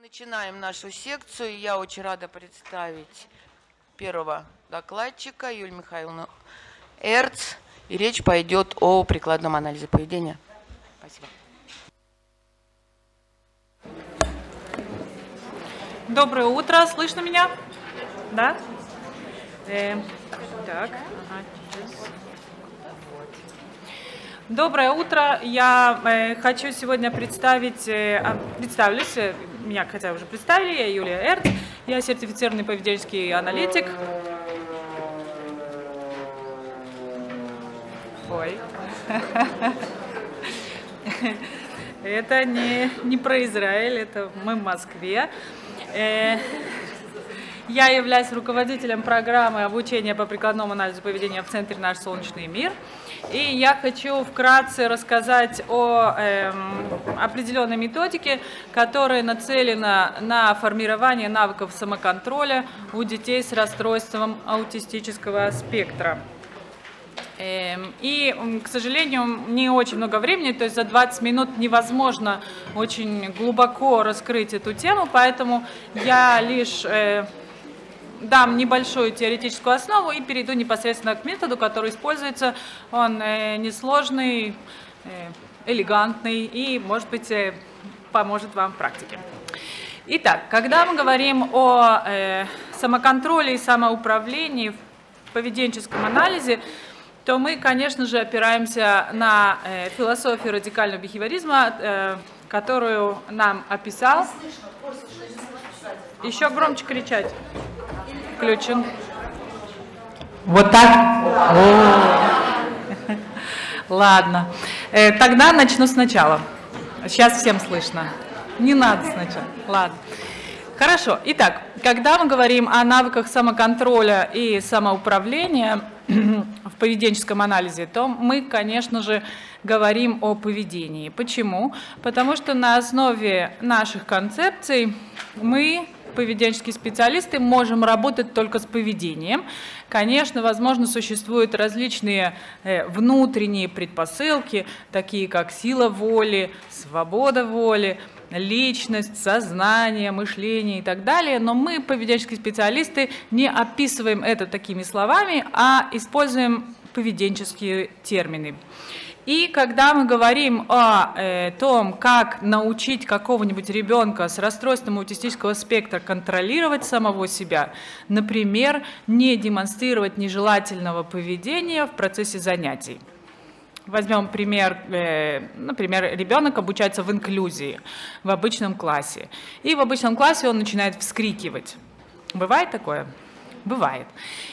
Начинаем нашу секцию. Я очень рада представить первого докладчика Юлию Михайловну Эрц. И речь пойдет о прикладном анализе поведения. Спасибо. Доброе утро, слышно меня? Да? Э, так. Ага, Доброе утро. Я э, хочу сегодня представить, э, а, представлюсь, э, меня хотя уже представили, я Юлия Эрт, я сертифицированный поведенческий аналитик. Ой. Это не, не про Израиль, это мы в Москве. Я являюсь руководителем программы обучения по прикладному анализу поведения в Центре «Наш солнечный мир». И я хочу вкратце рассказать о э, определенной методике, которая нацелена на формирование навыков самоконтроля у детей с расстройством аутистического спектра. Эм, и, к сожалению, не очень много времени, то есть за 20 минут невозможно очень глубоко раскрыть эту тему, поэтому я лишь э, дам небольшую теоретическую основу и перейду непосредственно к методу, который используется. Он э, несложный, э, элегантный и, может быть, э, поможет вам в практике. Итак, когда мы говорим о э, самоконтроле и самоуправлении в поведенческом анализе, то мы, конечно же, опираемся на э, философию радикального бихевиоризма, э, которую нам описал. Еще громче кричать включен. Вот так? Ладно. Э, тогда начну сначала. Сейчас всем слышно. Не надо сначала. Ладно. Хорошо. Итак, когда мы говорим о навыках самоконтроля и самоуправления в поведенческом анализе, то мы, конечно же, говорим о поведении. Почему? Потому что на основе наших концепций мы поведенческие специалисты, можем работать только с поведением. Конечно, возможно, существуют различные э, внутренние предпосылки, такие как сила воли, свобода воли, личность, сознание, мышление и так далее, но мы, поведенческие специалисты, не описываем это такими словами, а используем поведенческие термины. И когда мы говорим о э, том, как научить какого-нибудь ребенка с расстройством аутистического спектра контролировать самого себя, например, не демонстрировать нежелательного поведения в процессе занятий. Возьмем пример, э, например, ребенок обучается в инклюзии в обычном классе. И в обычном классе он начинает вскрикивать. Бывает такое? Бывает.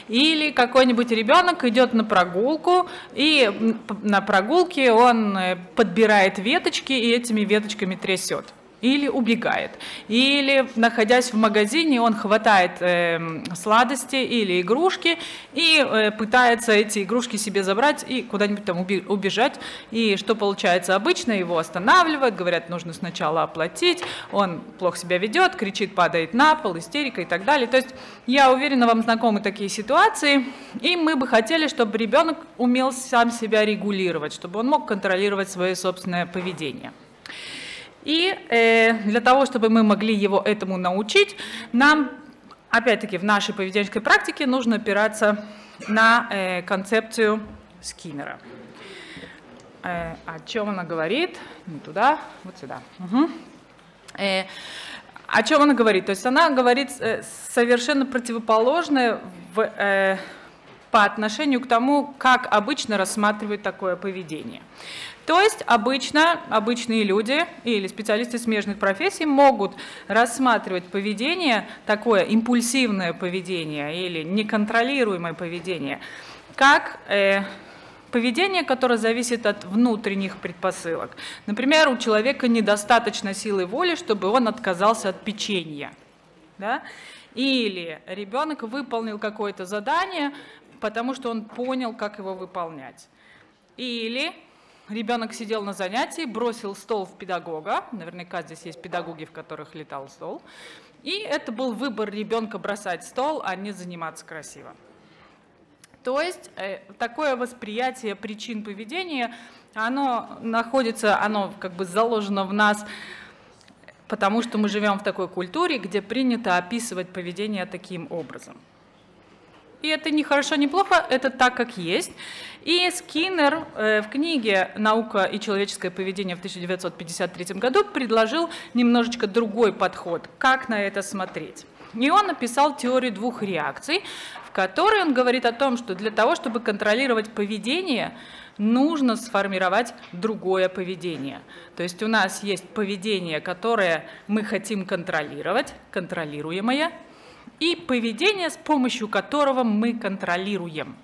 Или какой-нибудь ребенок идет на прогулку, и на прогулке он э, подбирает веточки и этими веточками трясет или убегает, или, находясь в магазине, он хватает э, сладости или игрушки и э, пытается эти игрушки себе забрать и куда-нибудь там убежать. И что получается? Обычно его останавливают, говорят, нужно сначала оплатить, он плохо себя ведет, кричит, падает на пол, истерика и так далее. То есть я уверена, вам знакомы такие ситуации, и мы бы хотели, чтобы ребенок умел сам себя регулировать, чтобы он мог контролировать свое собственное поведение. И э, для того, чтобы мы могли его этому научить, нам, опять-таки, в нашей поведенческой практике нужно опираться на э, концепцию Скиннера. Э, о чем она говорит? Не туда, вот сюда. Угу. Э, о чем она говорит? То есть она говорит э, совершенно противоположное в, э, по отношению к тому, как обычно рассматривают такое поведение. То есть обычно обычные люди или специалисты смежных профессий могут рассматривать поведение, такое импульсивное поведение или неконтролируемое поведение, как э, поведение, которое зависит от внутренних предпосылок. Например, у человека недостаточно силы воли, чтобы он отказался от печенья. Да? Или ребенок выполнил какое-то задание, потому что он понял, как его выполнять. Или Ребенок сидел на занятии, бросил стол в педагога. Наверняка здесь есть педагоги, в которых летал стол. И это был выбор ребенка бросать стол, а не заниматься красиво. То есть э, такое восприятие причин поведения, оно находится, оно как бы заложено в нас потому что мы живем в такой культуре, где принято описывать поведение таким образом. И это не хорошо, не плохо, это так, как есть. И Скиннер э, в книге «Наука и человеческое поведение» в 1953 году предложил немножечко другой подход, как на это смотреть. И он написал теорию двух реакций, в которой он говорит о том, что для того, чтобы контролировать поведение, нужно сформировать другое поведение. То есть у нас есть поведение, которое мы хотим контролировать, контролируемое, и поведение, с помощью которого мы контролируем.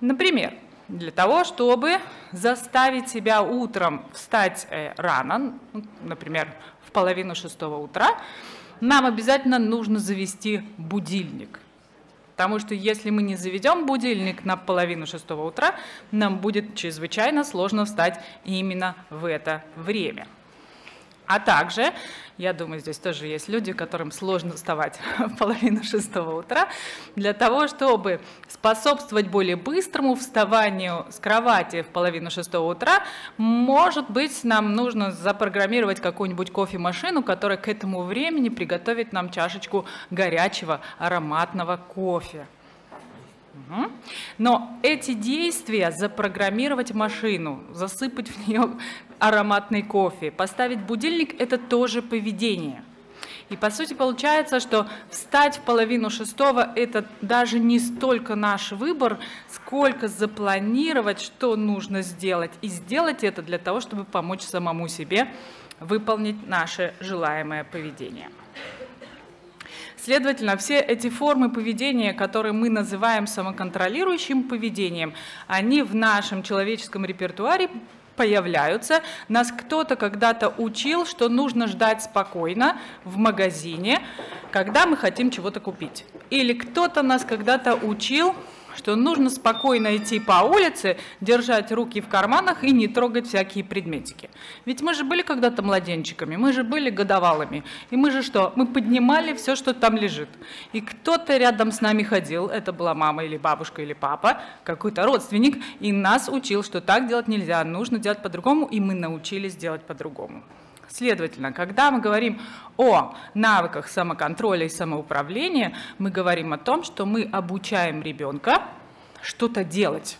Например, для того, чтобы заставить себя утром встать э, рано, ну, например, в половину шестого утра, нам обязательно нужно завести будильник. Потому что если мы не заведем будильник на половину шестого утра, нам будет чрезвычайно сложно встать именно в это время. А также, я думаю, здесь тоже есть люди, которым сложно вставать в половину шестого утра, для того, чтобы способствовать более быстрому вставанию с кровати в половину шестого утра, может быть, нам нужно запрограммировать какую-нибудь кофемашину, которая к этому времени приготовит нам чашечку горячего ароматного кофе. Но эти действия, запрограммировать машину, засыпать в нее ароматный кофе, поставить будильник – это тоже поведение. И по сути получается, что встать в половину шестого – это даже не столько наш выбор, сколько запланировать, что нужно сделать. И сделать это для того, чтобы помочь самому себе выполнить наше желаемое поведение. Следовательно, все эти формы поведения, которые мы называем самоконтролирующим поведением, они в нашем человеческом репертуаре появляются. Нас кто-то когда-то учил, что нужно ждать спокойно в магазине, когда мы хотим чего-то купить. Или кто-то нас когда-то учил, что нужно спокойно идти по улице, держать руки в карманах и не трогать всякие предметики. Ведь мы же были когда-то младенчиками, мы же были годовалыми. И мы же что? Мы поднимали все, что там лежит. И кто-то рядом с нами ходил, это была мама или бабушка или папа, какой-то родственник, и нас учил, что так делать нельзя, нужно делать по-другому, и мы научились делать по-другому. Следовательно, когда мы говорим о навыках самоконтроля и самоуправления, мы говорим о том, что мы обучаем ребенка что-то делать.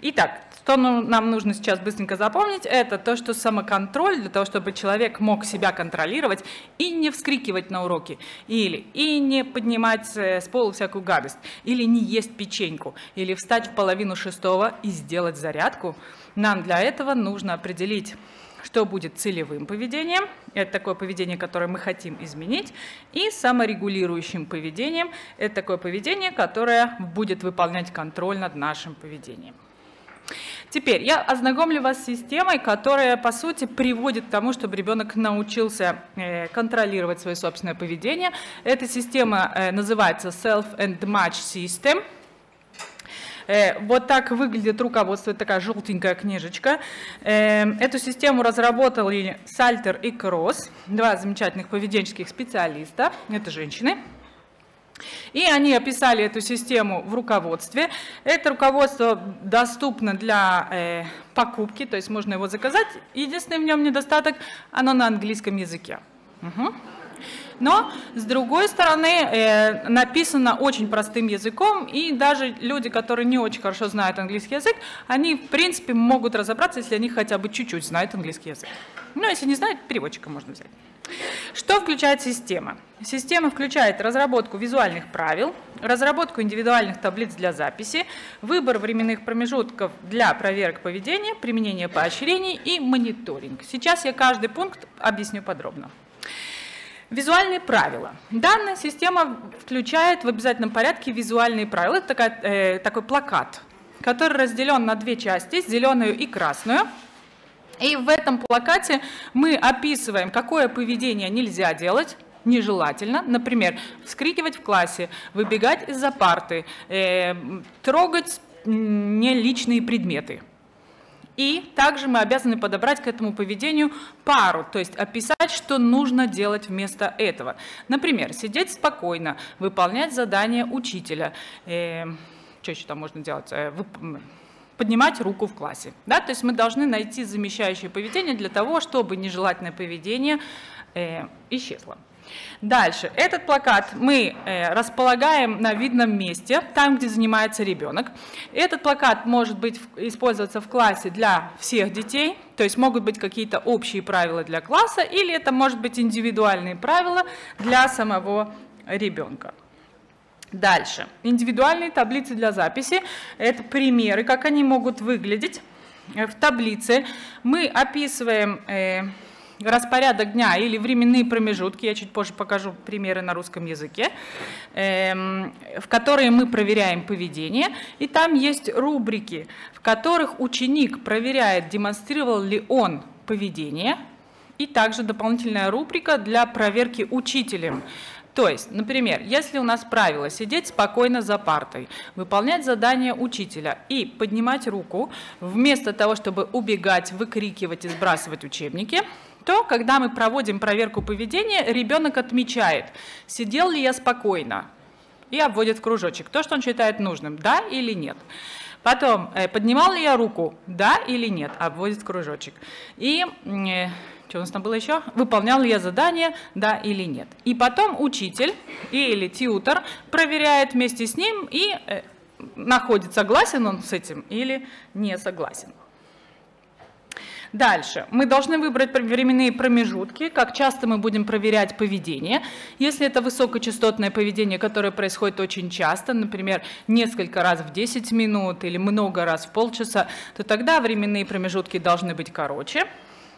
Итак, что ну, нам нужно сейчас быстренько запомнить, это то, что самоконтроль, для того, чтобы человек мог себя контролировать и не вскрикивать на уроке, или и не поднимать э, с пола всякую гадость, или не есть печеньку, или встать в половину шестого и сделать зарядку, нам для этого нужно определить что будет целевым поведением, это такое поведение, которое мы хотим изменить, и саморегулирующим поведением, это такое поведение, которое будет выполнять контроль над нашим поведением. Теперь я ознакомлю вас с системой, которая, по сути, приводит к тому, чтобы ребенок научился э, контролировать свое собственное поведение. Эта система э, называется Self and Match System – вот так выглядит руководство, это такая желтенькая книжечка. Э, эту систему разработали Сальтер и Кросс, два замечательных поведенческих специалиста, это женщины. И они описали эту систему в руководстве. Это руководство доступно для э, покупки, то есть можно его заказать. Единственный в нем недостаток, оно на английском языке. Угу. Но, с другой стороны, э, написано очень простым языком, и даже люди, которые не очень хорошо знают английский язык, они, в принципе, могут разобраться, если они хотя бы чуть-чуть знают английский язык. Ну, если не знают, переводчика можно взять. Что включает система? Система включает разработку визуальных правил, разработку индивидуальных таблиц для записи, выбор временных промежутков для проверок поведения, применение поощрений и мониторинг. Сейчас я каждый пункт объясню подробно. Визуальные правила. Данная система включает в обязательном порядке визуальные правила. Это такая, э, такой плакат, который разделен на две части, зеленую и красную. И в этом плакате мы описываем, какое поведение нельзя делать, нежелательно. Например, вскрикивать в классе, выбегать из-за парты, э, трогать неличные предметы. И также мы обязаны подобрать к этому поведению пару, то есть описать, что нужно делать вместо этого. Например, сидеть спокойно, выполнять задания учителя. Э, что еще там можно делать? Э, поднимать руку в классе. Да? То есть мы должны найти замещающее поведение для того, чтобы нежелательное поведение э, исчезло. Дальше. Этот плакат мы э, располагаем на видном месте, там, где занимается ребенок. Этот плакат может быть использоваться в классе для всех детей, то есть могут быть какие-то общие правила для класса, или это может быть индивидуальные правила для самого ребенка. Дальше. Индивидуальные таблицы для записи. Это примеры, как они могут выглядеть. В таблице мы описываем э, распорядок дня или временные промежутки, я чуть позже покажу примеры на русском языке, э, в которые мы проверяем поведение. И там есть рубрики, в которых ученик проверяет, демонстрировал ли он поведение, и также дополнительная рубрика для проверки учителем. То есть, например, если у нас правило сидеть спокойно за партой, выполнять задание учителя и поднимать руку, вместо того, чтобы убегать, выкрикивать и сбрасывать учебники, то, когда мы проводим проверку поведения, ребенок отмечает, сидел ли я спокойно, и обводит в кружочек то, что он считает нужным, да или нет. Потом, э, поднимал ли я руку, да или нет, обводит кружочек. И э, что у нас там было еще? Выполнял ли я задание, да или нет. И потом учитель или тьютер проверяет вместе с ним и э, находит, согласен он с этим или не согласен. Дальше. Мы должны выбрать временные промежутки, как часто мы будем проверять поведение. Если это высокочастотное поведение, которое происходит очень часто, например, несколько раз в 10 минут или много раз в полчаса, то тогда временные промежутки должны быть короче.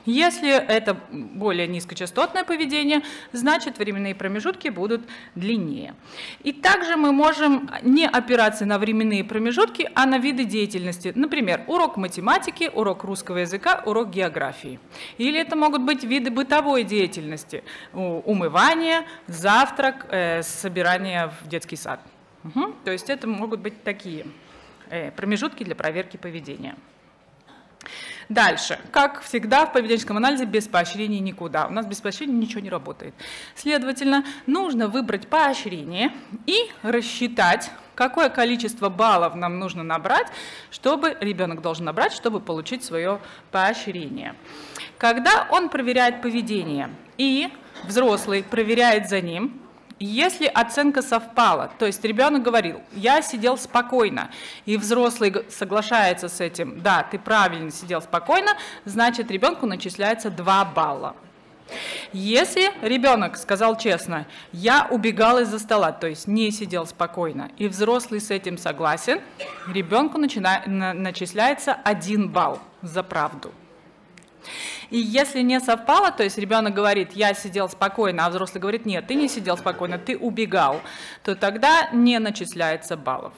Если это более низкочастотное поведение, значит временные промежутки будут длиннее. И также мы можем не опираться на временные промежутки, а на виды деятельности. Например, урок математики, урок русского языка, урок географии. Или это могут быть виды бытовой деятельности. Умывание, завтрак, э, собирание в детский сад. Угу. То есть это могут быть такие э, промежутки для проверки поведения. Дальше. Как всегда в поведенческом анализе без поощрения никуда. У нас без поощрения ничего не работает. Следовательно, нужно выбрать поощрение и рассчитать, какое количество баллов нам нужно набрать, чтобы ребенок должен набрать, чтобы получить свое поощрение. Когда он проверяет поведение и взрослый проверяет за ним, если оценка совпала, то есть ребенок говорил, я сидел спокойно, и взрослый соглашается с этим, да, ты правильно сидел спокойно, значит ребенку начисляется 2 балла. Если ребенок сказал честно, я убегал из-за стола, то есть не сидел спокойно, и взрослый с этим согласен, ребенку начина... начисляется один балл за правду. И если не совпало, то есть ребенок говорит, я сидел спокойно, а взрослый говорит, нет, ты не сидел спокойно, ты убегал, то тогда не начисляется баллов.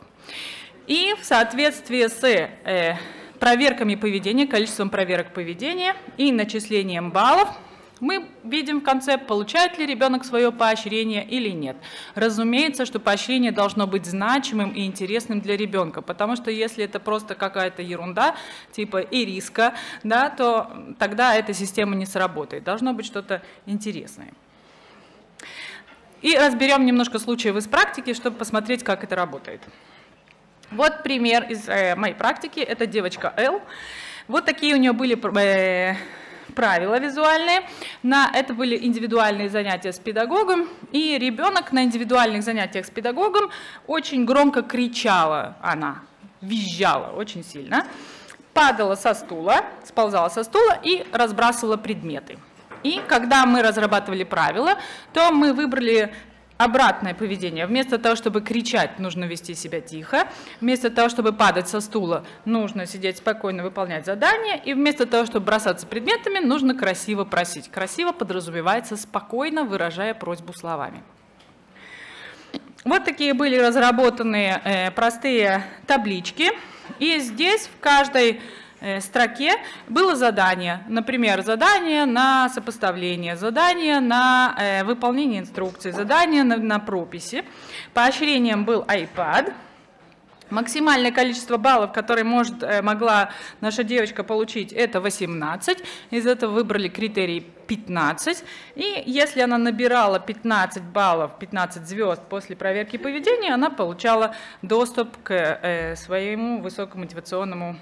И в соответствии с э, проверками поведения, количеством проверок поведения и начислением баллов, мы видим в конце, получает ли ребенок свое поощрение или нет. Разумеется, что поощрение должно быть значимым и интересным для ребенка, потому что если это просто какая-то ерунда, типа ириска, да, то тогда эта система не сработает. Должно быть что-то интересное. И разберем немножко случаев из практики, чтобы посмотреть, как это работает. Вот пример из э, моей практики. Это девочка Л. Вот такие у нее были э, правила визуальные. На, это были индивидуальные занятия с педагогом, и ребенок на индивидуальных занятиях с педагогом очень громко кричала она, визжала очень сильно, падала со стула, сползала со стула и разбрасывала предметы. И когда мы разрабатывали правила, то мы выбрали обратное поведение. Вместо того, чтобы кричать, нужно вести себя тихо. Вместо того, чтобы падать со стула, нужно сидеть спокойно, выполнять задание. И вместо того, чтобы бросаться предметами, нужно красиво просить. Красиво подразумевается спокойно, выражая просьбу словами. Вот такие были разработанные э, простые таблички. И здесь в каждой строке было задание, например, задание на сопоставление, задание на э, выполнение инструкции, задание на, на прописи. Поощрением был iPad. Максимальное количество баллов, которые может, э, могла наша девочка получить, это 18. Из этого выбрали критерий 15. И если она набирала 15 баллов, 15 звезд после проверки поведения, она получала доступ к своему высокомотивационному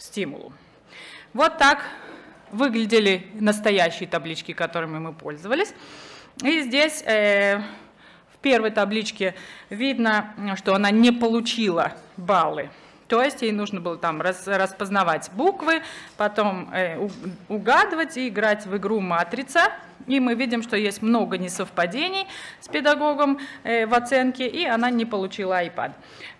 стимулу. Вот так выглядели настоящие таблички, которыми мы пользовались. И здесь э, в первой табличке видно, что она не получила баллы. То есть ей нужно было там рас, распознавать буквы, потом э, угадывать и играть в игру «Матрица». И мы видим, что есть много несовпадений с педагогом э, в оценке, и она не получила iPad.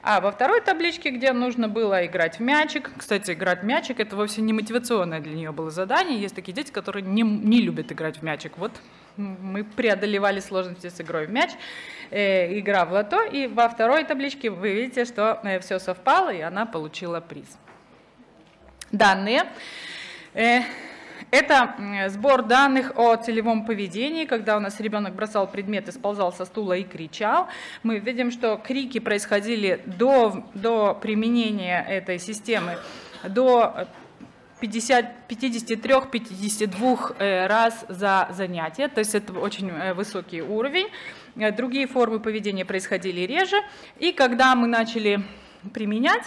А во второй табличке, где нужно было играть в мячик, кстати, играть в мячик, это вовсе не мотивационное для нее было задание. Есть такие дети, которые не, не любят играть в мячик. Вот мы преодолевали сложности с игрой в мяч, э, игра в лото, и во второй табличке вы видите, что э, все совпало, и она получила приз. Данные. Э, это сбор данных о целевом поведении, когда у нас ребенок бросал предметы, сползал со стула и кричал. Мы видим, что крики происходили до, до применения этой системы, до 53-52 э, раз за занятие, то есть это очень э, высокий уровень. Э, другие формы поведения происходили реже, и когда мы начали применять,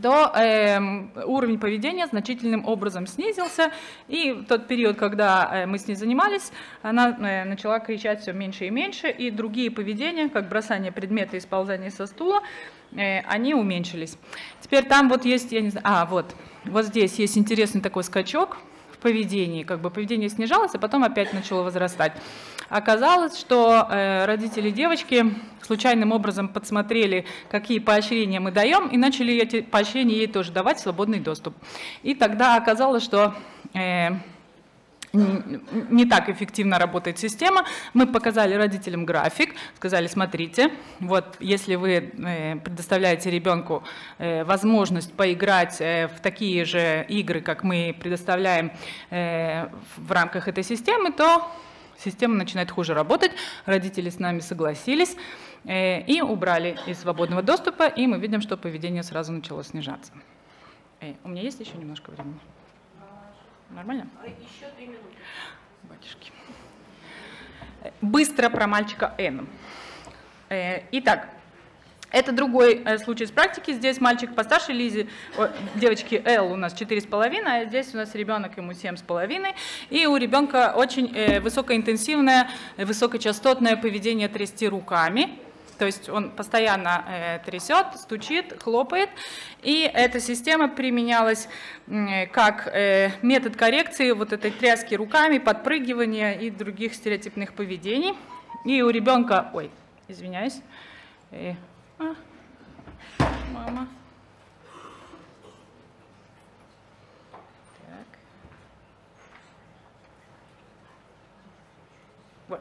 то э, уровень поведения значительным образом снизился, и в тот период, когда э, мы с ней занимались, она э, начала кричать все меньше и меньше, и другие поведения, как бросание предмета и сползание со стула, э, они уменьшились. Теперь там вот есть, я не знаю, а вот, вот здесь есть интересный такой скачок поведении, как бы поведение снижалось, а потом опять начало возрастать. Оказалось, что э, родители девочки случайным образом подсмотрели, какие поощрения мы даем, и начали эти поощрения ей тоже давать свободный доступ. И тогда оказалось, что э, не так эффективно работает система. Мы показали родителям график, сказали, смотрите, вот если вы э, предоставляете ребенку возможность поиграть в такие же игры, как мы предоставляем в рамках этой системы, то система начинает хуже работать, родители с нами согласились э, и убрали из свободного доступа, и мы видим, что поведение сразу начало снижаться. Эй, у меня есть еще немножко времени? Нормально? Еще три минуты. Батюшки. Быстро про мальчика Н. Э, итак, это другой э, случай с практики. Здесь мальчик постарше Лизи, девочки Л у нас 4,5, а здесь у нас ребенок ему 7,5. И у ребенка очень э, высокоинтенсивное, высокочастотное поведение трясти руками. То есть он постоянно э, трясет, стучит, хлопает. И эта система применялась как метод коррекции вот этой тряски руками, подпрыгивания и других стереотипных поведений. И у ребенка, ой, извиняюсь, а, мама. Так. Вот.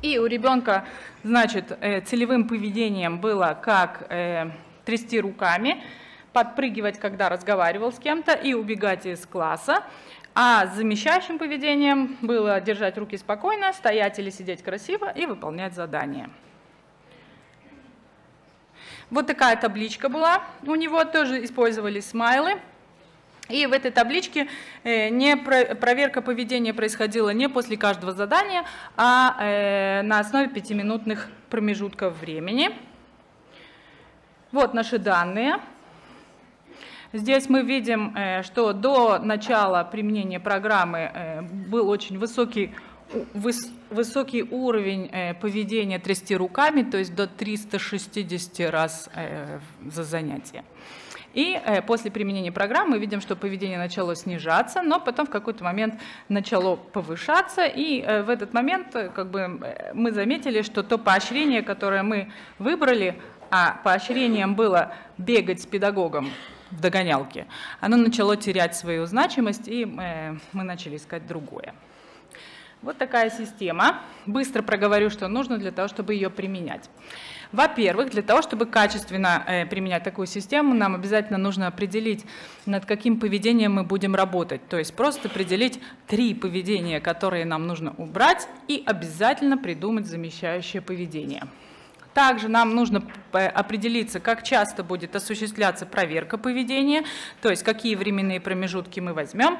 И у ребенка, значит, э, целевым поведением было как э, трясти руками, подпрыгивать, когда разговаривал с кем-то, и убегать из класса. А замещающим поведением было держать руки спокойно, стоять или сидеть красиво и выполнять задания. Вот такая табличка была. У него тоже использовались смайлы. И в этой табличке э, не проверка поведения происходила не после каждого задания, а э, на основе пятиминутных промежутков времени. Вот наши данные. Здесь мы видим, э, что до начала применения программы был очень высокий высокий уровень поведения трясти руками, то есть до 360 раз за занятие. И э, после применения программы мы видим, что поведение начало снижаться, но потом в какой-то момент начало повышаться, и в этот момент как бы, мы заметили, что то поощрение, которое мы выбрали, а поощрением было бегать с педагогом в догонялке, оно начало терять свою значимость, и мы начали искать другое. Вот такая система. Быстро проговорю, что нужно для того, чтобы ее применять. Во-первых, для того, чтобы качественно э, применять такую систему, нам обязательно нужно определить, над каким поведением мы будем работать. То есть просто определить три поведения, которые нам нужно убрать, и обязательно придумать замещающее поведение. Также нам нужно определиться, как часто будет осуществляться проверка поведения, то есть какие временные промежутки мы возьмем,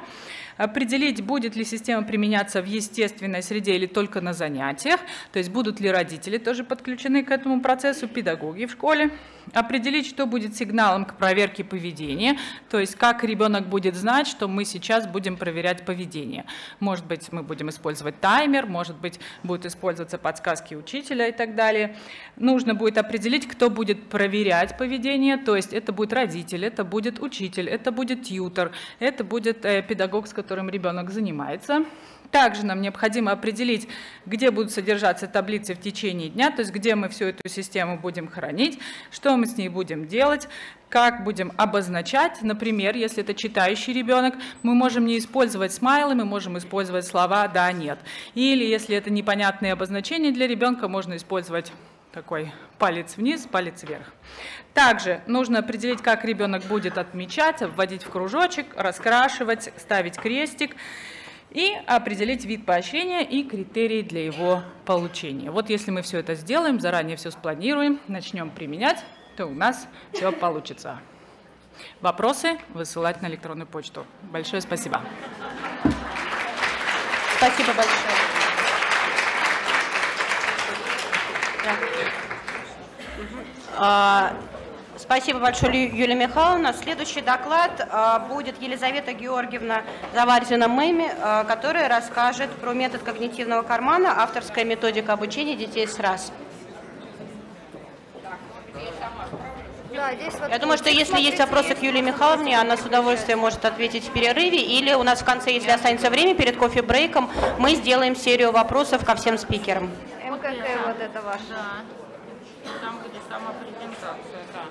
определить, будет ли система применяться в естественной среде или только на занятиях, то есть будут ли родители тоже подключены к этому процессу, педагоги в школе, определить, что будет сигналом к проверке поведения, то есть как ребенок будет знать, что мы сейчас будем проверять поведение. Может быть, мы будем использовать таймер, может быть, будут использоваться подсказки учителя и так далее. Нужно будет определить, кто будет проверять поведение, то есть это будет родитель, это будет учитель, это будет тьютер, это будет э, педагог, с которым ребенок занимается. Также нам необходимо определить, где будут содержаться таблицы в течение дня, то есть где мы всю эту систему будем хранить, что мы с ней будем делать, как будем обозначать. Например, если это читающий ребенок, мы можем не использовать смайлы, мы можем использовать слова «да», «нет». Или если это непонятные обозначения для ребенка, можно использовать такой палец вниз, палец вверх. Также нужно определить, как ребенок будет отмечать, вводить в кружочек, раскрашивать, ставить крестик и определить вид поощрения и критерии для его получения. Вот если мы все это сделаем, заранее все спланируем, начнем применять, то у нас все получится. Вопросы высылать на электронную почту. Большое спасибо. Спасибо большое. Да. Спасибо большое, Юлия Михайловна. Следующий доклад а, будет Елизавета Георгиевна Заварзина-Мэми, а, которая расскажет про метод когнитивного кармана, авторская методика обучения детей с РАС. Да, вот Я думаю, что если есть вопросы к Юлии Михайловне, она с удовольствием может ответить в перерыве, или у нас в конце, если останется время, перед кофе-брейком, мы сделаем серию вопросов ко всем спикерам. МКТ вот это ваше. Да. Там, где сама презентация, да.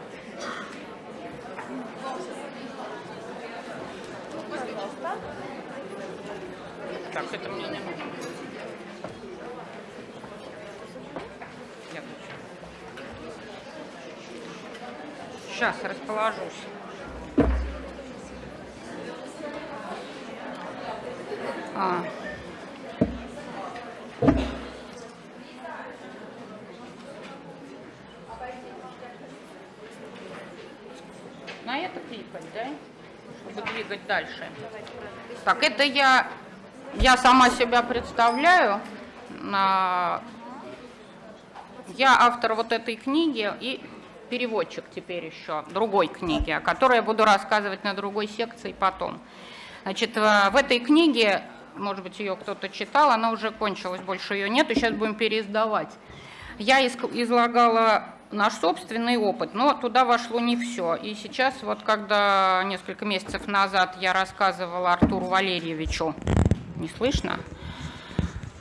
Так, это мне не нужно. Сейчас расположусь. А. Это кликать, да? Чтобы двигать дальше. Так, это я, я сама себя представляю. Я автор вот этой книги и переводчик теперь еще другой книги, о которой я буду рассказывать на другой секции потом. Значит, в этой книге, может быть, ее кто-то читал, она уже кончилась, больше ее нет, и сейчас будем переиздавать. Я излагала наш собственный опыт, но туда вошло не все. И сейчас, вот когда несколько месяцев назад я рассказывала Артуру Валерьевичу, не слышно,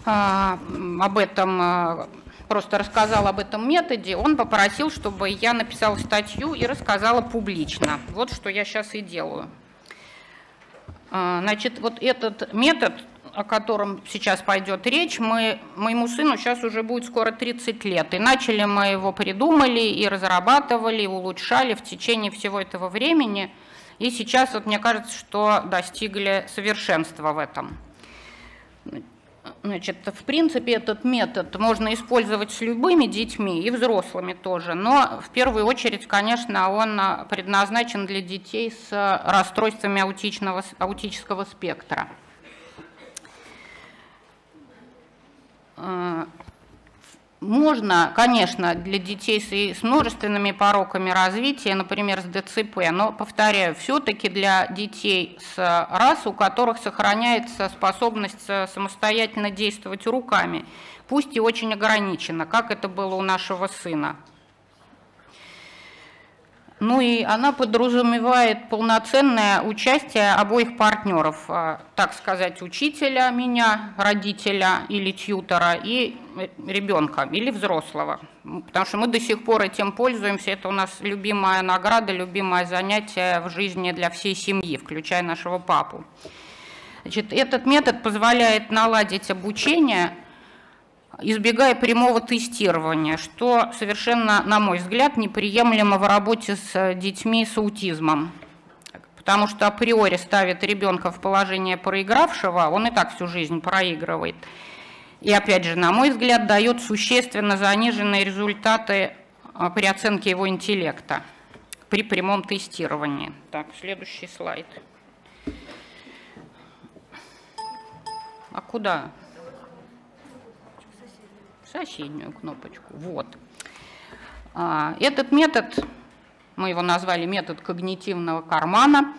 а, об этом а, просто рассказал об этом методе, он попросил, чтобы я написала статью и рассказала публично. Вот что я сейчас и делаю. А, значит, вот этот метод, о котором сейчас пойдет речь, мы, моему сыну сейчас уже будет скоро 30 лет. И начали мы его придумали, и разрабатывали, и улучшали в течение всего этого времени. И сейчас, вот мне кажется, что достигли совершенства в этом. Значит, в принципе, этот метод можно использовать с любыми детьми и взрослыми тоже, но в первую очередь, конечно, он предназначен для детей с расстройствами аутичного, аутического спектра. Можно, конечно, для детей с, множественными пороками развития, например, с ДЦП, но, повторяю, все-таки для детей с рас, у которых сохраняется способность самостоятельно действовать руками, пусть и очень ограниченно, как это было у нашего сына. Ну и она подразумевает полноценное участие обоих партнеров, а, так сказать, учителя меня, родителя или тьютера, и ребенка или взрослого. Потому что мы до сих пор этим пользуемся, это у нас любимая награда, любимое занятие в жизни для всей семьи, включая нашего папу. Значит, этот метод позволяет наладить обучение – избегая прямого тестирования, что совершенно, на мой взгляд, неприемлемо в работе с детьми с аутизмом. Потому что априори ставит ребенка в положение проигравшего, он и так всю жизнь проигрывает. И опять же, на мой взгляд, дает существенно заниженные результаты а, при оценке его интеллекта при прямом тестировании. Так, следующий слайд. А куда? Соседнюю кнопочку. Вот. А, этот метод мы его назвали метод когнитивного кармана,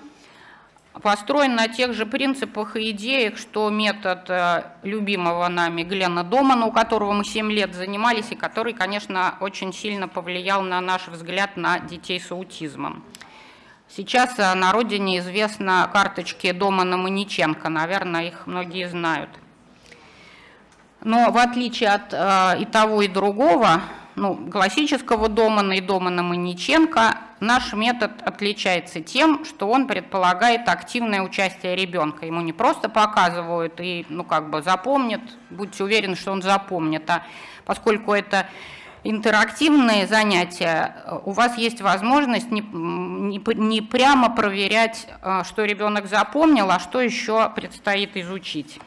построен на тех же принципах и идеях, что метод э, любимого нами Глена Домана, у которого мы 7 лет занимались, и который, конечно, очень сильно повлиял на наш взгляд на детей с аутизмом. Сейчас э, на родине известна карточки Домана Маниченко, наверное, их многие знают. Но в отличие от э, и того, и другого, ну, классического Домана и Домана Маниченко, наш метод отличается тем, что он предполагает активное участие ребенка. Ему не просто показывают и, ну, как бы запомнят, будьте уверены, что он запомнит, а поскольку это интерактивные занятия, у вас есть возможность не, не, не прямо проверять, э, что ребенок запомнил, а что еще предстоит изучить.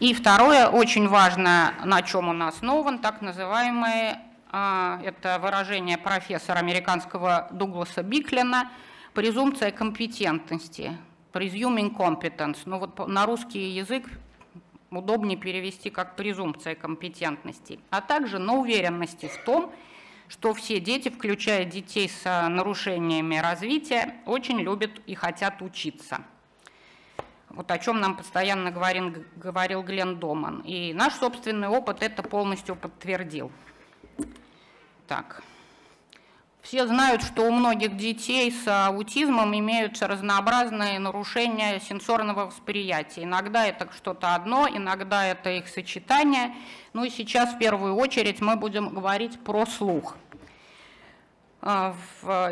И второе, очень важное, на чем он основан, так называемое, а, это выражение профессора американского Дугласа Биклина, презумпция компетентности, presuming competence. Ну вот на русский язык удобнее перевести как презумпция компетентности, а также на уверенности в том, что все дети, включая детей с нарушениями развития, очень любят и хотят учиться вот о чем нам постоянно говорил, говорил Глен Доман. И наш собственный опыт это полностью подтвердил. Так. Все знают, что у многих детей с аутизмом имеются разнообразные нарушения сенсорного восприятия. Иногда это что-то одно, иногда это их сочетание. Ну и сейчас в первую очередь мы будем говорить про слух. А,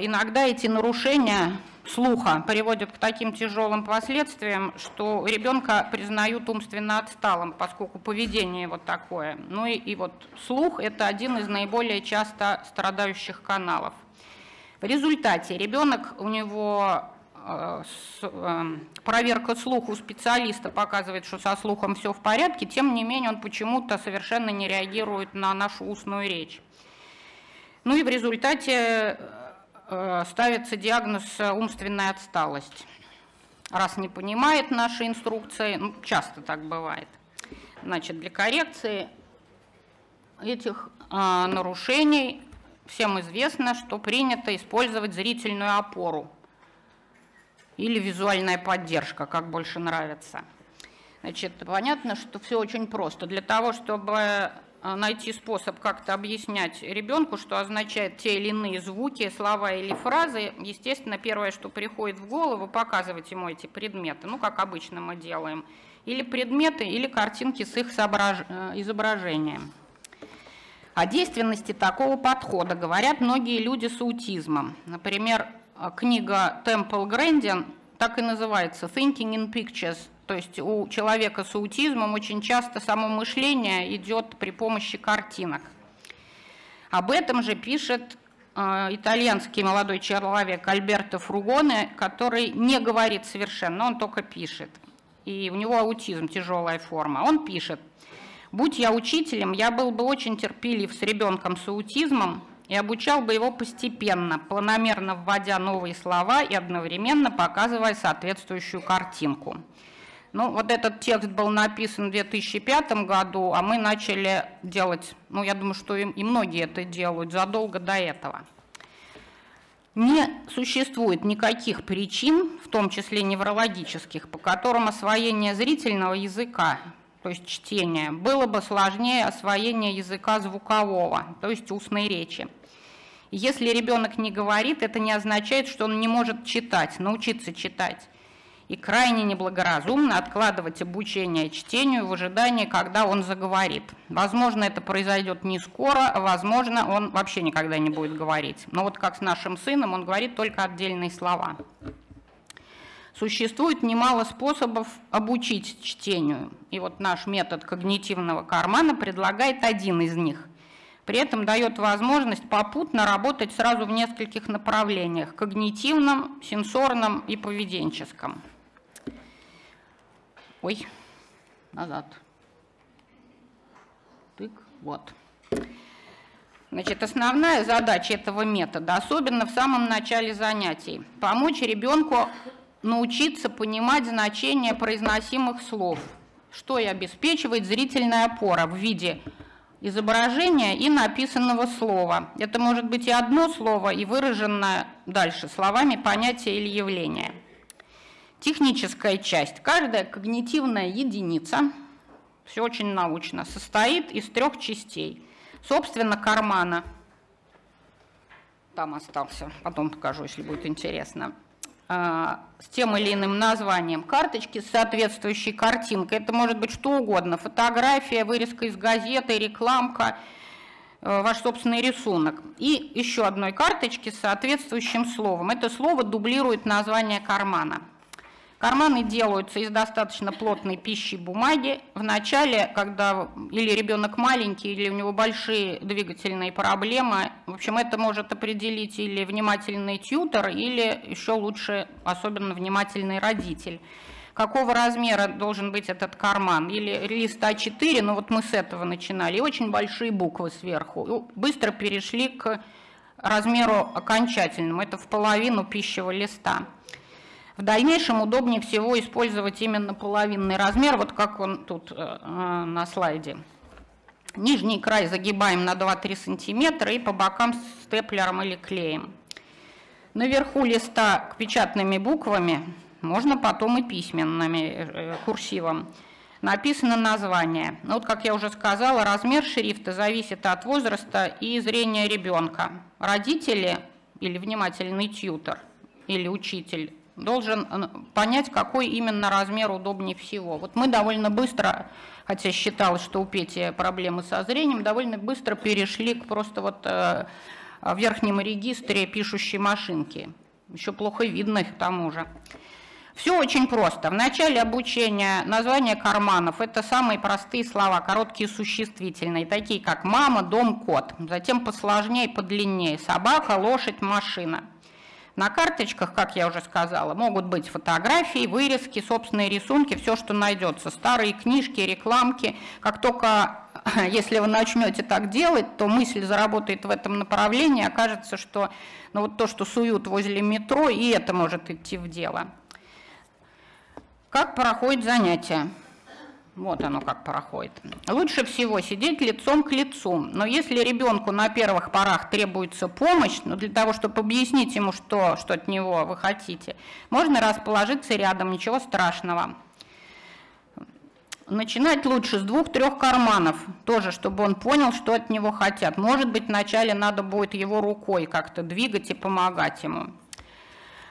иногда эти нарушения слуха приводят к таким тяжелым последствиям, что ребенка признают умственно отсталым, поскольку поведение вот такое. Ну и, и вот слух – это один из наиболее часто страдающих каналов. В результате ребенок, у него э, э, проверка слуха у специалиста показывает, что со слухом все в порядке, тем не менее он почему-то совершенно не реагирует на нашу устную речь. Ну и в результате ставится диагноз э, умственная отсталость. Раз не понимает наши инструкции, ну, часто так бывает. Значит, для коррекции этих а, нарушений всем известно, что принято использовать зрительную опору или визуальная поддержка, как больше нравится. Значит, понятно, что все очень просто. Для того, чтобы найти способ как-то объяснять ребенку, что означают те или иные звуки, слова или фразы, естественно, первое, что приходит в голову, показывать ему эти предметы, ну, как обычно мы делаем, или предметы, или картинки с их соображ... Э, изображением. О действенности такого подхода говорят многие люди с аутизмом. Например, книга Temple Grandin так и называется «Thinking in Pictures то есть у человека с аутизмом очень часто само мышление идет при помощи картинок. Об этом же пишет э, итальянский молодой человек Альберто Фругоне, который не говорит совершенно, он только пишет. И у него аутизм, тяжелая форма. Он пишет, будь я учителем, я был бы очень терпелив с ребенком с аутизмом и обучал бы его постепенно, планомерно вводя новые слова и одновременно показывая соответствующую картинку. Ну, вот этот текст был написан в 2005 году, а мы начали делать, ну, я думаю, что и, многие это делают задолго до этого. Не существует никаких причин, в том числе неврологических, по которым освоение зрительного языка, то есть чтение, было бы сложнее освоения языка звукового, то есть устной речи. Если ребенок не говорит, это не означает, что он не может читать, научиться читать и крайне неблагоразумно откладывать обучение чтению в ожидании, когда он заговорит. Возможно, это произойдет не скоро, возможно, он вообще никогда не будет говорить. Но вот как с нашим сыном, он говорит только отдельные слова. Существует немало способов обучить чтению. И вот наш метод когнитивного кармана предлагает один из них. При этом дает возможность попутно работать сразу в нескольких направлениях – когнитивном, сенсорном и поведенческом. Ой, назад. Тык, вот. Значит, основная задача этого метода, особенно в самом начале занятий, помочь ребенку научиться понимать значение произносимых слов, что и обеспечивает зрительная опора в виде изображения и написанного слова. Это может быть и одно слово, и выраженное дальше словами понятие или явление. Техническая часть. Каждая когнитивная единица, все очень научно, состоит из трех частей. Собственно, кармана, там остался, потом покажу, если будет интересно, а, с тем или иным названием карточки с соответствующей картинкой. Это может быть что угодно. Фотография, вырезка из газеты, рекламка, э, ваш собственный рисунок. И еще одной карточки с соответствующим словом. Это слово дублирует название кармана. Карманы делаются из достаточно плотной пищи бумаги. Вначале, когда или ребенок маленький, или у него большие двигательные проблемы, в общем, это может определить или внимательный тьютер, или еще лучше, особенно внимательный родитель. Какого размера должен быть этот карман? Или лист А4, ну вот мы с этого начинали, и очень большие буквы сверху. Быстро перешли к размеру окончательному, это в половину пищевого листа. В дальнейшем удобнее всего использовать именно половинный размер, вот как он тут э, э на слайде. Нижний край загибаем на 2-3 сантиметра и по бокам степлером или клеем. Наверху листа к печатными буквами, можно потом и письменными э, курсивом, написано название. Ну, вот, как я уже сказала, размер шрифта зависит от возраста и зрения ребенка. Родители или внимательный тьютер или учитель должен э, понять, какой именно размер удобнее всего. Вот мы довольно быстро, хотя считалось, что у Пети проблемы со зрением, довольно быстро перешли к просто вот э, в верхнем регистре пишущей машинки. Еще плохо видно их к тому же. Все очень просто. В начале обучения названия карманов – это самые простые слова, короткие существительные, такие как мама, дом, кот. Затем посложнее, подлиннее – собака, лошадь, машина – на карточках, как я уже сказала, могут быть фотографии, вырезки, собственные рисунки, все, что найдется, старые книжки, рекламки. Как только, если вы начнете так делать, то мысль заработает в этом направлении, окажется, что ну, вот то, что суют возле метро, и это может идти в дело. Как проходит занятие? Вот оно как проходит. Лучше всего сидеть лицом к лицу. Но если ребенку на первых порах требуется помощь, ну, для того, чтобы объяснить ему, что, что от него вы хотите, можно расположиться рядом, ничего страшного. Начинать лучше с двух-трех карманов, тоже, чтобы он понял, что от него хотят. Может быть, вначале надо будет его рукой как-то двигать и помогать ему.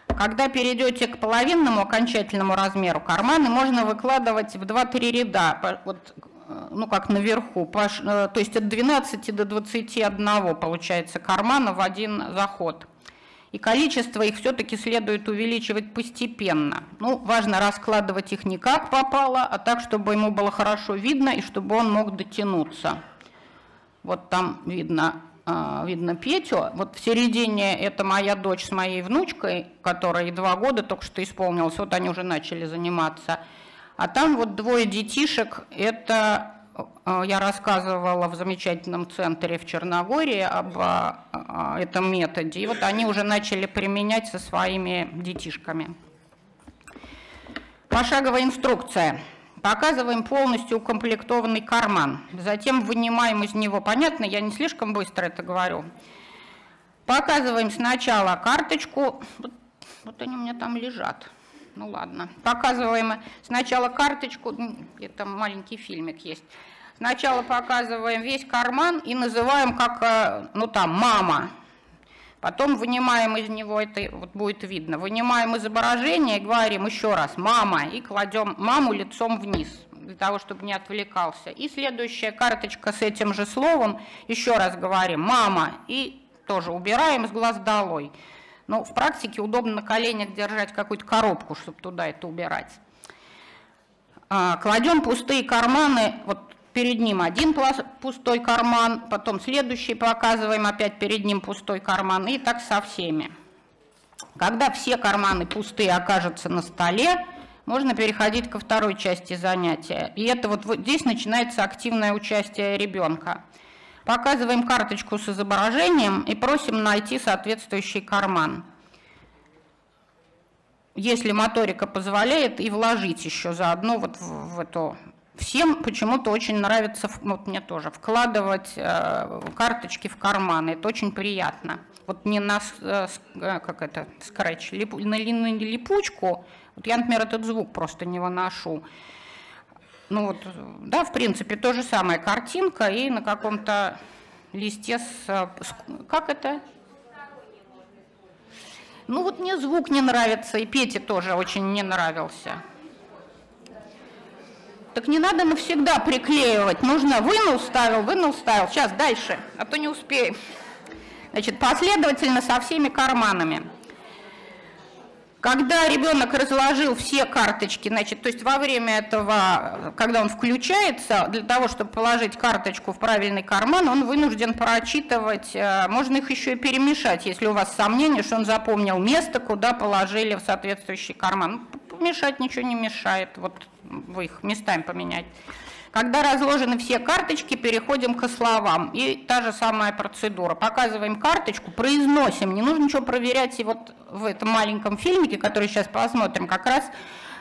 Когда перейдете к половинному окончательному размеру, карманы можно выкладывать в 2-3 ряда, вот, ну как наверху, э, то есть от 12 до 21 получается кармана в один заход. И количество их все-таки следует увеличивать постепенно. Ну, важно раскладывать их не как попало, а так, чтобы ему было хорошо видно и чтобы он мог дотянуться. Вот там видно видно Петю. Вот в середине это моя дочь с моей внучкой, которой два года только что исполнилось, вот они уже начали заниматься. А там вот двое детишек, это а, я рассказывала в замечательном центре в Черногории об а, этом методе, и вот они уже начали применять со своими детишками. Пошаговая инструкция. Показываем полностью укомплектованный карман. Затем вынимаем из него, понятно, я не слишком быстро это говорю. Показываем сначала карточку. Вот, вот они у меня там лежат. Ну ладно. Показываем сначала карточку. Это маленький фильмик есть. Сначала показываем весь карман и называем как, э, ну там, мама. Потом вынимаем из него, это вот будет видно, вынимаем изображение и говорим еще раз «мама» и кладем маму лицом вниз для того, чтобы не отвлекался. И следующая карточка с этим же словом, еще раз говорим «мама» и тоже убираем с глаз долой. Но в практике удобно на коленях держать какую-то коробку, чтобы туда это убирать. А, кладем пустые карманы, вот перед ним один пустой карман, потом следующий показываем, опять перед ним пустой карман, и так со всеми. Когда все карманы пустые окажутся на столе, можно переходить ко второй части занятия. И это вот, вот здесь начинается активное участие ребенка. Показываем карточку с изображением и просим найти соответствующий карман. Если моторика позволяет, и вложить еще заодно вот в, в эту Всем почему-то очень нравится, вот мне тоже, вкладывать э, карточки в карманы. Это очень приятно. Вот не на, э, э, как это, скретч, лип, на, на липучку, вот я, например, этот звук просто не выношу. Ну вот, да, в принципе, то же самое, картинка и на каком-то листе с, с... Как это? Ну вот мне звук не нравится, и Пете тоже очень не нравился. Так не надо навсегда приклеивать, нужно вынул, ставил, вынул, ставил. Сейчас дальше, а то не успеем. Значит, последовательно со всеми карманами. Когда ребенок разложил все карточки, значит, то есть во время этого, когда он включается, для того, чтобы положить карточку в правильный карман, он вынужден прочитывать, э, можно их еще и перемешать, если у вас сомнения, что он запомнил место, куда положили в соответствующий карман. Мешать ничего не мешает, вот вы их местами поменять. Когда разложены все карточки, переходим к словам. И та же самая процедура. Показываем карточку, произносим. Не нужно ничего проверять. И вот в этом маленьком фильмике, который сейчас посмотрим, как раз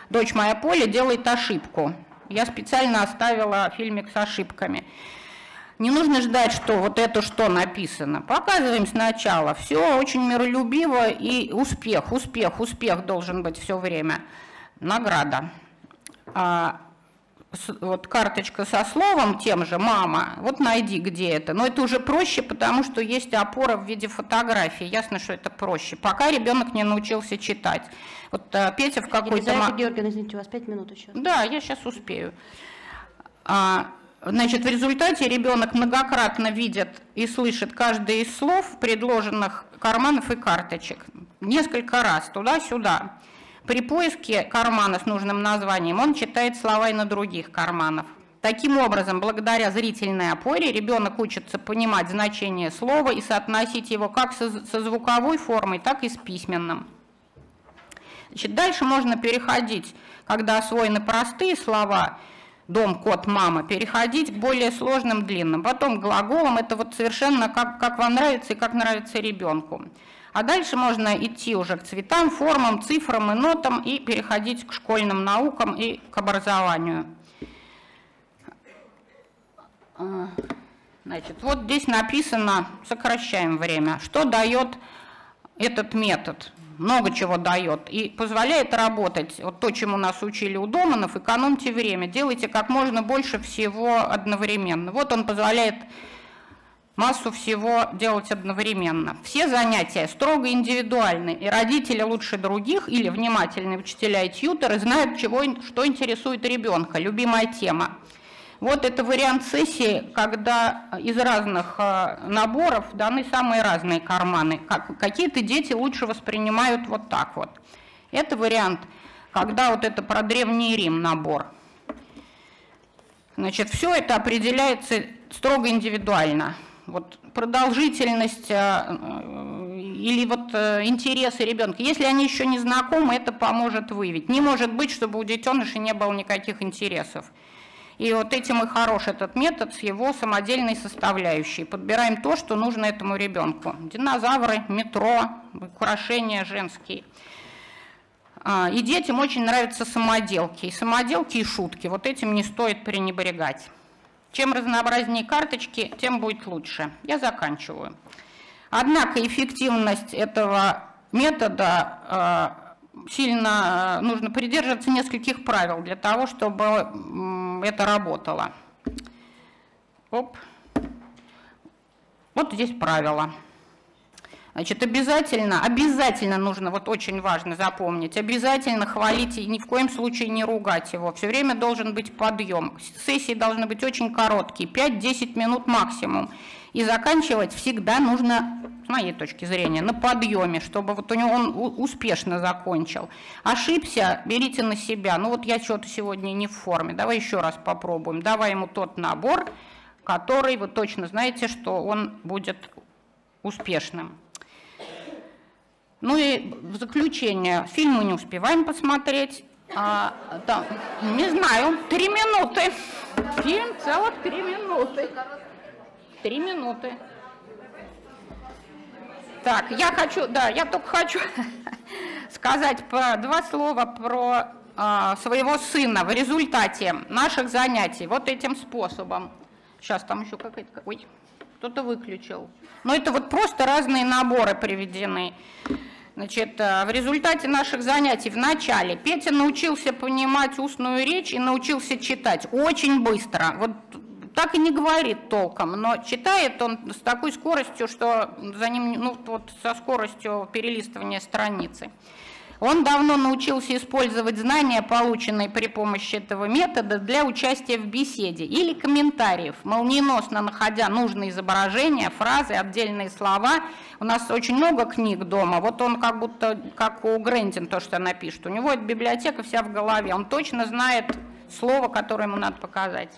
дочь моя Поля делает ошибку. Я специально оставила фильмик с ошибками. Не нужно ждать, что вот это что написано. Показываем сначала. Все очень миролюбиво и успех, успех, успех должен быть все время. Награда. А, вот карточка со словом тем же «мама», вот найди, где это. Но это уже проще, потому что есть опора в виде фотографии. Ясно, что это проще. Пока ребенок не научился читать. Вот а, Петя в какой-то... Елизавета Георгиевна, извините, у вас пять минут еще. Да, я сейчас успею. А, значит, в результате ребенок многократно видит и слышит каждое из слов, предложенных карманов и карточек. Несколько раз, туда-сюда. При поиске кармана с нужным названием он читает слова и на других карманах. Таким образом, благодаря зрительной опоре ребенок учится понимать значение слова и соотносить его как со звуковой формой, так и с письменным. Значит, дальше можно переходить, когда освоены простые слова, дом, кот, мама, переходить к более сложным, длинным. Потом глаголам, это вот совершенно как, как вам нравится и как нравится ребенку. А дальше можно идти уже к цветам, формам, цифрам и нотам и переходить к школьным наукам и к образованию. А, значит, вот здесь написано, сокращаем время, что дает этот метод. Много чего дает и позволяет работать. Вот то, чему нас учили у Доманов, экономьте время, делайте как можно больше всего одновременно. Вот он позволяет массу всего делать одновременно. Все занятия строго индивидуальны, и родители лучше других или внимательные учителя и тьютеры знают, чего, что интересует ребенка, любимая тема. Вот это вариант сессии, когда из разных э, наборов даны самые разные карманы. Какие-то дети лучше воспринимают вот так вот. Это вариант, когда вот это про Древний Рим набор. Значит, все это определяется строго индивидуально вот продолжительность а, э, или вот э, интересы ребенка. Если они еще не знакомы, это поможет выявить. Не может быть, чтобы у детеныша не было никаких интересов. И вот этим и хорош этот метод с его самодельной составляющей. Подбираем то, что нужно этому ребенку. Динозавры, метро, украшения женские. А, и детям очень нравятся самоделки. И самоделки, и шутки. Вот этим не стоит пренебрегать. Чем разнообразнее карточки, тем будет лучше. Я заканчиваю. Однако эффективность этого метода э, сильно э, нужно придерживаться нескольких правил для того, чтобы это работало. Оп. Вот здесь правила. Значит, обязательно, обязательно нужно, вот очень важно запомнить, обязательно хвалить и ни в коем случае не ругать его. Все время должен быть подъем. Сессии должны быть очень короткие, 5-10 минут максимум. И заканчивать всегда нужно, с моей точки зрения, на подъеме, чтобы вот у него он успешно закончил. Ошибся, берите на себя. Ну вот я что-то сегодня не в форме, давай еще раз попробуем. Давай ему тот набор, который вы точно знаете, что он будет успешным. Ну и в заключение, фильм мы не успеваем посмотреть. А, да, не знаю, три минуты. Фильм целых три минуты. Три минуты. Так, я хочу, да, я только хочу сказать по, два слова про а, своего сына в результате наших занятий вот этим способом. Сейчас там еще какая-то... Ой, кто-то выключил. Но это вот просто разные наборы приведены. Значит, э, в результате наших занятий в начале Петя научился понимать устную речь и научился читать очень быстро. Вот так и не говорит толком, но читает он с такой скоростью, что за ним, ну вот со скоростью перелистывания страницы. Он давно научился использовать знания, полученные при помощи этого метода, для участия в беседе или комментариев, молниеносно находя нужные изображения, фразы, отдельные слова. У нас очень много книг дома, вот он как будто, как у Грентин то, что напишет, у него эта библиотека вся в голове, он точно знает слово, которое ему надо показать.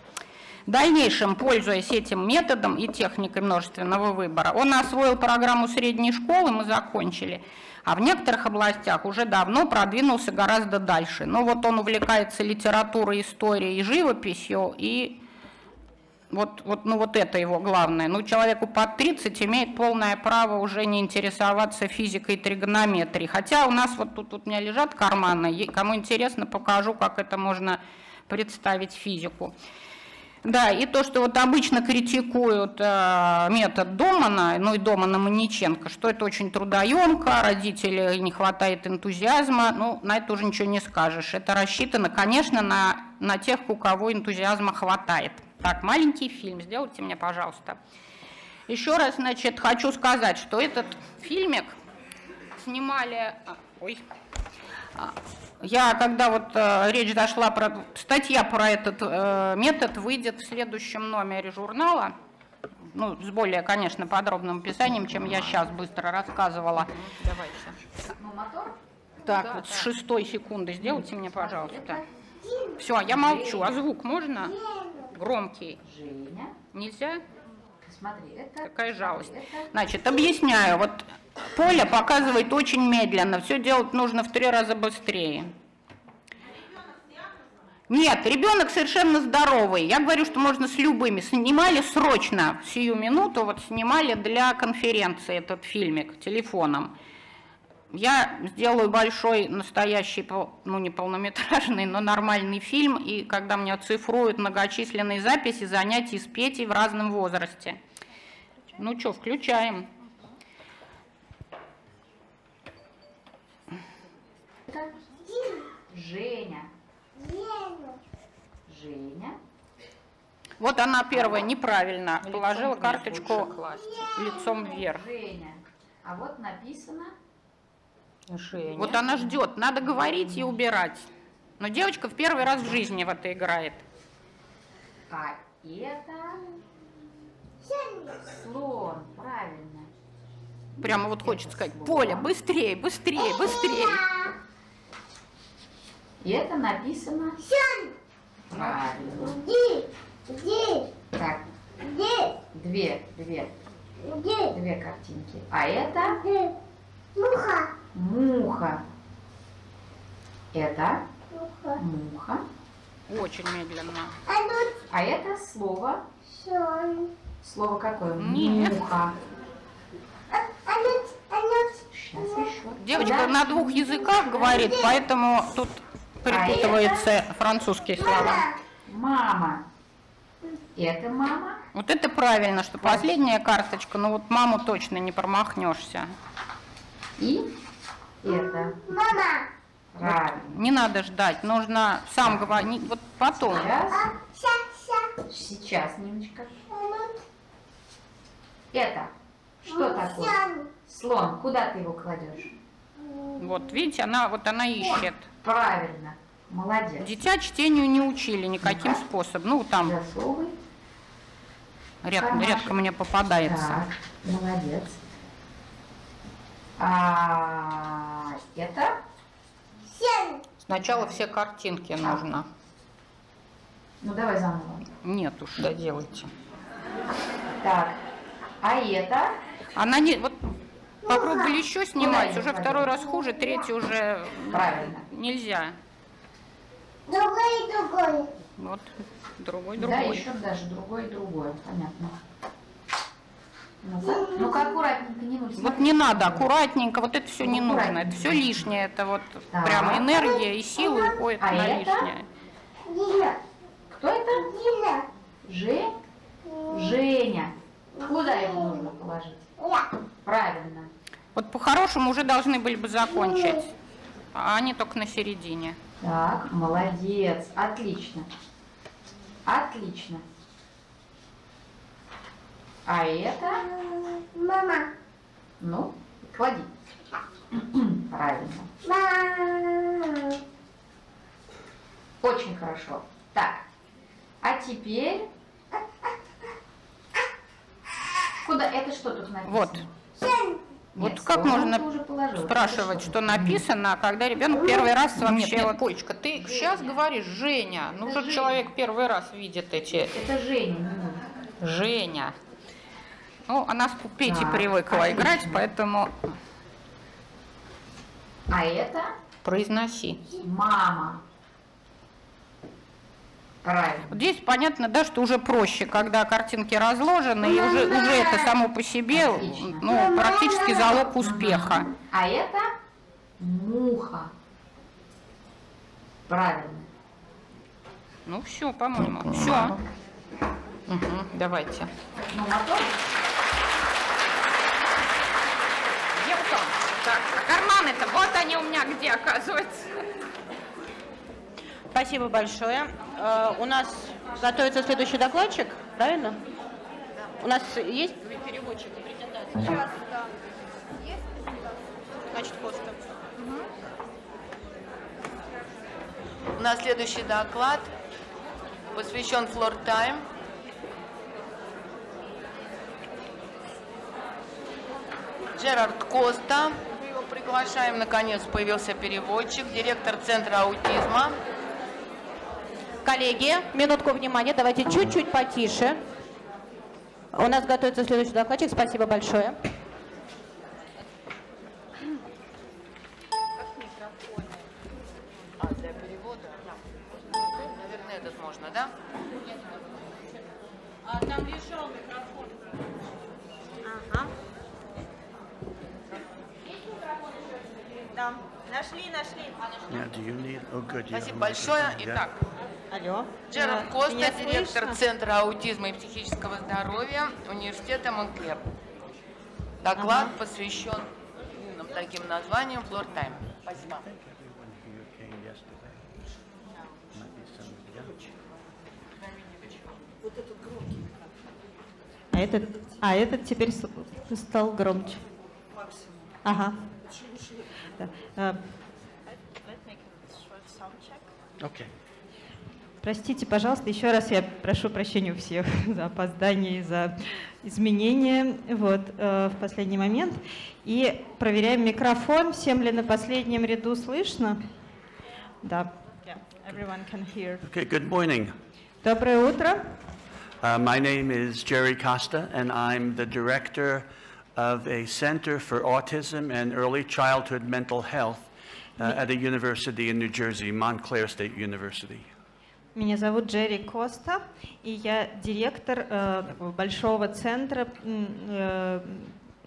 В дальнейшем, пользуясь этим методом и техникой множественного выбора, он освоил программу средней школы, мы закончили, а в некоторых областях уже давно продвинулся гораздо дальше. Но вот он увлекается литературой, историей живописью, и вот, вот, ну вот это его главное. Ну, человеку под 30 имеет полное право уже не интересоваться физикой и тригонометрией. Хотя у нас вот тут, тут у меня лежат карманы, кому интересно, покажу, как это можно представить физику. Да, и то, что вот обычно критикуют э, метод Домана, ну и Домана Маниченко, что это очень трудоемко, родителей не хватает энтузиазма, ну, на это уже ничего не скажешь. Это рассчитано, конечно, на, на тех, у кого энтузиазма хватает. Так, маленький фильм, сделайте мне, пожалуйста. Еще раз, значит, хочу сказать, что этот фильмик снимали... а, Ой, а, я, когда вот э, речь дошла про... Статья про этот э, метод выйдет в следующем номере журнала, ну, с более, конечно, подробным описанием, чем я сейчас быстро рассказывала. Давайте. Так, вот с шестой секунды сделайте мне, пожалуйста. Все, я молчу. А звук можно? Громкий. Женя, Нельзя? смотри, это... Какая жалость. Значит, объясняю. Вот поле показывает очень медленно. Все делать нужно в три раза быстрее. Нет, ребенок совершенно здоровый. Я говорю, что можно с любыми. Снимали срочно, сию минуту, вот снимали для конференции этот фильмик телефоном. Я сделаю большой, настоящий, ну не полнометражный, но нормальный фильм, и когда мне оцифруют многочисленные записи занятий с Петей в разном возрасте. Ну что, включаем. Это Женя. Женя. Вот она первая неправильно положила вверх карточку лицом вверх. Женя. А вот написано... Женя. Вот она ждет, надо говорить и убирать. Но девочка в первый раз в жизни в это играет. А это... Слон, правильно. Прямо вот хочет сказать, Поля, быстрее, быстрее, быстрее. И это написано... Правильно. Так, две, две, две картинки. А это муха. Это муха. Очень медленно. А это слово. Слово какое? Нет. Муха. Сейчас еще. Девочка на двух языках говорит, поэтому тут припутываются французские слова. Мама. Это мама. Вот это правильно, что последняя карточка, но вот маму точно не промахнешься. И это. Правильно. Не надо ждать, нужно сам говорить, вот потом. Сейчас. Сейчас, Ниночка. Это. Что такое? Слон. Куда ты его кладешь? Вот, видите, она вот она ищет. Правильно. Молодец. Дитя чтению не учили никаким способом. Ну, там Засовывай. ряд- Кармашек. редко мне попадается. Так, молодец. А это? Сначала все картинки нужно. Ну давай заново. Нет уж, доделайте. Так. А это? Она не... Вот попробовали еще снимать, уже второй раз хуже, третий уже Правильно. нельзя. Другой, другой. Вот, другой, Да, другой. еще даже другой, другой. Понятно. Назад. Ну-ка аккуратненько, не нужно. Вот не надо, аккуратненько, вот это все не нужно, это все лишнее, это вот Так. прямо энергия и силы уходят А на это? лишнее. Дина. Кто это? Дина. Же? Женя. Куда его нужно положить? Я. Правильно. Вот по-хорошему уже должны были бы закончить, а они только на середине. Так, молодец. Отлично. Отлично. А это? Мама. Ну, клади. Правильно. Мама. Очень хорошо. Так, а теперь... Куда? Это что тут написано? Вот. Вот Нет, как слон можно. Спрашивать, что написано, а когда ребенок первый раз вообще... нет. вот, Полечка, ты сейчас говоришь Женя, ну же Женя. человек первый раз видит эти... Это Женя. Женя. Ну, она с Петей Так, привыкла отлично. играть, поэтому А это произноси. мама. Правильно. Вот здесь понятно, да, что уже проще, когда картинки разложены, и уже, уже это само по себе Отлично. ну, практически залог успеха. А это муха. Правильно. Ну все, по-моему, все. давайте. Ну, мотор. Так, а карманы-то вот они у меня где, оказывается. Спасибо большое. Э, У нас готовится следующий докладчик, правильно? У нас есть переводчик и презентация? Сейчас, да. Есть? Значит, Коста. У нас следующий доклад посвящен Floor Time. Джерард Коста. Мы его приглашаем. Наконец появился переводчик, директор Центра аутизма. Коллеги, минутку внимания, давайте чуть-чуть потише. У нас готовится следующий докладчик. Спасибо большое. А, для перевода? Наверное, этот можно, да? Да, нашли, нашли. Спасибо большое. Итак, Алло. Джерард Э, Коста, директор слышно? Центра аутизма и психического здоровья Университета Монклер. Доклад посвящен именно таким названием Floor Time. Спасибо. А этот, а этот теперь стал громче. Ага. Да. Okay. Простите, пожалуйста, еще раз я прошу прощения у всех за опоздание и за изменения вот, э, в последний момент. И проверяем микрофон. Всем ли на последнем ряду слышно? Да. Yeah, everyone can hear. Okay, good morning. Доброе утро. Uh, my name is Jerry Costa, and I'm the director of a Center for Autism and Early Childhood Mental Health uh, at a university in New Jersey, Montclair State University. Меня зовут Джерри Коста, и я директор э, большого центра, э,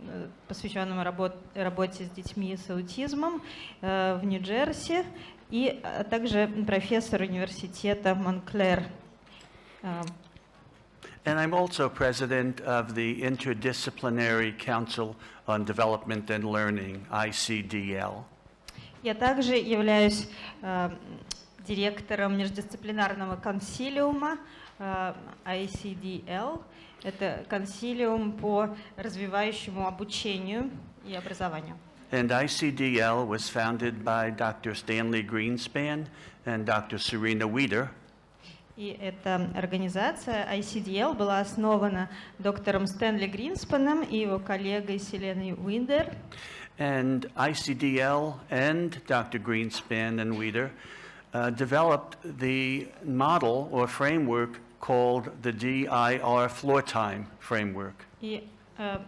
э, посвященного работ- работе с детьми с аутизмом э, в Нью-Джерси, и а также профессор университета Монклер. Э, And I'm also president of the Interdisciplinary Council on Development and Learning, ICDL. Я также являюсь э, директором междисциплинарного консилиума э, ICDL. Это консилиум по развивающему обучению и образованию. And ICDL was founded by Dr. Stanley Greenspan and Dr. Serena Weider. И эта организация ICDL была основана доктором Стэнли Гринспаном и его коллегой Селеной Уиндер. And ICDL and Dr. Greenspan and Weider uh, developed the model or framework called the DIR floor time framework. И э,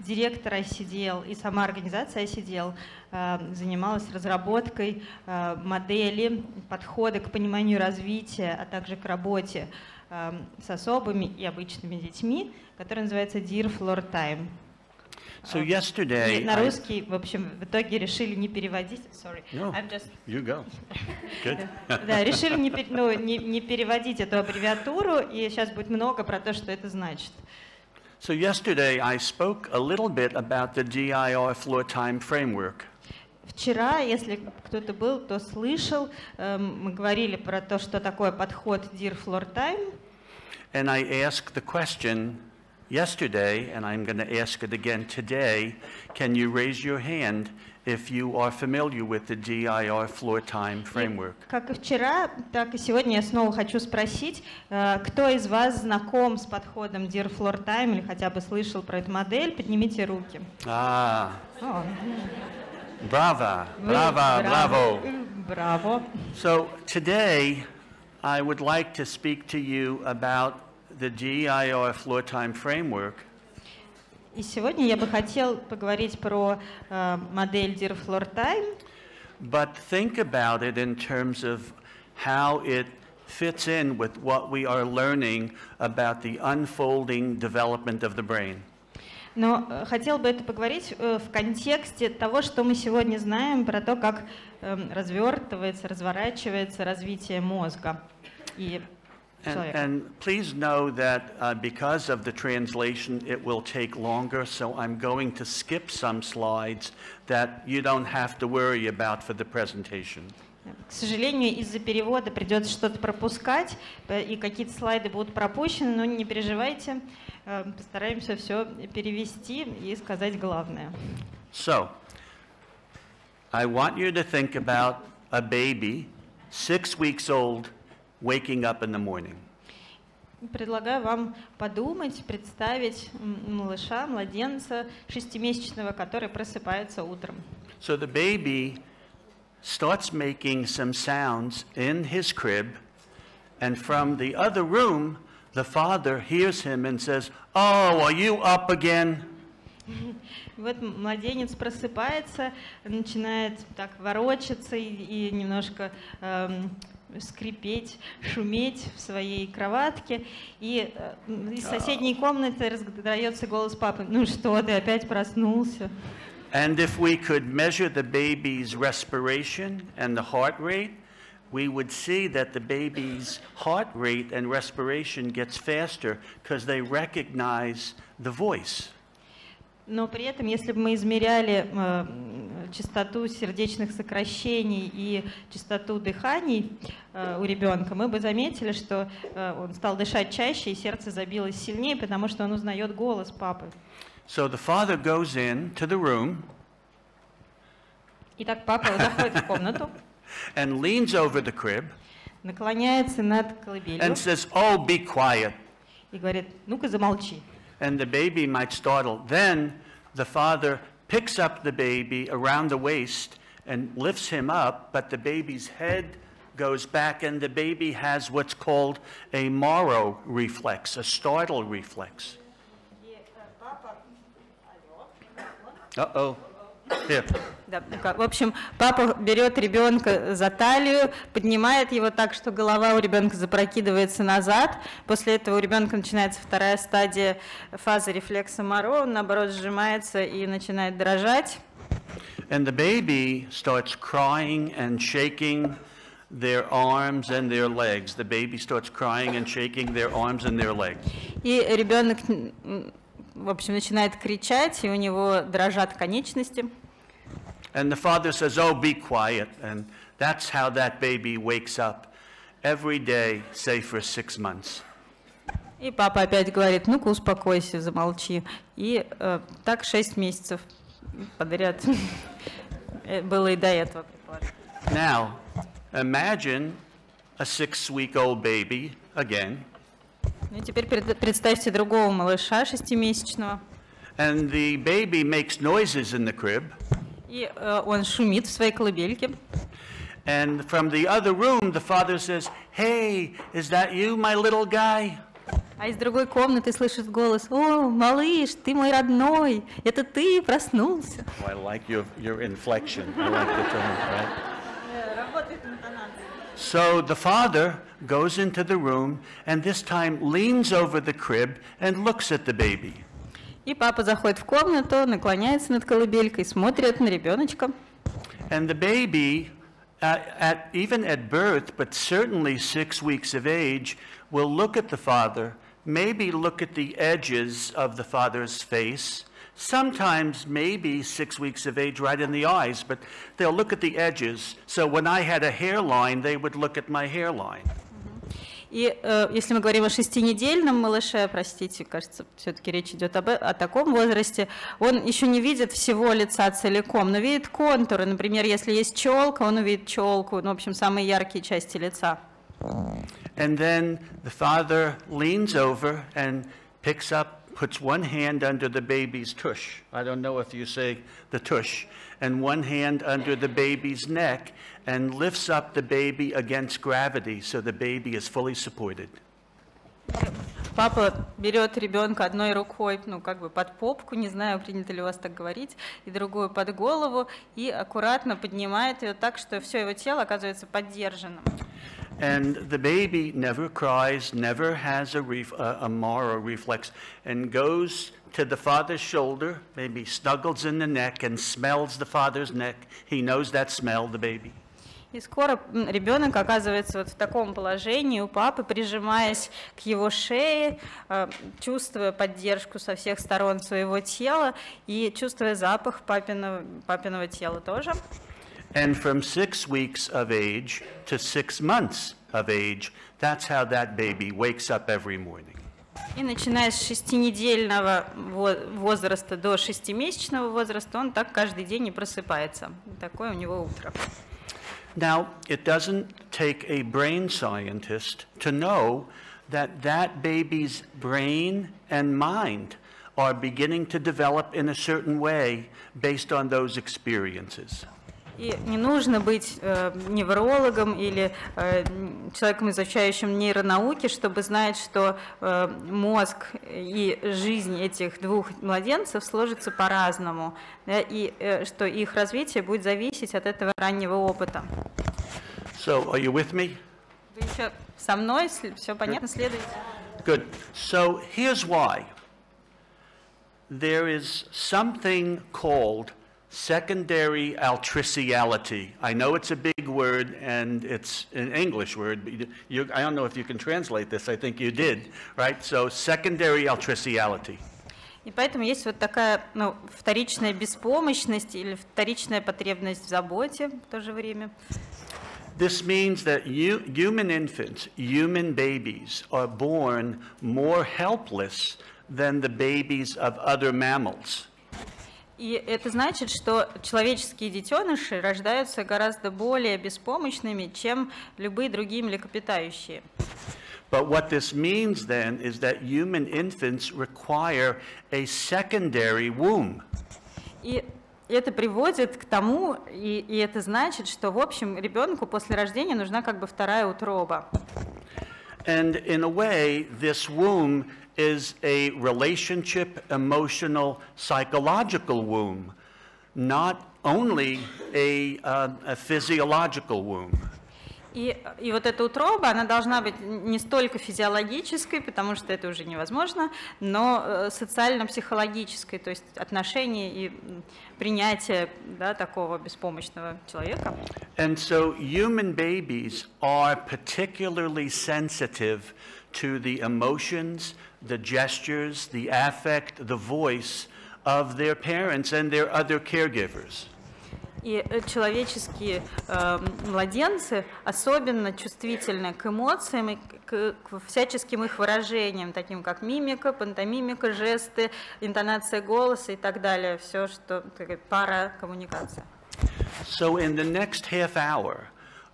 директор ICDL и сама организация ICDL э, занималась разработкой э, модели, подхода к пониманию развития, а также к работе эм, с особыми и обычными детьми, который называется Dear Floor Time. So И yesterday, на I- русский, в общем, в итоге решили не переводить. Sorry, No. I'm just you go. Good. да, решили не, ну, не, не переводить эту аббревиатуру, и сейчас будет много про то, что это значит. So yesterday, I spoke a little bit about the DIR floor time framework. Вчера, если кто-то был, то слышал, эм, мы говорили про то, что такое подход Dear Floor Time, And I asked the question yesterday, and I'm going to ask it again today. Can you raise your hand if you are familiar with the DIR floor time framework? Как и вчера, так и сегодня я снова хочу спросить, э, кто из вас знаком с подходом Dear Floor Time или хотя бы слышал про эту модель, поднимите руки. Ah, О, brava, вы- brava, bravo. Браво. So today, I would like to speak to you about the DIR floor time framework. И сегодня я бы хотел поговорить про э, модель Dear Floor Time, But think about it in terms of how it fits in with what we are learning about the unfolding development of the brain. но э, хотел бы это поговорить э, в контексте того, что мы сегодня знаем про то, как эм, развертывается, разворачивается развитие мозга и And, человека. and please know that uh, because of the translation, it will take longer, so I'm going to skip some slides that you don't have to worry about for the presentation. К сожалению, из-за перевода придется что-то пропускать, э, и какие-то слайды будут пропущены, но не переживайте, э, постараемся все перевести и сказать главное. So, I want you to think about a baby, six weeks old, waking up in the morning. Предлагаю вам подумать, представить м, малыша, младенца шестимесячного, который просыпается утром. So the baby starts making some sounds in his crib, and from the other room, the father hears him and says, Oh, are you up again? И вот младенец просыпается, начинает так ворочаться и, и немножко эм, скрипеть, шуметь в своей кроватке. И э, из соседней комнаты раздается голос папы. Ну что, ты опять проснулся? And if we could measure the baby's respiration and the heart rate, we would see that the baby's heart rate and respiration gets faster because they recognize the voice. Но при этом, если бы мы измеряли э, частоту сердечных сокращений и частоту дыханий э, у ребенка, мы бы заметили, что э, он стал дышать чаще и сердце забилось сильнее, потому что он узнает голос папы. So the father goes in to the room Итак, папа заходит в комнату, and leans over the crib наклоняется над колыбелью and says, Oh, be quiet. и говорит, ну-ка замолчи. And the baby might startle. Then the father picks up the baby around the waist and lifts him up, but the baby's head goes back, and the baby has what's called a Morrow reflex, a startle reflex. Uh Да, в общем, папа берет ребенка за талию, поднимает его так, что голова у ребенка запрокидывается назад. После этого у ребенка начинается вторая стадия фазы рефлекса Моро, он наоборот сжимается и начинает дрожать. And the baby starts crying and shaking their arms and their legs. The baby starts crying and shaking their arms and their legs. И ребенок, в общем, начинает кричать, и у него дрожат конечности. And the father says, Oh, be quiet. And that's how that baby wakes up every day, say for six months. И папа опять говорит, ну-ка успокойся, замолчи. И э, так шесть месяцев подряд было и до этого. Now, imagine a six week old baby again, Ну теперь пред- представьте другого малыша шестимесячного. and the baby makes noises in the crib, И э, он шумит в своей колыбельке. and from the other room, the father says, Hey, is that you, my little guy? А из другой комнаты слышит голос, «О, малыш, ты мой родной, это ты проснулся». Oh, I like your, your inflection. I like the tone, right? Работает интонация. So the father goes into the room and this time leans over the crib and looks at the baby. И папа заходит в комнату, наклоняется над колыбелькой, смотрит на ребеночка. And the baby, uh, at, even at birth, but certainly six weeks of age, will look at the father, maybe look at the edges of the father's face, sometimes maybe six weeks of age right in the eyes, but they'll look at the edges. So when I had a hairline, they would look at my hairline. И э, если мы говорим о шестинедельном малыше, простите, кажется, все-таки речь идет об, о таком возрасте, он еще не видит всего лица целиком, но видит контуры. Например, если есть челка, он увидит челку, ну, в общем, самые яркие части лица. And then the father leans over and picks up, puts one hand under the baby's tush. I don't know if you say the tush, and one hand under the baby's neck and lifts up the baby against gravity so the baby is fully supported. Папа берет ребенка одной рукой, ну, как бы под попку, не знаю, принято ли у вас так говорить, и другую под голову, и аккуратно поднимает ее так, что все его тело оказывается поддержанным. And the baby never cries, never has a, ref, a, a mar or reflex, and goes to the father's shoulder, maybe snuggles in the neck and smells the father's neck. He knows that smell, the baby. И скоро м, ребенок оказывается вот в таком положении у папы, прижимаясь к его шее, э, чувствуя поддержку со всех сторон своего тела и чувствуя запах папиного, папиного тела тоже. And from six weeks of age to six months of age, that's how that baby wakes up every morning. И начиная с шестинедельного во- возраста до шестимесячного возраста, он так каждый день и просыпается. Такое у него утро. Now, it doesn't take a brain scientist to know that that baby's brain and mind are beginning to develop in a certain way based on those experiences. И не нужно быть э, неврологом или э, человеком, изучающим нейронауки, чтобы знать, что э, мозг и жизнь этих двух младенцев сложится по-разному, да, и э, что их развитие будет зависеть от этого раннего опыта. So, are you with me? Вы еще со мной, все понятно, следуете? Good. So, here's why. There is something called secondary altriciality. I know it's a big word and it's an English word, but you, you, I don't know if you can translate this. I think you did, right? So, secondary altriciality. И поэтому есть вот такая ну, вторичная беспомощность или вторичная потребность в заботе в то же время. This means that you, human infants, human babies, are born more helpless than the babies of other mammals. И это значит, что человеческие детеныши рождаются гораздо более беспомощными, чем любые другие млекопитающие. But what this means then is that human infants require a secondary womb. И это приводит к тому, и, и это значит, что, в общем, ребенку после рождения нужна как бы вторая утроба. And in a way, this womb is a relationship, emotional, psychological womb, not only a, uh, a physiological womb. И, и вот эта утроба, она должна быть не столько физиологической, потому что это уже невозможно, но э, социально-психологической, то есть отношение и м, принятие да, такого беспомощного человека. And so human babies are particularly sensitive to the emotions, the gestures, the affect, the voice of their parents and their other caregivers. И э, человеческие э, младенцы особенно чувствительны к эмоциям и к, к всяческим их выражениям, таким как мимика, пантомимика, жесты, интонация голоса и так далее. Все, что такая паракоммуникация. So, in the next half hour,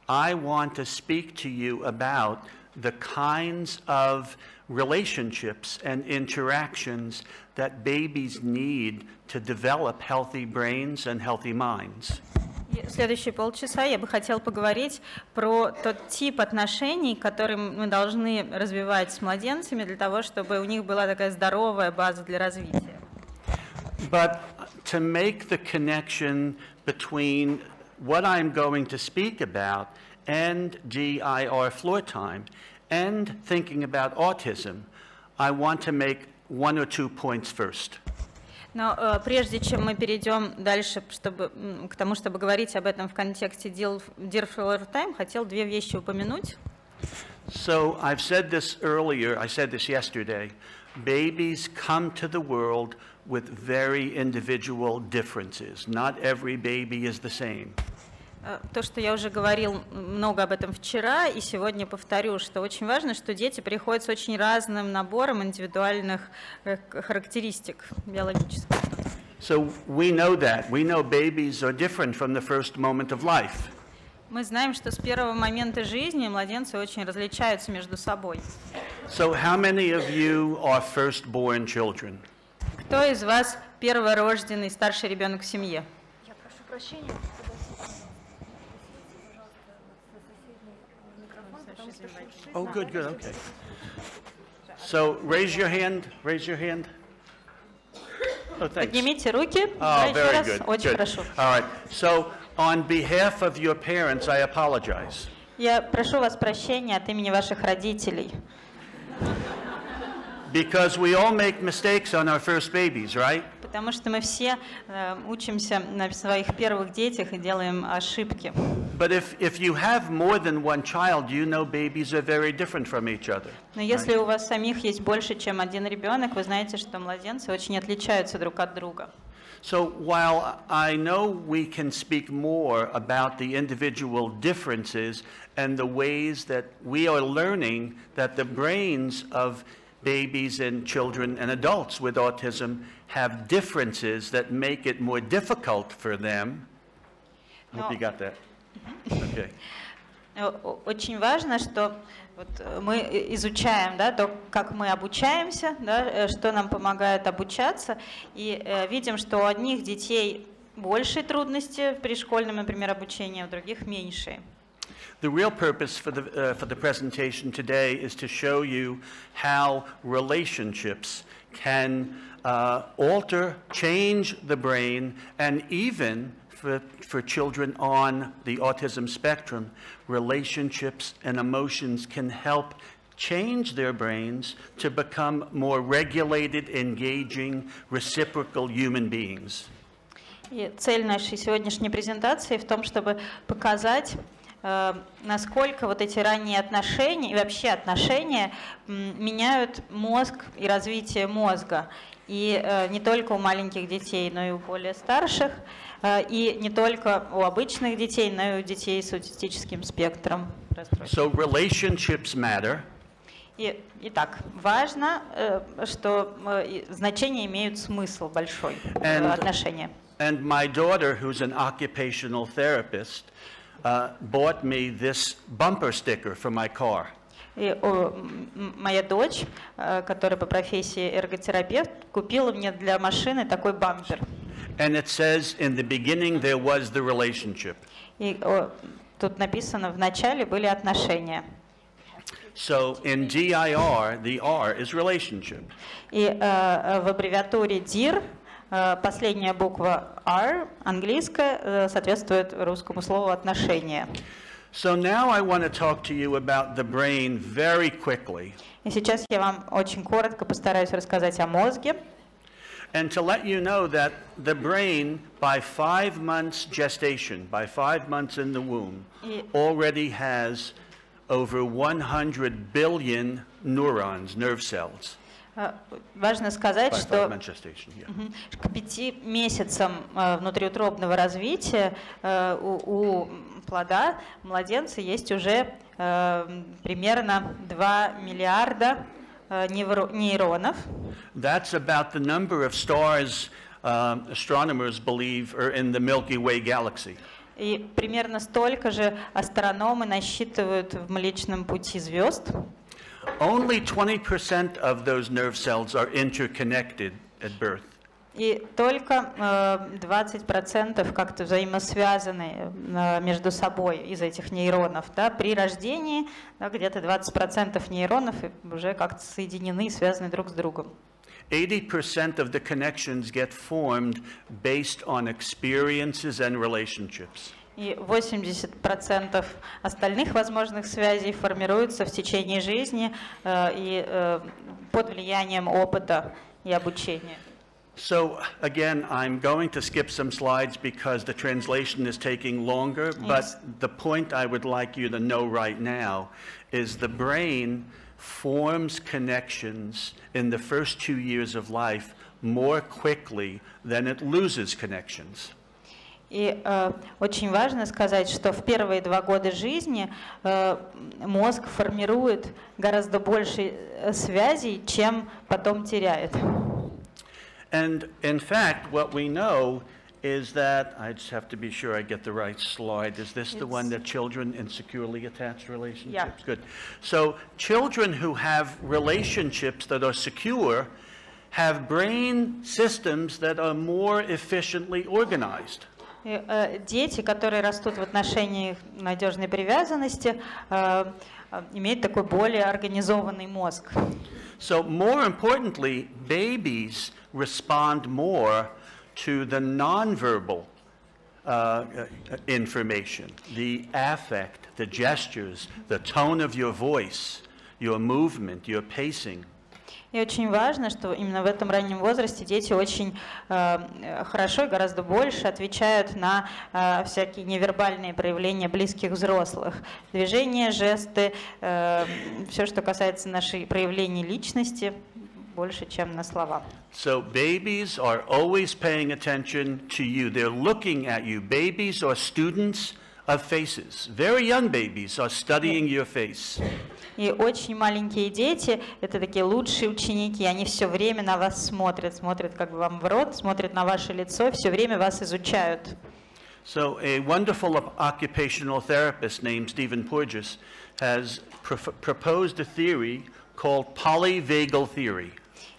I want to speak to you about the kinds of relationships and interactions that babies need to develop healthy brains and healthy minds. И в следующие полчаса я бы хотела поговорить про тот тип отношений, которые мы должны развивать с младенцами для того, чтобы у них была такая здоровая база для развития. But to make the connection between what I'm going to speak about and DIR floor time and thinking about autism, I want to make one or two points first. Но э, прежде чем мы перейдем дальше чтобы, м, к тому, чтобы говорить об этом в контексте Dear Dear Floor Time, хотел две вещи упомянуть. So I've said this earlier, I said this yesterday. Babies come to the world with very individual differences. Not every baby is the same. Э, То, что я уже говорил много об этом вчера, и сегодня повторю, что очень важно, что дети приходят с очень разным набором индивидуальных э, характеристик биологических. So we know that. We know babies are different from the first moment of life. Мы знаем, что с первого момента жизни младенцы очень различаются между собой. So how many of you are firstborn children? Кто из вас перворожденный старший ребенок в семье? Oh, good, good, okay. So raise your hand, raise your hand. Oh, thanks. Поднимите руки. Oh, Да, еще very раз. good. Очень good. прошу. All right. So on behalf of your parents, I apologize. Я прошу вас прощения от имени ваших родителей, Because we all make mistakes on our first babies, right? Потому что мы все э, учимся на своих первых детях и делаем ошибки. But if, if you have more than one child, you know babies are very different from each other. Но если у вас самих есть больше, чем один ребенок, вы знаете, что младенцы очень отличаются друг от друга. So while I know we can speak more about the individual differences and the ways that we are learning that the brains of babies and children and adults with autism have differences that make it more difficult for them. I hope you got that. Okay. Очень важно, что вот э, мы изучаем да, то, как мы обучаемся, да, э, что нам помогает обучаться, и э, видим, что у одних детей больше трудности при школьном, например, обучении, а у других меньше. The real purpose for the, uh, for the presentation today is to show you how relationships can uh, alter, change the brain, and even for, for children on the autism spectrum, relationships and emotions can help change their brains to become more regulated, engaging, reciprocal human beings. И цель нашей сегодняшней презентации в том, чтобы показать, э, насколько вот эти ранние отношения и вообще отношения м, меняют мозг и развитие мозга. И э, не только у маленьких детей, но и у более старших, э, и не только у обычных детей, но и у детей с аутистическим спектром. So relationships matter. И, итак, важно, э, что значения имеют смысл большой, And- отношения. And my daughter, who's an occupational therapist, uh, bought me this bumper sticker for my car. И о, моя дочь, э, которая по профессии эрготерапевт, купила мне для машины такой бампер. And it says, in the beginning, there was the relationship. И о, тут написано, в начале были отношения. So in DIR, the R is relationship. И э, э, в аббревиатуре DIR э, последняя буква R, английская, э, соответствует русскому слову отношения. So now I want to talk to you about the brain very quickly. И сейчас я вам очень коротко постараюсь рассказать о мозге. And to let you know that the brain, by five months gestation, by five months in the womb, Ye- already has over 100 billion neurons, nerve cells. Э, Важно сказать, By что five months gestation, yeah. Мгм. К пяти месяцам э, внутриутробного развития э, у, у плода младенца есть уже э, примерно 2 миллиарда э, нейронов. That's about the number of stars um, astronomers believe are in the Milky Way galaxy. И примерно столько же астрономы насчитывают в Млечном пути звезд. Only 20% of those nerve cells are interconnected at birth. И только э, 20% как-то взаимосвязаны э, между собой из этих нейронов. Да? При рождении да, где-то 20% нейронов уже как-то соединены и связаны друг с другом. 80% of the connections get formed based on experiences and relationships. И 80% остальных возможных связей формируются в течение жизни э, и э, под влиянием опыта и обучения. So again, I'm going to skip some slides because the translation is taking longer, but Yes. the point I would like you to know right now is the brain forms connections in the first two years of life more quickly than it loses connections. И э, очень важно сказать, что в первые два года жизни э, мозг формирует гораздо больше э, связей, чем потом теряет. And in fact, what we know is that, I just have to be sure I get the right slide. Is this the one that children in securely attached relationships? Good. So children who have relationships that are secure have brain systems that are more efficiently organized. И, э, дети, которые растут в отношении надежной привязанности, э, э, имеют такой более организованный мозг. So more importantly, babies respond more to the nonverbal uh, uh, information, the affect, the gestures, the tone of your voice, your movement, your pacing. И очень важно, что именно в этом раннем возрасте дети очень э, э, хорошо и гораздо больше отвечают на э, всякие невербальные проявления близких взрослых. Движения, жесты, все, что касается нашей проявления личности, больше, чем на слова. So babies are always paying attention to you. They're looking at you. Babies are students of faces. Very young babies are studying your face. И очень маленькие дети – это такие лучшие ученики, они все время на вас смотрят, смотрят как бы вам в рот, смотрят на ваше лицо, все время вас изучают. So a wonderful op- occupational therapist named Stephen Porges has prof- proposed a theory called polyvagal theory.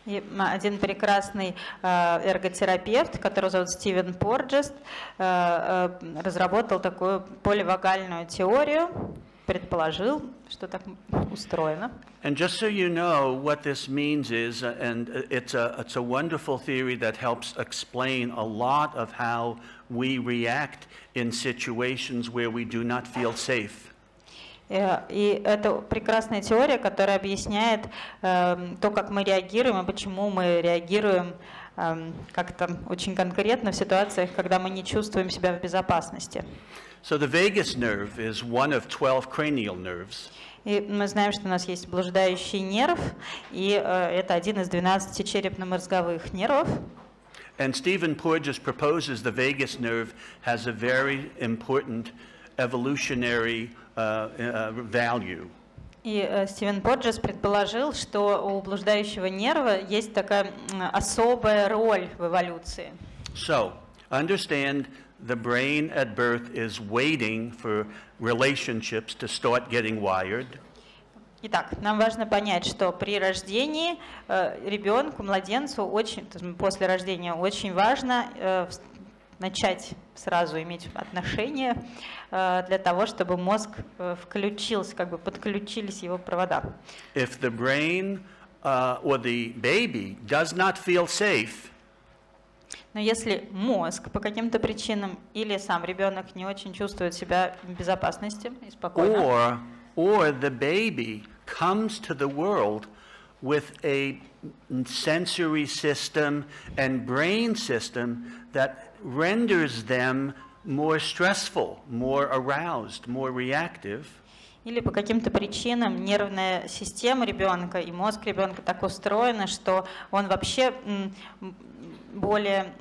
Один прекрасный э, эрготерапевт, которого зовут Стивен Порджест, э, э, разработал такую поливагальную теорию, предположил, что так устроено. And just so you know, what this means is, uh, and uh, it's a, it's a wonderful theory that helps explain a lot of how we react in situations where we do not feel safe. Э, И это прекрасная теория, которая объясняет эм, то, как мы реагируем и почему мы реагируем эм, как-то очень конкретно в ситуациях, когда мы не чувствуем себя в безопасности. So the vagus nerve is one of 12 cranial nerves. И мы знаем, что у нас есть блуждающий нерв, и э, это один из 12 черепно-мозговых нервов. And Stephen Porges proposes the vagus nerve has a very important evolutionary value. И э, Стивен Порджес предположил, что у блуждающего нерва есть такая особая роль в эволюции. So, understand the brain at birth is waiting for relationships to start getting wired. Итак, нам важно понять, что при рождении э, ребенку, младенцу, очень, после рождения очень важно э, начать сразу иметь отношения э, для того, чтобы мозг э, включился, как бы подключились его провода. If the brain uh, or the baby does not feel safe, Но если мозг по каким-то причинам или сам ребенок не очень чувствует себя в безопасности и спокойно, or, or the baby comes to the world with a sensory system and brain system that renders them more stressful, more aroused, more reactive, или по каким-то причинам нервная система ребенка и мозг ребенка так устроены, что он вообще более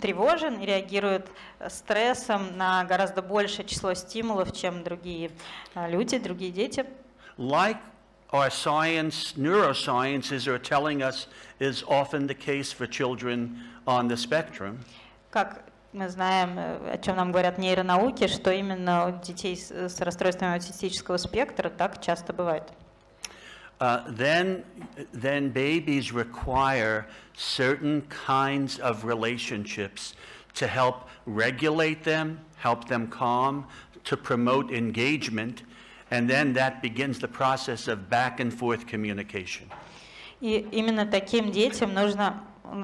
тревожен и реагирует э, стрессом на гораздо большее число стимулов, чем другие э, люди, другие дети. like our science, neurosciences are telling us is often the case for children on the spectrum. Как мы знаем, э, о чем нам говорят нейронауки, что именно у детей с, расстройствами аутистического спектра так часто бывает. Uh, then, then babies require certain kinds of relationships to help regulate them, help them calm, to promote engagement, and then that begins the process of back and forth communication. И именно таким детям нужно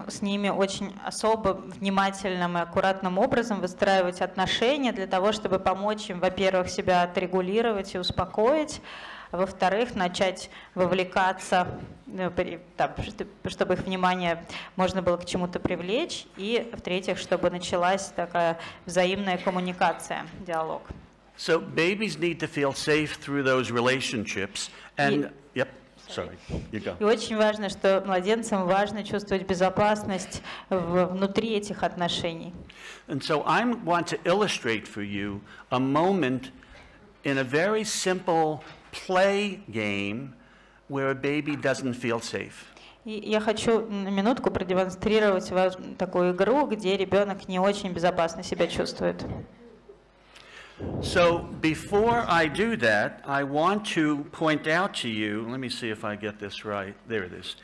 с ними очень особо внимательным и аккуратным образом выстраивать отношения для того, чтобы помочь им, во-первых, себя отрегулировать и успокоить, а во-вторых, начать вовлекаться, э, чтобы их внимание можно было к чему-то привлечь, и, в-третьих, чтобы началась такая взаимная коммуникация, диалог. So babies need to feel safe through those relationships. And, sorry. И очень важно, что младенцам важно чувствовать безопасность внутри этих отношений. And so I want to illustrate for you a moment in a very simple play game where a baby doesn't feel safe. И я хочу на минутку продемонстрировать вам такую игру, где ребенок не очень безопасно себя чувствует. So before I do that, I want to point out to you, let me see if I get this right. There it is.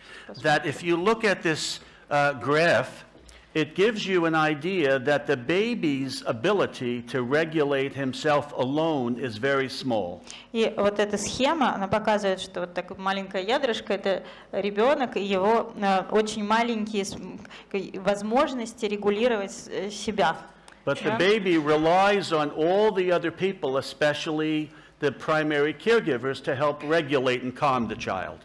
That if you look at this uh, graph, it gives you an idea that the baby's ability to regulate himself alone is very small. И вот эта схема, она показывает, что вот такое маленькое ядрышко – это ребенок и его э, очень маленькие с- м, к- возможности регулировать с- э, себя. But the Yeah. baby relies on all the other people, especially the primary caregivers, to help regulate and calm the child.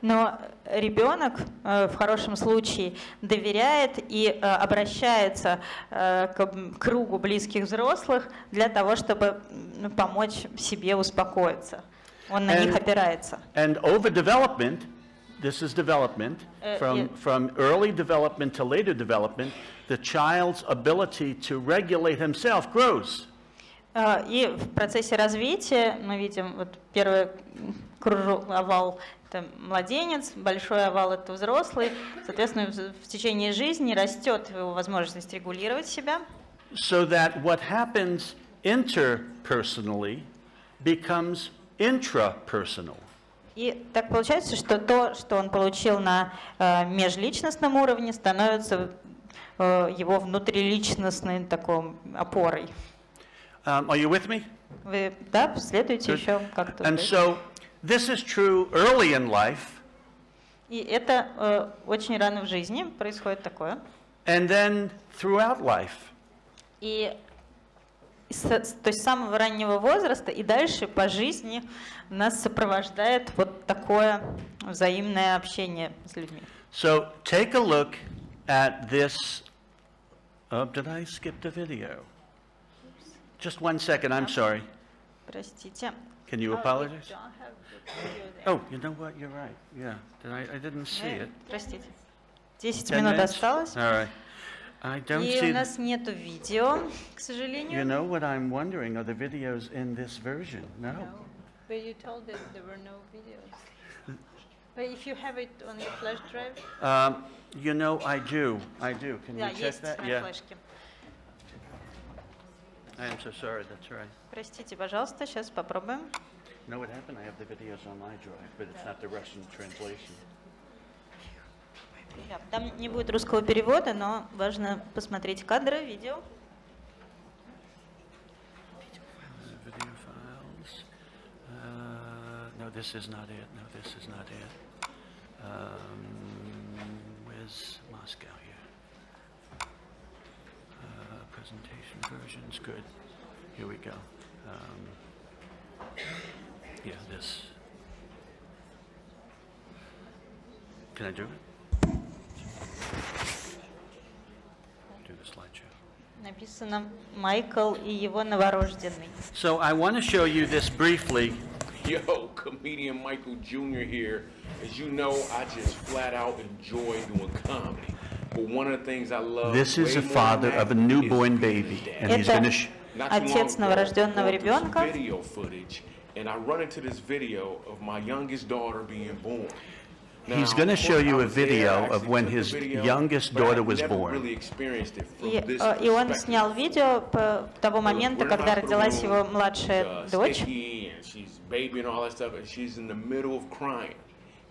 Но ребенок э, в хорошем случае доверяет и э, обращается э, к м, кругу близких взрослых для того, чтобы м, помочь себе успокоиться. Он на них And- опирается. And overdevelopment, this is development, Uh, from, yeah. from early development to later development, the child's ability to regulate himself grows. Э, И в процессе развития мы видим вот первый кружок, овал – это младенец, большой овал – это взрослый. Соответственно, в в течение жизни растет его возможность регулировать себя. So that what happens interpersonally becomes intrapersonal. И так получается, что то, что он получил на э, межличностном уровне, становится э, его внутриличностной такой опорой. Um, are you with me? Вы, да, следуете Good. еще как-то. And so this is true early in life, И это э, очень рано в жизни происходит такое. and then throughout life. И то есть с самого раннего возраста и дальше по жизни нас сопровождает вот такое взаимное общение с людьми. So take a look at this. Oh, did I skip the video? Just one second, I'm sorry. Простите. Can you Oh, apologize? Oh, you know what, you're right, yeah. Did I, I didn't see Э, it. Простите. 10 Ten минут осталось. All right. I don't И see, у нас нету видео, к сожалению. you know what I'm wondering, are the videos in this version? No? But you told that there were no videos. But if you have it on your flash drive, Um, you know, I do, I do. Can да, you check есть that? на Yeah, флешке. I am so sorry, that's right. Простите, пожалуйста, сейчас попробуем. You know what happened? I have the videos on my drive, but it's not the Russian translation. Да, Там не будет русского перевода, но важно посмотреть кадры, видео. Uh, Video files. Uh, No, this is not it. No, this is not it. Um, Where's Moscow here? Uh, Presentation versions, good. Here we go. Um, Yeah, this. Can I do it? Do the slideshow. Написано «Майкл и его новорожденный». So I want to show you this briefly. Yo, comedian Michael Jr. here. As you know, I just flat out enjoy doing comedy. But one of the things I love This is way a more father than of a that newborn is being baby, a and dad. he's Это going to. Sh- Not too long отец ago, новорожденного going through some ребенка. Video footage, and I run into this video of my youngest daughter being born. He's Now, gonna of show course, you I a was there, video I of actually when took the his video, youngest but I daughter was never born. really experienced it from И, this э, и он perspective. снял видео по того момента, We're in the когда hospital родилась room, его младшая uh, дочь. sticky, and she's baby and all that stuff, and she's in the middle of crying.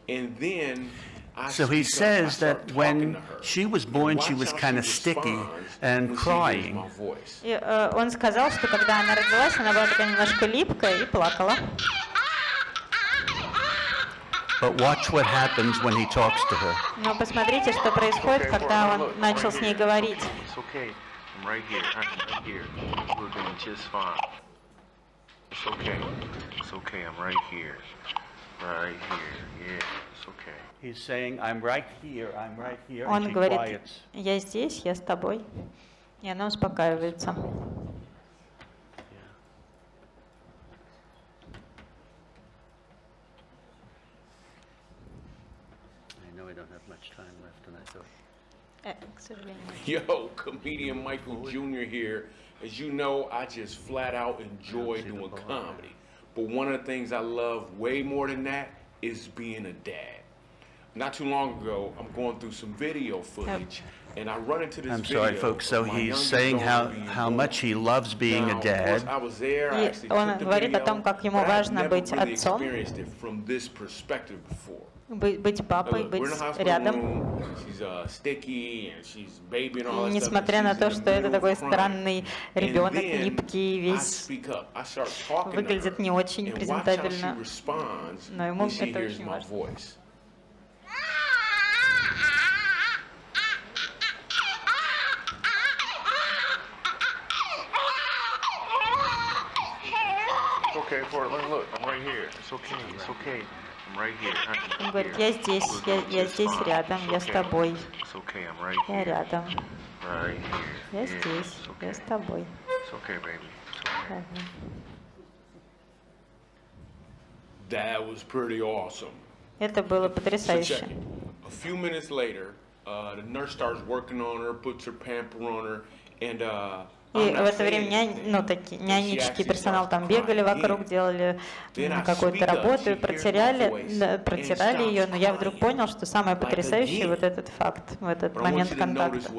And then I So he speak up, I says start that talking when to her. she was And born, watch she was how kind of she sticky responds and when she hears crying. my voice. И, э, он сказал, что когда она родилась, она была такая немножко липкая и плакала. But watch what happens when he talks to her. Но посмотрите, что происходит, когда он начал с ней говорить. It's okay. I'm right here. I'm right here. We're doing just fine. It's okay. It's okay. I'm right here. Right here. Yeah, it's okay. He's saying, I'm right here, I'm right here, Он говорит, я здесь, я с тобой. И она успокаивается. Yo, comedian Michael Jr. here. As you know, I just flat out enjoy doing comedy. But one of the things I love way more than that is being a dad. Not too long ago, I'm going through some video footage, and I run into this I'm video. sorry, folks, so of my he's youngest saying how, daughter being how born. much he loves being Now, a of course, dad. I was there, I И actually он took the говорит о video, том, как ему but I've важно never быть really отцом. experienced it from this perspective before. Бы- Быть папой, быть рядом. uh, И несмотря на то, что это такой странный ребенок, липкий, весь выглядит не очень презентабельно. Но ему это очень важно. okay, Portland. Look, I'm right here. It's okay. It's okay. I'm right here. I'm Он говорит, here. я здесь, We're я, doing я just здесь fine. рядом, It's я с okay. тобой, It's okay. I'm right я here. рядом, Right here. я Yeah, здесь, it's я okay. с тобой. It's okay, baby. It's okay. Ага. That was pretty awesome. Это было So check потрясающе. it. A few minutes later, uh, the nurse starts working on her, puts her pamper on her, and uh, И в это время нянь, ну, такие, нянечки, персонал там бегали вокруг, делали какую-то работу и протеряли, да, протирали ее, но я вдруг понял, что самое потрясающее вот этот факт, в этот момент контакта.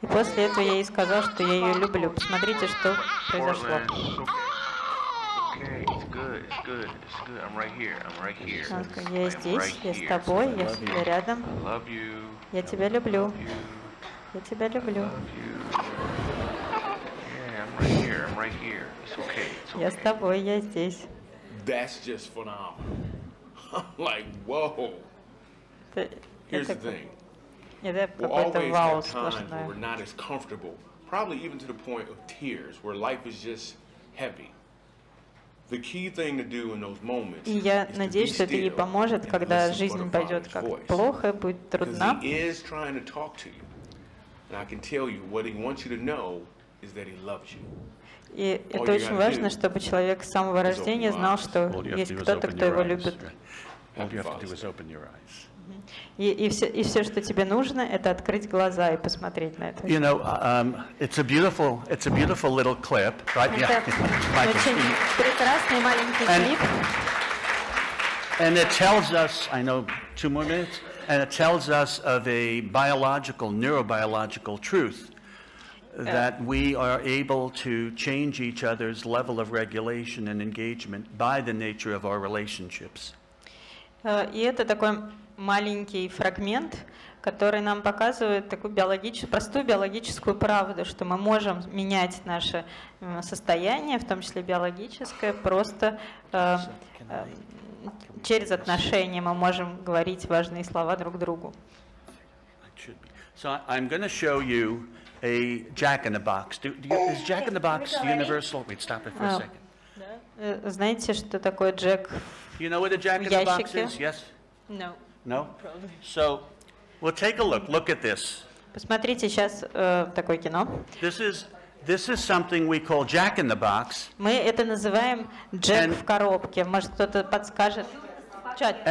И после этого я ей сказал, что я ее люблю. Посмотрите, что произошло. Я здесь, я с тобой, я, я рядом, Love you. я тебя люблю, Love you. я тебя люблю. Love you. Yeah, I'm right here. I'm right here. It's okay. It's Я с okay. тобой, я здесь. That's just phenomenal. I'm like, whoa. Это, Here's the это, thing. это We'll какое-то always вау have times where сплошное. we're not as comfortable, probably even to the point of tears, where life is just heavy. И я надеюсь, что это ей поможет, когда жизнь пойдет как voice. плохо, будет Because трудна. he is trying to talk to you. And I can tell you, what he wants you to know is that he loves you. И это очень важно, чтобы человек с самого рождения знал, что есть кто-то, кто его любит. All you have to do is open your eyes. И, и, все, и все, что тебе нужно, это открыть глаза и посмотреть на это. You know, um, it's a beautiful, it's a beautiful little clip, right? Это Michael, очень прекрасный маленький And- клип. And it tells us, I know, two more minutes, and it tells us of a biological, neurobiological truth that we are able to change each other's level of regulation and engagement by the nature of our relationships. Э, И это такой маленький фрагмент, который нам показывает такую биологическую, простую биологическую правду, что мы можем менять наше э, состояние, в том числе биологическое, просто э, э, через отношения мы можем говорить важные слова друг другу. It should be. So I- I'm going to show you a Jack in the Box. Do, do you, is Jack in the Box universal? Wait, stop it for a Oh. second. Э, Знаете, что такое Джек? You know what a Jack in the Box is? Yes? No. No? So, well, take a look. Look at this. Посмотрите сейчас э, такое кино. This is, this is something we call Jack in the Box. Мы это называем Джек And- в коробке. Может, кто-то подскажет?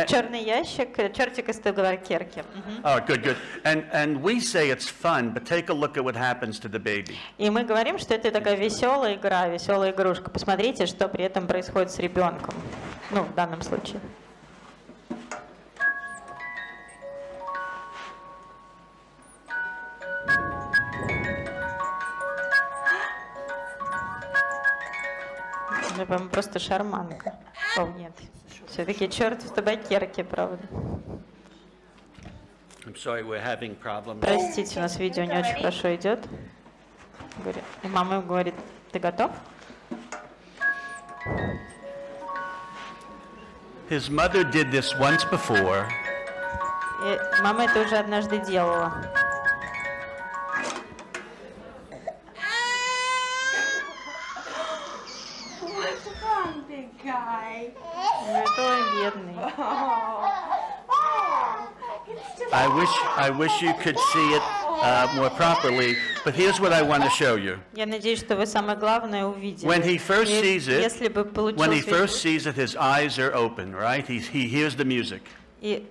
Черный ящик, э, чертик из табакерки. Oh, good, good. And, and we say it's fun, but take a look at what happens to the baby. И мы говорим, что это такая веселая игра, веселая игрушка. Посмотрите, что при этом происходит с ребенком. Ну, в данном случае. Это, по-моему, просто шарманка. О, нет. Все-таки черт в табакерке, правда. I'm sorry, we're having problems. Простите, у нас видео не очень хорошо идет. И мама ему говорит, ты готов? His mother did this once before, И мама это уже однажды делала. guy? Ну, это он бедный. I wish, I wish you could see it uh, more properly, but here's what I want to show you. Я надеюсь, что вы самое главное увидели. When he first И sees it, если бы when he получилось... first sees it, his eyes are open, right? He, he hears the music. И,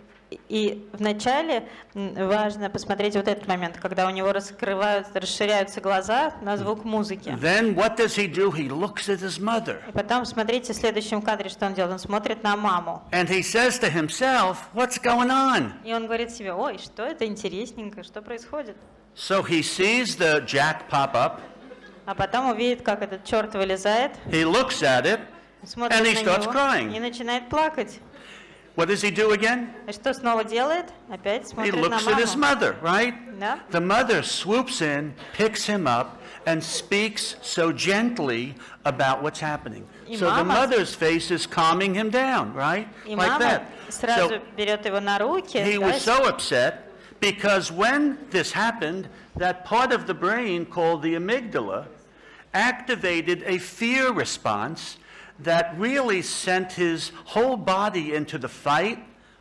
И вначале важно посмотреть вот этот момент, когда у него раскрываются, расширяются глаза на звук музыки. Then what does he do? He looks at his mother. И потом смотрите в следующем кадре, что он делает. Он смотрит на маму. And he says to himself, What's going on? И он говорит себе, ой, что это интересненько, что происходит? So he sees the jack pop up, А потом увидит, как этот черт вылезает, he looks at it, смотрит And he starts него crying. и начинает плакать. what does he do again? И что снова делает? Опять He смотрит на looks at his маму. mother, right? Да? The mother swoops in, picks him up, and speaks so gently about what's happening. И So the мама- mother's face is calming him down, right? И Like мама that. сразу So берет его на руки. he да, was so upset because when this happened, that part of the brain called the amygdala activated a fear response that really sent his whole body into the fight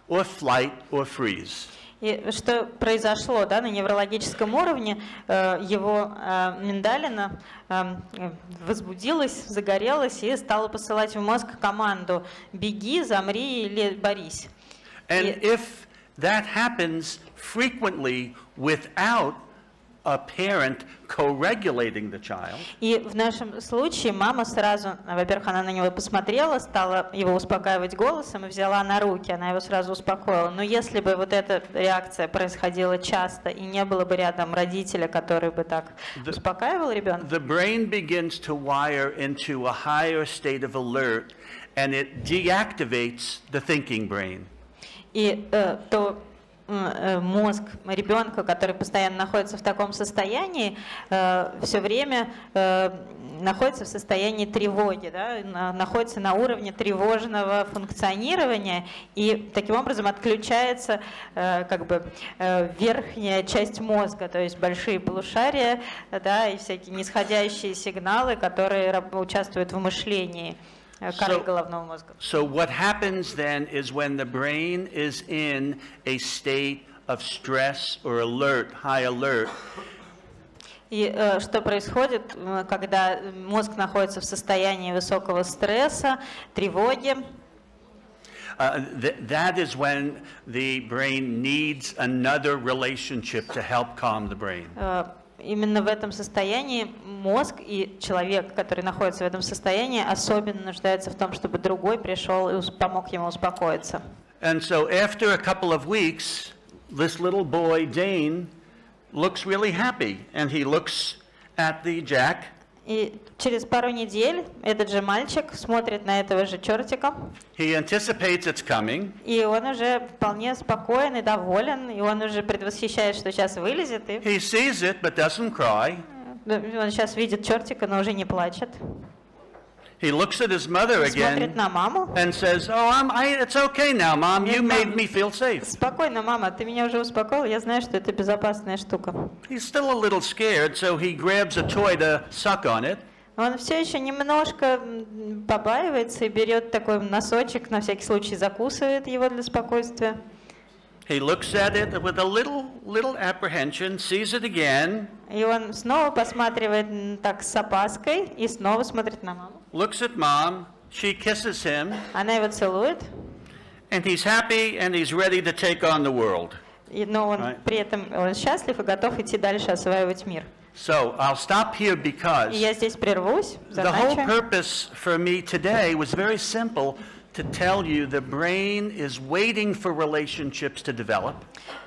or flight or freeze. И что произошло да, на неврологическом уровне, э, его э, миндалина э, э, возбудилась, загорелась и стала посылать в мозг команду «беги, замри или борись». And if that happens frequently without a parent co-regulating the child, И в нашем случае мама сразу, во-первых, она на него посмотрела, стала его успокаивать голосом и взяла на руки, она его сразу успокоила. Но если бы вот эта реакция происходила часто и не было бы рядом родителя, который бы так успокаивал ребенка, the brain begins to wire into a higher state of alert and it deactivates the thinking brain. и э, то мозг ребенка, который постоянно находится в таком состоянии, все время э, находится в состоянии тревоги, да, на- находится на уровне тревожного функционирования, и таким образом отключается э, как бы э, верхняя часть мозга, то есть большие полушария, да, и всякие нисходящие сигналы, которые участвуют в мышлении. э, коры So- головного мозга. So what happens then is when the brain is in a state of stress or alert, high alert, И э, что происходит, э, когда мозг находится в состоянии высокого стресса, тревоги? uh, th- that is when the brain needs another relationship to help calm the brain. Э, Именно в этом состоянии мозг и человек, который находится в этом состоянии, особенно нуждается в том, чтобы другой пришел и помог ему успокоиться. And so after a couple of weeks, this little boy, Dane, looks really happy. And he looks at the jack И через пару недель этот же мальчик смотрит на этого же чертика, He anticipates it's coming. и он уже вполне спокоен и доволен, и он уже предвосхищает, что сейчас вылезет, и He sees it but doesn't cry. э, он сейчас видит чертика, но уже не плачет. He looks at his mother again and says, "Oh, I'm, I, it's okay now, Mom. You made me feel safe." Спокойно, мама, ты меня уже успокоил, я знаю, что это безопасная штука. He's still a little scared, so he grabs a toy to suck on it. Он все еще немножко побаивается и берет такой носочек, на всякий случай закусывает его для спокойствия. He looks at it with a little, little apprehension, sees it again, И он снова посматривает так с опаской и снова смотрит на маму. looks at Mom. She kisses him, Она его целует, and he's happy and he's ready to take on the world. и- но он Right. при этом он счастлив и готов идти дальше осваивать мир. So I'll stop here because И я здесь прервусь. The whole Задача. purpose for me today was very simple to tell you the brain is waiting for relationships to develop.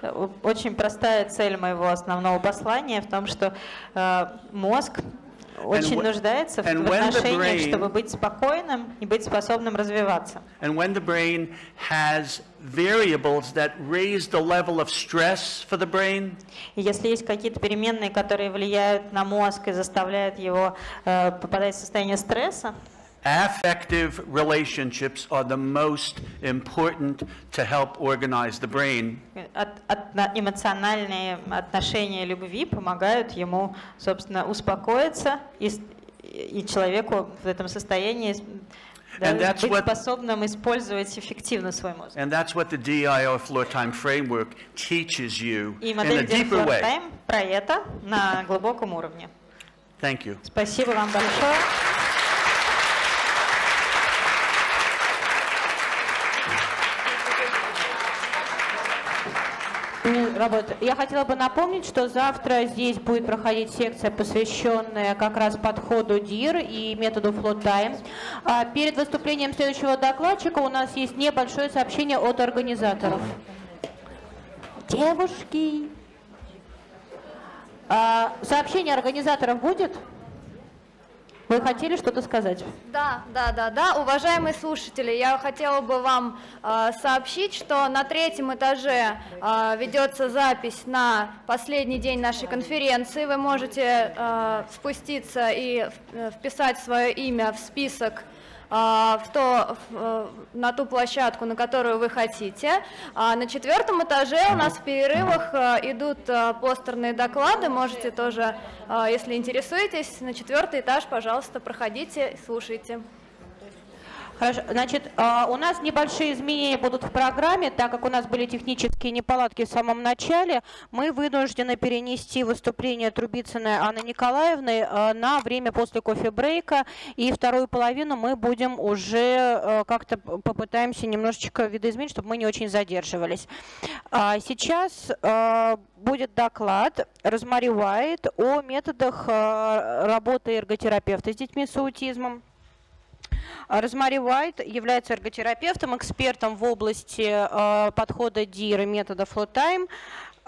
Э, Очень простая цель моего основного послания в том, что э, мозг очень нуждается в, отношениях, чтобы быть спокойным и быть способным развиваться. And when the brain has variables that raise the level of stress for the brain, если есть какие-то переменные, которые влияют на мозг и заставляют его э, попадать в состояние стресса, Affective relationships are the most important to help organize the brain. От- отно- эмоциональные отношения любви помогают ему, собственно, успокоиться и, с- и человеку в этом состоянии да, And that's быть what- способным использовать эффективно свой мозг. And that's what the DIR floor time framework teaches you И in a модель deeper way. Time про это на глубоком уровне. Thank you. Спасибо вам большое. М, Работа. Я хотела бы напомнить, что завтра здесь будет проходить секция, посвященная как раз подходу ДИР и методу Float Time. А Перед выступлением следующего докладчика у нас есть небольшое сообщение от организаторов. Девушки. А, Сообщение организаторов будет? Вы хотели что-то сказать? Да, да, да, да. Уважаемые слушатели, я хотела бы вам э, сообщить, что на третьем этаже э, ведется запись на последний день нашей конференции. Вы можете э, спуститься и э, вписать свое имя в список в то, в, э, на ту площадку, на которую вы хотите. А на четвертом этаже у нас в перерывах э, идут э, постерные доклады. Можете тоже, если интересуетесь, на четвертый этаж, пожалуйста, проходите, слушайте. Хорошо, значит, а, у нас небольшие изменения будут в программе, так как у нас были технические неполадки в самом начале, мы вынуждены перенести выступление Трубицыной Анны Николаевны а, на время после кофе-брейка, и вторую половину мы будем уже а, как-то попытаемся немножечко видоизменить, чтобы мы не очень задерживались. Сейчас будет доклад Розмари Уайт о методах работы эрготерапевта с детьми с аутизмом. А, Розмари Уайт является эрготерапевтом, экспертом в области э, подхода ДИР и метода Time.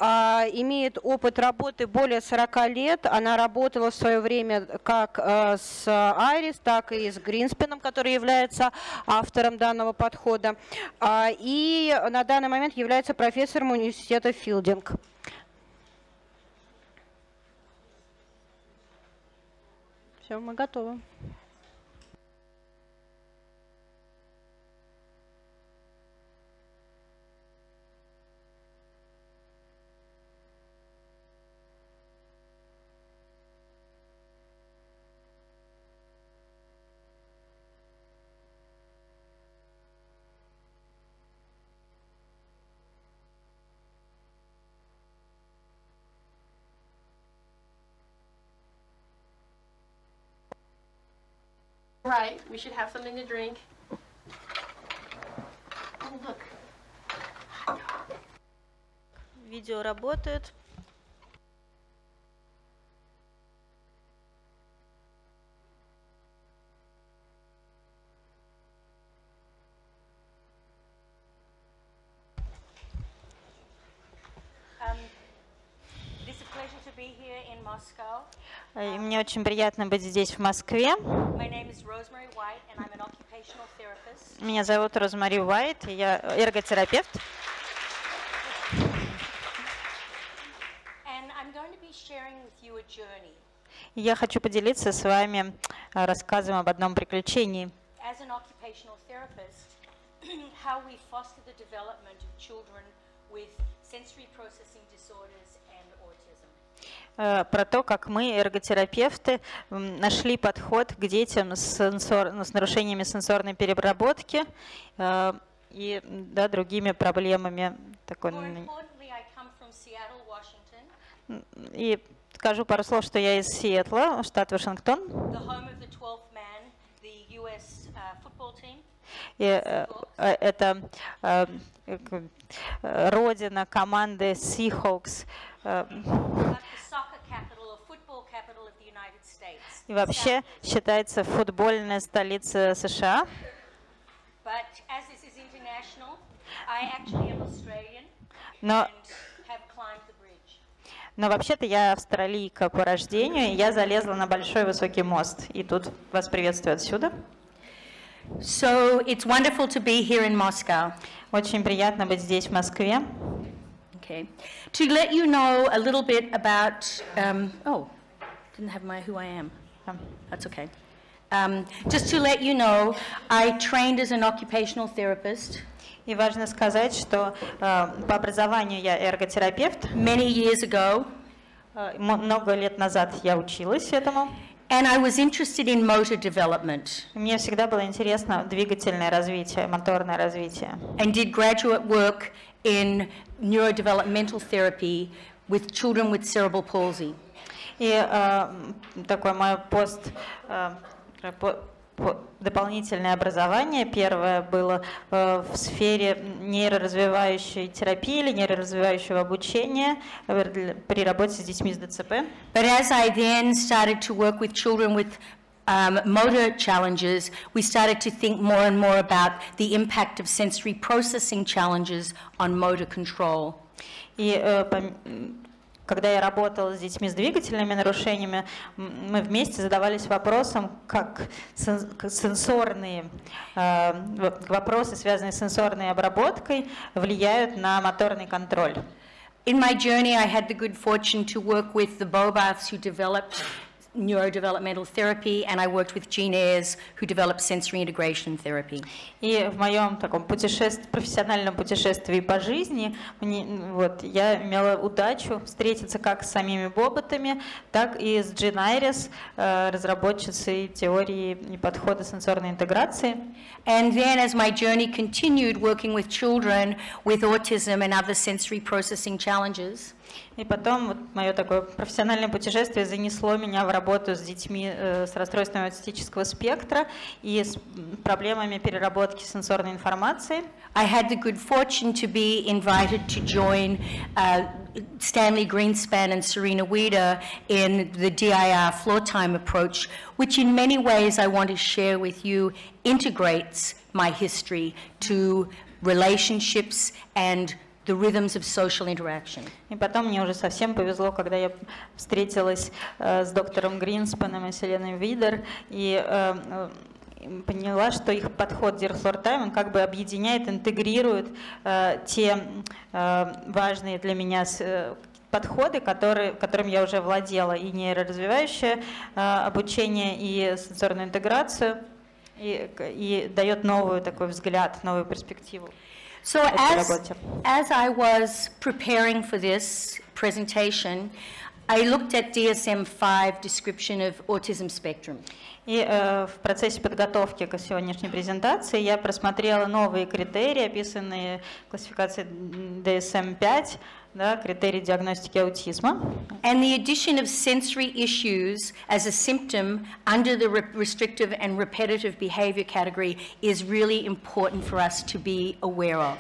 А, имеет опыт работы более 40 лет. Она работала в свое время как с Айрис, так и с Гринспеном, который является автором данного подхода. А, и на данный момент является профессором университета Филдинг. Все, мы готовы. Right, we should have something to drink. Oh, look. Видео работает. и Мне очень приятно быть здесь, в Москве. Меня зовут Розмари Уайт, и я эрготерапевт. Я хочу поделиться с вами э, рассказом об одном приключении. As an occupational therapist, how we foster the development of children with sensory processing Про то, как мы, эрготерапевты, нашли подход к детям с, сенсор- ну, с нарушениями сенсорной переработки э, и да, другими проблемами. Такой, и скажу пару слов, что я из Сиэтла, штат Вашингтон. the home of the 12th man, the US football team. И, э, э, это э, э, э, родина команды Seahawks. э, the soccer capital or football capital of the United States. И вообще считается футбольная столица США. Но, но вообще-то я австралийка по рождению, и я залезла на большой высокий мост. И тут вас приветствую отсюда. So it's wonderful to be here in Moscow. Очень приятно быть здесь, в Москве. Okay. To let you know a little bit about, um, oh, didn't have my who I am. That's okay. Um, just to let you know, I trained as an occupational therapist. И важно сказать, что э, по образованию я эрготерапевт. Many years ago. Э, м- много лет назад я училась этому. And I was interested in motor development. Мне всегда было интересно двигательное развитие, моторное развитие. And did graduate work in neurodevelopmental therapy with children with cerebral palsy. И э, такой мой пост, э, по- по- дополнительное образование. Первое было э, в сфере нейроразвивающей терапии или нейроразвивающего обучения при работе с детьми с ДЦП. But as I then started to work with children with um, motor challenges, we started to think more and more about the impact of sensory processing challenges on motor control. И когда я работала с детьми с двигательными нарушениями, мы вместе задавались вопросом, как сен- как сенсорные э, вопросы, связанные с сенсорной обработкой, влияют на моторный контроль. In my journey, I had the good fortune to work with the Bobaths who developed neurodevelopmental therapy, and I worked with Jean Ayres who developed sensory integration therapy. И в моем таком путешествии, профессиональном путешествии по жизни мне, м, вот, я имела удачу встретиться как с самими боботами, так и с Джин Айрес, э, разработчицей теории и подхода сенсорной интеграции. And then, as my journey continued working with children with autism and other sensory processing challenges, И потом вот мое такое профессиональное путешествие занесло меня в работу с детьми э, с расстройствами аутистического спектра и с проблемами переработки сенсорной информации. I had the good fortune to be invited to join uh, Stanley Greenspan and Serena Weeder in the DIR floor time approach, which in many ways I want to share with you integrates my history to relationships and the rhythms of social interaction. И потом мне уже совсем повезло, когда я встретилась э, с доктором Гринспаном и Селеной Видер, и э, э, поняла, что их подход Дирфлор Тайм, он как бы объединяет, интегрирует э, те э, важные для меня э, подходы, которые, которым я уже владела, и нейроразвивающее э, обучение, и сенсорную интеграцию, и, и дает новый такой взгляд, новую перспективу. So этой as, работе. as I was preparing for this presentation, I looked at DSM-5 description of autism spectrum. И э, в процессе подготовки к сегодняшней презентации я просмотрела новые критерии, описанные в классификации DSM-5, да, критерии диагностики аутизма. And the addition of sensory issues as a symptom under the re- restrictive and repetitive behavior category is really important for us to be aware of.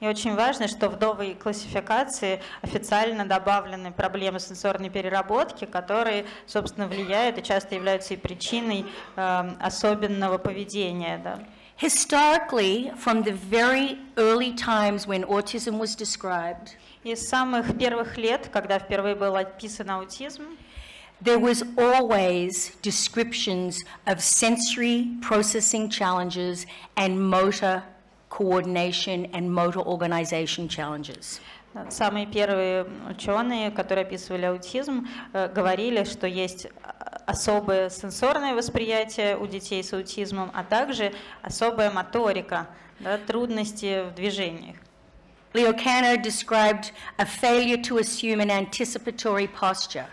И очень важно, что в новой классификации официально добавлены проблемы сенсорной переработки, которые, собственно, влияют и часто являются и причиной э, особенного поведения. Да. Historically, from the very early times when autism was described, И с самых первых лет, когда впервые был описан аутизм, there was always descriptions of sensory processing challenges and motor coordination and motor organization challenges. Самые первые ученые, которые описывали аутизм, э, говорили, что есть а, особое сенсорное восприятие у детей с аутизмом, а также особая моторика, да, трудности в движениях. Leo Kanner described a failure to assume an anticipatory posture.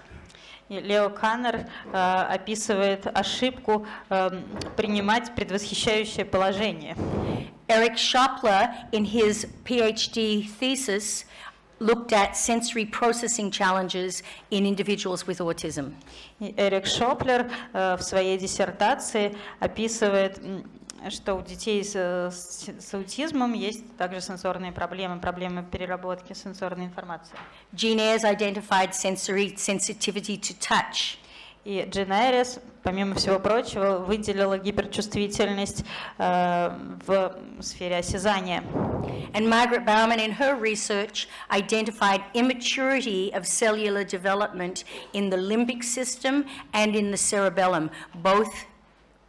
И Лео Каннер э, описывает ошибку э, принимать предвосхищающее положение. Eric Schopler, in his PhD thesis, looked at sensory processing challenges in individuals with autism. И Эрик Шоплер э, в своей диссертации описывает, м, что у детей с, с- с аутизмом есть также сенсорные проблемы, проблемы переработки сенсорной информации. Ayres identified sensory sensitivity to touch. И Джин Айрес, помимо всего прочего, выделила гиперчувствительность э, в сфере осязания. And Margaret Bauman, in her research, identified immaturity of cellular development in the limbic system and in the cerebellum, both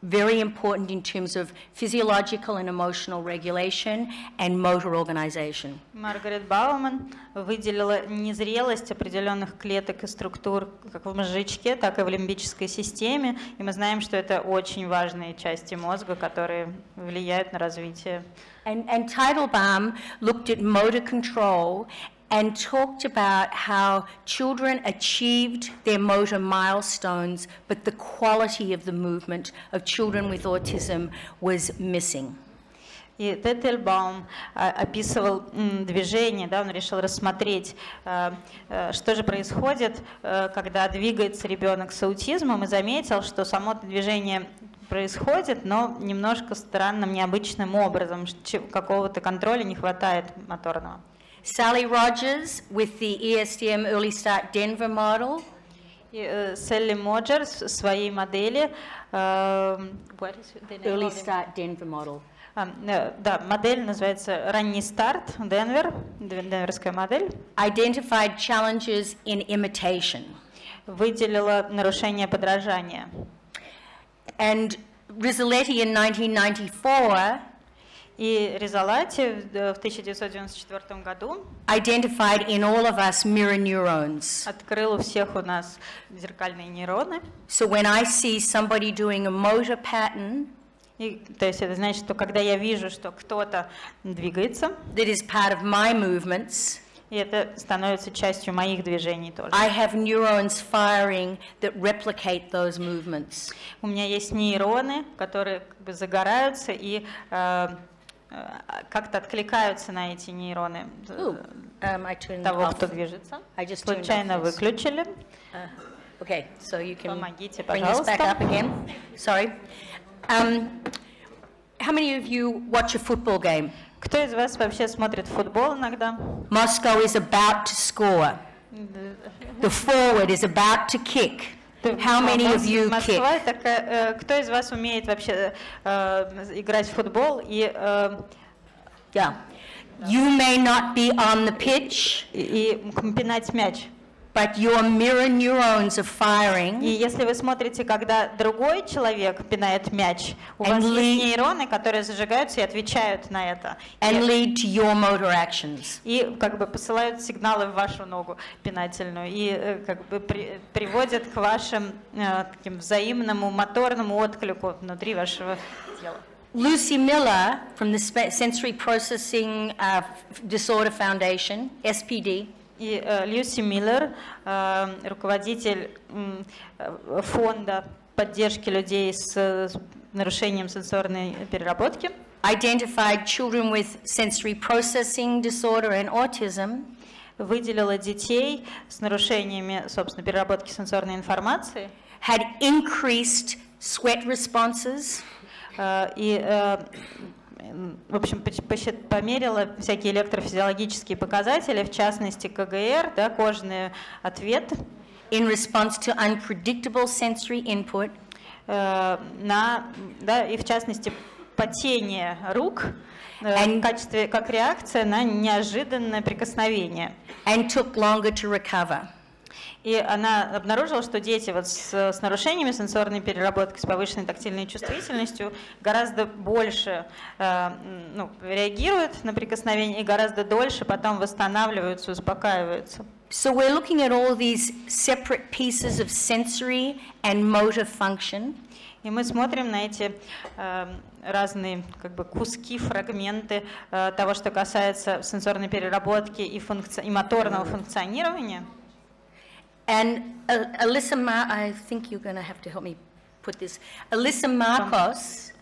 very important in terms of physiological and emotional regulation and motor organization. Маргарет Бауман выделила незрелость определенных клеток и структур как в мозжечке, так и в лимбической системе. И мы знаем, что это очень важные части мозга, которые влияют на развитие. And, and Teitelbaum looked at motor control and talked about how children achieved their motor milestones, but the quality of the movement of children with autism was missing. И Теттельбаум а, описывал движение, да, он решил рассмотреть, а, а, что же происходит, когда двигается ребенок с аутизмом, и заметил, что само движение происходит, но немножко странным, необычным образом, какого-то контроля не хватает моторного. Sally Rogers with the E ESDM Early Start Denver model. И, э, Селли Моджерс в своей модели, э, what is the name Early of the- Start Denver model. А, э, да, модель называется «Ранний старт», Денвер, ден- денверская модель. Identified challenges in imitation. Выделила нарушение подражания. And Rizzoletti in 1994 И Ризалати в э, в 1994 году identified in all of us mirror neurons. открыл у всех у нас зеркальные нейроны. So when I see somebody doing a motor pattern И, то есть это значит, что когда я вижу, что кто-то двигается, that is part of my movements, и это становится частью моих движений тоже. I have neurons firing that replicate those movements. У меня есть нейроны, которые как бы загораются и э, э, как-то откликаются на эти нейроны э, Ooh, um, того, кто движется. Случайно выключили. Uh, okay, so you can Помогите, bring this back пожалуйста. up again. Sorry. Um, how many of you watch a football game? Кто из вас вообще смотрит футбол иногда? Moscow is about to score. The forward is about to kick. How many of you kick? Москва такая, э, кто из вас умеет вообще э, играть в футбол и э, Yeah. You may not be on the pitch, и и пинать мяч? But your mirror neurons are firing. И если вы смотрите, когда другой человек пинает мяч, у вас есть нейроны, которые зажигаются и отвечают на это. and lead to your motor actions. и как бы посылают сигналы в вашу ногу пинательную и э, как бы при- приводят к вашим э, таким взаимному моторному отклику внутри вашего тела. Lucy Miller from the Sensory Processing uh, Disorder Foundation, SPD, И э, Люси Миллер, э, руководитель э, фонда поддержки людей с, нарушением сенсорной переработки, identified children with sensory processing disorder and autism. Выделила детей с нарушениями, собственно, переработки сенсорной информации. Had increased sweat responses, и, м, в общем, померила всякие электрофизиологические показатели, в частности КГР, да, кожный ответ in response to unpredictable sensory input, э, на, да, и в частности потение рук э, And- в качестве как реакция на неожиданное прикосновение. and took longer to recover. И она обнаружила, что дети вот с, с нарушениями сенсорной переработки, с повышенной тактильной чувствительностью гораздо больше э, ну, реагируют на прикосновение и гораздо дольше потом восстанавливаются, успокаиваются. So we're looking at all these separate pieces of sensory and motor function. И мы смотрим на эти э, разные как бы, куски, фрагменты э, того, что касается сенсорной переработки и, функци- и моторного функционирования. And uh, Alyssa, Mar- I think you're going to have to help me put this. Alyssa Marcos,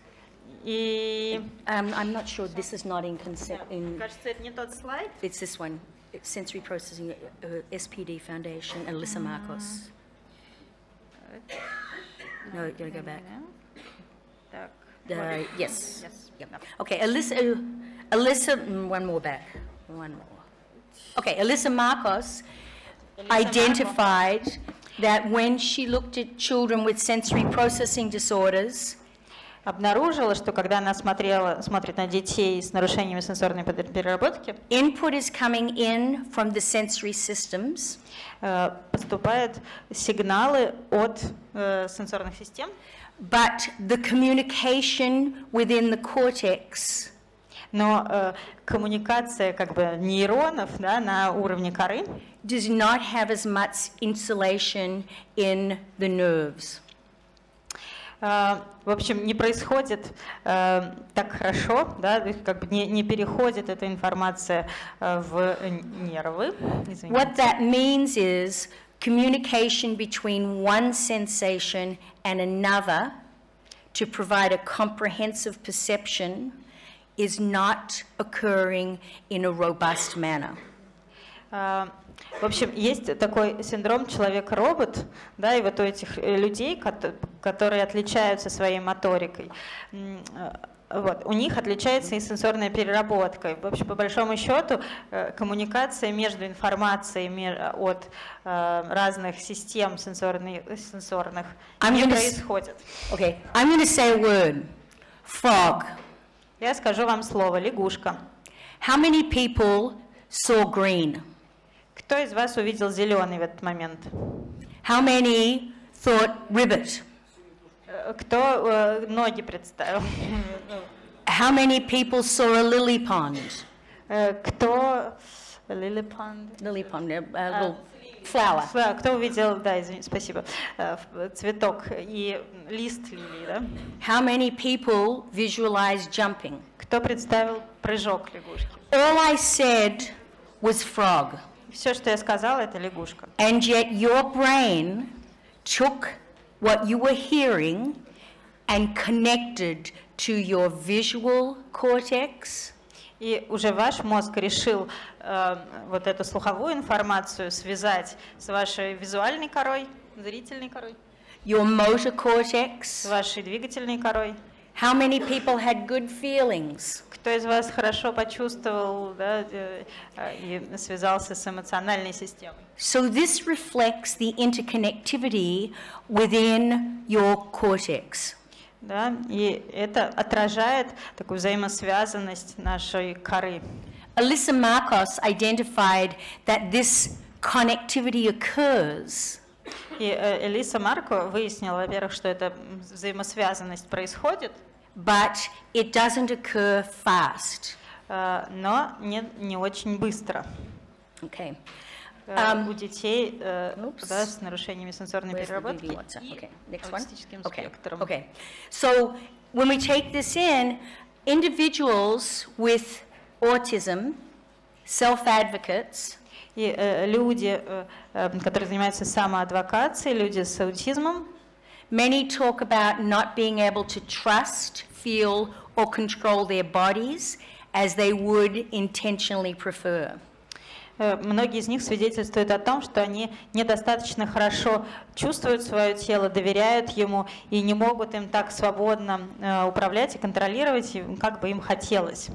И um, I'm not sure this is not in concept. In, кажется, это не тот слайд. it's this one, it's Sensory Processing uh, uh, SPD Foundation, Alyssa Marcos. No, you gotta go back. Так. Uh, yes. Yes. Yep. Okay, Alyssa, uh, Alyssa, mm, one more back, one more. Okay, Alyssa Marcos identified that when she looked at children with sensory processing disorders, обнаружила, что когда она смотрела, смотрит на детей с нарушениями сенсорной пер- переработки, input is coming in from the sensory systems, э, поступают сигналы от э, сенсорных систем, but the communication within the cortex. Но э, коммуникация как бы нейронов да, на уровне коры does not have as much insulation in the nerves. э, в общем, не происходит э, так хорошо, да, то есть как бы не, не переходит эта информация э, в нервы. извините. What that means is communication between one sensation and another to provide a comprehensive perception is not occurring in a robust manner. А, В общем, есть такой синдром человек-робот, да, и вот у этих э, людей, кото- которые отличаются своей моторикой, э, вот, у них отличается и сенсорная переработка. В общем, по большому счету, э, коммуникация между информацией от разных систем сенсорных, сенсорных I'm не gonna происходит. Okay, I'm to say a word frog. Я скажу вам слово «лягушка». How many people saw green? Кто из вас увидел зеленый в этот момент? How many thought ribbit? Э, Кто э, ноги представил? How many people saw a lily pond? Э, Кто... Lily pond? Lily pond, a, little flower. Кто увидел, да, извини, спасибо, цветок и лист лилии, да? How many people visualized jumping? Кто представил прыжок лягушки? All I said was frog. Все, что я сказала, это лягушка. And yet your brain took what you were hearing and connected to your visual cortex, И уже ваш мозг решил э, вот эту слуховую информацию связать с вашей визуальной корой, зрительной корой, your motor с cortex. вашей двигательной корой. How many people had good feelings? Кто из вас хорошо почувствовал да, э, э, и связался с эмоциональной системой? So this reflects the interconnectivity within your cortex. Да, и это отражает такую взаимосвязанность нашей коры. Alyssa Marcos identified that this connectivity occurs И э, Элиса Марко выяснила, во-первых, что эта взаимосвязанность происходит, but it doesn't occur fast. э, но не, не очень быстро. Okay. Э, Um, У детей oops. да, с нарушениями сенсорной переработки Okay, next one. Okay, okay. So when we take this in, individuals with autism, self-advocates, И э, люди, э, э, которые занимаются самоадвокацией, люди с аутизмом, many talk about not being able to trust, feel, or control their bodies as they would intentionally prefer. Э, Многие из них свидетельствуют о том, что они недостаточно хорошо чувствуют свое тело, доверяют ему и не могут им так свободно э, управлять и контролировать, как бы им хотелось.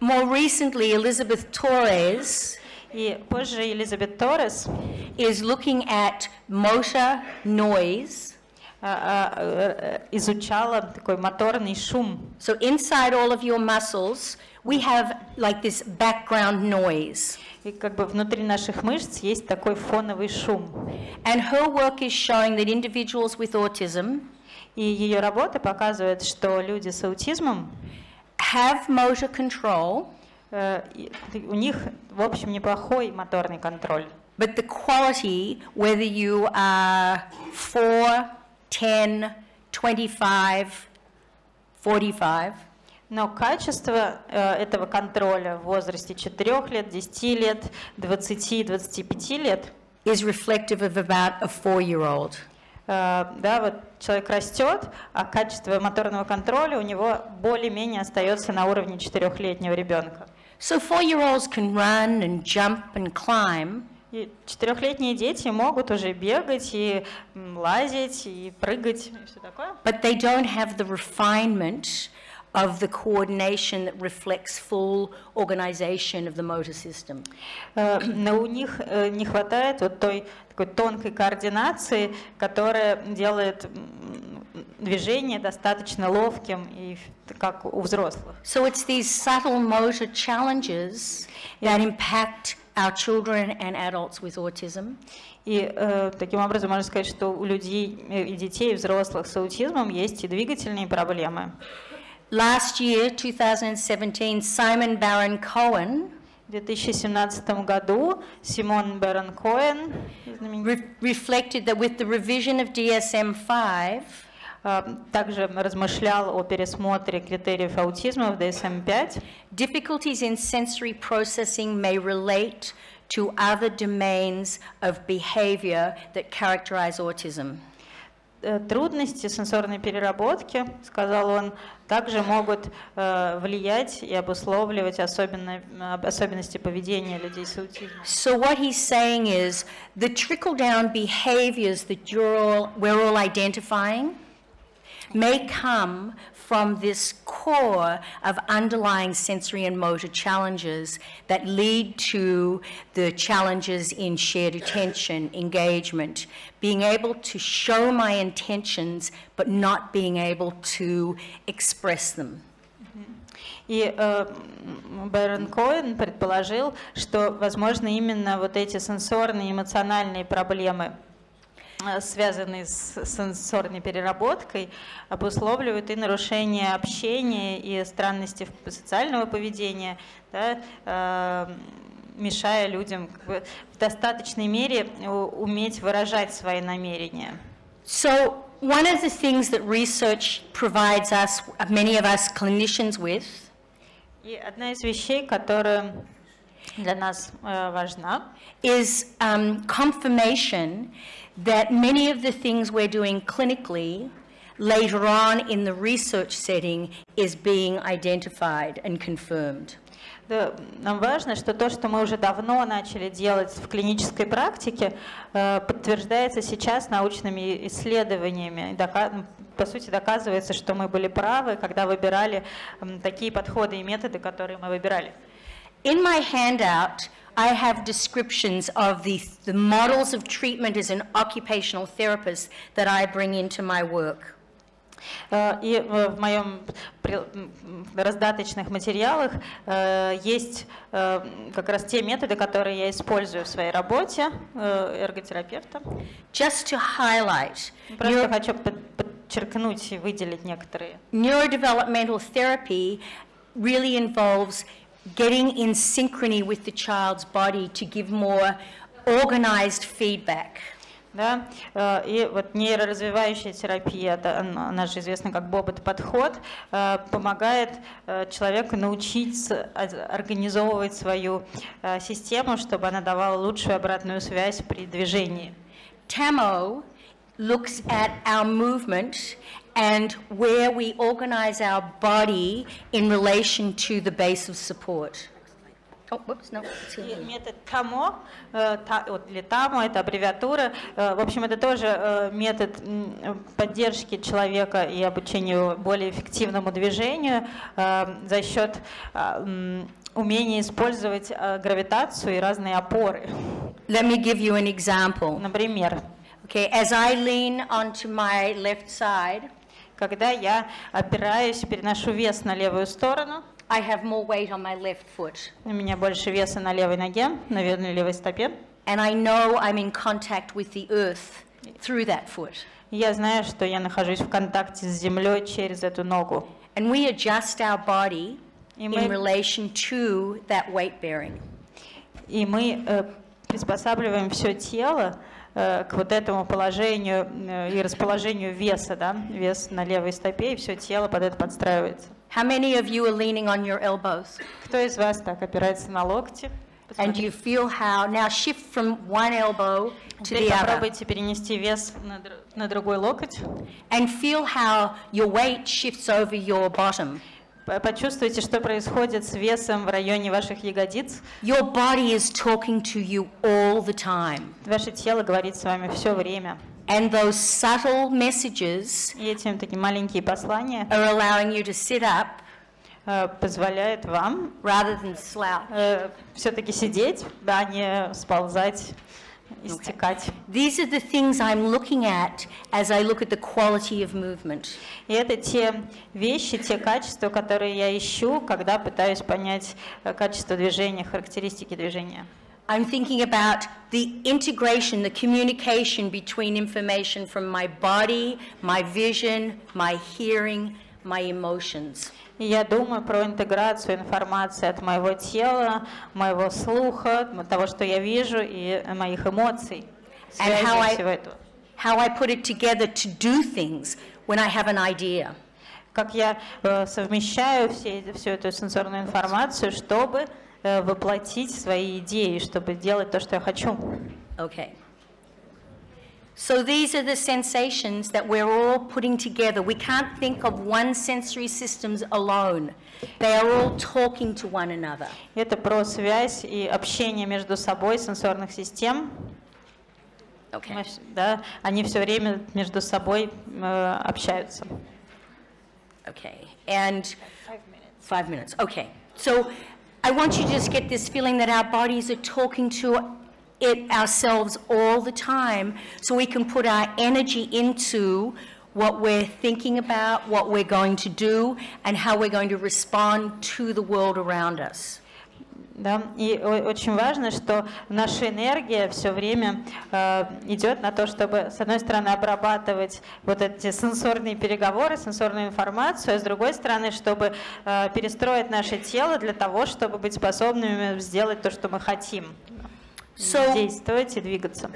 More recently, Elizabeth Torres И позже Элизабет Торрес is looking at motor noise. а, а, э, изучала такой моторный шум. So inside all of your muscles, we have like this background noise. И как бы внутри наших мышц есть такой фоновый шум. And her work is showing that individuals with autism И ее работа показывает, что люди с аутизмом have motor control, э, и у них, в общем, неплохой моторный контроль. but the quality, whether you are 4, 10, 25, 45, Но качество э, этого контроля в возрасте 4 лет, 10 лет, 20, 25 лет, is reflective of about a four-year-old. э, да, вот человек растет, а качество моторного контроля у него более-менее остается на уровне четырехлетнего ребенка. So four-year-olds can run and jump and climb, И четырехлетние дети могут уже бегать и лазить и прыгать и все такое. but they don't have the refinement of the coordination that reflects full organization of the motor system. Э, Но у них э, не хватает вот той такой тонкой координации, которая делает движение достаточно ловким и как у взрослых. So it's these subtle motor challenges that impact our children and adults with autism. И э, таким образом можно сказать, что у людей э, и детей, и взрослых с аутизмом есть и двигательные проблемы. Last year, 2017, Simon Baron Cohen В 2017 году Симон Берн Коэн re- reflected that with the revision of DSM-5, э, также размышлял о пересмотре критериев аутизма в DSM-5. difficulties in sensory processing may relate to other domains of behavior that characterize autism. Э, Трудности сенсорной переработки, сказал он, также могут э, влиять и обусловливать особенно, об- особенности поведения людей с аутизмом. So what he's saying is the trickle-down behaviors that you're all, we're all identifying may come from this core of underlying sensory and motor challenges that lead to the challenges in shared attention, engagement, being able to show my intentions but not being able to express them. И э, м, Бэрон Коэн предположил, что, возможно, именно вот эти сенсорные, эмоциональные проблемы, э, связанные с сенсорной переработкой, обусловливают и нарушение общения, и странности социального поведения, да, э, мешая людям в достаточной мере уметь выражать свои намерения. So, one of the things that research provides us, many of us clinicians, with, И одна из вещей, которая для нас э, важна, is um, confirmation that many of the things we're doing clinically later on in the research setting is being identified and confirmed. Да, нам важно, что то, что мы уже давно начали делать в клинической практике, э, подтверждается сейчас научными исследованиями. По сути, доказывается, что мы были правы, когда выбирали такие подходы и методы, которые мы выбирали. In my handout, I have descriptions of the, the models of treatment as an occupational therapist that I bring into my work. Э, И э, в моем при- м, раздаточных материалах э, есть э, как раз те методы, которые я использую в своей работе э, эрготерапевта. Just to highlight, Просто neuro- хочу под- подчеркнуть и выделить некоторые. neurodevelopmental therapy really involves getting in synchrony with the child's body to give more organized feedback. Да? э, И вот нейроразвивающая терапия, она же известна как бобот-подход, э, помогает э, человеку научиться организовывать свою систему, чтобы она давала лучшую обратную связь при движении. TAMO looks at our movement and where we organize our body in relation to the base of support. Oh, whoops, no, it's И here. метод ТАМО, э, та- вот, или ТАМО, это аббревиатура, э, в общем, это тоже э, метод м, поддержки человека и обучению более эффективному движению э, за счет а, м, умения использовать э, гравитацию и разные опоры. Let me give you an example. Например, Okay, as I lean onto my left side, когда я опираюсь, переношу вес на левую сторону, I have more weight on my left foot. у меня больше веса на левой ноге, на левой стопе. And I know I'm in contact with the earth through that foot. Я знаю, что я нахожусь в контакте с землей через эту ногу. And we adjust our body in relation to that weight bearing. и мы э, приспосабливаем все тело к вот этому положению э, и расположению веса, да, вес на левой стопе, и все тело под это подстраивается. How many of you are leaning on your elbows? Кто из вас так опирается на локти? And you feel how, now shift from one elbow to the other. попробуйте перенести вес на другой локоть. And feel how your weight shifts over your bottom. Почувствуйте, что происходит с весом в районе ваших ягодиц. Your body is talking to you all the time. Ваше тело говорит с вами все время. And those subtle messages И эти такие маленькие послания are allowing you to sit up э, позволяют вам rather than slouch. все-таки сидеть, а не сползать, истекать. These are the things I'm looking at as I look at the quality of movement. И это те вещи, те качества, которые я ищу, когда пытаюсь понять э, качество движения, характеристики движения. I'm thinking about the integration, the communication between information from my body, my vision, my hearing, my emotions. Я думаю про интеграцию информации от моего тела, моего слуха, того, что я вижу, и моих эмоций. And how I, how I put it together to do things when I have an idea. Как я э, совмещаю все, всю эту сенсорную информацию, чтобы э, воплотить свои идеи, чтобы делать то, что я хочу. Okay. So these are the sensations that we're all putting together. We can't think of one sensory systems alone. They are all talking to one another. Это про связь и общение между собой сенсорных систем. Okay. Мы вс- Да, они все время между собой э, общаются. Okay. And five minutes. Okay. So I want you to just get this feeling that our bodies are talking to it ourselves all the time so we can put our energy into what we're thinking about, what we're going to do, and how we're going to respond to the world around us. Да, и очень важно, что наша энергия все время э, идет на то, чтобы, с одной стороны, обрабатывать вот эти сенсорные переговоры, сенсорную информацию, а с другой стороны, чтобы э, перестроить наше тело для того, чтобы быть способными сделать то, что мы хотим. So- Действовать и двигаться.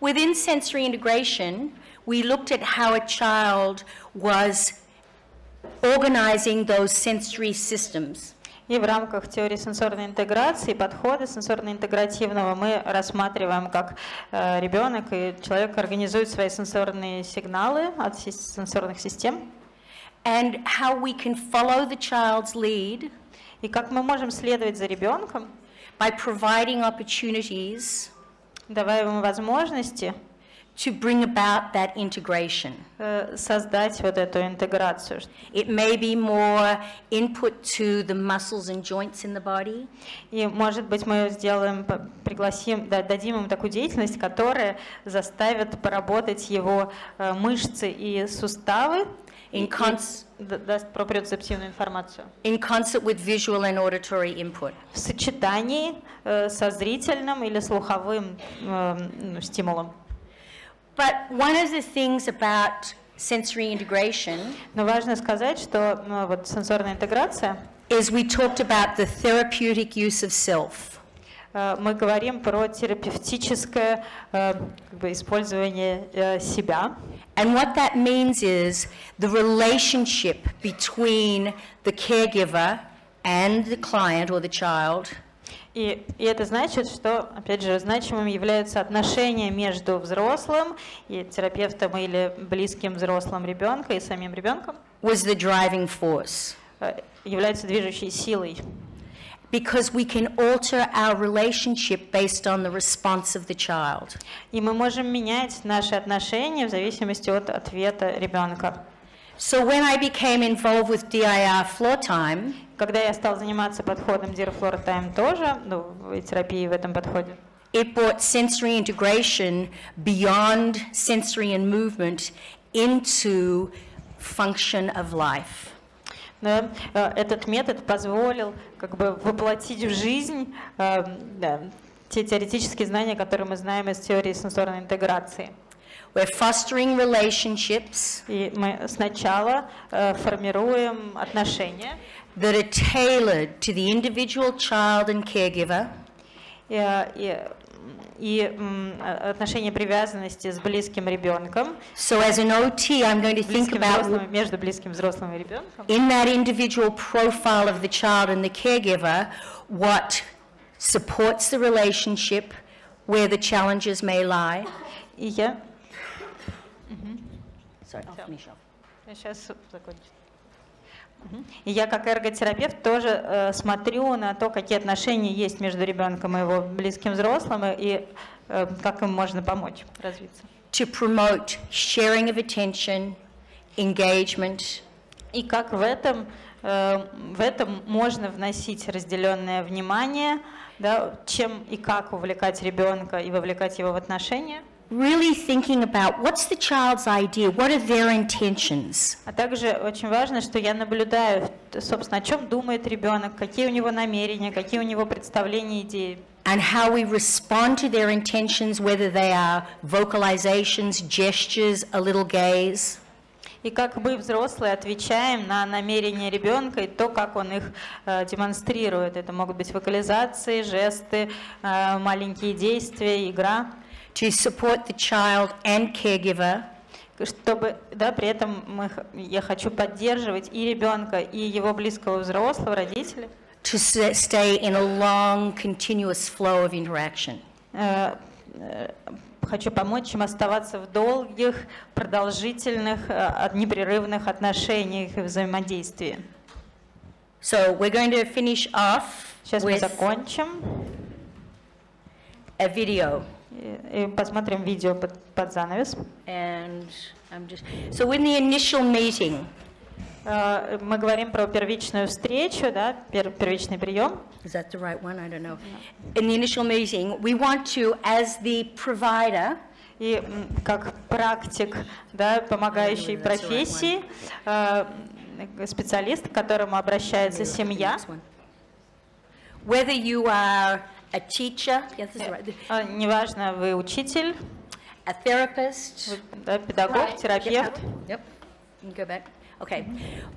Within sensory integration, we looked at how a child was organizing those sensory systems. И в рамках теории сенсорной интеграции, подхода сенсорно-интегративного мы рассматриваем, как э, ребенок и человек организуют свои сенсорные сигналы от сенсорных систем. And how we can follow the child's lead И как мы можем следовать за ребенком, by providing opportunities давая ему возможности to bring about that integration. э, создать вот эту интеграцию. It may be more input to the muscles and joints in the body. И, может быть, мы сделаем, пригласим, да, дадим ему такую деятельность, которая заставит поработать его э, мышцы и суставы, In и- и cons- д- даст проприоцептивную информацию. in concert with visual and auditory input. В сочетании э, со зрительным или слуховым э, ну, стимулом. But one of the things about sensory integration Но важно сказать, что ну, вот сенсорная интеграция is we talked about the therapeutic use of self. Э, мы говорим про терапевтическое э, как бы, использование э, себя. And what that means is the relationship between the caregiver and the client or the child И, и это значит, что, опять же, значимым являются отношения между взрослым и терапевтом или близким взрослым ребенка и самим ребенком, was the driving force. являются движущей силой. Because we can alter our relationship based on the response of the child. И мы можем менять наши отношения в зависимости от ответа ребенка. So when I became involved with DIR floor time, Когда я стал заниматься подходом Dear Floor Time тоже, ну, в терапии в этом подходе, it brought sensory integration beyond sensory and movement into function of life. Да, э, этот метод позволил как бы воплотить в жизнь э, да, те теоретические знания, которые мы знаем из теории сенсорной интеграции. We're fostering relationships. И мы сначала э, формируем отношения, that are tailored to the individual child and caregiver. И, э, и, и, м, э, отношения привязанности с близким ребенком, So as an OT, I'm going to think about между близким взрослым и ребенком. in that individual profile of the child and the caregiver what supports the relationship, where the challenges may lie. И я Sorry, I'll finish off. Я сейчас закончу. И я как эрготерапевт тоже э, смотрю на то, какие отношения есть между ребенком и его близким взрослым, и, и, э, как им можно помочь развиться. To promote sharing of attention, engagement, И как в этом, э, в этом можно вносить разделенное внимание, да, чем и как увлекать ребенка и вовлекать его в отношения. Really thinking about what's the child's idea, what are their intentions, А также очень важно, что я наблюдаю, собственно, о чем думает ребенок, какие у него намерения, какие у него представления, идеи. and how we respond to their intentions, whether they are vocalizations, gestures, a little gaze. И как мы, взрослые, отвечаем на намерения ребенка и то, как он их э, демонстрирует. Это могут быть вокализации, жесты, э, маленькие действия, игра. To support the child and caregiver чтобы, да, при этом мы, я хочу поддерживать и ребенка, и его близкого взрослого, родителя. to stay in a long, continuous flow of interaction. Э, э, Хочу помочь им оставаться в долгих, продолжительных, э, непрерывных отношениях и взаимодействии. So we're going to finish off Сейчас мы закончим a video. И, посмотрим видео под, под занавес. And I'm just so in the initial meeting, Э, Мы говорим про первичную встречу, да, пер- первичный прием. is that the right one? I don't know. In the initial meeting, we want to, as the provider, И как практик, да, помогающий the right профессии, э, специалист, к которому обращается семья, whether you are a teacher, yes, this is right, э, неважно, вы учитель, a therapist, да, педагог, терапевт, Yep, can go back. Okay.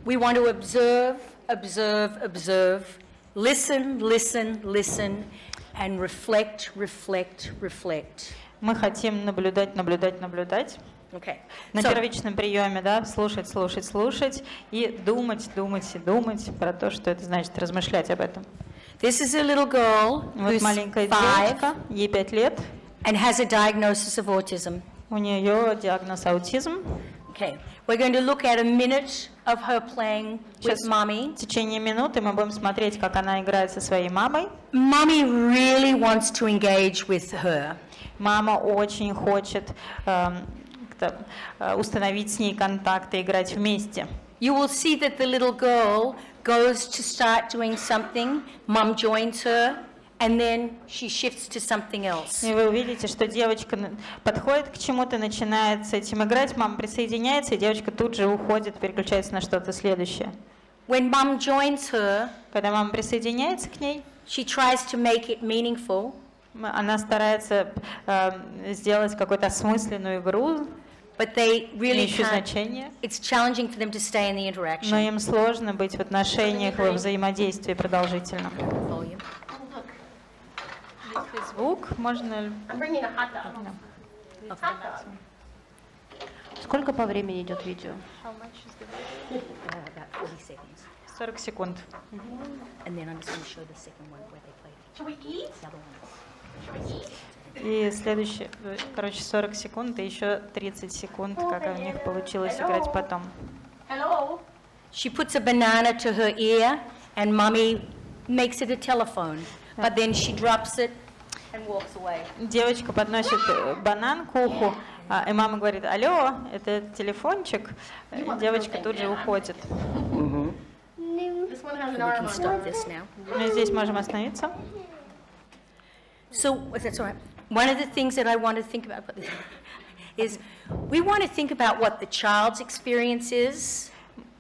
We want to observe, observe, observe, listen, listen, listen, and reflect, reflect, reflect. мы хотим наблюдать, наблюдать, наблюдать. Okay. На So- первичном приеме, да, слушать, слушать, слушать и думать, думать и думать про то, что это значит, размышлять об этом. This is a little girl Вот who's маленькая five девочка, ей пять лет, and has a diagnosis of autism. у нее диагноз аутизм. Okay. We're going to look at a minute of her playing with Сейчас mommy. в течение минуты мы будем смотреть, как она играет со своей мамой. Mommy really wants to engage with her. Мама очень хочет эм, как-то, э, установить с ней контакт и играть вместе. You will see that the little girl goes to start doing something, mum joins her, and then she shifts to something else. И вы увидите, что девочка подходит к чему-то, начинает с этим играть, мама присоединяется, и девочка тут же уходит, переключается на что-то следующее. When mum joins her, Когда мама присоединяется к ней, she tries to make it meaningful, она старается э, сделать какую-то осмысленную игру, but they really имеющую can't. значение, It's challenging for them to stay in the но interaction. им сложно быть в отношениях, во взаимодействии продолжительном. Oh, звук, можно... ли- I'm bringing a hot dog. Hot dog. Сколько по времени идет видео? Uh, about 40 seconds. 40 секунд. And then I'm just going to show the second one where they played Should we eat? the other one. Should we eat? И следующий, э, короче, 40 секунд и еще 30 секунд, как у них получилось играть потом. Hello? She puts a banana to her ear, and mummy makes it a telephone. But then she drops it and walks away. Девочка подносит э, банан к уху, а, и мама говорит, алло, это телефончик. Девочка тут же уходит. This one has an We arm can on stop it. this now. Мы здесь можем остановиться. So, that's all right. One of the things that I want to think about is we want to think about what the child's experience is,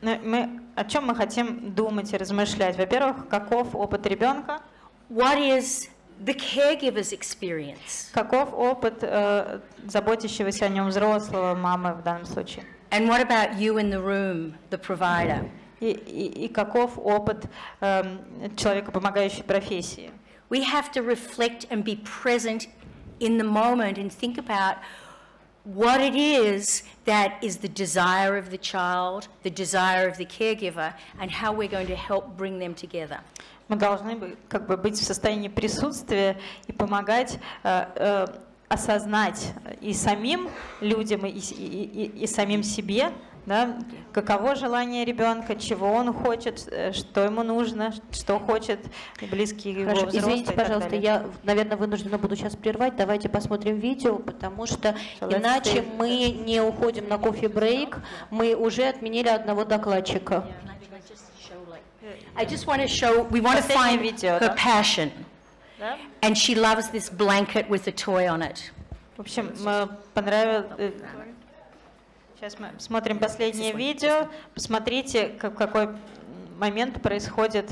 Но Мы, о чем мы хотим думать и размышлять? Во-первых, каков опыт ребенка, what is the caregiver's experience, каков опыт э, заботящегося о нем взрослого, мамы в данном случае, and what about you in the room, the provider. и, и- и каков опыт эм, человека, помогающей профессии. We have to reflect and be present in the moment and think about what it is that is the desire of the child, the desire of the caregiver, and how we're going to help bring them together. Мы должны бы, как бы быть в состоянии присутствия и помогать э, э, осознать и самим людям, и, и- и- и самим себе, да, каково желание ребенка, чего он хочет, э, что ему нужно, что хочет близкий его Хорошо, взрослый. извините, пожалуйста, далее. я, наверное, вынуждена буду сейчас прервать. Давайте посмотрим видео, потому что let's иначе stay. мы не уходим на кофе-брейк. Мы уже отменили одного докладчика. I just want to show, we want to find her да? passion. Да? And she loves this blanket with a toy on it. В общем, понравилось. Сейчас мы смотрим последнее видео. Посмотрите, как- в какой момент происходит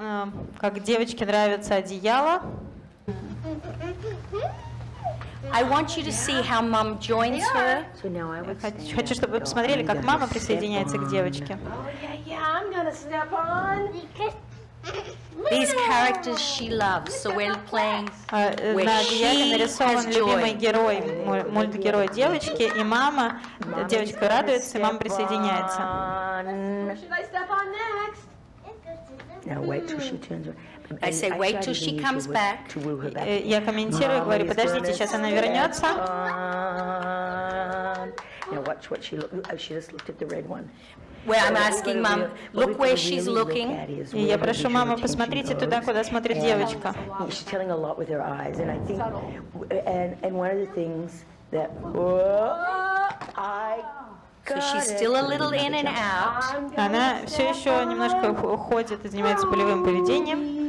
э, как девочке нравится одеяло. I want you to see how mom joins her. Хочу, хочу, чтобы вы посмотрели, как мама присоединяется к девочке. Yeah, yeah, I'm gonna step on. These characters she loves, so we're playing А, э, where На одеяле she нарисован has любимый joy. герой, му- мультгерой девочки, и мама, девочка радуется, и мама присоединяется. I say, wait till she comes back. Э, Я комментирую, говорю, подождите, сейчас она вернется. Now watch what she look. Oh, she just looked at the red one. Where I'm asking mom, look where she's looking. И я прошу маму, посмотрите туда, куда смотрит девочка. She's telling a lot with her eyes, and I think, and and one of the things that I So she's still a little in and out. Она все еще немножко ходит и занимается полевым поведением.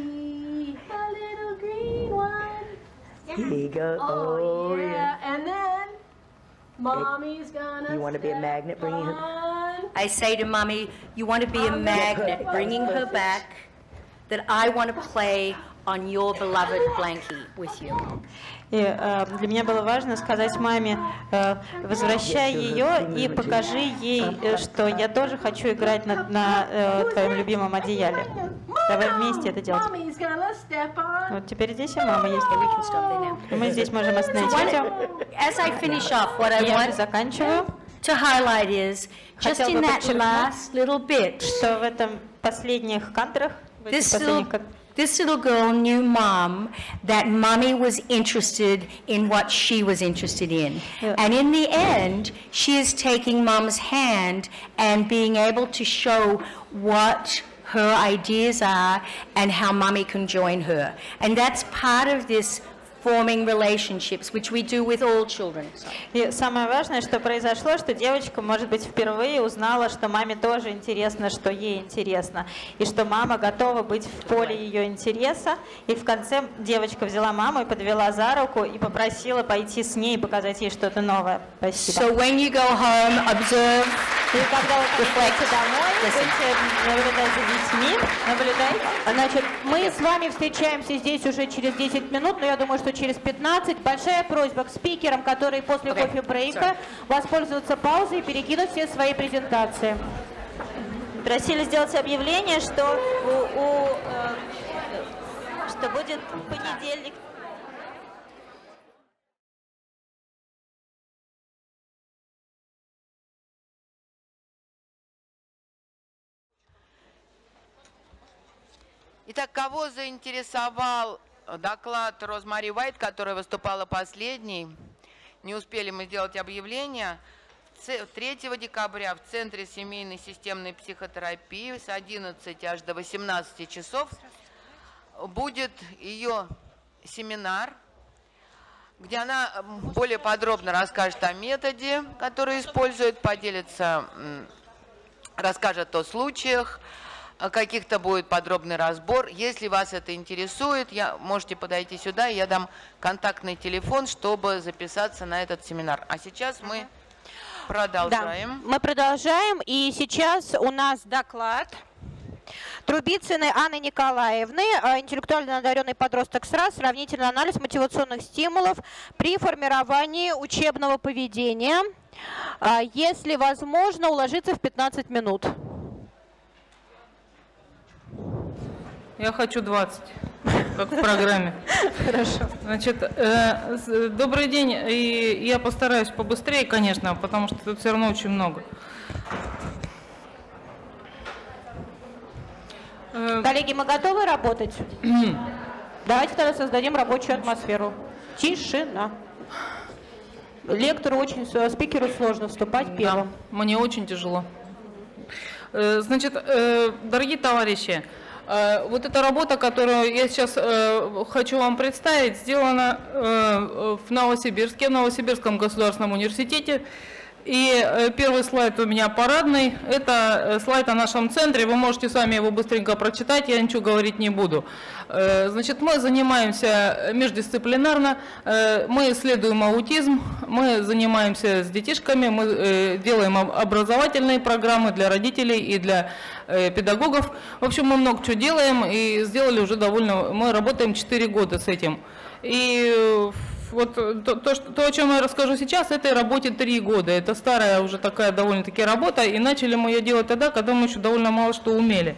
Here you go. Oh yeah. And then mommy's gonna You want to be a magnet, bringing her. I say to mommy, you want to be a magnet, bringing her back, that I want to play on your beloved blankie with you. И э, для меня было важно сказать маме, э, возвращай ее и покажи ей, э, что я тоже хочу играть на, на э, твоем любимом одеяле. Давай вместе это делать. Вот теперь здесь и мама есть. Мы здесь можем остановить видео. Я заканчиваю. to highlight is just in that last little bit, что в этом последних кадрах, this little, this little girl knew mom that mommy was interested in what she was interested in. Yeah. And in the end, she is taking mom's hand and being able to show what her ideas are and how mommy can join her. And that's part of this forming relationships, which we do with all children. И самое важное, что произошло, что девочка, может быть, впервые узнала, что маме тоже интересно, что ей интересно, и что мама готова быть в поле ее интереса. И в конце девочка взяла маму и подвела за руку и попросила пойти с ней и показать ей что-то новое. Спасибо. So when you go home, observe, И когда вы приходите домой, будете наблюдать за детьми, наблюдайте. Значит, мы с вами встречаемся здесь уже через 10 минут, но я думаю, что через 15. Большая просьба к спикерам, которые после Okay, кофе-брейка, воспользоваться паузой и перекинуть все свои презентации. Просили сделать объявление, что, у, у, э, что будет понедельник Итак, кого заинтересовал доклад Розмари Уайт, которая выступала последней? Не успели мы сделать объявление. Ц- 3 декабря в Центре семейной системной психотерапии с 11 аж до 18 часов будет ее семинар, где она более подробно расскажет о методе, который использует, поделится, расскажет о случаях, каких-то будет подробный разбор. Если вас это интересует, я, можете подойти сюда, я дам контактный телефон, чтобы записаться на этот семинар. А сейчас мы продолжаем. Да, мы продолжаем, и сейчас у нас доклад Трубицыной Анны Николаевны, а, интеллектуально одаренный подросток СРА, сравнительный анализ мотивационных стимулов при формировании учебного поведения. А, Если возможно, уложиться в 15 минут. Я хочу 20, как в программе. Хорошо. Значит, э, добрый день. И я постараюсь побыстрее, конечно, потому что тут все равно очень много. Э, Коллеги, мы готовы работать? Давайте тогда создадим рабочую атмосферу. Тишина. Лектору очень, спикеру сложно вступать первым. Мне очень тяжело. Э, Значит, дорогие товарищи, вот эта работа, которую я сейчас э, хочу вам представить, сделана э, в Новосибирске, в Новосибирском государственном университете И э, первый слайд у меня парадный. Это э, слайд о нашем центре. Вы можете сами его быстренько прочитать, я ничего говорить не буду. Э, Значит, мы занимаемся междисциплинарно, мы исследуем аутизм, мы занимаемся с детишками, мы делаем об- образовательные программы для родителей и для педагогов. В общем, мы много чего делаем и сделали уже довольно... Мы работаем 4 года с этим. И э, вот то, то, что- то, о чем я расскажу сейчас, этой работе три года. Это старая уже такая довольно-таки работа, и начали мы ее делать тогда, когда мы еще довольно мало что умели.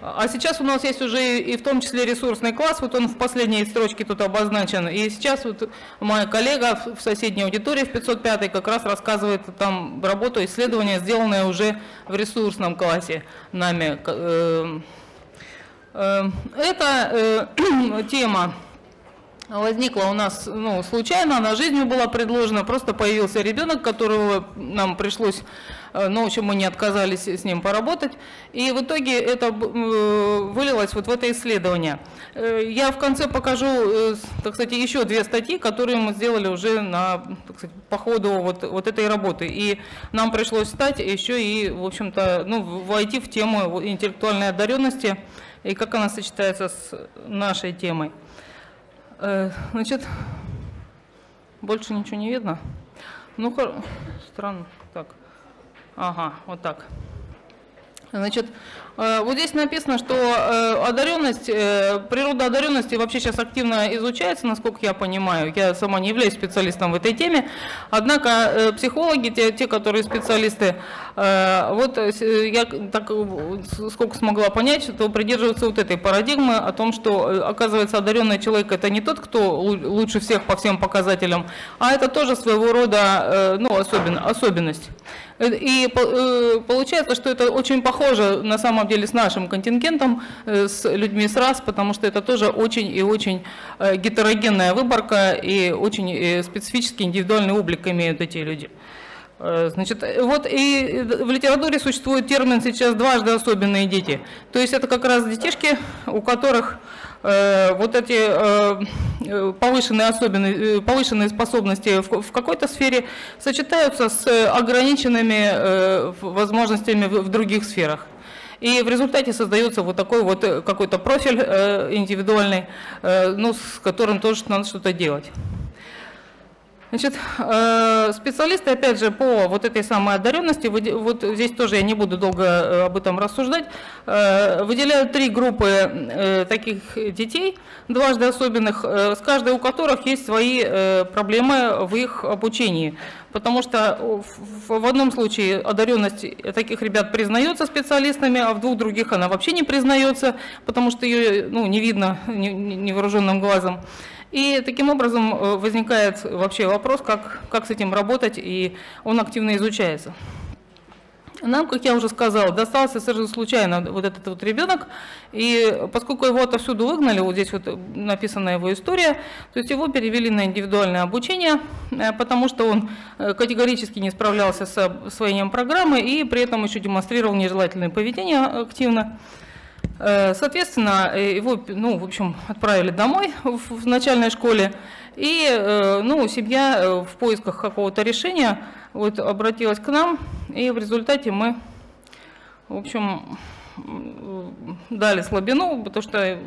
А сейчас у нас есть уже и в том числе ресурсный класс, вот он в последней строчке тут обозначен. И сейчас вот моя коллега в соседней аудитории в 505 как раз рассказывает там работу, исследование, сделанное уже в ресурсном классе нами. Э, э, Это э, тема возникла у нас ну, случайно, она жизнью была предложена, просто появился ребенок, которого нам пришлось, э, ну, в общем, мы не отказались с ним поработать, и в итоге это э, вылилось вот в это исследование. Э, Я в конце покажу, так сказать, еще две статьи, которые мы сделали уже на, так сказать, по ходу вот, вот этой работы, и нам пришлось встать еще и, в общем-то, ну, войти в тему интеллектуальной одаренности, и как она сочетается с нашей темой. Э, Значит, больше ничего не видно. Ну, странно. Так. Ага, вот так. Значит, вот здесь написано, что э, одаренность, э, природа одаренности вообще сейчас активно изучается, насколько я понимаю. Я сама не являюсь специалистом в этой теме. Однако э, психологи, те, те которые специалисты, э, вот э, я так э, сколько смогла понять, то придерживаются вот этой парадигмы о том, что э, оказывается одаренный человек это не тот, кто лу- лучше всех по всем показателям, а это тоже своего рода э, ну, особен, особенность. Э, И по- э, получается, что это очень похоже на самом деле с нашим контингентом, э, с людьми с РАС, потому что это тоже очень и очень э, гетерогенная выборка и очень э, специфический индивидуальный облик имеют эти люди. Значит, вот и в литературе существует термин сейчас дважды особенные дети. То есть это как раз детишки, у которых э, вот эти э, повышенные, особенные, повышенные способности в, в какой-то сфере сочетаются с ограниченными э, возможностями в, в других сферах. И в результате создается вот такой вот э, какой-то профиль э, индивидуальный, э, ну, с которым тоже надо что-то делать. Значит, э, специалисты, опять же, по вот этой самой одаренности, вот здесь тоже я не буду долго э, об этом рассуждать, э, выделяют три группы таких детей, дважды особенных, с каждой у которых есть свои проблемы в их обучении. Потому что в- одном случае одаренность таких ребят признается специалистами, а в двух других она вообще не признается, потому что ее ну, не видно не- не- невооруженным глазом. И таким образом э, возникает вообще вопрос, как, как с этим работать, и он активно изучается. Нам, как я уже сказала, достался совершенно случайно вот этот вот ребенок, и поскольку его отовсюду выгнали, вот здесь вот написана его история, то есть его перевели на индивидуальное обучение, э, потому что он э, категорически не справлялся с освоением программы и при этом еще демонстрировал нежелательное поведение активно. Э, Соответственно, э, его, ну, в общем, отправили домой в начальной школе, и, э, ну, семья в поисках какого-то решения вот обратилась к нам, и в результате мы, в общем, дали слабину, потому что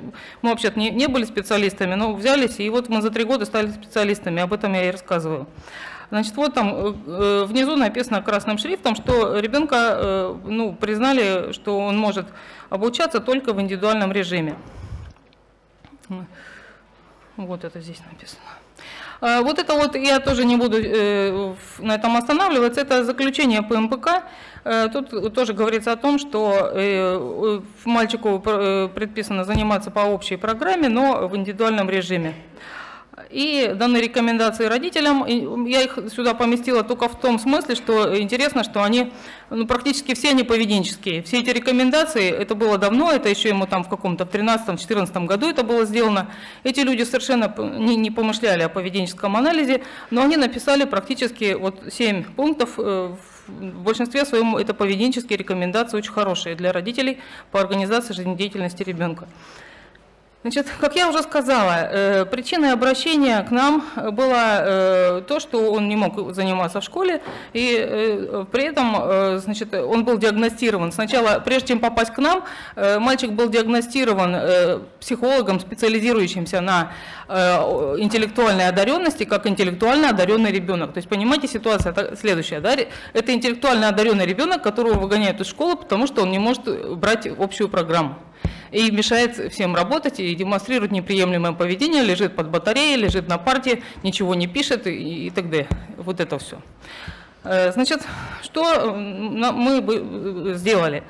мы вообще-то не, не были специалистами, но взялись, и вот мы за три года стали специалистами, об этом я и рассказываю. Значит, вот там э, э, внизу написано красным шрифтом, что ребенка э, ну, признали, что он может обучаться только в индивидуальном режиме. Вот это здесь написано. А, Вот это вот, я тоже не буду на этом останавливаться, это заключение по МПК. Тут тоже говорится о том, что мальчику предписано заниматься по общей программе, но в индивидуальном режиме. И даны рекомендации родителям. Я их сюда поместила только в том смысле, что интересно, что они ну, практически все они поведенческие. Все эти рекомендации, это было давно, это еще ему там в каком-то в 13-14 году это было сделано. Эти люди совершенно не, не помышляли о поведенческом анализе, но они написали практически вот 7 пунктов. э, В большинстве своем это поведенческие рекомендации, очень хорошие для родителей по организации жизнедеятельности ребенка. Значит, как я уже сказала, э, причиной обращения к нам было э, то, что он не мог заниматься в школе, и э, при этом э, значит, он был диагностирован. Сначала, прежде чем попасть к нам, э, мальчик был диагностирован э, психологом, специализирующимся на э, интеллектуальной одаренности, как интеллектуально одаренный ребенок. То есть, понимаете, ситуация следующая. Да? Это интеллектуально одаренный ребенок, которого выгоняют из школы, потому что он не может брать общую программу и мешает всем работать и демонстрирует неприемлемое поведение, лежит под батареей, лежит на парте, ничего не пишет и, и так далее. Вот это все. Значит, что э, мы э, сделали?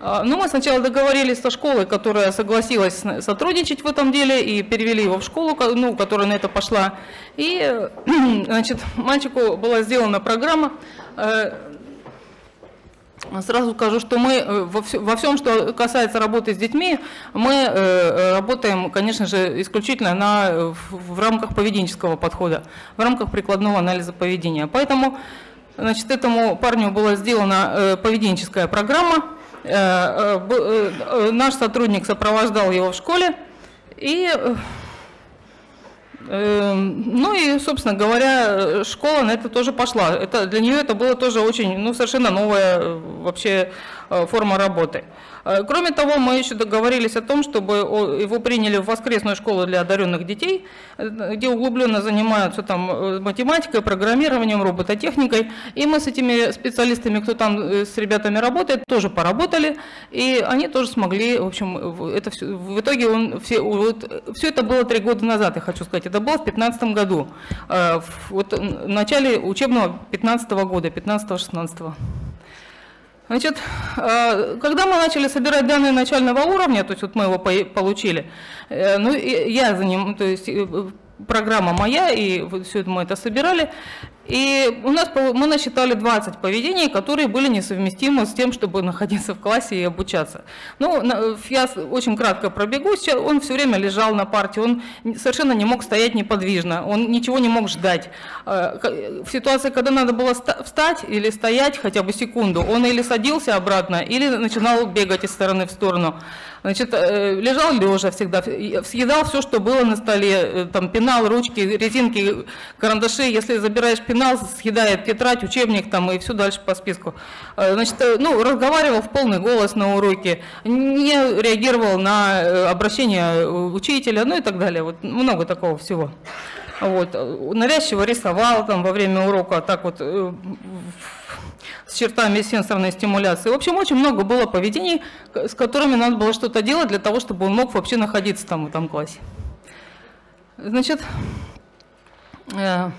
Ну, мы сначала договорились со школой, которая согласилась сотрудничать в этом деле, и перевели его в школу, ко- ну, которая на это пошла. И, э, значит, мальчику была сделана программа, э, Сразу скажу, что мы э, во, всем, что касается работы с детьми, мы э, работаем, конечно же, исключительно на, в, рамках поведенческого подхода, в рамках прикладного анализа поведения. Поэтому значит, этому парню была сделана э, поведенческая программа. Наш сотрудник сопровождал его в школе. И Ну и, собственно говоря, школа на это тоже пошла. Это, для нее это было тоже очень, ну, совершенно новая э, вообще э, форма работы. Э, Кроме того, мы еще договорились о том, чтобы его приняли в воскресную школу для одаренных детей, э, где углубленно занимаются там э, математикой, программированием, робототехникой. И мы с этими специалистами, кто там с ребятами работает, тоже поработали, и они тоже смогли, в общем, это все, в итоге он все, вот, все это было три года назад, я хочу сказать, это было в 2015 году, вот в начале учебного 15 года, 15-16. Значит, э, когда мы начали собирать данные начального уровня, то есть вот мы его по- получили, э, ну, я за ним, то есть э, программа моя, и все это мы это собирали, и у нас мы насчитали 20 поведений, которые были несовместимы с тем, чтобы находиться в классе и обучаться. Ну, я очень кратко пробегу. Сейчас он все время лежал на парте, он совершенно не мог стоять неподвижно, он ничего не мог ждать. Э, В ситуации, когда надо было ста- встать или стоять хотя бы секунду, он или садился обратно, или начинал бегать из стороны в сторону. Значит, э, лежал лежа всегда, и съедал все, что было на столе, э, там пенал, ручки, резинки, карандаши. Если забираешь пенал, съедает тетрадь, учебник там и все дальше по списку. Э, Значит, э, ну, разговаривал в полный голос на уроке, не реагировал на э, обращение учителя, ну и так далее. Вот много такого всего. Вот. э, Навязчиво рисовал там во время урока, так вот э, с чертами сенсорной стимуляции. В общем, очень много было поведений, с которыми надо было что-то делать для того, чтобы он мог вообще находиться там в этом классе. Значит, э,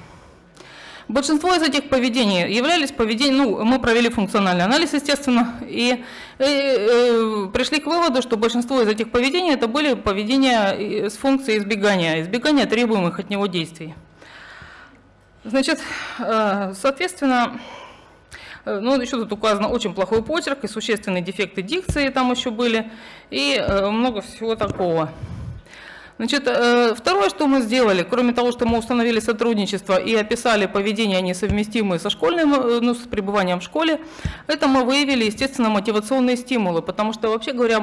большинство из этих поведений являлись поведением, ну, мы провели функциональный анализ, естественно, и э, э, пришли к выводу, что большинство из этих поведений это были поведения с функцией избегания, избегания требуемых от него действий. Значит, соответственно, Ну, еще тут указано очень плохой почерк и существенные дефекты дикции там еще были, и э, много всего такого. Значит, э, второе, что мы сделали, кроме того, что мы установили сотрудничество и описали поведение, несовместимые со школьным, э, ну, с пребыванием в школе, это мы выявили, естественно, мотивационные стимулы, потому что, вообще говоря,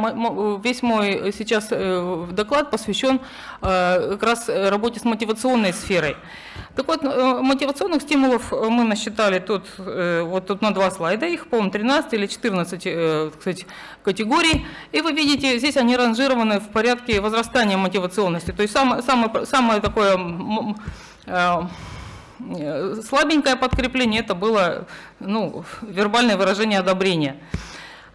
весь мой сейчас э, доклад посвящен э, как раз э, работе с мотивационной сферой. Так вот, э, мотивационных стимулов э, мы насчитали тут, э, вот тут на два слайда, их, по-моему, 13 или 14, э, кстати, категорий. И вы видите, здесь они ранжированы в порядке возрастания мотивационности. То есть самое, самое, самое такое слабенькое подкрепление это было ну, вербальное выражение одобрения.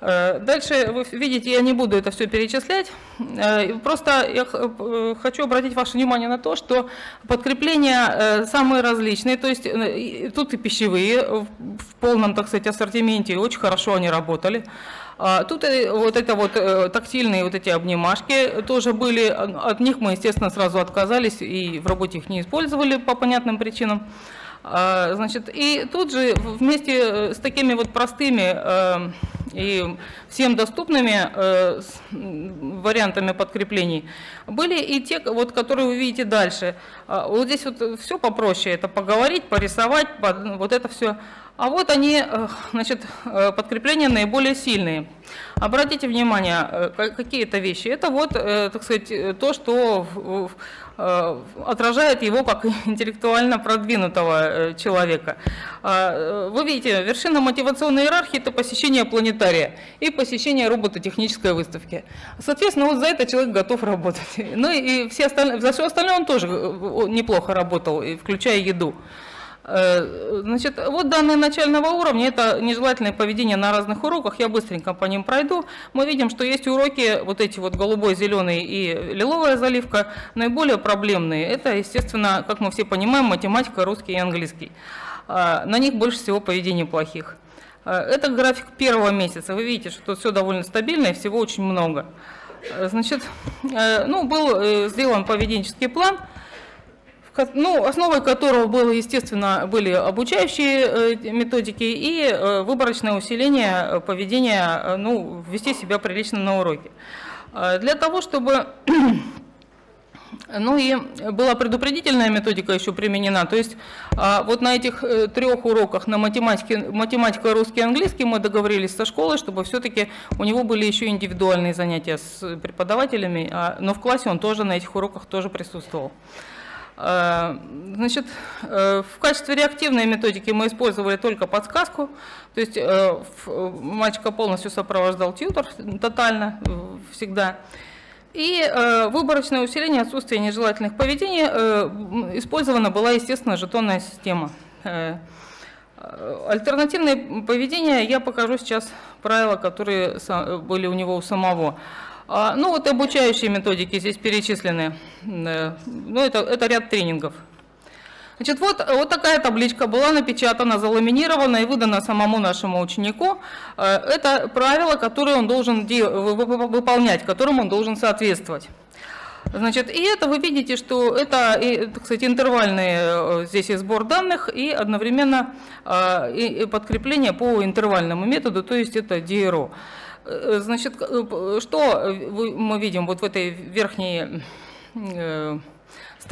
Э, Дальше вы видите, я не буду это все перечислять. Э, Просто я э, хочу обратить ваше внимание на то, что подкрепления самые различные, то есть тут и пищевые в полном, так сказать, ассортименте, очень хорошо они работали. А Тут вот это вот тактильные вот эти обнимашки тоже были, от них мы, естественно, сразу отказались и в работе их не использовали по понятным причинам. А, Значит, и тут же вместе с такими вот простыми э, и всем доступными э, вариантами подкреплений были и те, вот, которые вы видите дальше. А, Вот здесь вот все попроще, это поговорить, порисовать, по- вот это все. А вот они, э, значит, э, подкрепления наиболее сильные. Обратите внимание, э, ка- какие это вещи. Это вот, так сказать, то, что отражает его как интеллектуально продвинутого э, человека. А, э, Вы видите, вершина мотивационной иерархии – это посещение планетария и посещение робототехнической выставки. Соответственно, вот за это человек готов работать. Ну и все остальные, за все остальное он тоже э, неплохо работал, включая еду. Э, Значит, вот данные начального уровня – это нежелательное поведение на разных уроках. Я быстренько по ним пройду. Мы видим, что есть уроки, вот эти вот голубой, зеленый и лиловая заливка, наиболее проблемные. Это, естественно, как мы все понимаем, математика, русский и английский. А, На них больше всего поведений плохих. Э, Это график первого месяца. Вы видите, что тут все довольно стабильно и всего очень много. Э, Значит, э, ну, был э, сделан поведенческий план – ну, основой которого было, естественно, были обучающие э, методики и э, выборочное усиление э, поведения, ну, вести себя прилично на уроке. Для того, чтобы ну и была предупредительная методика еще применена. То есть а, вот на этих трех уроках на математике, математика, русский и английский мы договорились со школой, чтобы все-таки у него были еще индивидуальные занятия с преподавателями, а- но в классе он тоже на этих уроках тоже присутствовал. Э, Значит, э, в качестве реактивной методики мы использовали только подсказку, то есть э, мальчика полностью сопровождал тьютор тотально, всегда. И выборочное усиление отсутствия нежелательных поведений использована была, естественно, жетонная система. Альтернативное поведение я покажу сейчас правила, которые были у него у самого. А, Ну вот обучающие методики здесь перечислены. Э, Ну это, это ряд тренингов. Значит, вот, вот такая табличка была напечатана, заламинирована и выдана самому нашему ученику. Э, Это правила, которые он должен выполнять, которым он должен соответствовать. Значит, и это вы видите, что это, и, так сказать, интервальный э, здесь и сбор данных, и одновременно подкрепление по интервальному методу, то есть это DRO. Э, Значит, э, что вы- мы видим вот в этой верхней э,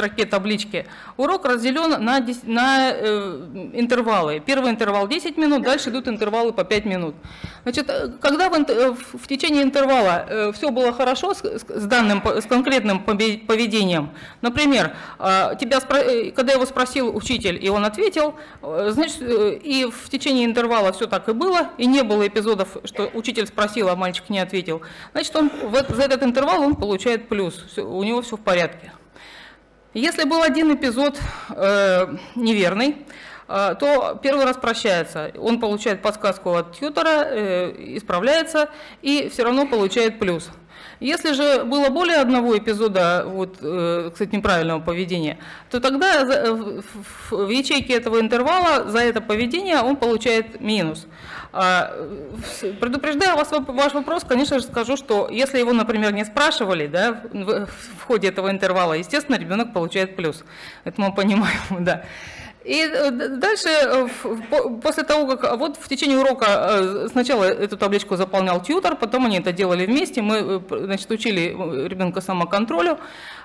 строке таблички. Урок разделен на, дес- на э, интервалы. Первый интервал 10 минут, дальше идут интервалы по 5 минут. Значит, э, когда э, в- в течение интервала все было хорошо с, с- данным, с конкретным поведением, например, э, тебя, спро- э, когда его спросил учитель, и он ответил, э, значит, э, и в течение интервала все так и было, и не было эпизодов, что учитель спросил, а мальчик не ответил, значит, он в за этот интервал он получает плюс, всё- у него все в порядке. Если был один эпизод э, неверный, э, то первый раз прощается. Он получает подсказку от тьютера, э, исправляется и все равно получает плюс. Если же было более одного эпизода, вот, э, кстати, неправильного поведения, то тогда в ячейке этого интервала за это поведение он получает минус. А, Предупреждая вас ваш вопрос, конечно же, скажу, что если его, например, не спрашивали да, в, ходе этого интервала, естественно, ребенок получает плюс. Это мы понимаем, да. И э, дальше, э, после того, как а вот в течение урока э, сначала эту табличку заполнял тьютор, потом они это делали вместе, мы значит, учили ребенка самоконтролю,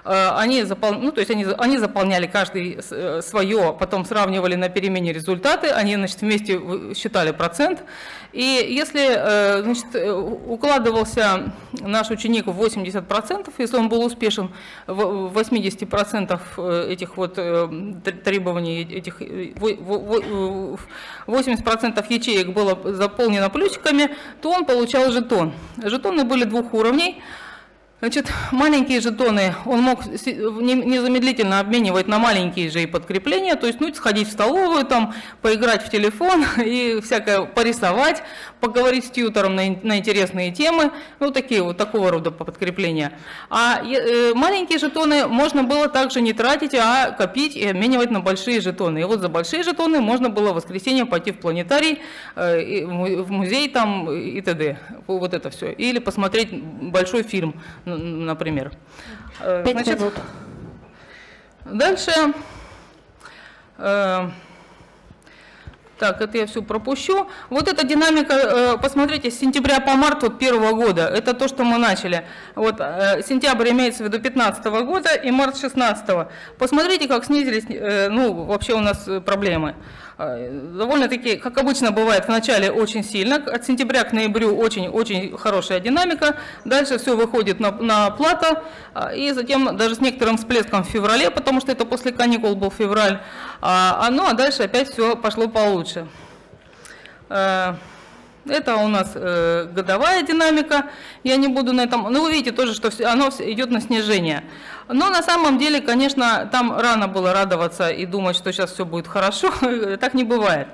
они, запол... ну, то есть они, они заполняли каждый свое, потом сравнивали на перемене результаты, они значит, вместе считали процент. И если э, значит, э, укладывался наш ученик в 80%, если он был успешен в в 80% э, этих вот э, тр- требований, этих э, во- во- во- э, 80% ячеек было заполнено плюсиками, то он получал жетон. Жетоны были двух уровней. Значит, маленькие жетоны он мог незамедлительно обменивать на маленькие же и подкрепления, то есть ну, сходить в столовую, там, поиграть в телефон и всякое порисовать, поговорить с тьютором на, на интересные темы, ну такие вот такого рода подкрепления. А э, маленькие жетоны можно было также не тратить, а копить и обменивать на большие жетоны. И вот за большие жетоны можно было в воскресенье пойти в планетарий, э, в му- в музей там и т.д. Вот это все. Или посмотреть большой фильм, например. Э, Пять минут. Дальше. э, Так, это я все пропущу. Вот эта динамика, э, посмотрите, с сентября по март вот первого года, это то, что мы начали. Вот э, сентябрь имеется в виду 15 года и март 16 -го. Посмотрите, как снизились, э, ну, вообще у нас проблемы. Довольно-таки, как обычно бывает, в начале очень сильно, от сентября к ноябрю очень-очень хорошая динамика, дальше все выходит на, на плата, и затем даже с некоторым всплеском в феврале, потому что это после каникул был февраль, а, ну а дальше опять все пошло получше. Это у нас э, годовая динамика, я не буду на этом, ну вы видите тоже, что оно идет на снижение. Но на самом деле, конечно, там рано было радоваться и думать, что сейчас все будет хорошо, так не бывает.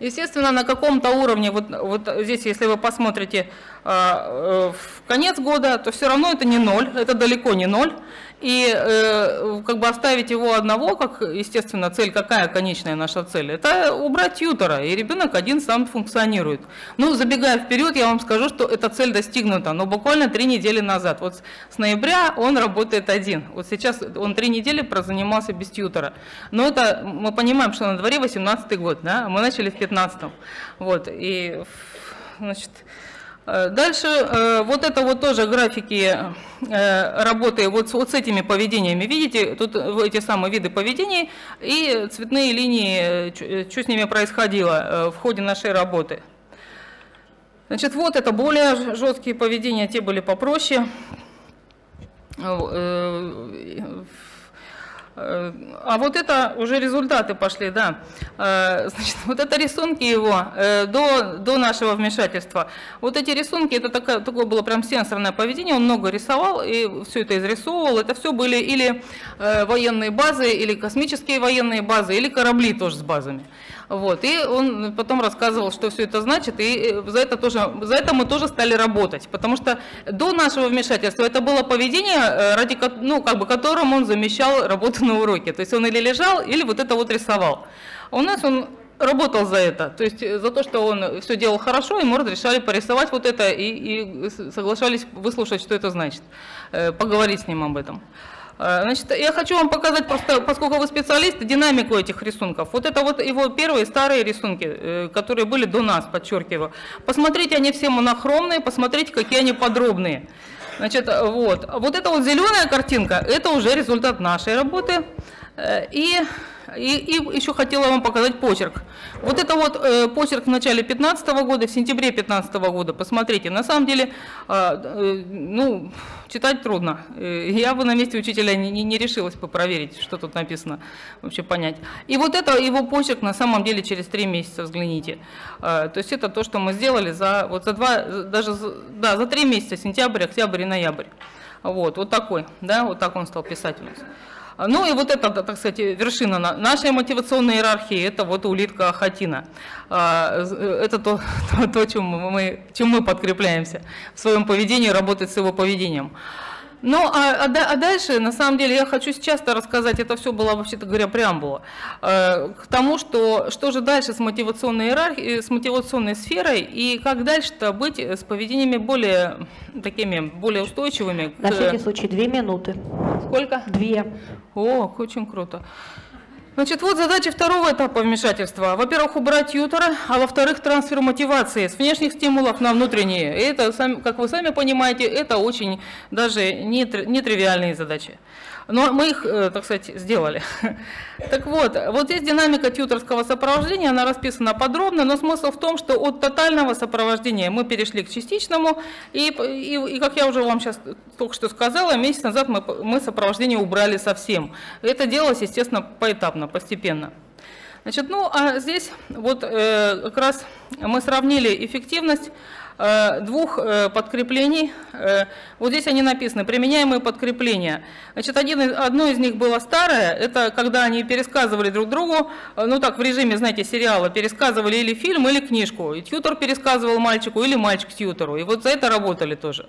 Естественно, на каком-то уровне, вот, вот здесь, если вы посмотрите э, в конец года, то все равно это не ноль, это далеко не ноль. И э, как бы оставить его одного, как, естественно, цель, какая конечная наша цель, это убрать тьютера, и ребенок один сам функционирует. Ну, забегая вперед, я вам скажу, что эта цель достигнута, но буквально три недели назад. Вот с ноября он работает один. Вот сейчас он три недели прозанимался без тьютера. Но это, мы понимаем, что на дворе 18 год, да, мы начали в 15 -м. Вот, и, значит, дальше э, вот это вот тоже графики э, работы вот с, вот с этими поведениями. Видите, тут эти самые виды поведений и цветные линии, что с ними происходило в ходе нашей работы. Значит, вот это более жесткие поведения, те были попроще. А вот это уже результаты пошли, да. Э, значит, вот это рисунки его э, до, до нашего вмешательства. Вот эти рисунки, это такое, такое было прям сенсорное поведение, он много рисовал и все это изрисовывал. Это все были или э, военные базы, или космические военные базы, или корабли тоже с базами. Вот. И он потом рассказывал, что все это значит, и э, за это, тоже, за это мы тоже стали работать, потому что до нашего вмешательства это было поведение, э, ради, ну, как бы, которым он замещал работу на уроке. То есть он или лежал, или вот это вот рисовал. У нас он работал за это, то есть э, за то, что он все делал хорошо, ему разрешали порисовать вот это и, и соглашались выслушать, что это значит, поговорить с ним об этом. Э, значит, я хочу вам показать, просто, поскольку вы специалист, динамику этих рисунков. Вот это вот его первые старые рисунки, э, которые были до нас, подчеркиваю. Посмотрите, они все монохромные, посмотрите, какие они подробные. Значит, вот. вот эта вот зеленая картинка, это уже результат нашей работы. Э, и и, и еще хотела вам показать почерк. Вот это вот э, почерк в начале 2015 года, в сентябре 2015 года. Посмотрите, на самом деле, э, э, ну, читать трудно. Э, я бы на месте учителя не, не, не решилась бы проверить, что тут написано, вообще понять. И вот это его почерк на самом деле через три месяца, взгляните. Э, то есть это то, что мы сделали за, вот за два, даже да, за три месяца, сентябрь, октябрь и ноябрь. Вот, вот такой, да, вот так он стал писать у нас. Ну и вот это, так сказать, вершина нашей мотивационной иерархии, это вот улитка Хатина. А, это то, то, то чем, мы, чем мы подкрепляемся в своем поведении, работать с его поведением. Ну, а, а, а дальше, на самом деле, я хочу сейчас рассказать, это все было, вообще-то говоря, преамбула, э, к тому, что, что же дальше с мотивационной иерархией, с мотивационной сферой, и как дальше-то быть с поведениями более такими, более устойчивыми. На всякий случай, две минуты. Сколько? Две. О, очень круто. Значит, вот задача второго этапа вмешательства. Во-первых, убрать тьютера, а во-вторых, трансфер мотивации с внешних стимулов на внутренние. И это, как вы сами понимаете, это очень даже нетривиальные задачи. Но мы их, э, так сказать, сделали. Так вот, вот здесь динамика тьюторского сопровождения, она расписана подробно, но смысл в том, что от тотального сопровождения мы перешли к частичному, и, и, и как я уже вам сейчас только что сказала, месяц назад мы, мы сопровождение убрали совсем. Это делалось, естественно, поэтапно, постепенно. Значит, ну а здесь вот э, как раз мы сравнили эффективность двух э, подкреплений. Э, вот здесь они написаны, применяемые подкрепления. Значит, один, одно из них было старое, это когда они пересказывали друг другу, ну так, в режиме, знаете, сериала, пересказывали или фильм, или книжку. И тьютор пересказывал мальчику, или мальчик тьютору. И вот за это работали тоже.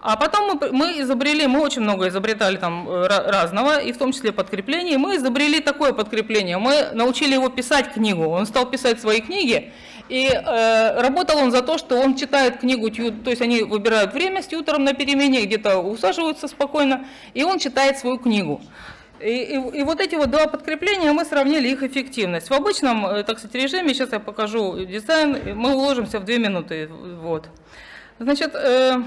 А потом мы, мы изобрели, мы очень много изобретали там разного, и в том числе подкреплений. Мы изобрели такое подкрепление. Мы научили его писать книгу. Он стал писать свои книги, и э, работал он за то, что он читает книгу, то есть они выбирают время с тьютором на перемене, где-то усаживаются спокойно, и он читает свою книгу. И, и, и вот эти вот два подкрепления, мы сравнили их эффективность. В обычном, э, так сказать, режиме, сейчас я покажу дизайн, мы уложимся в две минуты. Вот. Значит, э,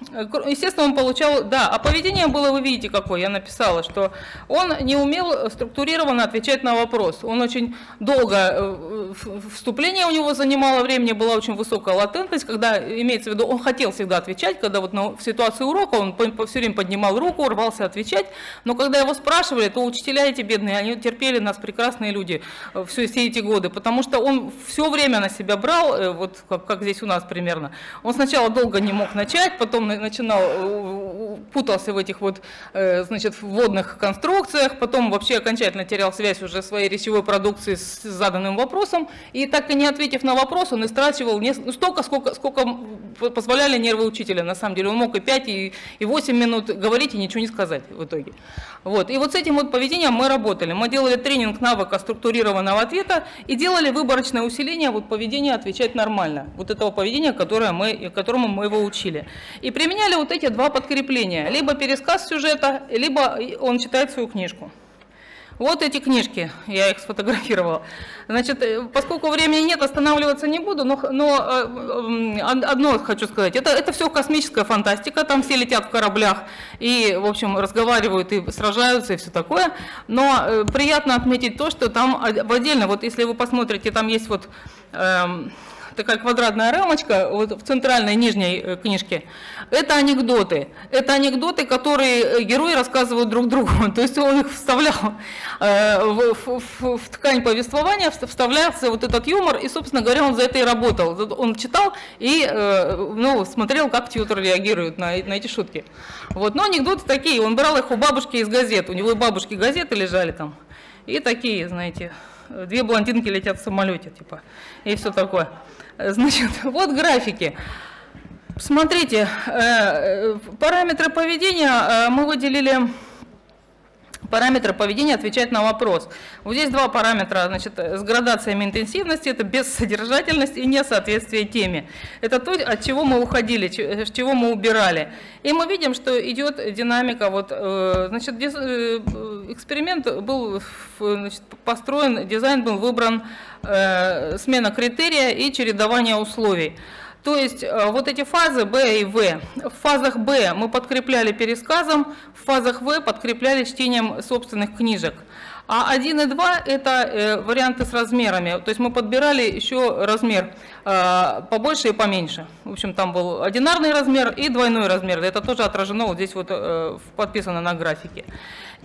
Естественно, он получал, да, а поведение было, вы видите, какое я написала, что он не умел структурированно отвечать на вопрос. Он очень долго, э, вступление у него занимало времени, была очень высокая латентность, когда, имеется в виду, он хотел всегда отвечать, когда вот на, в ситуации урока он все время поднимал руку, рвался отвечать, но когда его спрашивали, то учителя эти бедные, они терпели нас, прекрасные люди, э, все, все эти годы, потому что он все время на себя брал, э, вот как, как здесь у нас примерно. Он сначала долго не мог начать, потом начинал, э, путался в этих вот, э, значит, вводных конструкциях, потом вообще окончательно терял связь уже своей речевой продукции с заданным вопросом, и так и не ответив на вопрос, он истрачивал не, ну, столько, сколько, сколько позволяли нервы учителя, на самом деле. Он мог и 5, и, и 8 минут говорить, и ничего не сказать в итоге. Вот. И вот с этим вот поведением мы работали. Мы делали тренинг навыка структурированного ответа и делали выборочное усиление вот поведения отвечать нормально. Вот этого поведения, которое мы, которому мы его учили. И применяли вот эти два подкрепления. Либо пересказ сюжета, либо он читает свою книжку. Вот эти книжки, я их сфотографировала. Значит, э, поскольку времени нет, останавливаться не буду, но, но э, одно хочу сказать. Это, это все космическая фантастика, там все летят в кораблях и, в общем, разговаривают и сражаются и все такое. Но э, приятно отметить то, что там отдельно, вот если вы посмотрите, там есть вот... Эм, такая квадратная рамочка вот в центральной нижней э, книжке, это анекдоты. Это анекдоты, которые э, герои рассказывают друг другу. То есть он их вставлял э, в, в, в ткань повествования, вставлялся вот этот юмор, и, собственно говоря, он за это и работал. Он читал и ну, смотрел, как тьютер реагирует на, на эти шутки. Вот. Но анекдоты такие, он брал их у бабушки из газет, у него и бабушки газеты лежали там. И такие, знаете, две блондинки летят в самолете, типа, и все такое. Значит, вот графики. Смотрите, э, э, параметры поведения э, мы выделили параметры поведения отвечать на вопрос. Вот здесь два параметра значит, с градациями интенсивности, это бессодержательность и несоответствие теме. Это то, от чего мы уходили, с чего мы убирали. И мы видим, что идет динамика. Вот, значит, эксперимент был значит, построен, дизайн был выбран Э, смена критерия и чередование условий. То есть э, вот эти фазы Б и В. В фазах Б мы подкрепляли пересказом, в фазах В подкрепляли чтением собственных книжек. А 1 и 2 – это э, варианты с размерами. То есть мы подбирали еще размер побольше и поменьше. В общем, там был одинарный размер и двойной размер. Это тоже отражено вот здесь вот подписано на графике.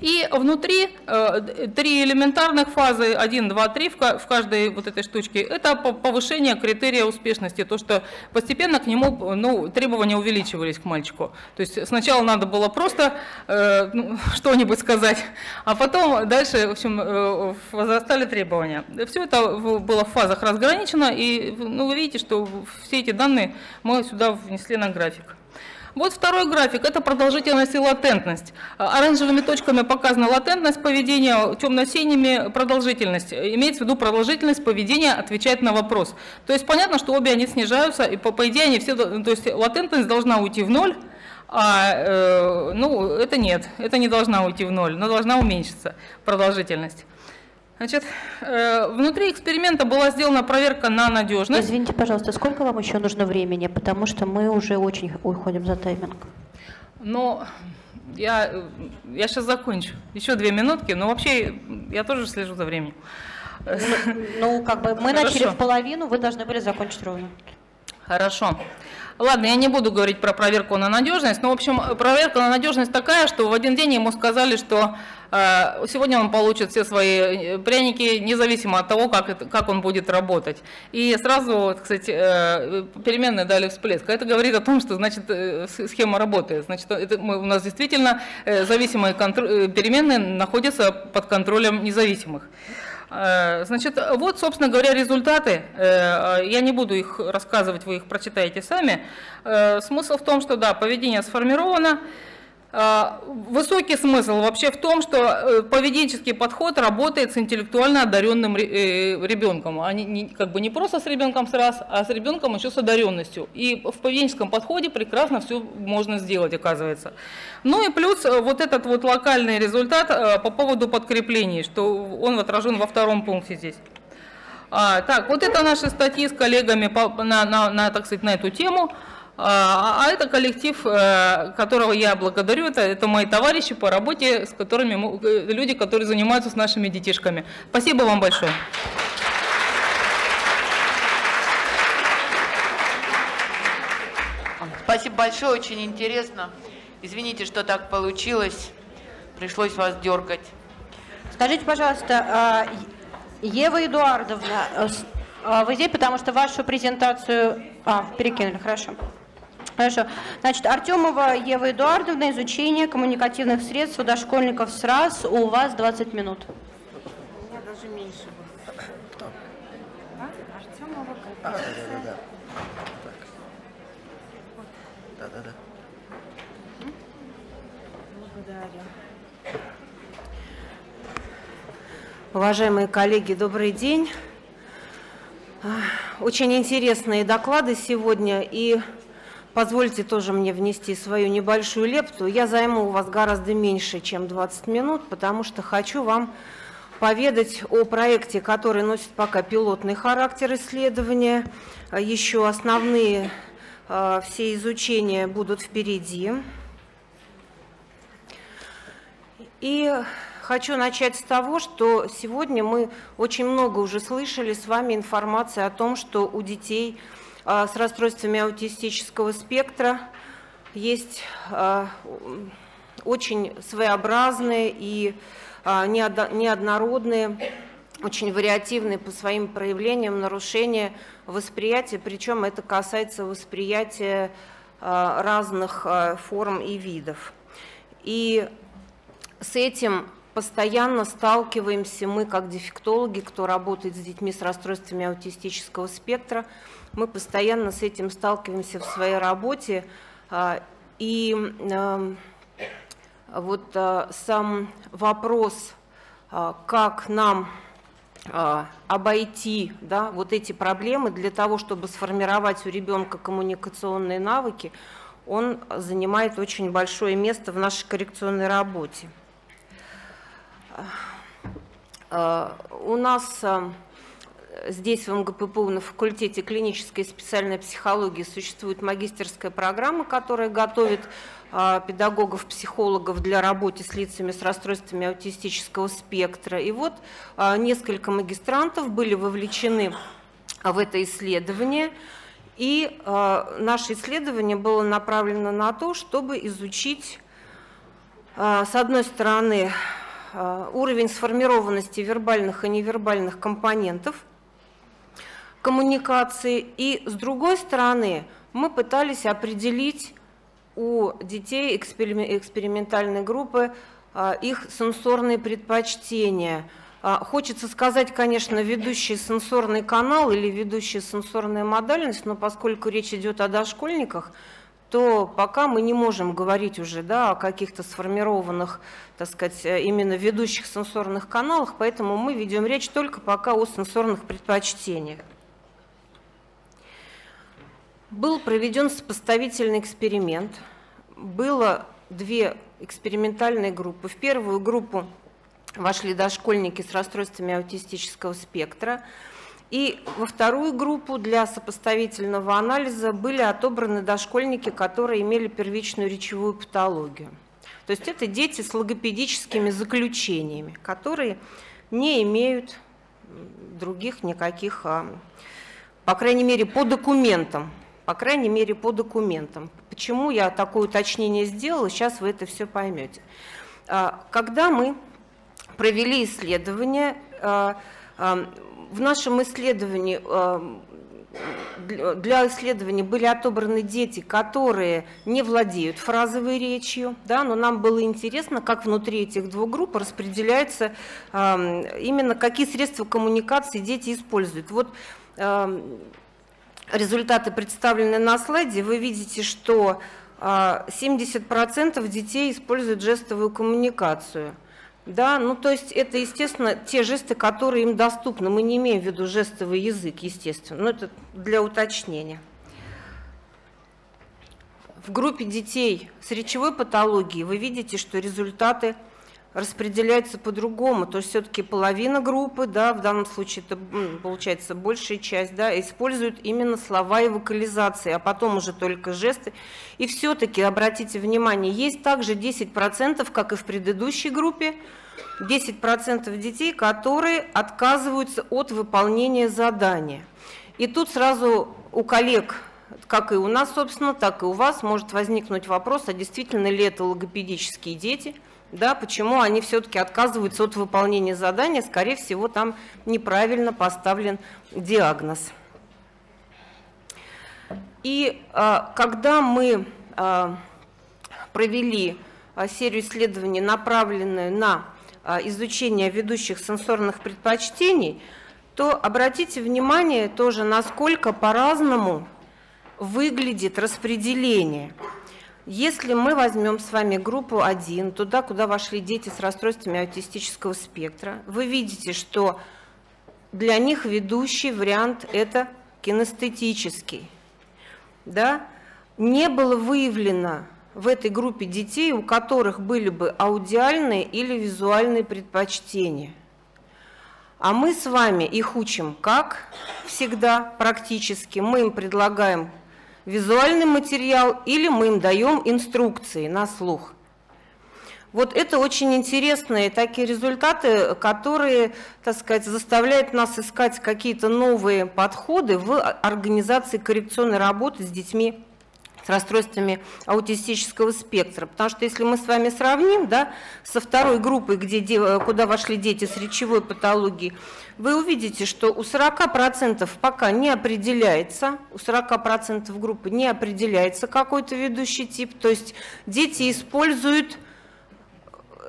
И внутри э, три элементарных фазы, 1, 2, 3 в каждой вот этой штучке, это повышение критерия успешности, то, что постепенно к нему ну, требования увеличивались к мальчику. То есть сначала надо было просто э, ну, что-нибудь сказать, а потом дальше, в общем, э, возрастали требования. Все это было в фазах разграничено, и ну, вы видите, что все эти данные мы сюда внесли на график. Вот второй график, это продолжительность и латентность. А, оранжевыми точками показана латентность поведения, темно-синими продолжительность. Имеется в виду продолжительность поведения отвечает на вопрос. То есть понятно, что обе они снижаются, и по, по идее они все, то есть латентность должна уйти в ноль, а э, ну, это нет, это не должна уйти в ноль, но должна уменьшиться продолжительность. Значит, э, внутри эксперимента была сделана проверка на надежность. Извините, пожалуйста, сколько вам еще нужно времени, потому что мы уже очень уходим за тайминг. Ну, я, я сейчас закончу. Еще две минутки, но вообще я тоже слежу за временем. Ну, как бы мы Хорошо. начали в половину, вы должны были закончить ровно. Хорошо. Ладно, я не буду говорить про проверку на надежность, но, в общем, проверка на надежность такая, что в один день ему сказали, что э, сегодня он получит все свои э, пряники, независимо от того, как, это, как он будет работать. И сразу, кстати, э, переменные дали всплеск. Это говорит о том, что, значит, э, схема работает. Значит, это мы, у нас действительно э, зависимые контр... переменные находятся под контролем независимых. Э, значит, вот, собственно говоря, результаты. Э, я не буду их рассказывать, вы их прочитаете сами. Э, смысл в том, что, да, поведение сформировано, высокий смысл вообще в том, что э, поведенческий подход работает с интеллектуально одаренным э, ребенком. Не, как бы не просто с ребенком сразу, а с ребенком еще с одаренностью. И в поведенческом подходе прекрасно все можно сделать, оказывается. Ну и плюс э, вот этот вот локальный результат по поводу подкреплений, что он отражен во втором пункте здесь. А, так, вот это наши статьи с коллегами по, на, на, на, так сказать, на эту тему. А, а это коллектив, э, которого я благодарю, это, это мои товарищи по работе, с которыми мы, э, люди, которые занимаются с нашими детишками. Спасибо вам большое. Спасибо большое, очень интересно. Извините, что так получилось. Пришлось вас дергать. Скажите, пожалуйста, а, Ева Эдуардовна, э, а, вы здесь, потому что вашу презентацию... А, перекинули, хорошо. Хорошо. Значит, Артемова Ева Эдуардовна, изучение коммуникативных средств у дошкольников с раз. У вас 20 минут. У меня даже меньше Кто? А? Артемова, а, да, да, да. Да, да, да. Благодарю. Уважаемые коллеги, добрый день. Очень интересные доклады сегодня, и Позвольте тоже мне внести свою небольшую лепту. Я займу у вас гораздо меньше, чем 20 минут, потому что хочу вам поведать о проекте, который носит пока пилотный характер исследования. Еще основные э, все изучения будут впереди. И хочу начать с того, что сегодня мы очень много уже слышали с вами информации о том, что у детей – с расстройствами аутистического спектра есть а, очень своеобразные и а, неоднородные, очень вариативные по своим проявлениям нарушения восприятия, причем это касается восприятия разных форм и видов. И с этим постоянно сталкиваемся мы, как дефектологи, кто работает с детьми с расстройствами аутистического спектра, мы постоянно с этим сталкиваемся в своей работе. А, и а, вот а, сам вопрос, как нам обойти да, вот эти проблемы для того, чтобы сформировать у ребенка коммуникационные навыки, он занимает очень большое место в нашей коррекционной работе. У нас здесь в МГППУ на факультете клинической и специальной психологии существует магистерская программа, которая готовит а, педагогов, психологов для работы с лицами с расстройствами аутистического спектра. И вот а, несколько магистрантов были вовлечены в это исследование. И а, наше исследование было направлено на то, чтобы изучить, с одной стороны, уровень сформированности вербальных и невербальных компонентов коммуникации. И с другой стороны, мы пытались определить у детей экспериментальной группы а, их сенсорные предпочтения. А, хочется сказать, конечно, ведущий сенсорный канал или ведущая сенсорная модальность, но поскольку речь идет о дошкольниках, то пока мы не можем говорить уже да, о каких-то сформированных, так сказать, именно ведущих сенсорных каналах, поэтому мы ведем речь только пока о сенсорных предпочтениях был проведен сопоставительный эксперимент. Было две экспериментальные группы. В первую группу вошли дошкольники с расстройствами аутистического спектра. И во вторую группу для сопоставительного анализа были отобраны дошкольники, которые имели первичную речевую патологию. То есть это дети с логопедическими заключениями, которые не имеют других никаких, а, по крайней мере, по документам по крайней мере, по документам. Почему я такое уточнение сделала, сейчас вы это все поймете. А, когда мы провели исследование, а, а, в нашем исследовании для исследования были отобраны дети, которые не владеют фразовой речью, да, но нам было интересно, как внутри этих двух групп распределяются именно какие средства коммуникации дети используют. Вот результаты представлены на слайде, вы видите, что а, 70% детей используют жестовую коммуникацию. Да, ну то есть это, естественно, те жесты, которые им доступны. Мы не имеем в виду жестовый язык, естественно, но это для уточнения. В группе детей с речевой патологией вы видите, что результаты распределяются по-другому. То есть все-таки половина группы, да, в данном случае это получается большая часть, да, используют именно слова и вокализации, а потом уже только жесты. И все-таки, обратите внимание, есть также 10%, как и в предыдущей группе, 10% детей, которые отказываются от выполнения задания. И тут сразу у коллег как и у нас, собственно, так и у вас может возникнуть вопрос, а действительно ли это логопедические дети, да, почему они все-таки отказываются от выполнения задания, скорее всего, там неправильно поставлен диагноз. И а, когда мы а, провели а, серию исследований, направленную на изучение ведущих сенсорных предпочтений, то обратите внимание тоже, насколько по-разному выглядит распределение. Если мы возьмем с вами группу 1, туда, куда вошли дети с расстройствами аутистического спектра, вы видите, что для них ведущий вариант – это кинестетический. Да? Не было выявлено в этой группе детей, у которых были бы аудиальные или визуальные предпочтения – а мы с вами их учим, как всегда, практически. Мы им предлагаем визуальный материал или мы им даем инструкции на слух. Вот это очень интересные такие результаты, которые, так сказать, заставляют нас искать какие-то новые подходы в организации коррекционной работы с детьми с расстройствами аутистического спектра. Потому что если мы с вами сравним да, со второй группой, где, куда вошли дети с речевой патологией, вы увидите, что у 40% пока не определяется, у 40% группы не определяется какой-то ведущий тип, то есть дети используют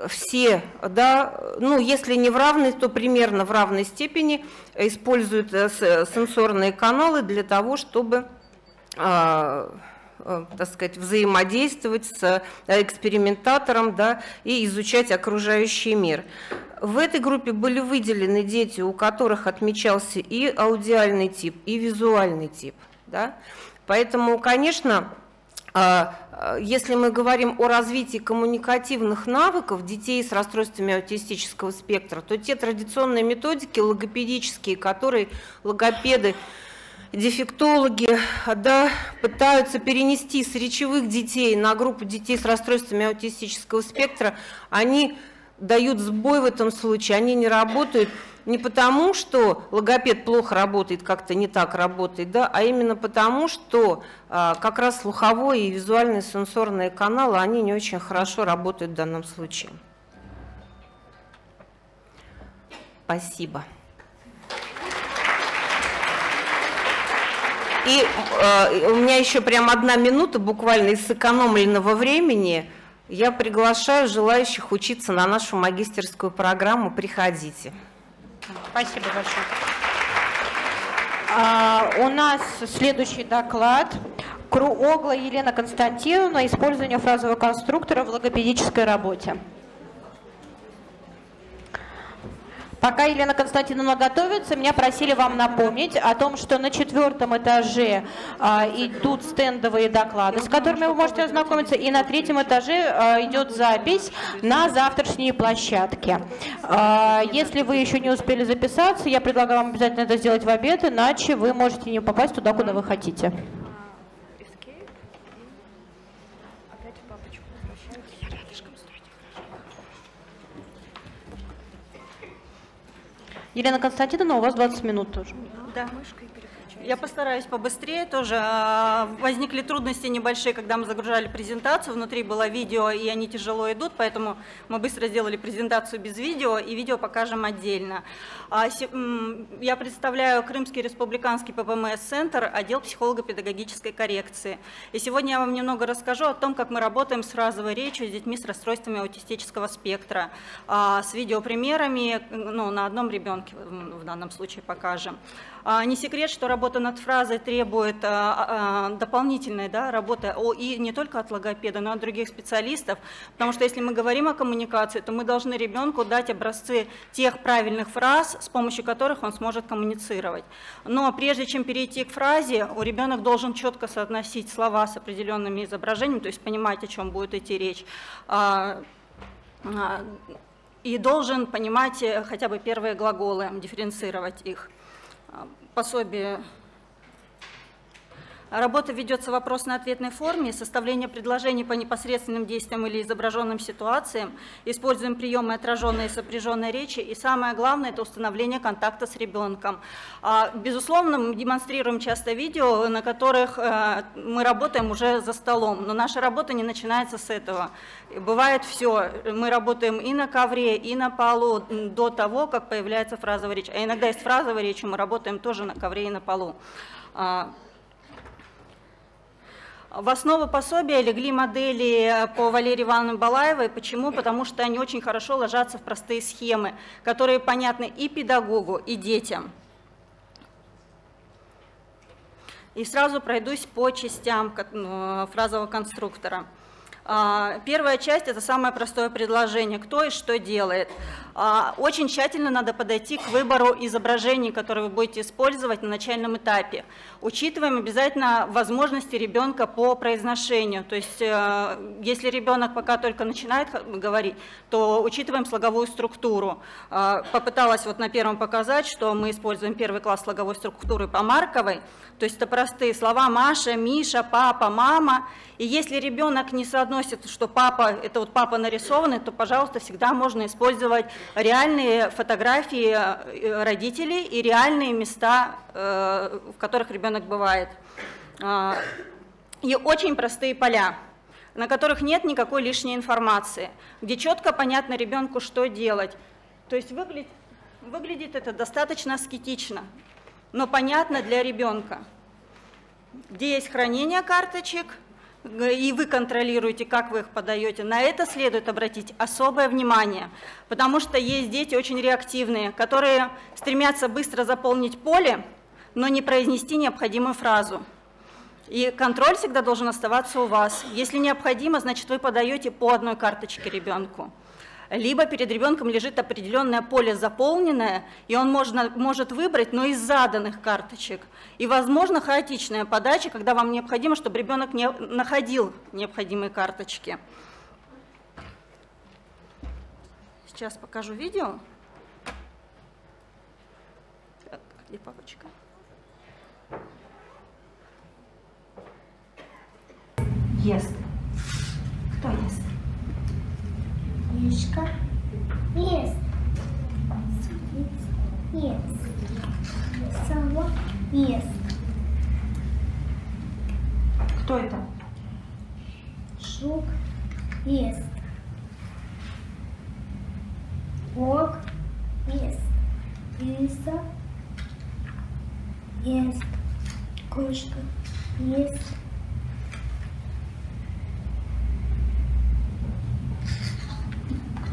все, да, ну, если не в равной, то примерно в равной степени используют э, сенсорные каналы для того, чтобы а, так сказать, взаимодействовать с э, экспериментатором да, и изучать окружающий мир. В этой группе были выделены дети, у которых отмечался и аудиальный тип, и визуальный тип. Да? Поэтому, конечно, а, если мы говорим о развитии коммуникативных навыков детей с расстройствами аутистического спектра, то те традиционные методики логопедические, которые логопеды дефектологи да, пытаются перенести с речевых детей на группу детей с расстройствами аутистического спектра, они дают сбой в этом случае, они не работают не потому, что логопед плохо работает, как-то не так работает, да, а именно потому, что а, как раз слуховой и визуальные сенсорные каналы, они не очень хорошо работают в данном случае. Спасибо. И э, у меня еще прям одна минута буквально из сэкономленного времени. Я приглашаю желающих учиться на нашу магистерскую программу. Приходите. Спасибо большое. А, у нас следующий доклад. Круогла Елена Константиновна. Использование фразового конструктора в логопедической работе. Пока Елена Константиновна готовится, меня просили вам напомнить о том, что на четвертом этаже а, идут стендовые доклады, с которыми вы можете ознакомиться, и на третьем этаже а, идет запись на завтрашние площадки. А, если вы еще не успели записаться, я предлагаю вам обязательно это сделать в обед, иначе вы можете не попасть туда, куда вы хотите. Елена Константиновна, у вас 20 минут тоже. Да. Я постараюсь побыстрее тоже. А, возникли трудности небольшие, когда мы загружали презентацию. Внутри было видео, и они тяжело идут, поэтому мы быстро сделали презентацию без видео, и видео покажем отдельно. А, я представляю Крымский республиканский ППМС-центр, отдел психолого-педагогической коррекции. И сегодня я вам немного расскажу о том, как мы работаем с фразовой речью с детьми с расстройствами аутистического спектра, а, с видеопримерами, ну, на одном ребенке в данном случае покажем. Не секрет, что работа над фразой требует а, а, дополнительной да, работы и не только от логопеда, но и от других специалистов, потому что если мы говорим о коммуникации, то мы должны ребенку дать образцы тех правильных фраз, с помощью которых он сможет коммуницировать. Но прежде чем перейти к фразе, у ребенок должен четко соотносить слова с определенными изображениями, то есть понимать, о чем будет идти речь а, а, и должен понимать э, хотя бы первые глаголы, дифференцировать их. Пособие Работа ведется в вопросно-ответной форме, составление предложений по непосредственным действиям или изображенным ситуациям, используем приемы отраженной и сопряженной речи, и самое главное – это установление контакта с ребенком. А, безусловно, мы демонстрируем часто видео, на которых э, мы работаем уже за столом, но наша работа не начинается с этого. Бывает все, мы работаем и на ковре, и на полу до того, как появляется фразовая речь. А иногда есть фразовая речь, и мы работаем тоже на ковре и на полу. В основу пособия легли модели по Валерии Ивановне Балаевой. Почему? Потому что они очень хорошо ложатся в простые схемы, которые понятны и педагогу, и детям. И сразу пройдусь по частям ну, фразового конструктора. А, первая часть – это самое простое предложение, кто и что делает. А, очень тщательно надо подойти к выбору изображений, которые вы будете использовать на начальном этапе. Учитываем обязательно возможности ребенка по произношению. То есть, э, если ребенок пока только начинает говорить, то учитываем слоговую структуру. А, попыталась вот на первом показать, что мы используем первый класс слоговой структуры по Марковой. То есть это простые слова Маша, Миша, папа, мама. И если ребенок не соотносит, что папа, это вот папа нарисованный, то, пожалуйста, всегда можно использовать реальные фотографии э, родителей и реальные места, э, в которых ребенок бывает. А, и очень простые поля на которых нет никакой лишней информации, где четко понятно ребенку, что делать. То есть выглядит, выглядит это достаточно аскетично но понятно для ребенка. Где есть хранение карточек, и вы контролируете, как вы их подаете, на это следует обратить особое внимание, потому что есть дети очень реактивные, которые стремятся быстро заполнить поле, но не произнести необходимую фразу. И контроль всегда должен оставаться у вас. Если необходимо, значит вы подаете по одной карточке ребенку либо перед ребенком лежит определенное поле заполненное, и он можно, может выбрать, но из заданных карточек. И, возможно, хаотичная подача, когда вам необходимо, чтобы ребенок не находил необходимые карточки. Сейчас покажу видео. Так, где папочка? Ест. Кто ест? Мишка ест. Ест. Сова ест. Кто это? Жук ест. Волк ест. Лиса ест. Кошка ест. Кто это?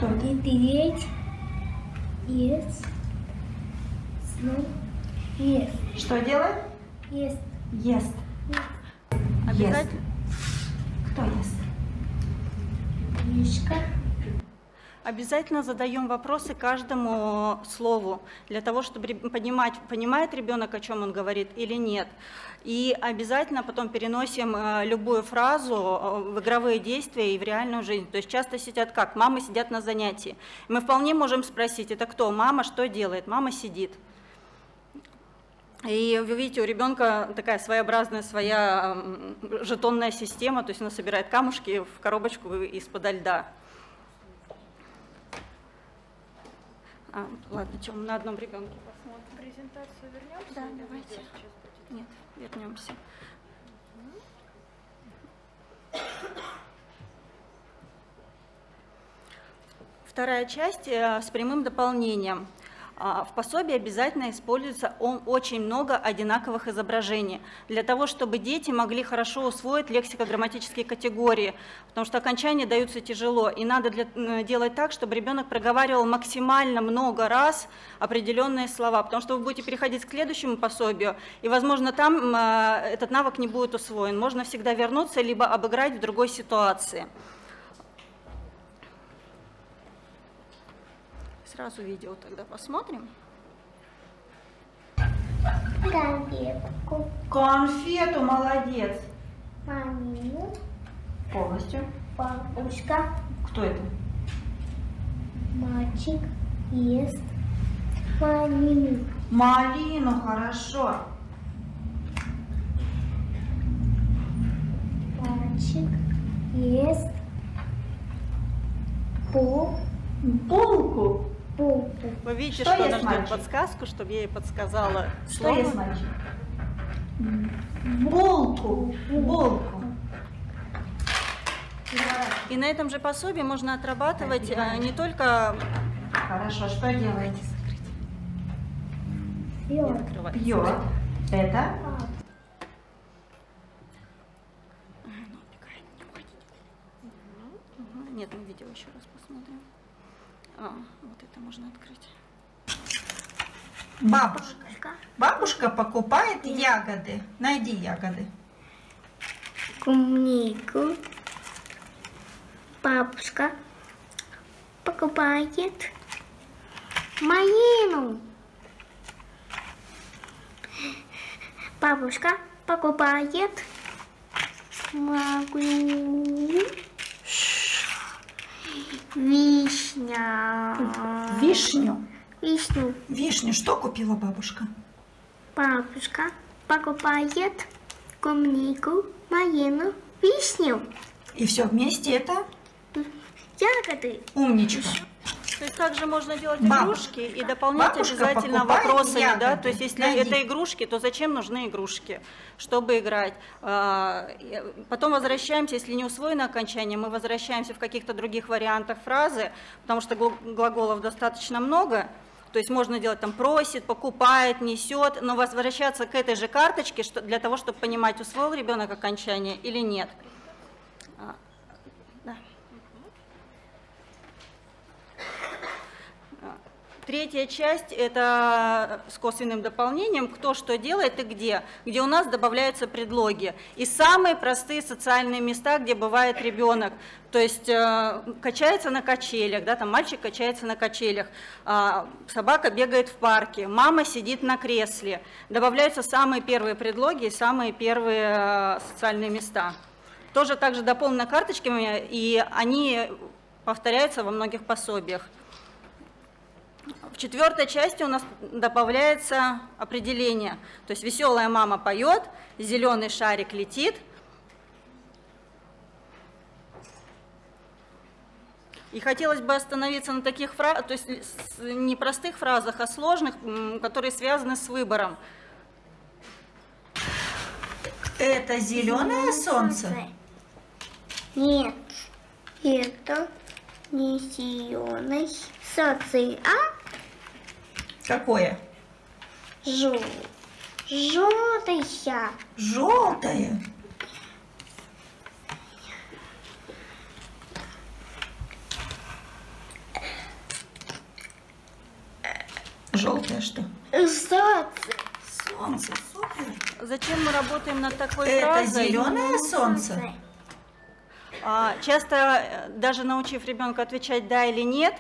Медведь ест. Слон ест. Что делает? Ест. Ест. Обязательно. Кто ест? Мишка. Обязательно задаем вопросы каждому слову, для того, чтобы понимать, понимает ребенок, о чем он говорит или нет. И обязательно потом переносим э, любую фразу э, в игровые действия и в реальную жизнь. То есть часто сидят как? Мамы сидят на занятии. Мы вполне можем спросить, это кто? Мама что делает? Мама сидит. И вы видите, у ребенка такая своеобразная своя жетонная система, то есть она собирает камушки в коробочку из-под льда. А, ладно, чем на одном ребенке посмотрим. Презентацию вернемся? Да, давайте. Нет, вернемся. Вторая часть э, с прямым дополнением. А, в пособии обязательно используется очень много одинаковых изображений, для того, чтобы дети могли хорошо усвоить лексико-грамматические категории, потому что окончания даются тяжело, и надо для- делать так, чтобы ребенок проговаривал максимально много раз определенные слова, потому что вы будете переходить к следующему пособию, и, возможно, там а, этот навык не будет усвоен. Можно всегда вернуться, либо обыграть в другой ситуации. Сразу видео тогда посмотрим. Конфетку. Конфету, молодец. Малину. Полностью. Бабушка. Кто это? Мальчик ест малину. Малину, хорошо. Мальчик ест по булку. Вы видите, Что что, она ждет подсказку, чтобы я ей подсказала Что слово. ест мальчик? Булку. Булку. И на этом же пособии можно отрабатывать э, не только... Хорошо, что делаете? Йод. Йод. Это? Нет, мы видео еще раз посмотрим. А, можно открыть. Бабушка. Бабушка покупает ягоды. Найди ягоды. Клубнику. Бабушка покупает малину. Бабушка покупает малину. Вишня. Вишню. Вишню. Вишню. Что купила бабушка? Бабушка покупает клубнику, малину, вишню. И все вместе это? Ягоды. Умничка. То есть также можно делать Бабушка. игрушки и дополнять обязательно вопросами, да, ягоды. то есть если Найди. это игрушки, то зачем нужны игрушки, чтобы играть. А, Потом возвращаемся, если не усвоено окончание, мы возвращаемся в каких-то других вариантах фразы, потому что гл- глаголов достаточно много, то есть можно делать там просит, покупает, несет, но возвращаться к этой же карточке для того, чтобы понимать, усвоил ребенок окончание или нет. А, да. Третья часть – это с косвенным дополнением «Кто что делает и где», где у нас добавляются предлоги. И самые простые социальные места, где бывает ребенок. То есть э, качается на качелях, да, там мальчик качается на качелях, а, собака бегает в парке, мама сидит на кресле. Добавляются самые первые предлоги и самые первые э, социальные места. Тоже также дополнено карточками, и они повторяются во многих пособиях. В четвертой части у нас добавляется определение. То есть веселая мама поет, зеленый шарик летит. И хотелось бы остановиться на таких фразах, то есть не простых фразах, а сложных, которые связаны с выбором. Это зеленое солнце? Нет, это не зеленый солнце, а Какое? жу. Желтая. Желтое. Желтое что? Солнце. Солнце, супер. Зачем мы работаем над такой Это фразой? зеленое солнце? А, Часто, э, даже научив ребенка отвечать «да» или «нет»,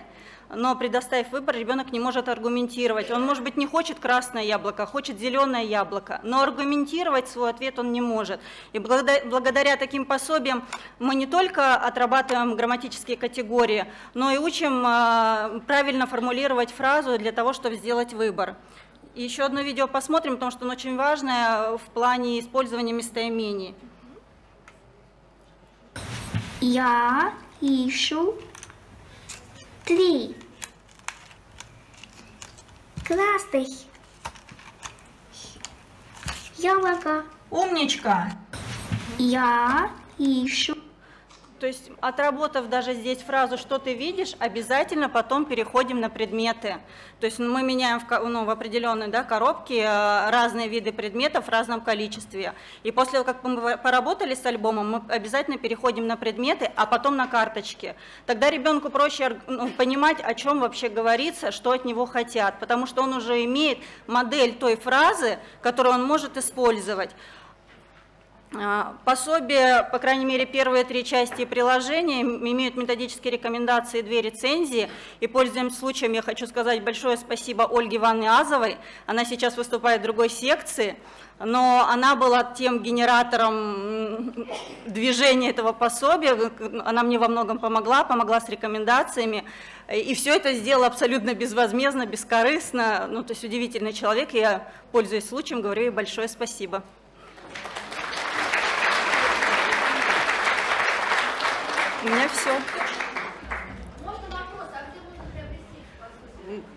но предоставив выбор, ребенок не может аргументировать. Он, может быть, не хочет красное яблоко, а хочет зеленое яблоко, но аргументировать свой ответ он не может. И благодаря, таким пособиям мы не только отрабатываем грамматические категории, но и учим а, правильно формулировать фразу для того, чтобы сделать выбор. Еще одно видео посмотрим, потому что оно очень важное в плане использования местоимений. Я ищу три. Красный. Яблоко. Умничка. Я ищу. То есть отработав даже здесь фразу «что ты видишь», обязательно потом переходим на предметы. То есть мы меняем в, ну, в определенной да, коробке э, разные виды предметов в разном количестве. И после того, как мы поработали с альбомом, мы обязательно переходим на предметы, а потом на карточки. Тогда ребенку проще ну, понимать, о чем вообще говорится, что от него хотят, потому что он уже имеет модель той фразы, которую он может использовать. А, Пособие, по крайней мере, первые три части приложения имеют методические рекомендации, две рецензии. И, пользуясь случаем, я хочу сказать большое спасибо Ольге Ивановне Азовой. Она сейчас выступает в другой секции, но она была тем генератором движения этого пособия. Она мне во многом помогла, помогла с рекомендациями. И все это сделала абсолютно безвозмездно, бескорыстно. Ну, то есть удивительный человек. Я, пользуясь случаем, говорю ей большое спасибо. Меня все.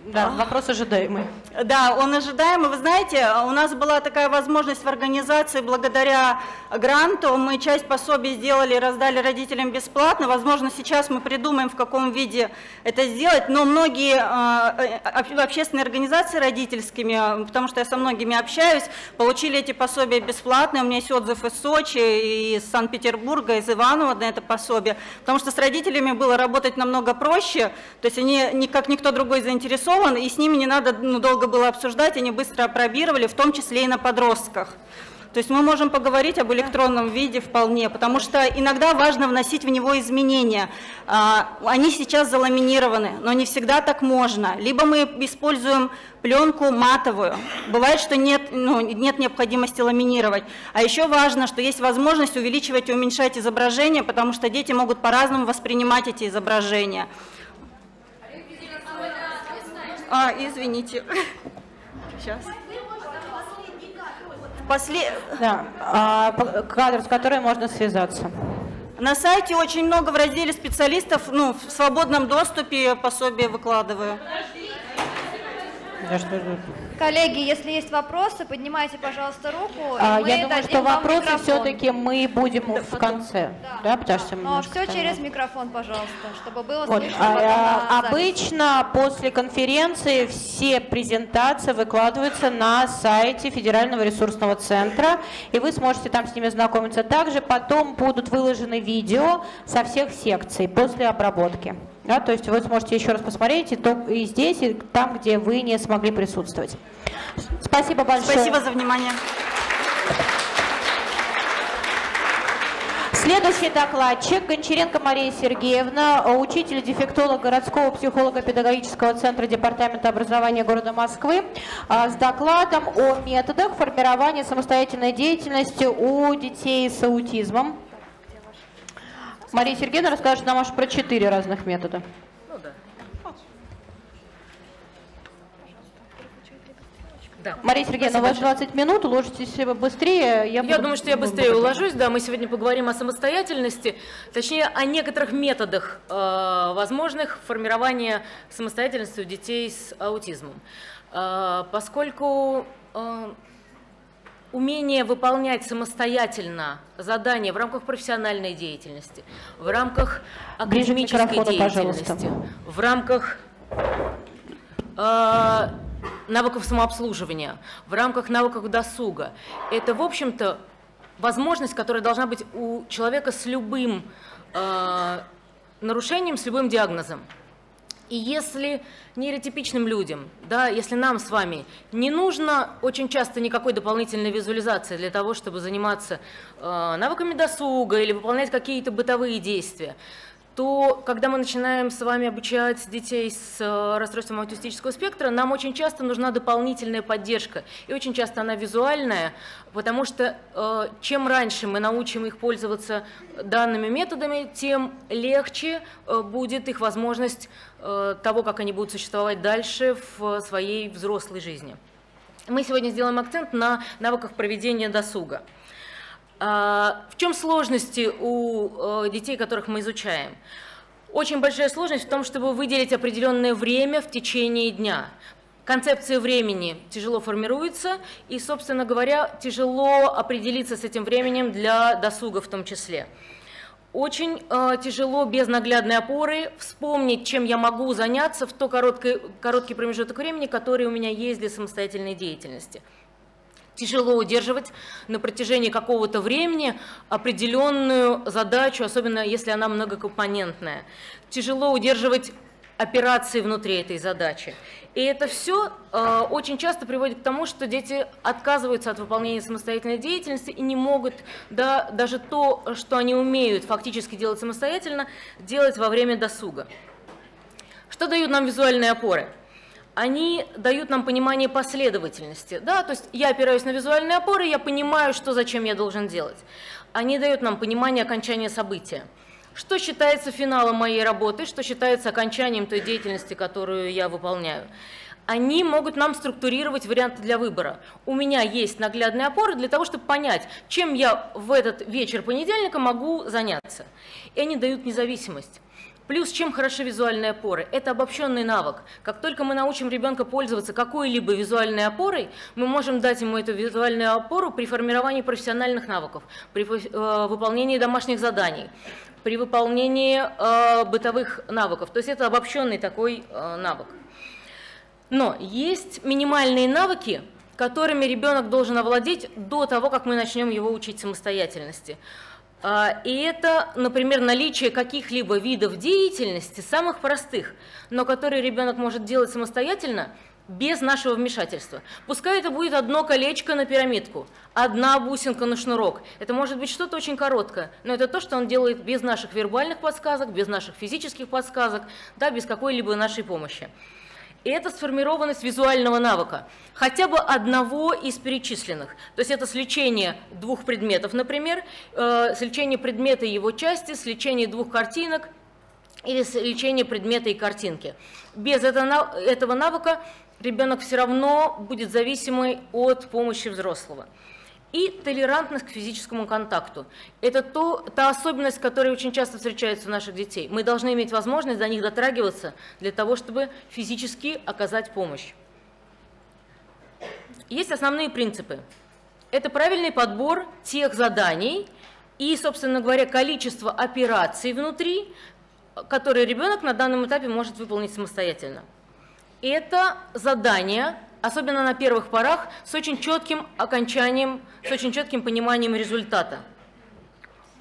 Да, вопрос ожидаемый. Да, он ожидаемый. Вы знаете, у нас была такая возможность в организации благодаря гранту. Мы часть пособий сделали, раздали родителям бесплатно. Возможно, сейчас мы придумаем, в каком виде это сделать. Но многие э, об- общественные организации родительскими, э, потому что я со многими общаюсь, получили эти пособия бесплатно. У меня есть отзыв из Сочи, и из Санкт-Петербурга, из Иванова на это пособие. Потому что с родителями было работать намного проще. То есть они, как никто другой, заинтересован, и с ними не надо ну, долго было обсуждать, они быстро опробировали, в том числе и на подростках. То есть мы можем поговорить об электронном виде вполне, потому что иногда важно вносить в него изменения. А, Они сейчас заламинированы, но не всегда так можно. Либо мы используем пленку матовую. Бывает, что нет, ну, нет необходимости ламинировать. А еще важно, что есть возможность увеличивать и уменьшать изображение, потому что дети могут по-разному воспринимать эти изображения. А, извините. Сейчас. После... Да, а, кадр, с которой можно связаться. На сайте очень много в разделе специалистов, ну, в свободном доступе пособие выкладываю. Коллеги, если есть вопросы, поднимайте, пожалуйста, руку. А, Я думаю, что вопросы все-таки мы будем в конце. Да, потому что мы Но все стоим. через микрофон, пожалуйста, чтобы было Вот, слышно а, записи. обычно после конференции все презентации выкладываются на сайте Федерального ресурсного центра, и вы сможете там с ними знакомиться. Также потом будут выложены видео со всех секций после обработки. Да, то есть вы сможете еще раз посмотреть и, то- и здесь, и там, где вы не смогли присутствовать. Спасибо большое. Спасибо за внимание. Следующий докладчик Гончаренко Мария Сергеевна, учитель-дефектолог городского психолого-педагогического центра Департамента образования города Москвы а, с докладом о методах формирования самостоятельной деятельности у детей с аутизмом. Мария Сергеевна расскажет нам аж про четыре разных метода. Мария Сергеевна, у вас 20 минут, уложитесь быстрее. Я, Я буду- думаю, что я быстрее уложусь. Да, мы сегодня поговорим о самостоятельности, точнее о некоторых методах э, возможных формирования самостоятельности у детей с аутизмом. Э, поскольку э, умение выполнять самостоятельно задания в рамках профессиональной деятельности, в рамках академической деятельности, пожалуйста. в рамках э, навыков самообслуживания, в рамках навыков досуга. Это, в общем-то, возможность, которая должна быть у человека с любым э, нарушением, с любым диагнозом. И если нейротипичным людям, да, если нам с вами не нужно очень часто никакой дополнительной визуализации для того, чтобы заниматься э, навыками досуга или выполнять какие-то бытовые действия, то когда мы начинаем с вами обучать детей с э, расстройством аутистического спектра, нам очень часто нужна дополнительная поддержка. И очень часто она визуальная, потому что э, чем раньше мы научим их пользоваться данными методами, тем легче э, будет их возможность того, как они будут существовать дальше в своей взрослой жизни. Мы сегодня сделаем акцент на навыках проведения досуга. А, В чем сложности у э, детей, которых мы изучаем? Очень большая сложность в том, чтобы выделить определенное время в течение дня. Концепция времени тяжело формируется, и, собственно говоря, тяжело определиться с этим временем для досуга в том числе. Очень э, тяжело без наглядной опоры вспомнить, чем я могу заняться в то короткий, короткий промежуток времени, который у меня есть для самостоятельной деятельности тяжело удерживать на протяжении какого-то времени определенную задачу, особенно если она многокомпонентная. Тяжело удерживать операции внутри этой задачи. И это все э, очень часто приводит к тому, что дети отказываются от выполнения самостоятельной деятельности и не могут да, даже то, что они умеют фактически делать самостоятельно, делать во время досуга. Что дают нам визуальные опоры? Они дают нам понимание последовательности. Да? То есть я опираюсь на визуальные опоры, я понимаю, что зачем я должен делать. Они дают нам понимание окончания события что считается финалом моей работы, что считается окончанием той деятельности, которую я выполняю. Они могут нам структурировать варианты для выбора. У меня есть наглядные опоры для того, чтобы понять, чем я в этот вечер понедельника могу заняться. И они дают независимость. Плюс, чем хороши визуальные опоры? Это обобщенный навык. Как только мы научим ребенка пользоваться какой-либо визуальной опорой, мы можем дать ему эту визуальную опору при формировании профессиональных навыков, при э, выполнении домашних заданий, при выполнении э, бытовых навыков. То есть это обобщенный такой э, навык. Но есть минимальные навыки, которыми ребенок должен овладеть до того, как мы начнем его учить самостоятельности. А, и это, например, наличие каких-либо видов деятельности, самых простых, но которые ребенок может делать самостоятельно, без нашего вмешательства. Пускай это будет одно колечко на пирамидку, одна бусинка на шнурок. Это может быть что-то очень короткое, но это то, что он делает без наших вербальных подсказок, без наших физических подсказок, да, без какой-либо нашей помощи. Это сформированность визуального навыка, хотя бы одного из перечисленных. То есть это сличение двух предметов, например, э, сличение предмета и его части, сличение двух картинок или сличение предмета и картинки. Без этого навыка ребенок все равно будет зависимый от помощи взрослого. И толерантность к физическому контакту. Это то, та особенность, которая очень часто встречается у наших детей. Мы должны иметь возможность до них дотрагиваться для того, чтобы физически оказать помощь. Есть основные принципы. Это правильный подбор тех заданий и, собственно говоря, количество операций внутри, которые ребенок на данном этапе может выполнить самостоятельно это задание, особенно на первых порах, с очень четким окончанием, с очень четким пониманием результата.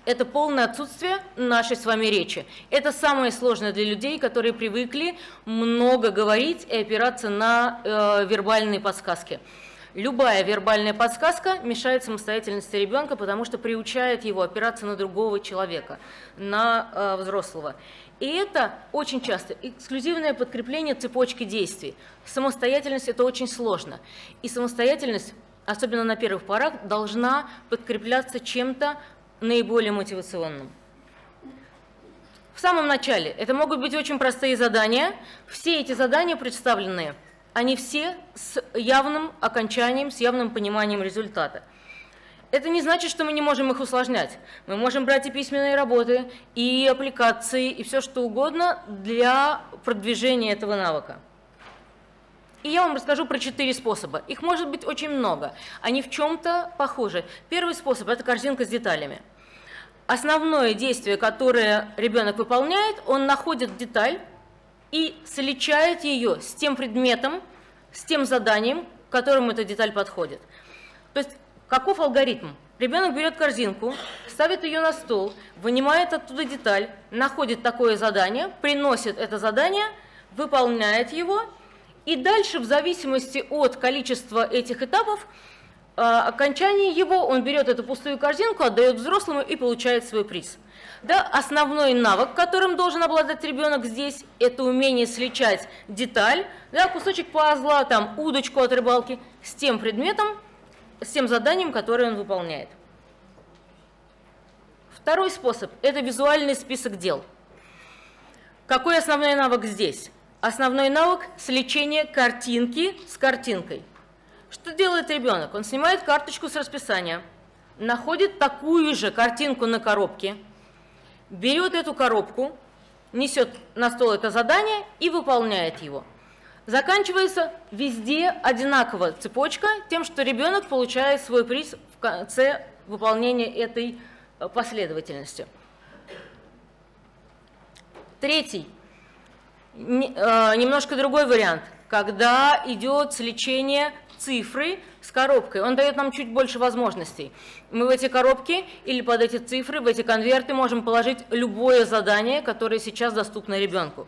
Это полное отсутствие нашей с вами речи. Это самое сложное для людей, которые привыкли много говорить и опираться на э, вербальные подсказки. Любая вербальная подсказка мешает самостоятельности ребенка, потому что приучает его опираться на другого человека, на э, взрослого. И это очень часто эксклюзивное подкрепление цепочки действий. Самостоятельность – это очень сложно. И самостоятельность, особенно на первых порах, должна подкрепляться чем-то наиболее мотивационным. В самом начале это могут быть очень простые задания. Все эти задания представлены, они все с явным окончанием, с явным пониманием результата – это не значит, что мы не можем их усложнять. Мы можем брать и письменные работы, и аппликации, и все что угодно для продвижения этого навыка. И я вам расскажу про четыре способа. Их может быть очень много. Они в чем-то похожи. Первый способ – это корзинка с деталями. Основное действие, которое ребенок выполняет, он находит деталь и сличает ее с тем предметом, с тем заданием, к которому эта деталь подходит. То есть Каков алгоритм? Ребенок берет корзинку, ставит ее на стол, вынимает оттуда деталь, находит такое задание, приносит это задание, выполняет его, и дальше в зависимости от количества этих этапов, э, окончания его, он берет эту пустую корзинку, отдает взрослому и получает свой приз. Да, основной навык, которым должен обладать ребенок здесь, это умение сличать деталь, да, кусочек пазла, там, удочку от рыбалки с тем предметом, с тем заданием, которое он выполняет. Второй способ – это визуальный список дел. Какой основной навык здесь? Основной навык – сличение картинки с картинкой. Что делает ребенок? Он снимает карточку с расписания, находит такую же картинку на коробке, берет эту коробку, несет на стол это задание и выполняет его – Заканчивается везде одинаково цепочка тем, что ребенок получает свой приз в конце выполнения этой э, последовательности. Третий, э, немножко другой вариант, когда идет сличение цифры с коробкой. Он дает нам чуть больше возможностей. Мы в эти коробки или под эти цифры, в эти конверты можем положить любое задание, которое сейчас доступно ребенку.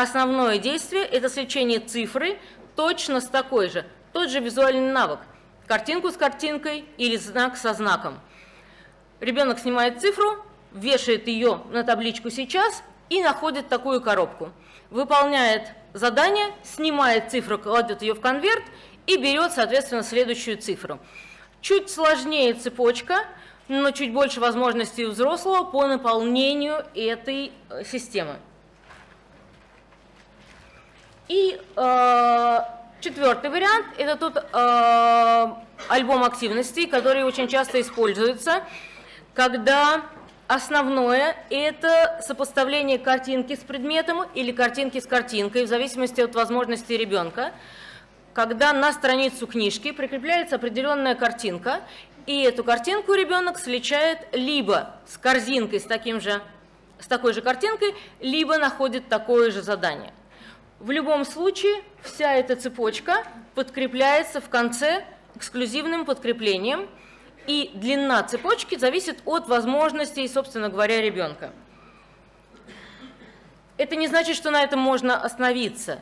Основное действие – это сличение цифры точно с такой же, тот же визуальный навык. Картинку с картинкой или знак со знаком. Ребенок снимает цифру, вешает ее на табличку сейчас и находит такую коробку. Выполняет задание, снимает цифру, кладет ее в конверт и берет, соответственно, следующую цифру. Чуть сложнее цепочка, но чуть больше возможностей у взрослого по наполнению этой э, системы. И э, четвертый вариант – это тот э, альбом активностей, который очень часто используется, когда основное – это сопоставление картинки с предметом или картинки с картинкой, в зависимости от возможностей ребенка, когда на страницу книжки прикрепляется определенная картинка, и эту картинку ребенок сличает либо с корзинкой с, таким же, с такой же картинкой, либо находит такое же задание. В любом случае, вся эта цепочка подкрепляется в конце эксклюзивным подкреплением, и длина цепочки зависит от возможностей, собственно говоря, ребенка. Это не значит, что на этом можно остановиться.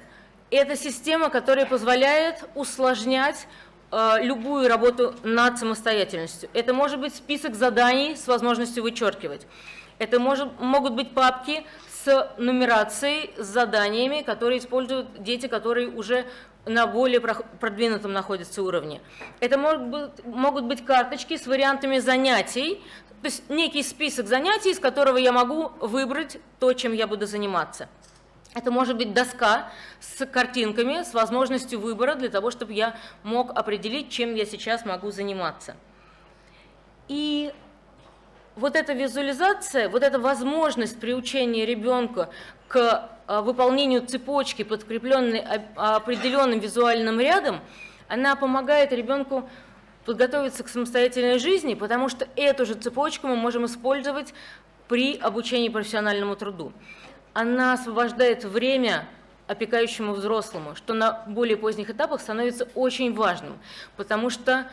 Это система, которая позволяет усложнять э, любую работу над самостоятельностью. Это может быть список заданий с возможностью вычеркивать. Это может, могут быть папки с нумерацией, с заданиями, которые используют дети, которые уже на более продвинутом находятся уровне. Это могут быть, могут быть карточки с вариантами занятий, то есть некий список занятий, из которого я могу выбрать то, чем я буду заниматься. Это может быть доска с картинками, с возможностью выбора для того, чтобы я мог определить, чем я сейчас могу заниматься. И вот эта визуализация, вот эта возможность приучения ребенка к а, выполнению цепочки, подкрепленной а- определенным визуальным рядом, она помогает ребенку подготовиться к самостоятельной жизни, потому что эту же цепочку мы можем использовать при обучении профессиональному труду. Она освобождает время опекающему взрослому, что на более поздних этапах становится очень важным, потому что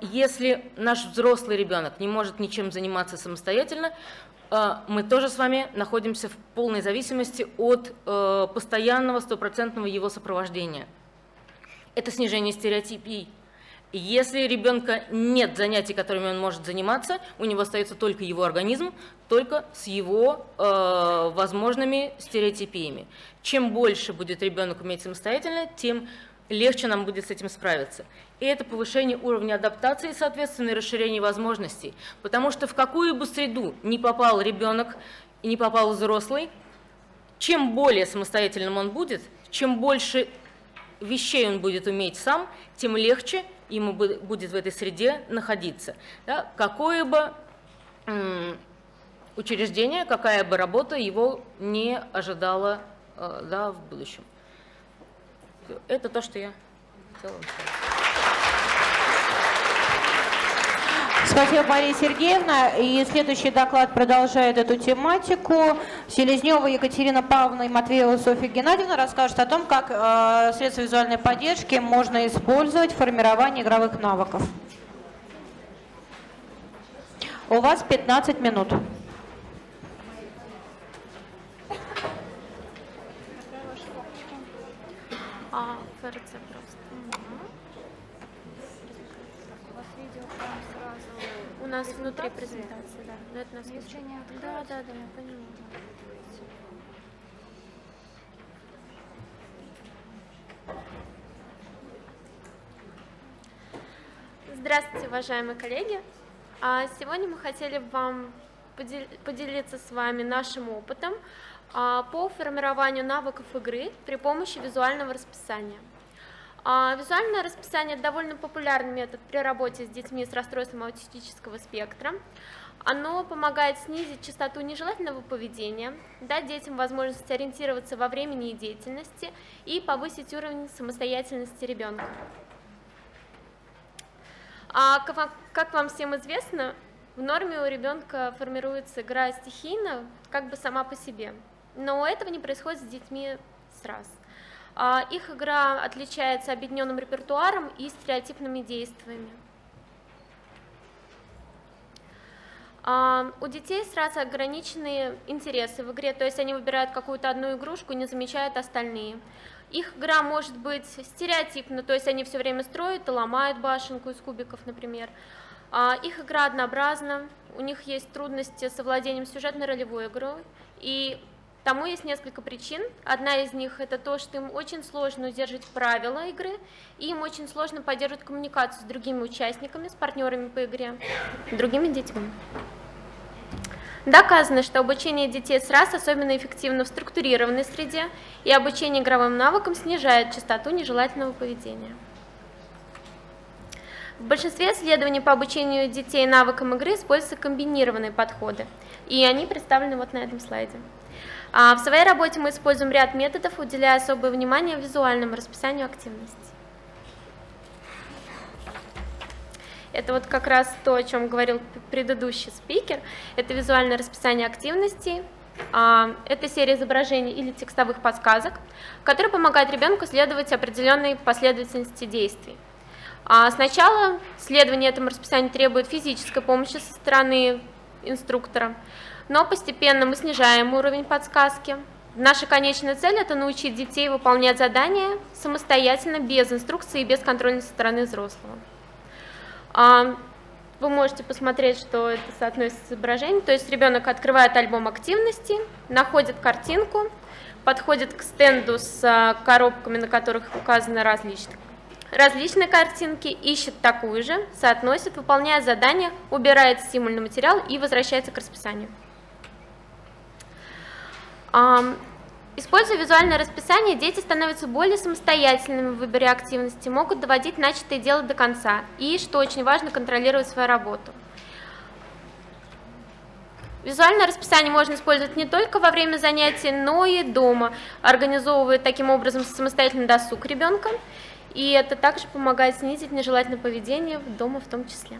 если наш взрослый ребенок не может ничем заниматься самостоятельно, э, мы тоже с вами находимся в полной зависимости от э, постоянного стопроцентного его сопровождения. Это снижение стереотипий. Если ребенка нет занятий, которыми он может заниматься, у него остается только его организм, только с его э, возможными стереотипиями. Чем больше будет ребенок уметь самостоятельно, тем легче нам будет с этим справиться. И это повышение уровня адаптации, соответственно, и расширение возможностей. Потому что в какую бы среду не попал ребенок и не попал взрослый, чем более самостоятельным он будет, чем больше вещей он будет уметь сам, тем легче ему бу- будет в этой среде находиться. Да? Какое бы учреждение, какая бы работа его не ожидала э, да, в будущем. Это то, что я хотела сказать. Спасибо, Мария Сергеевна. И следующий доклад продолжает эту тематику. Селезнева Екатерина Павловна и Матвеева Софья Геннадьевна расскажут о том, как э, средства визуальной поддержки можно использовать в формировании игровых навыков. У вас 15 минут. А, ФРЦ просто. У вас видео прям сразу. У нас внутри презентации, да. Но это нас Включение Да, да, да, я поняла. Здравствуйте, уважаемые коллеги! А, Сегодня мы хотели вам подел- поделиться с вами нашим опытом по формированию навыков игры при помощи визуального расписания. А, Визуальное расписание – довольно популярный метод при работе с детьми с расстройством аутистического спектра. Оно помогает снизить частоту нежелательного поведения, дать детям возможность ориентироваться во времени и деятельности и повысить уровень самостоятельности ребенка. А как вам всем известно, в норме у ребенка формируется игра стихийно, как бы сама по себе. Но этого не происходит с детьми сразу. А, Их игра отличается объединенным репертуаром и стереотипными действиями. А, У детей сразу ограниченные интересы в игре, то есть они выбирают какую-то одну игрушку и не замечают остальные. Их игра может быть стереотипна, то есть они все время строят и ломают башенку из кубиков, например. А, Их игра однообразна, у них есть трудности с овладением сюжетно-ролевой игрой, и тому есть несколько причин. Одна из них это то, что им очень сложно удерживать правила игры, и им очень сложно поддерживать коммуникацию с другими участниками, с партнерами по игре, другими детьми. Доказано, что обучение детей с раз особенно эффективно в структурированной среде, и обучение игровым навыкам снижает частоту нежелательного поведения. В большинстве исследований по обучению детей навыкам игры используются комбинированные подходы, и они представлены вот на этом слайде. А в своей работе мы используем ряд методов, уделяя особое внимание визуальному расписанию активностей. Это вот как раз то, о чем говорил предыдущий спикер. Это визуальное расписание активностей. А, Это серия изображений или текстовых подсказок, которые помогают ребенку следовать определенной последовательности действий. А Сначала следование этому расписанию требует физической помощи со стороны инструктора, но постепенно мы снижаем уровень подсказки. Наша конечная цель – это научить детей выполнять задания самостоятельно, без инструкции и без контроля со стороны взрослого. А, Вы можете посмотреть, что это соотносится с изображением. То есть ребенок открывает альбом активностей, находит картинку, подходит к стенду с а, коробками, на которых указаны различные, различные картинки, ищет такую же, соотносит, выполняет задание, убирает стимульный материал и возвращается к расписанию. Используя визуальное расписание, дети становятся более самостоятельными в выборе активности, могут доводить начатое дело до конца и, что очень важно, контролировать свою работу. Визуальное расписание можно использовать не только во время занятий, но и дома, организовывая таким образом самостоятельный досуг ребенка, и это также помогает снизить нежелательное поведение дома в том числе.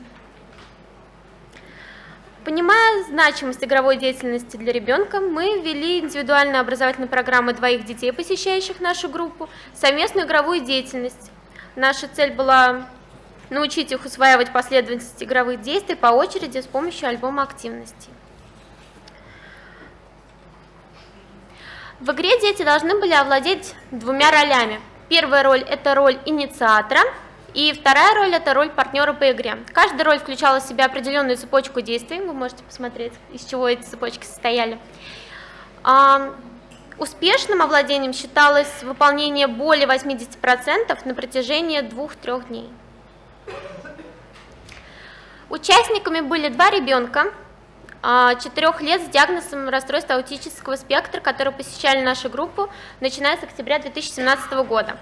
Понимая значимость игровой деятельности для ребенка, мы ввели индивидуальные образовательные программы двоих детей, посещающих нашу группу, совместную игровую деятельность. Наша цель была научить их усваивать последовательность игровых действий по очереди с помощью альбома активностей. В игре дети должны были овладеть двумя ролями. Первая роль – это роль инициатора – и вторая роль – это роль партнера по игре. Каждая роль включала в себя определенную цепочку действий, вы можете посмотреть, из чего эти цепочки состояли. А, успешным овладением считалось выполнение более 80% на протяжении двух-трех дней. Участниками были два ребенка, а, четырех лет с диагнозом расстройства аутического спектра, которые посещали нашу группу, начиная с октября 2017 года.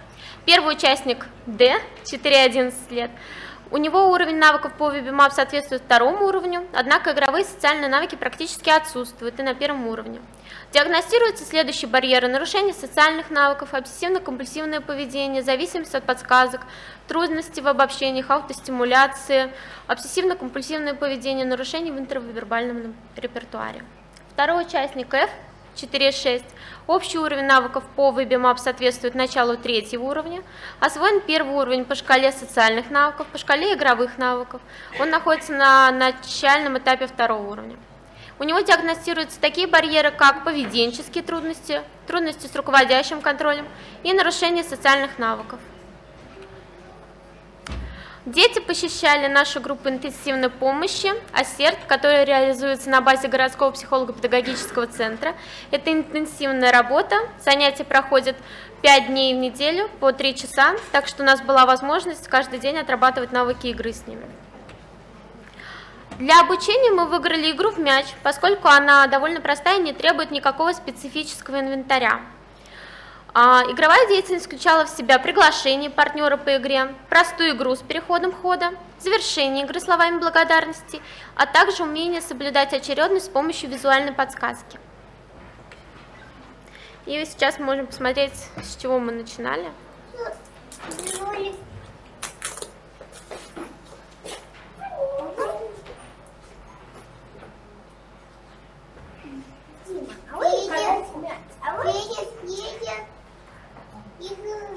Первый участник D, 4-11 лет, у него уровень навыков по WebMap соответствует второму уровню, однако игровые социальные навыки практически отсутствуют и на первом уровне. Диагностируются следующие барьеры – нарушение социальных навыков, обсессивно-компульсивное поведение, зависимость от подсказок, трудности в обобщениях, аутостимуляции, обсессивно-компульсивное поведение, нарушение в интервербальном репертуаре. Второй участник F – 4.6. Общий уровень навыков по WebMap соответствует началу третьего уровня. Освоен первый уровень по шкале социальных навыков, по шкале игровых навыков. Он находится на начальном этапе второго уровня. У него диагностируются такие барьеры, как поведенческие трудности, трудности с руководящим контролем и нарушение социальных навыков. Дети посещали нашу группу интенсивной помощи «Ассерт», которая реализуется на базе городского психолого-педагогического центра. Это интенсивная работа, занятия проходят 5 дней в неделю по 3 часа, так что у нас была возможность каждый день отрабатывать навыки игры с ними. Для обучения мы выиграли игру в мяч, поскольку она довольно простая и не требует никакого специфического инвентаря. А, игровая деятельность включала в себя приглашение партнера по игре, простую игру с переходом хода, завершение игры словами благодарности, а также умение соблюдать очередность с помощью визуальной подсказки. И сейчас мы можем посмотреть, с чего мы начинали. Видео. Спасибо, а Mom.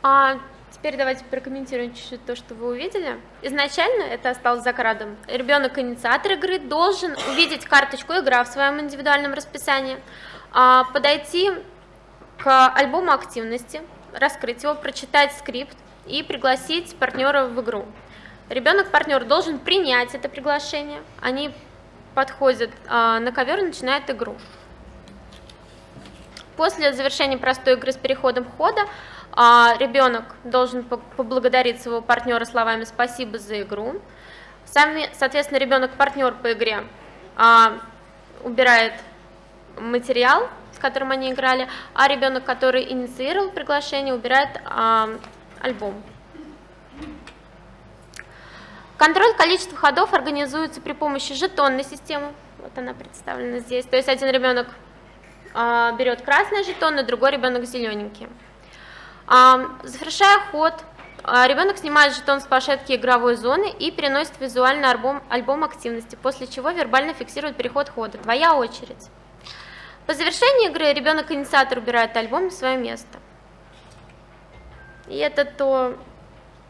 А теперь давайте прокомментируем чуть-чуть то, что вы увидели. Изначально это осталось за кадром. Ребенок-инициатор игры должен увидеть карточку игра в своем индивидуальном расписании, а, подойти к альбому активности, раскрыть его, прочитать скрипт и пригласить партнера в игру. Ребенок-партнер должен принять это приглашение. Они подходят а, на ковер и начинают игру. После завершения простой игры с переходом хода а, ребенок должен поблагодарить своего партнера словами «спасибо за игру». Сами, соответственно, ребенок-партнер по игре а, убирает материал, с которым они играли, а ребенок, который инициировал приглашение, убирает альбом. Контроль количества ходов организуется при помощи жетонной системы. Вот она представлена здесь. То есть один ребенок а, берет красный жетон, а другой ребенок зелененький. А, завершая ход, а, ребенок снимает жетон с площадки игровой зоны и переносит визуальный альбом, альбом активности, после чего вербально фиксирует переход хода. Твоя очередь. По завершении игры ребенок-инициатор убирает альбом на свое место. И это то,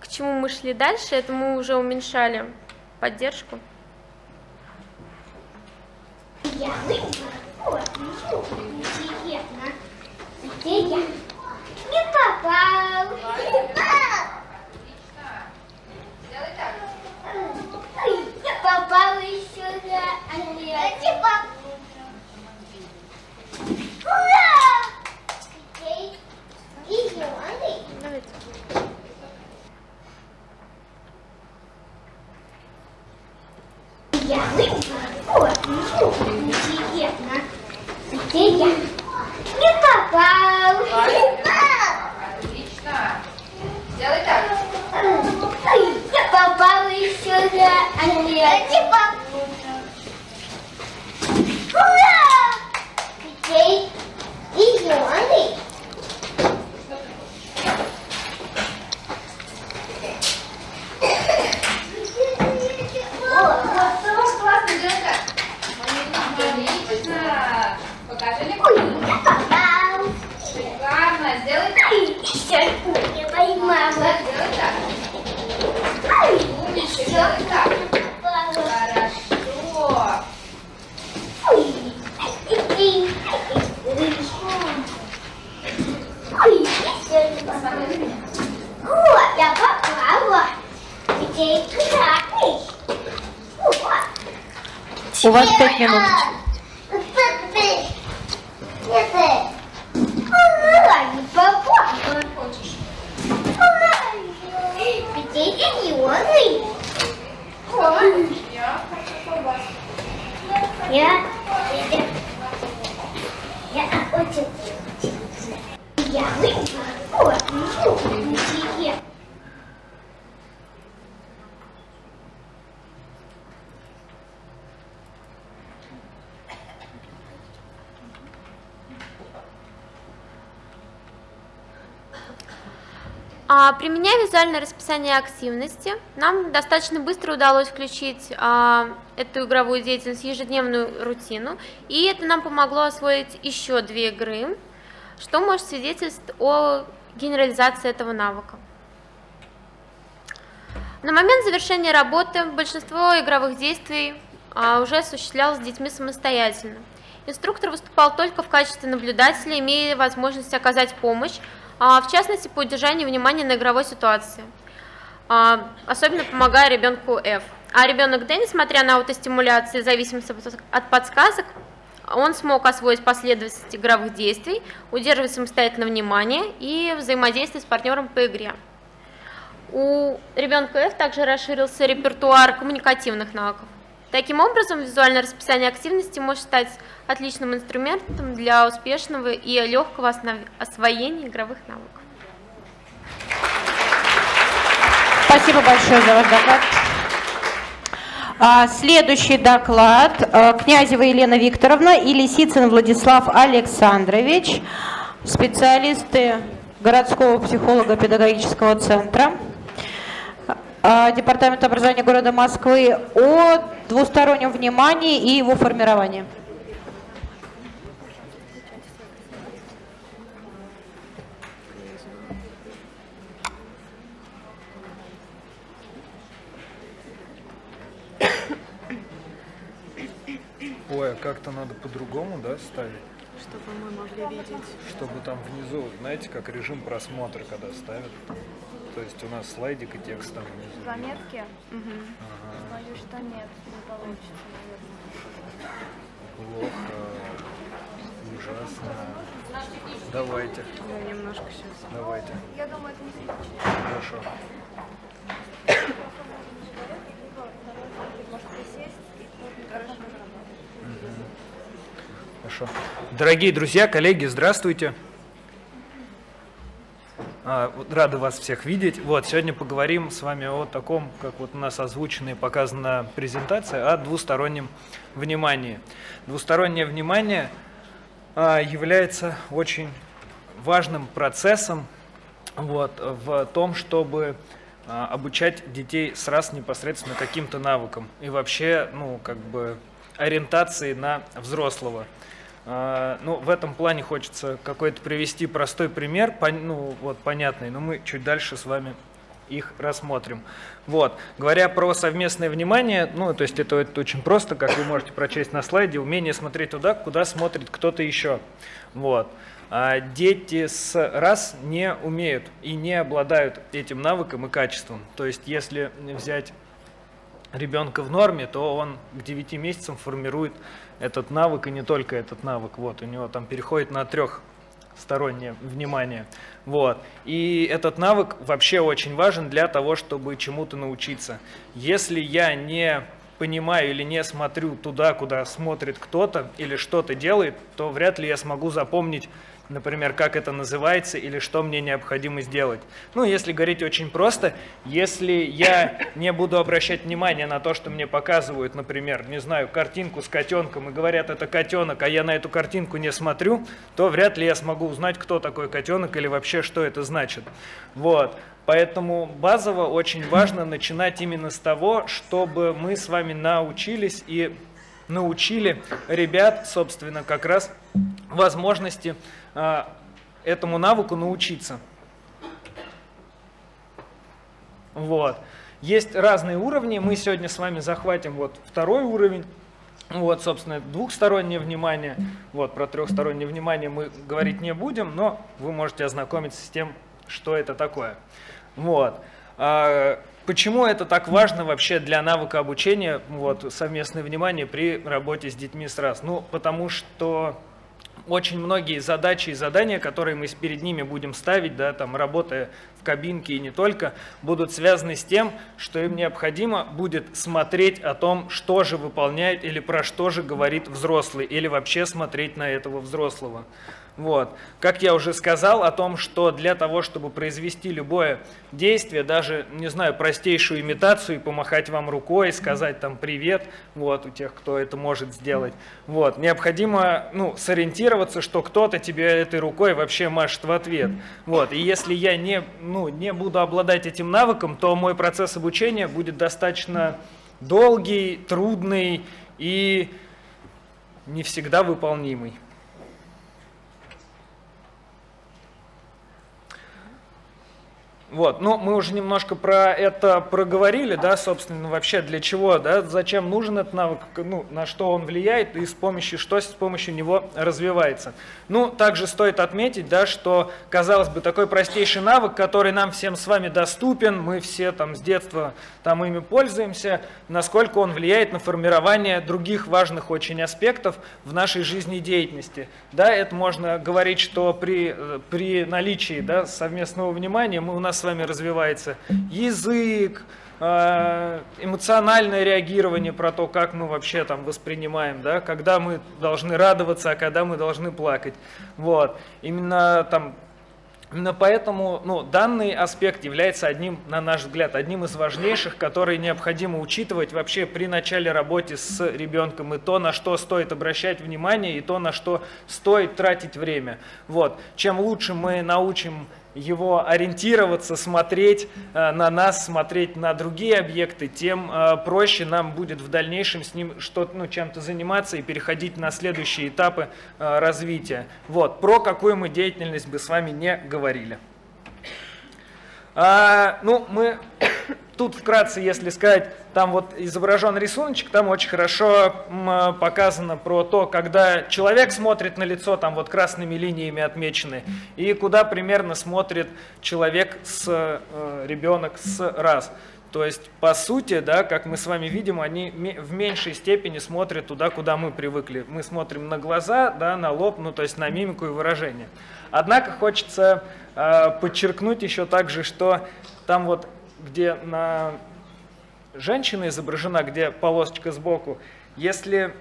к чему мы шли дальше, это мы уже уменьшали поддержку. Я выбрала. Интересно. Где я? Не попал. Я попала еще на Олег. Ура! Эй, зеленый. Давайте. Я выбрала. Интересно. Где я? Не попал. Отлично. Сделай так. Я попала еще на Олег. Не попал. Ура! Эй, зеленый. О, вот, классно, делай так. Отлично. Покажи мне. Попал. Шикарно. Сделай так. Сейчас я поймала. Сделай так. Умничка. Сделай так. Хорошо. О, я попала. Где красный? У вас пять минут. Я, я очень я выбрала. Интересно. А, применяя визуальное расписание активности, нам достаточно быстро удалось включить а, эту игровую деятельность в ежедневную рутину, и это нам помогло освоить еще две игры, что может свидетельствовать о генерализации этого навыка. На момент завершения работы большинство игровых действий а, уже осуществлялось с детьми самостоятельно. Инструктор выступал только в качестве наблюдателя, имея возможность оказать помощь, в частности по удержанию внимания на игровой ситуации, а, особенно помогая ребенку F. А ребенок D, несмотря на аутостимуляцию, зависимость от подсказок, он смог освоить последовательность игровых действий, удерживать самостоятельно внимание и взаимодействовать с партнером по игре. У ребенка F также расширился репертуар коммуникативных навыков. Таким образом, визуальное расписание активности может стать отличным инструментом для успешного и легкого освоения игровых навыков. Спасибо большое за ваш доклад. А, Следующий доклад. а, Князева Елена Викторовна и Лисицын Владислав Александрович, специалисты городского психолога педагогического центра Департамента образования города Москвы о двустороннем внимании и его формировании. Ой, а как-то надо по-другому, да, ставить? Чтобы мы могли видеть. Чтобы там внизу, знаете, как режим просмотра, когда ставят. То есть у нас слайдик и текст там. Заметки? Угу. Ага. Боюсь, что нет, не получится, наверное. Плохо, ужасно. Давайте. Я немножко сейчас. Давайте. Я думаю, это не критично. Хорошо Хорошо. Дорогие друзья, коллеги, здравствуйте. А, Рады вас всех видеть. Вот, сегодня поговорим с вами о таком, как вот у нас озвучена и показана презентация, о двустороннем внимании. Двустороннее внимание а, является очень важным процессом вот, в том, чтобы а, обучать детей сразу непосредственно каким-то навыкам и вообще, ну, как бы ориентации на взрослого. А, Ну, в этом плане хочется какой-то привести простой пример, ну, вот, понятный, но мы чуть дальше с вами их рассмотрим. Вот. Говоря про совместное внимание, ну, то есть это, это очень просто, как вы можете прочесть на слайде, умение смотреть туда, куда смотрит кто-то еще. Вот. А дети с раз не умеют и не обладают этим навыком и качеством. То есть если взять ребенка в норме, то он к 9 месяцам формирует этот навык, и не только этот навык. Вот, у него там переходит на трехстороннее внимание. Вот. И этот навык вообще очень важен для того, чтобы чему-то научиться. Если я не понимаю или не смотрю туда, куда смотрит кто-то или что-то делает, то вряд ли я смогу запомнить например, как это называется или что мне необходимо сделать. Ну, если говорить очень просто, если я не буду обращать внимание на то, что мне показывают, например, не знаю, картинку с котенком и говорят, это котенок, а я на эту картинку не смотрю, то вряд ли я смогу узнать, кто такой котенок или вообще, что это значит. Вот. Поэтому базово очень важно начинать именно с того, чтобы мы с вами научились и научили ребят, собственно, как раз возможности этому навыку научиться. Вот. Есть разные уровни. Мы сегодня с вами захватим вот второй уровень. Вот, собственно, двухстороннее внимание. Вот, про трехстороннее внимание мы говорить не будем, но вы можете ознакомиться с тем, что это такое. Вот. А, почему это так важно вообще для навыка обучения, вот, совместное внимание при работе с детьми с раз? Ну, потому что очень многие задачи и задания, которые мы перед ними будем ставить, да, там, работая в кабинке и не только, будут связаны с тем, что им необходимо будет смотреть о том, что же выполняет или про что же говорит взрослый, или вообще смотреть на этого взрослого. Вот. Как я уже сказал о том, что для того, чтобы произвести любое действие, даже, не знаю, простейшую имитацию, помахать вам рукой, сказать там привет, вот, у тех, кто это может сделать, вот, необходимо, ну, сориентироваться, что кто-то тебе этой рукой вообще машет в ответ. Вот. И если я не, ну, не буду обладать этим навыком, то мой процесс обучения будет достаточно долгий, трудный и не всегда выполнимый. Вот, ну, мы уже немножко про это проговорили, да, собственно, вообще для чего, да, зачем нужен этот навык, ну, на что он влияет и с помощью, что с помощью него развивается. Ну, также стоит отметить, да, что, казалось бы, такой простейший навык, который нам всем с вами доступен, мы все там с детства там ими пользуемся, насколько он влияет на формирование других важных очень аспектов в нашей жизнедеятельности. Да, это можно говорить, что при, при наличии, да, совместного внимания мы у нас с вами развивается язык, э, эмоциональное реагирование про то, как мы вообще там воспринимаем, да, когда мы должны радоваться, а когда мы должны плакать. Вот. Именно там Именно поэтому ну, данный аспект является одним, на наш взгляд, одним из важнейших, который необходимо учитывать вообще при начале работы с ребенком, и то, на что стоит обращать внимание, и то, на что стоит тратить время. Вот. Чем лучше мы научим его ориентироваться, смотреть э, на нас, смотреть на другие объекты, тем э, проще нам будет в дальнейшем с ним что ну, чем-то заниматься и переходить на следующие этапы э, развития. Вот, про какую мы деятельность бы с вами не говорили. А, ну, мы тут вкратце, если сказать, там вот изображен рисуночек, там очень хорошо показано про то, когда человек смотрит на лицо, там вот красными линиями отмечены, и куда примерно смотрит человек с э, ребенок с раз. То есть, по сути, да, как мы с вами видим, они в меньшей степени смотрят туда, куда мы привыкли. Мы смотрим на глаза, да, на лоб, ну то есть на мимику и выражение. Однако хочется э, подчеркнуть еще также, что там вот, где на женщина изображена, где полосочка сбоку, если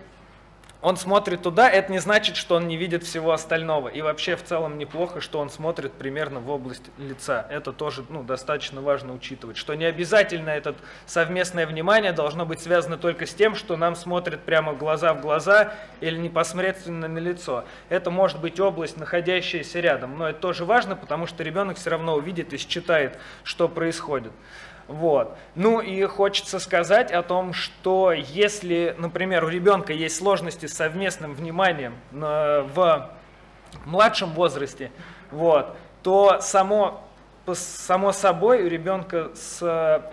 он смотрит туда, это не значит, что он не видит всего остального. И вообще в целом неплохо, что он смотрит примерно в область лица. Это тоже ну, достаточно важно учитывать. Что не обязательно это совместное внимание должно быть связано только с тем, что нам смотрят прямо глаза в глаза или непосредственно на лицо. Это может быть область, находящаяся рядом. Но это тоже важно, потому что ребенок все равно увидит и считает, что происходит. Вот. Ну и хочется сказать о том, что если, например, у ребенка есть сложности с совместным вниманием в младшем возрасте, вот, то само, само собой у ребенка с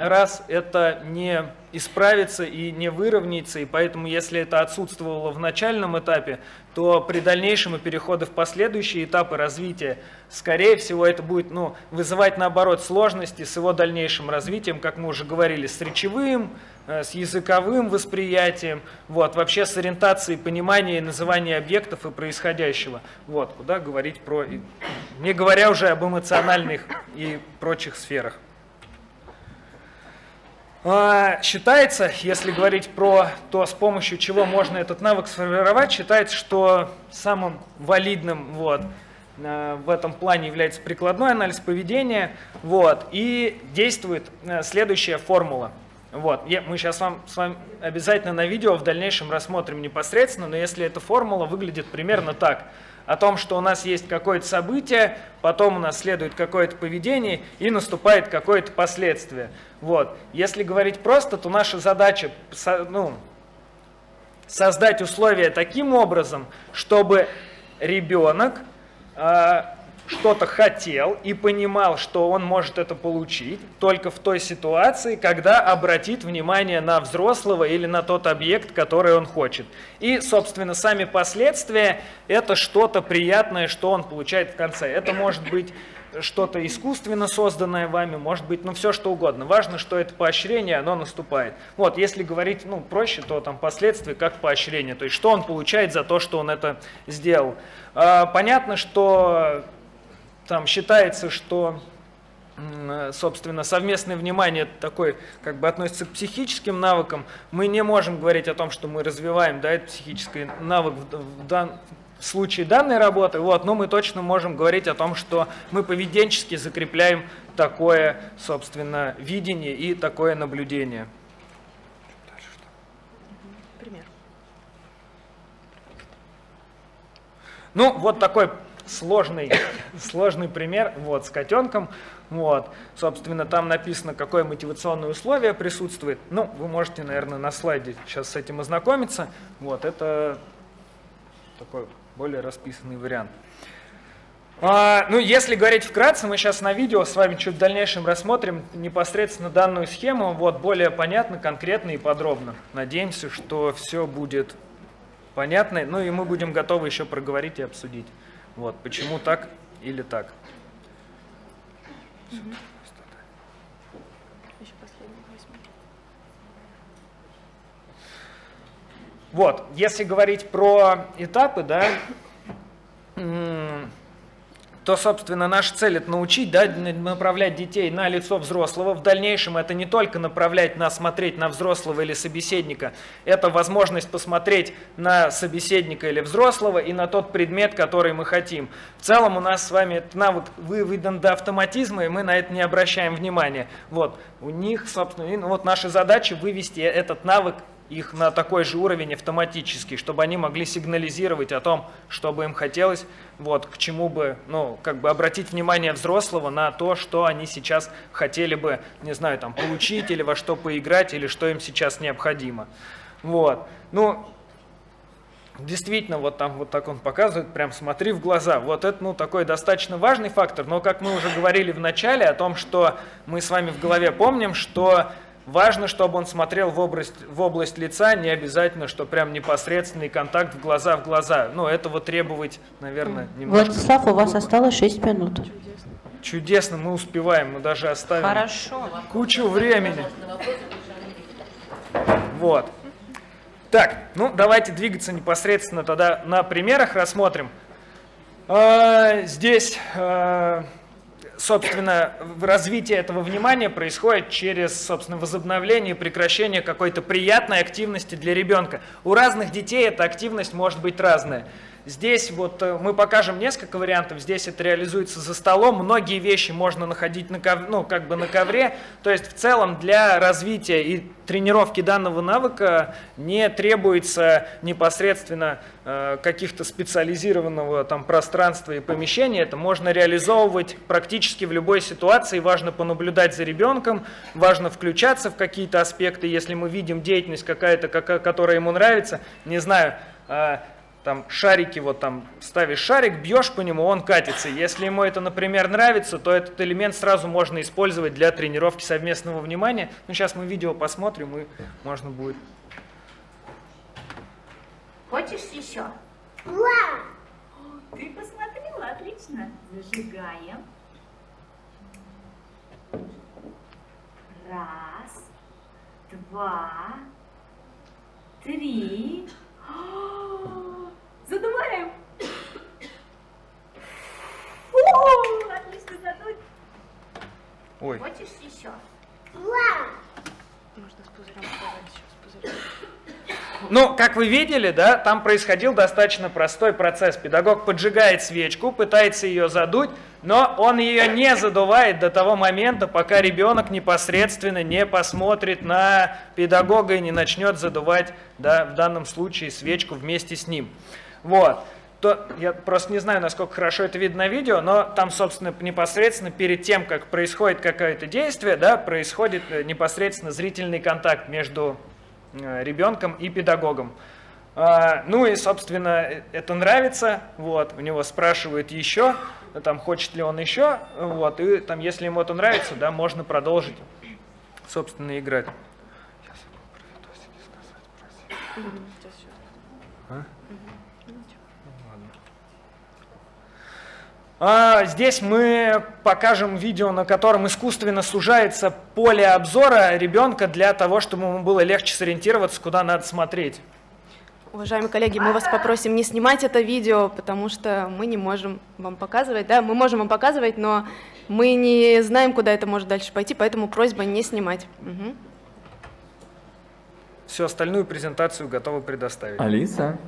раз это не исправится и не выровняется, и поэтому если это отсутствовало в начальном этапе, то при дальнейшем и переходе в последующие этапы развития, скорее всего, это будет ну, вызывать, наоборот, сложности с его дальнейшим развитием, как мы уже говорили, с речевым, э, с языковым восприятием, вот, вообще с ориентацией понимания и называния объектов и происходящего. Вот, куда говорить про, не говоря уже об эмоциональных и прочих сферах. А, считается, если говорить про то, с помощью чего можно этот навык сформировать, считается, что самым валидным вот, э, в этом плане является прикладной анализ поведения, вот, и действует э, следующая формула. Вот, мы сейчас вам, с вами обязательно на видео в дальнейшем рассмотрим непосредственно, но если эта формула выглядит примерно так – о том, что у нас есть какое-то событие, потом у нас следует какое-то поведение и наступает какое-то последствие. Вот. Если говорить просто, то наша задача ну, создать условия таким образом, чтобы ребенок э, что-то хотел и понимал, что он может это получить только в той ситуации, когда обратит внимание на взрослого или на тот объект, который он хочет. И, собственно, сами последствия – это что-то приятное, что он получает в конце. Это может быть что-то искусственно созданное вами, может быть, ну, все что угодно. Важно, что это поощрение, оно наступает. Вот, если говорить, ну, проще, то там последствия как поощрение, то есть что он получает за то, что он это сделал. А, понятно, что там считается, что собственно, совместное внимание такой, как бы относится к психическим навыкам, мы не можем говорить о том, что мы развиваем, да, этот психический навык в, в, дан, в случае данной работы, вот, но мы точно можем говорить о том, что мы поведенчески закрепляем такое, собственно, видение и такое наблюдение. Пример. Ну, вот такой сложный, сложный пример вот, с котенком. Вот. Собственно, там написано, какое мотивационное условие присутствует. Ну, вы можете, наверное, на слайде сейчас с этим ознакомиться. Вот, это такой более расписанный вариант. А, ну, если говорить вкратце, мы сейчас на видео с вами чуть в дальнейшем рассмотрим непосредственно данную схему, вот более понятно, конкретно и подробно. Надеемся, что все будет понятно, ну и мы будем готовы еще проговорить и обсудить. Вот, почему так или так. Вот, если говорить про этапы, да, то, собственно, наша цель это научить, да, направлять детей на лицо взрослого. В дальнейшем это не только направлять на смотреть на взрослого или собеседника, это возможность посмотреть на собеседника или взрослого и на тот предмет, который мы хотим. В целом у нас с вами этот навык выведен до автоматизма, и мы на это не обращаем внимания. Вот, у них, собственно, ну, вот наша задача вывести этот навык их на такой же уровень автоматически, чтобы они могли сигнализировать о том, что бы им хотелось, вот, к чему бы, ну, как бы обратить внимание взрослого на то, что они сейчас хотели бы, не знаю, там, получить или во что поиграть, или что им сейчас необходимо. Вот. Ну, действительно, вот там вот так он показывает, прям смотри в глаза. Вот это, ну, такой достаточно важный фактор, но, как мы уже говорили в начале, о том, что мы с вами в голове помним, что Важно, чтобы он смотрел в область, в область лица, не обязательно, что прям непосредственный контакт в глаза в глаза. Ну, этого требовать, наверное, немножко. Владислав, у вас осталось 6 минут. Чудесно, мы успеваем, мы даже оставим Хорошо. кучу времени. Вот. Так, ну давайте двигаться непосредственно тогда на примерах рассмотрим. А, здесь а, собственно, развитие этого внимания происходит через, собственно, возобновление и прекращение какой-то приятной активности для ребенка. У разных детей эта активность может быть разная. Здесь вот э, мы покажем несколько вариантов. Здесь это реализуется за столом. Многие вещи можно находить на ковре, ну, как бы на ковре. То есть в целом для развития и тренировки данного навыка не требуется непосредственно э, каких-то специализированного там пространства и помещения. Это можно реализовывать практически в любой ситуации. Важно понаблюдать за ребенком, важно включаться в какие-то аспекты. Если мы видим деятельность какая-то, которая ему нравится, не знаю, э, там шарики, вот там ставишь шарик, бьешь по нему, он катится. Если ему это, например, нравится, то этот элемент сразу можно использовать для тренировки совместного внимания. Ну, сейчас мы видео посмотрим, и можно будет. Хочешь еще? Да. Ты посмотрела, отлично. Зажигаем. Раз, два, три. Задуваем. Фу, отлично задуть. Ой. Хочешь еще? Можно с пузырем давать еще с пузырем. Ну, как вы видели, да, там происходил достаточно простой процесс. Педагог поджигает свечку, пытается ее задуть, но он ее не задувает до того момента, пока ребенок непосредственно не посмотрит на педагога и не начнет задувать, да, в данном случае свечку вместе с ним. Вот. То, я просто не знаю, насколько хорошо это видно на видео, но там, собственно, непосредственно перед тем, как происходит какое-то действие, да, происходит э, непосредственно зрительный контакт между э, ребенком и педагогом. А, ну и, собственно, э, это нравится, вот, у него спрашивают еще, там, хочет ли он еще, вот, и там, если ему это нравится, да, можно продолжить, собственно, играть. А? А, здесь мы покажем видео, на котором искусственно сужается поле обзора ребенка для того, чтобы ему было легче сориентироваться, куда надо смотреть. Уважаемые коллеги, мы вас попросим не снимать это видео, потому что мы не можем вам показывать, да, мы можем вам показывать, но мы не знаем, куда это может дальше пойти, поэтому просьба не снимать. Угу. Всю остальную презентацию готовы предоставить. Алиса.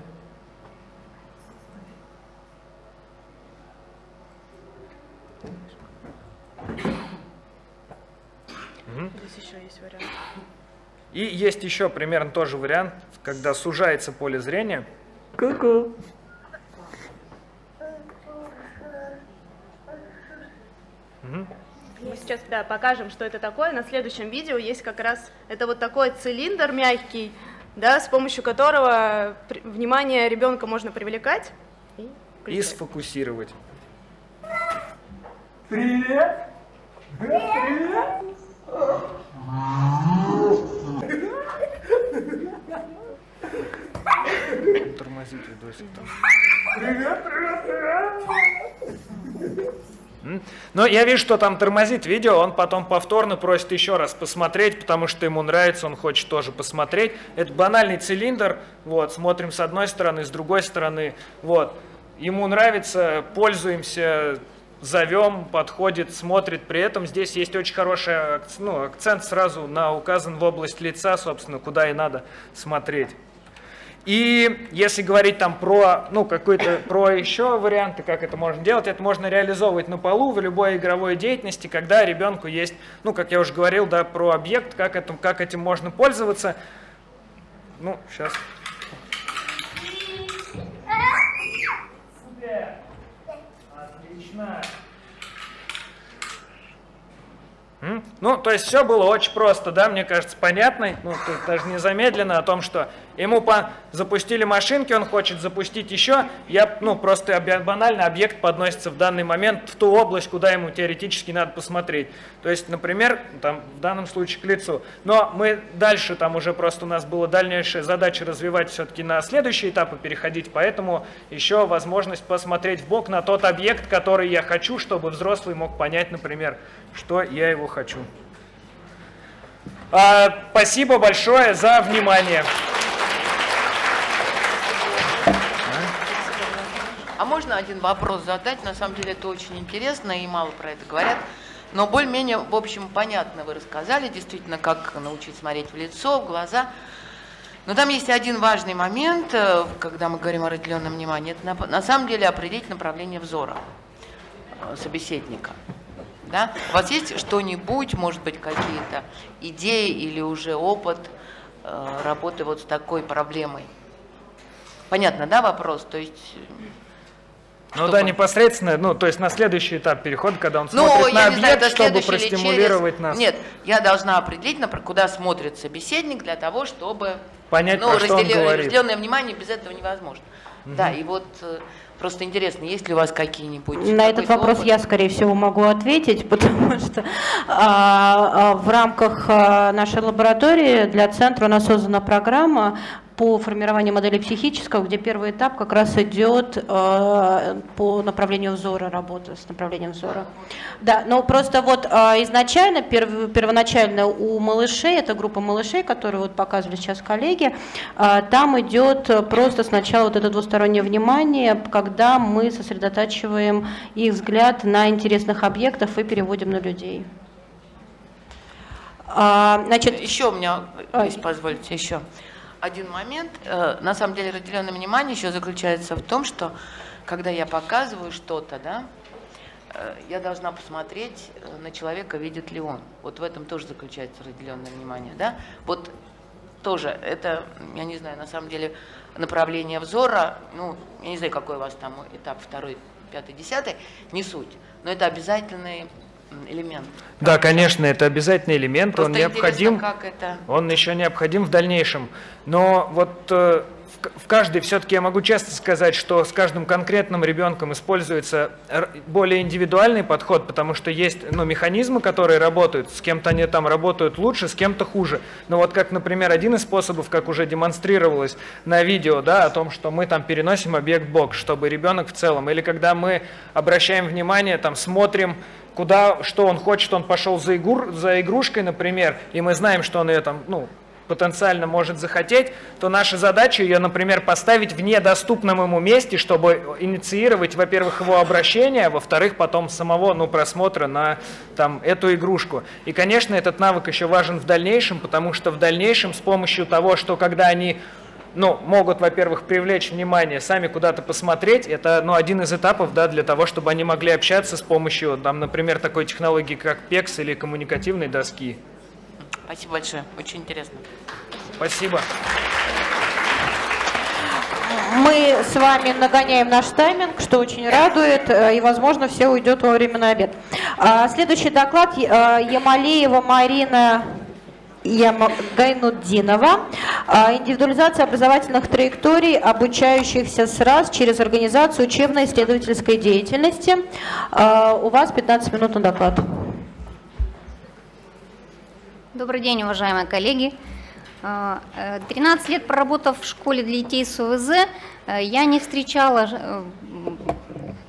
Здесь еще есть вариант. И есть еще примерно тоже вариант, когда сужается поле зрения. Ку-ку. Мы сейчас да, покажем, что это такое. На следующем видео есть как раз это вот такой цилиндр мягкий, да, с помощью которого при- внимание ребенка можно привлекать. И И сфокусировать. Привет. Привет. Тормозить видосик там. Привет, привет, привет. Но я вижу, что там тормозит видео, он потом повторно просит еще раз посмотреть, потому что ему нравится, он хочет тоже посмотреть. Это банальный цилиндр, вот, смотрим с одной стороны, с другой стороны, вот. Ему нравится, пользуемся, зовем, подходит, смотрит. При этом здесь есть очень хороший ну, акцент сразу на указан в область лица, собственно, куда и надо смотреть. И если говорить там про, ну, какой-то, про еще варианты, как это можно делать, это можно реализовывать на полу в любой игровой деятельности, когда ребенку есть, ну, как я уже говорил, да, про объект, как, это, как этим можно пользоваться. Ну, сейчас. Отлично. Ну, то есть все было очень просто, да, мне кажется, понятно, ну, даже не замедленно о том, что ему по... запустили машинки, он хочет запустить еще, я, ну, просто банально объект подносится в данный момент в ту область, куда ему теоретически надо посмотреть. То есть, например, там, в данном случае к лицу. Но мы дальше, там уже просто у нас была дальнейшая задача развивать все-таки на следующие этапы переходить, поэтому еще возможность посмотреть в бок на тот объект, который я хочу, чтобы взрослый мог понять, например, что я его хочу. А, спасибо большое за внимание. Можно один вопрос задать? На самом деле это очень интересно и мало про это говорят. Но более-менее, в общем, понятно вы рассказали, действительно, как научить смотреть в лицо, в глаза. Но там есть один важный момент, э, когда мы говорим о разделенном внимании. Это на, на самом деле определить направление взора э, собеседника. Да? У вас есть что-нибудь, может быть, какие-то идеи или уже опыт э, работы вот с такой проблемой? Понятно, да, вопрос? То есть Ну да, непосредственно, ну то есть на следующий этап перехода, когда он Ну, смотрит на знаю, объект, это чтобы простимулировать через- нас. Нет, я должна определить, например, куда смотрит собеседник для того, чтобы... Понять, ну, про что он говорит. разделенное внимание без этого невозможно. Да, и вот э, просто интересно, есть ли у вас какие-нибудь... На этот вопрос опыт? я, скорее всего, могу ответить, потому что а, а, в рамках а, нашей лаборатории для центра у нас создана программа по формированию модели психического, где первый этап как раз идет э, по направлению взора, работы с направлением взора. Да, но просто вот э, изначально, перв- первоначально у малышей, это группа малышей, которую вот показывали сейчас коллеги, э, там идет просто сначала вот это двустороннее внимание, когда мы сосредотачиваем их взгляд на интересных объектах и переводим на людей. А, значит, Еще у меня, если позволите, еще один момент. Э, На самом деле разделенное внимание еще заключается в том, что когда я показываю что-то, да, э, я должна посмотреть э, на человека, видит ли он. Вот в этом тоже заключается разделенное внимание, да. Вот тоже это, я не знаю, на самом деле направление взора, ну, я не знаю, какой у вас там этап второй, пятый, десятый, не суть, но это обязательный элемент. Да, конечно, это обязательный элемент, он Просто интересно, необходим. как это... Он еще необходим в дальнейшем. Но вот э, в каждой, все-таки я могу честно сказать, что с каждым конкретным ребенком используется более индивидуальный подход, потому что есть ну, механизмы, которые работают, с кем-то они там работают лучше, с кем-то хуже. Но вот как, например, один из способов, как уже демонстрировалось на видео, да, о том, что мы там переносим объект бок, чтобы ребенок в целом, или когда мы обращаем внимание, там смотрим куда, что он хочет, он пошел за, игур, за игрушкой, например, и мы знаем, что он ее там, ну, потенциально может захотеть, то наша задача ее, например, поставить в недоступном ему месте, чтобы инициировать, во-первых, его обращение, а во-вторых, потом самого, ну, просмотра на там, эту игрушку. И, конечно, этот навык еще важен в дальнейшем, потому что в дальнейшем с помощью того, что когда они ну, могут, во-первых, привлечь внимание, сами куда-то посмотреть. Это, ну, один из этапов, да, для того, чтобы они могли общаться с помощью, там, например, такой технологии, как PEX или коммуникативной доски. Спасибо большое, очень интересно. Спасибо. Мы с вами нагоняем наш тайминг, что очень радует, э, и, возможно, все уйдет во время на обед. А, Следующий доклад э, Ямалеева Марина Гайнуддинова. А, Индивидуализация образовательных траекторий обучающихся с раз через организацию учебно-исследовательской деятельности. А, У вас 15 минут на доклад. Добрый день, уважаемые коллеги. А, э, 13 лет проработав в школе для детей с ОВЗ, э, я не встречала э,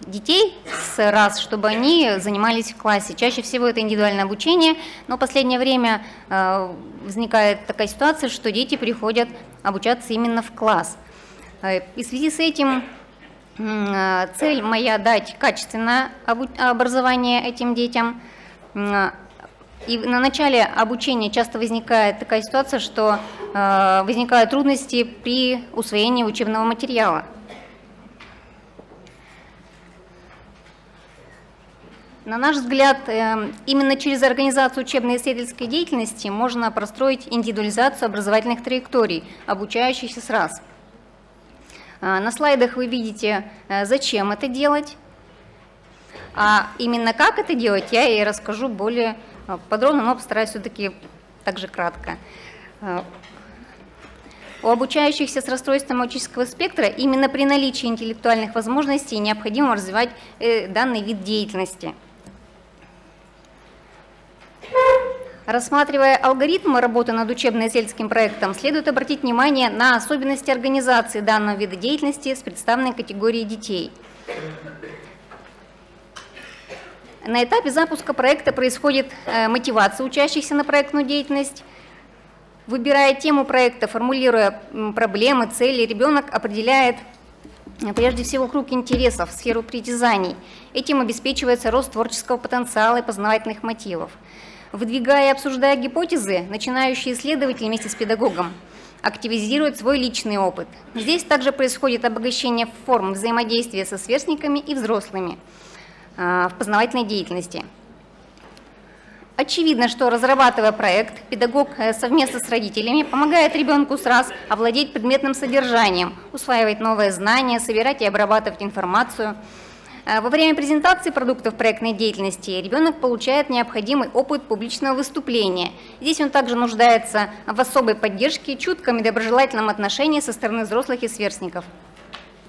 детей с раз, чтобы они занимались в классе. Чаще всего это индивидуальное обучение, но в последнее время э, возникает такая ситуация, что дети приходят обучаться именно в класс. Э, И в связи с этим э, цель моя дать качественное образование этим детям. И на начале обучения часто возникает такая ситуация, что возникают трудности при усвоении учебного материала. На наш взгляд, э, именно через организацию учебно-исследовательской деятельности можно простроить индивидуализацию образовательных траекторий, обучающихся с раз. А, на слайдах вы видите, э, зачем это делать, а именно как это делать, я и расскажу более э, подробно, но постараюсь все-таки также кратко. У обучающихся с расстройством аутического спектра именно при наличии интеллектуальных возможностей необходимо развивать данный вид деятельности – Рассматривая алгоритмы работы над учебно-исследовательским проектом, следует обратить внимание на особенности организации данного вида деятельности с представленной категорией детей. На этапе запуска проекта происходит э, мотивация учащихся на проектную деятельность. Выбирая тему проекта, формулируя проблемы, цели, ребенок определяет э, прежде всего круг интересов, сферу притязаний. Этим обеспечивается рост творческого потенциала и познавательных мотивов. Выдвигая и обсуждая гипотезы, начинающие исследователи вместе с педагогом активизируют свой личный опыт. Здесь также происходит обогащение форм взаимодействия со сверстниками и взрослыми а, в познавательной деятельности. Очевидно, что разрабатывая проект, педагог э, совместно с родителями помогает ребенку сразу овладеть предметным содержанием, усваивать новые знания, собирать и обрабатывать информацию – во время презентации продуктов проектной деятельности ребенок получает необходимый опыт публичного выступления. Здесь он также нуждается в особой поддержке, чутком и доброжелательном отношении со стороны взрослых и сверстников.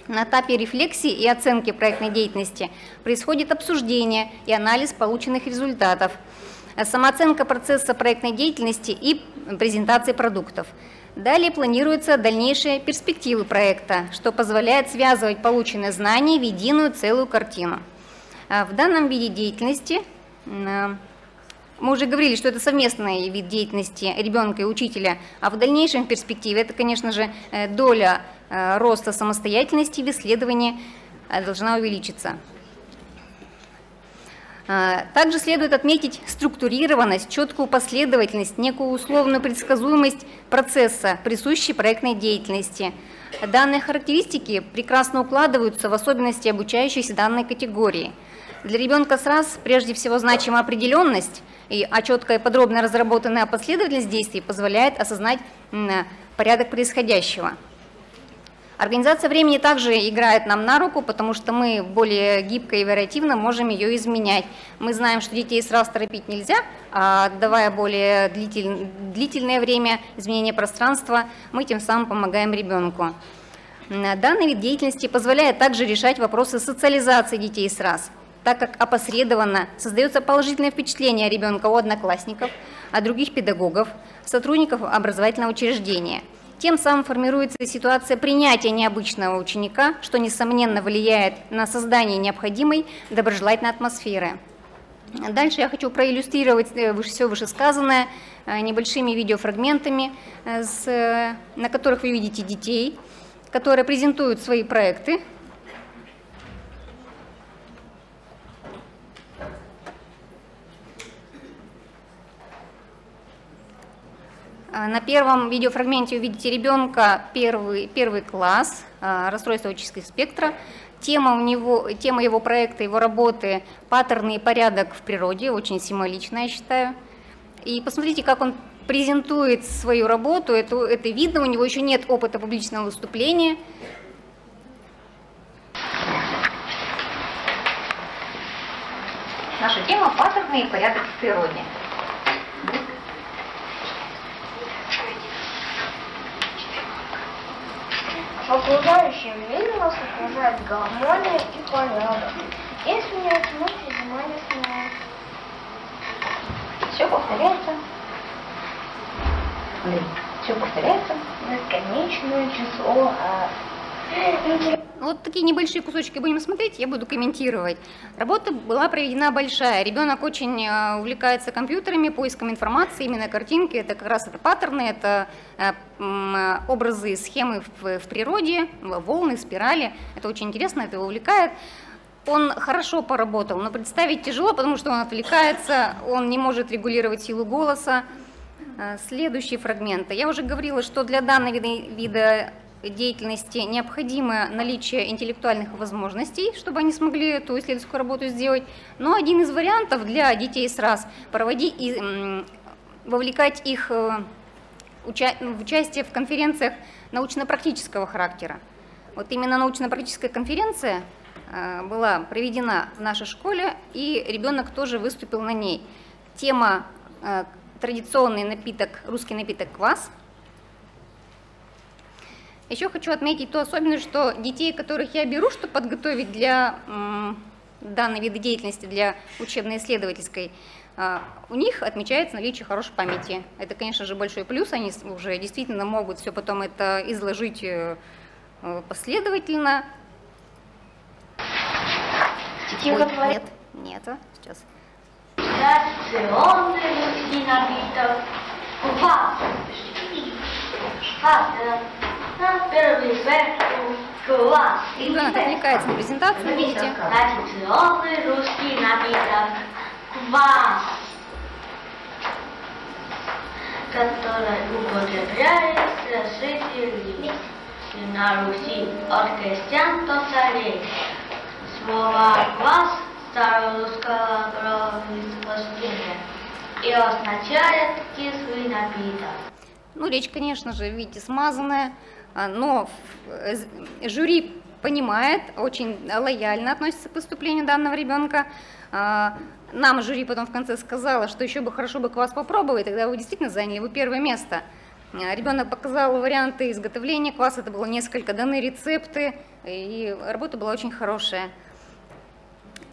На этапе рефлексии и оценки проектной деятельности происходит обсуждение и анализ полученных результатов, самооценка процесса проектной деятельности и презентации продуктов. Далее планируются дальнейшие перспективы проекта, что позволяет связывать полученные знания в единую целую картину. А в данном виде деятельности мы уже говорили, что это совместный вид деятельности ребенка и учителя, а в дальнейшем перспективе это, конечно же, э, доля э, роста самостоятельности в исследовании э, должна увеличиться. А, также следует отметить структурированность, четкую последовательность, некую условную предсказуемость процесса, присущей проектной деятельности. Данные характеристики прекрасно укладываются в особенности обучающейся данной категории. Для ребенка с прежде всего значима определенность, и, а четкая и подробно разработанная последовательность действий позволяет осознать порядок происходящего. Организация времени также играет нам на руку, потому что мы более гибко и вариативно можем ее изменять. Мы знаем, что детей сразу торопить нельзя, а давая более длитель, длительное время изменения пространства, мы тем самым помогаем ребенку. Данный вид деятельности позволяет также решать вопросы социализации детей с раз, так как опосредованно создается положительное впечатление о ребенка у одноклассников, от других педагогов, сотрудников образовательного учреждения – тем самым формируется ситуация принятия необычного ученика, что, несомненно, влияет на создание необходимой доброжелательной атмосферы. Дальше я хочу проиллюстрировать э, все вышесказанное э, небольшими видеофрагментами, э, на которых вы видите детей, которые презентуют свои проекты на первом видеофрагменте вы видите ребенка первый, первый класс, а, расстройство аутического спектра. Тема, у него, тема его проекта, его работы «Паттерны и порядок в природе», очень символичная, я считаю. И посмотрите, как он презентует свою работу, это, это видно, у него еще нет опыта публичного выступления. Наша тема «Паттерны и порядок в природе». В окружающем нас окружает гармония и порядок. Если не очнусь, внимание снова. Все повторяется. Все повторяется. Бесконечное число. А... Вот такие небольшие кусочки будем смотреть, я буду комментировать. Работа была проведена большая. Ребенок очень э, увлекается компьютерами, поиском информации, именно картинки. Это как раз это паттерны, это э, образы, схемы в, природе, волны, спирали. Это очень интересно, это его увлекает. Он хорошо поработал, но представить тяжело, потому что он отвлекается, он не может регулировать силу голоса. Э, следующий фрагмент. Я уже говорила, что для данного вида деятельности необходимо наличие интеллектуальных возможностей, чтобы они смогли эту исследовательскую работу сделать. Но один из вариантов для детей с раз проводить и вовлекать их э, в участие в конференциях научно-практического характера. Вот именно научно-практическая конференция э, была проведена в нашей школе, и ребенок тоже выступил на ней. Тема э, традиционный напиток, русский напиток квас. Еще хочу отметить ту особенность, что детей, которых я беру, чтобы подготовить для данной вида деятельности, для учебно-исследовательской, а, у них отмечается наличие хорошей памяти. Это, конечно же, большой плюс, они уже действительно могут все потом это изложить э, э, последовательно. Стихотворение. Ой, Нет, нет, а, сейчас. Традиционный русский напиток квас. Первый взгляд квас. Ребенок отвлекается на презентацию, видите? Традиционный русский напиток квас, который употребляется жителями на Руси от крестьян до царей. Слово квас старорусского происхождения и означает кислый напиток. Ну, речь, конечно же, видите, смазанная, но э, з- жюри понимает, очень лояльно относится к выступлению данного ребенка. А, Нам жюри потом в конце сказала, что еще бы хорошо бы квас попробовать, тогда вы действительно заняли бы первое место. А, Ребенок показал варианты изготовления кваса, это было несколько, даны рецепты, и работа была очень хорошая.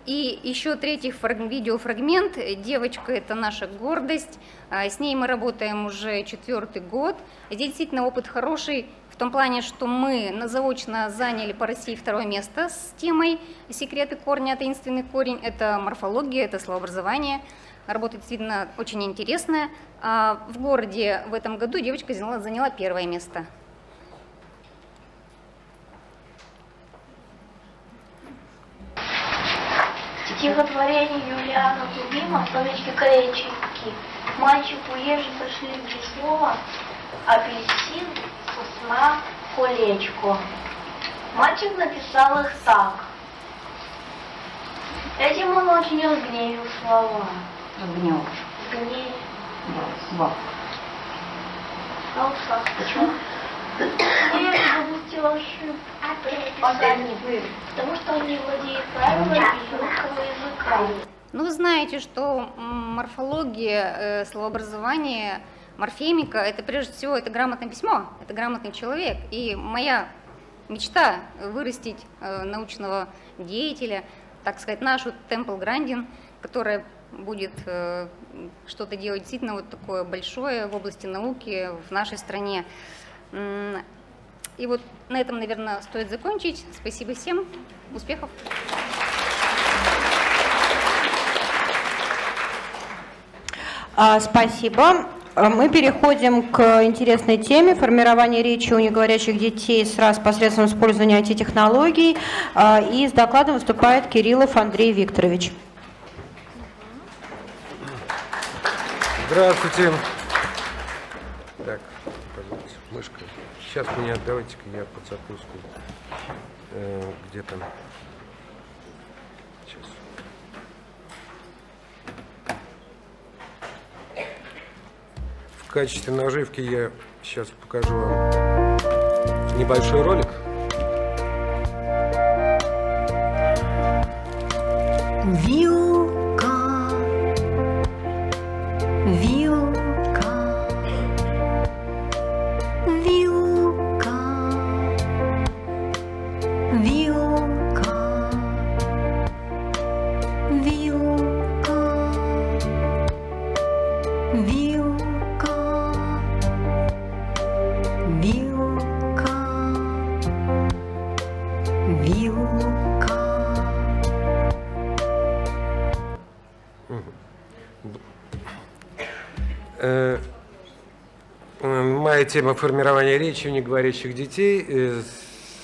И еще третий фраг- видеофрагмент. Девочка – это наша гордость. А, С ней мы работаем уже четвертый год. Здесь действительно опыт хороший в том плане, что мы заочно заняли по России второе место с темой «Секреты корня, таинственный корень». Это морфология, это словообразование. Работа действительно очень интересная. А В городе в этом году девочка заняла, заняла первое место. Стихотворение Юлиана Кубима «Словечки колечки». Мальчику ежи пришли три слова «Апельсин, сосна, колечко». Мальчик написал их так. Этим он очень разгневил слова. Гнев. Гнев. Во. А ушах почему? Я допустил ошибку потому что он не владеет правилами русского языка. Ну, вы знаете, что морфология, э, словообразование, морфемика – это прежде всего это грамотное письмо, это грамотный человек. И моя мечта вырастить э, научного деятеля, так сказать, нашу Темпл Грандин, которая будет э, что-то делать действительно вот такое большое в области науки в нашей стране. И вот на этом, наверное, стоит закончить. Спасибо всем. Успехов! А, Спасибо. А, Мы переходим к интересной теме формирования речи у неговорящих детей с раз посредством использования IT-технологий. А, И с докладом выступает Кириллов Андрей Викторович. Здравствуйте. Так, пожалуйста, мышка. Сейчас меня, давайте-ка я под закуску. Э, где там? Сейчас. В качестве наживки я сейчас покажу вам небольшой ролик. Вилка, тема формирования речи у неговорящих детей э,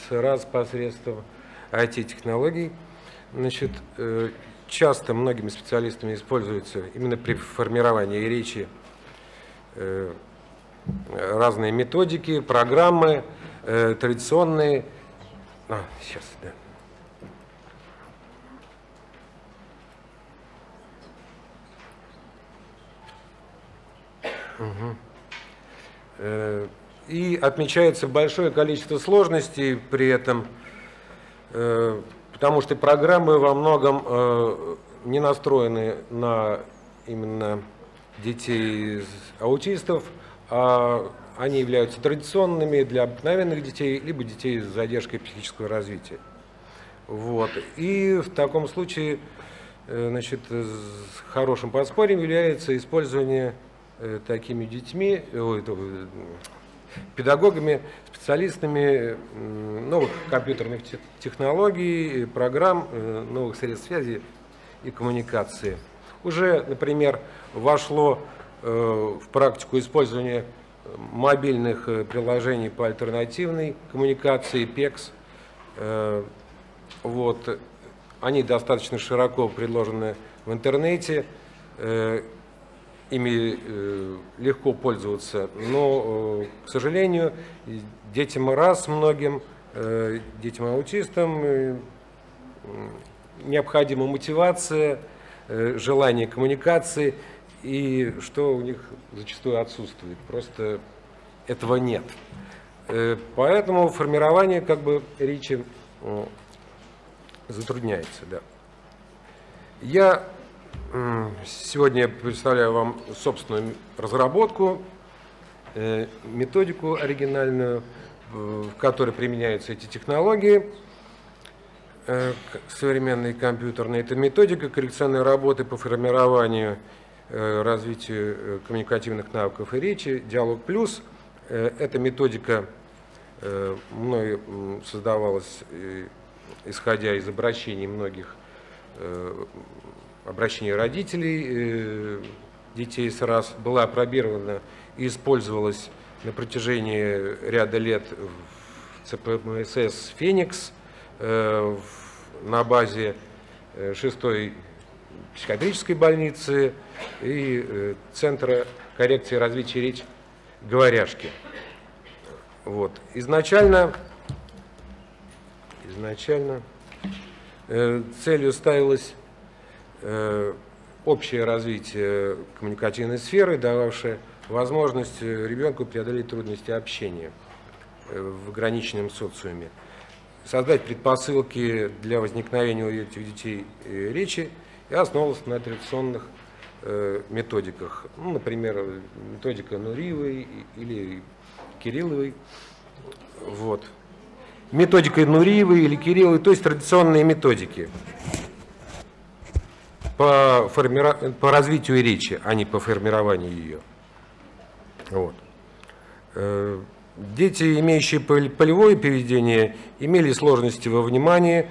раз посредством IT-технологий. Значит, э, часто многими специалистами используются именно при формировании речи э, разные методики, программы, традиционные... А, сейчас, да. Угу. Э, и отмечается большое количество сложностей при этом, э, потому что программы во многом э, не настроены на именно детей аутистов, а они являются традиционными для обыкновенных детей, либо детей с задержкой психического развития. Вот. И в таком случае значит, хорошим подспорьем является использование такими детьми, ой, педагогами, специалистами новых компьютерных технологий, программ, э, новых средств связи и коммуникации. Уже, например, вошло э, в практику использование мобильных э, приложений по альтернативной коммуникации, PEX. Вот. Они достаточно широко предложены в интернете ими э, легко пользоваться, но, э, к сожалению, детям раз многим, э, детям аутистам необходима мотивация, желание коммуникации, и что у них зачастую отсутствует, просто этого нет. Поэтому формирование как бы речи затрудняется. Да. Я Сегодня я представляю вам собственную разработку, э, методику оригинальную, в которой применяются эти технологии э, современные компьютерные. Это методика коррекционной работы по формированию, э, развитию коммуникативных навыков и речи, Диалог Плюс. Эта методика мной создавалась, исходя из обращений многих обращение родителей э, детей с раз была опробирована и использовалась на протяжении ряда лет в ЦПМСС «Феникс» э, на базе 6-й э, психиатрической больницы и Центра коррекции развития речи «Говоряшки». Вот. Изначально, изначально целью ставилось Э, общее развитие коммуникативной сферы, дававшее возможность ребенку преодолеть трудности общения э, в ограниченном социуме, создать предпосылки для возникновения у этих детей э, речи и основывался на традиционных методиках. Ну, например, методика Нуриевой или Кирилловой. Вот. Методика Нуриевой или Кирилловой, то есть традиционные методики по, формира... по развитию речи, а не по формированию ее. Вот. Э, дети, имеющие полевое поведение, имели сложности во внимании,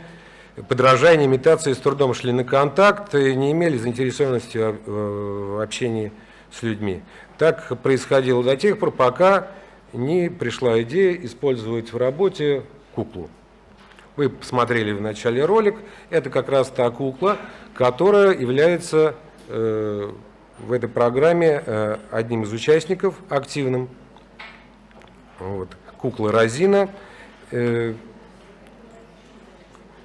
подражание, имитации, с трудом шли на контакт, и не имели заинтересованности в общении с людьми. Так происходило до тех пор, пока не пришла идея использовать в работе куклу. Вы посмотрели в начале ролик, это как раз та кукла, которая является э, в этой программе э, одним из участников активным. Вот. Кукла Розина. Э,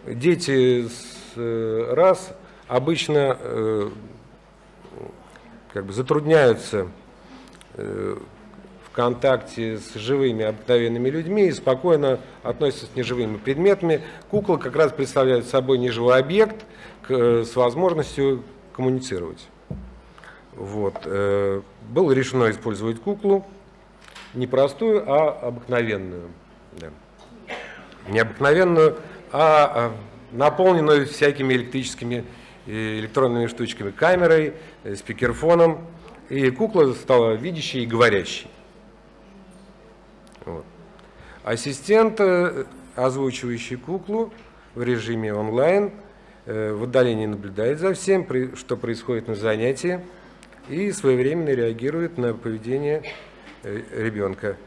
дети с э, раз обычно э, как бы затрудняются э, контакте с живыми обыкновенными людьми и спокойно относятся с неживыми предметами. Кукла как раз представляет собой неживой объект с возможностью коммуницировать. Вот. Э, было решено использовать куклу не простую, а обыкновенную. Да. Не обыкновенную, а, а наполненную всякими электрическими электронными штучками, камерой, э, спикерфоном. И кукла стала видящей и говорящей. Ассистент, э, озвучивающий куклу в режиме онлайн, э, в отдалении наблюдает за всем, что происходит на занятии, и своевременно реагирует на поведение э, ребенка.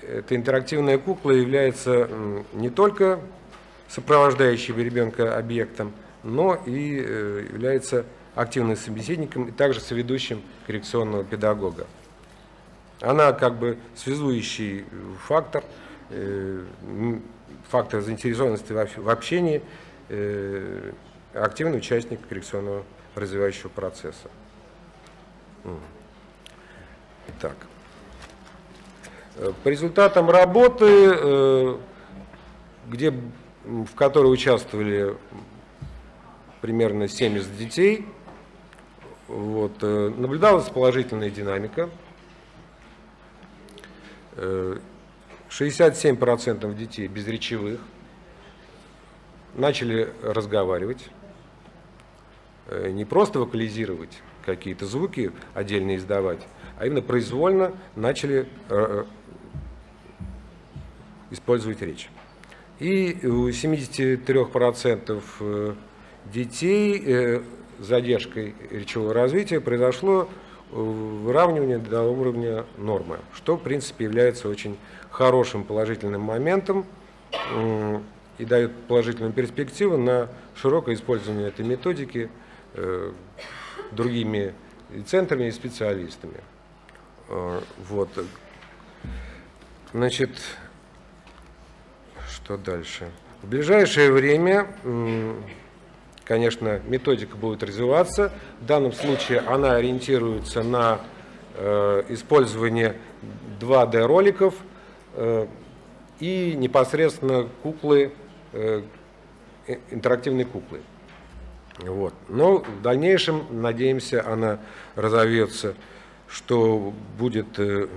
Эта интерактивная кукла является не только сопровождающим ребенка объектом, но и является активным собеседником и также соведущим коррекционного педагога. Она как бы связующий фактор э, фактор заинтересованности в общении, э, активный участник коррекционного развивающего процесса. Так. По результатам работы, где, в которой участвовали примерно 70 детей, вот, наблюдалась положительная динамика. 67% детей безречевых начали разговаривать, э, не просто вокализировать какие-то звуки, отдельно издавать, а именно произвольно начали э, использовать речь. И у 73% детей э, задержкой речевого развития произошло выравнивание до уровня нормы, что, в принципе, является очень хорошим положительным моментом и дает положительную перспективу на широкое использование этой методики э, другими центрами и специалистами. Э, вот. Значит, что дальше? В ближайшее время, конечно, методика будет развиваться. В данном случае она ориентируется на э, использование 2D-роликов – Э, и непосредственно куклы, э, интерактивные куклы. Вот. Но в дальнейшем, надеемся, она разовьется, что будет э,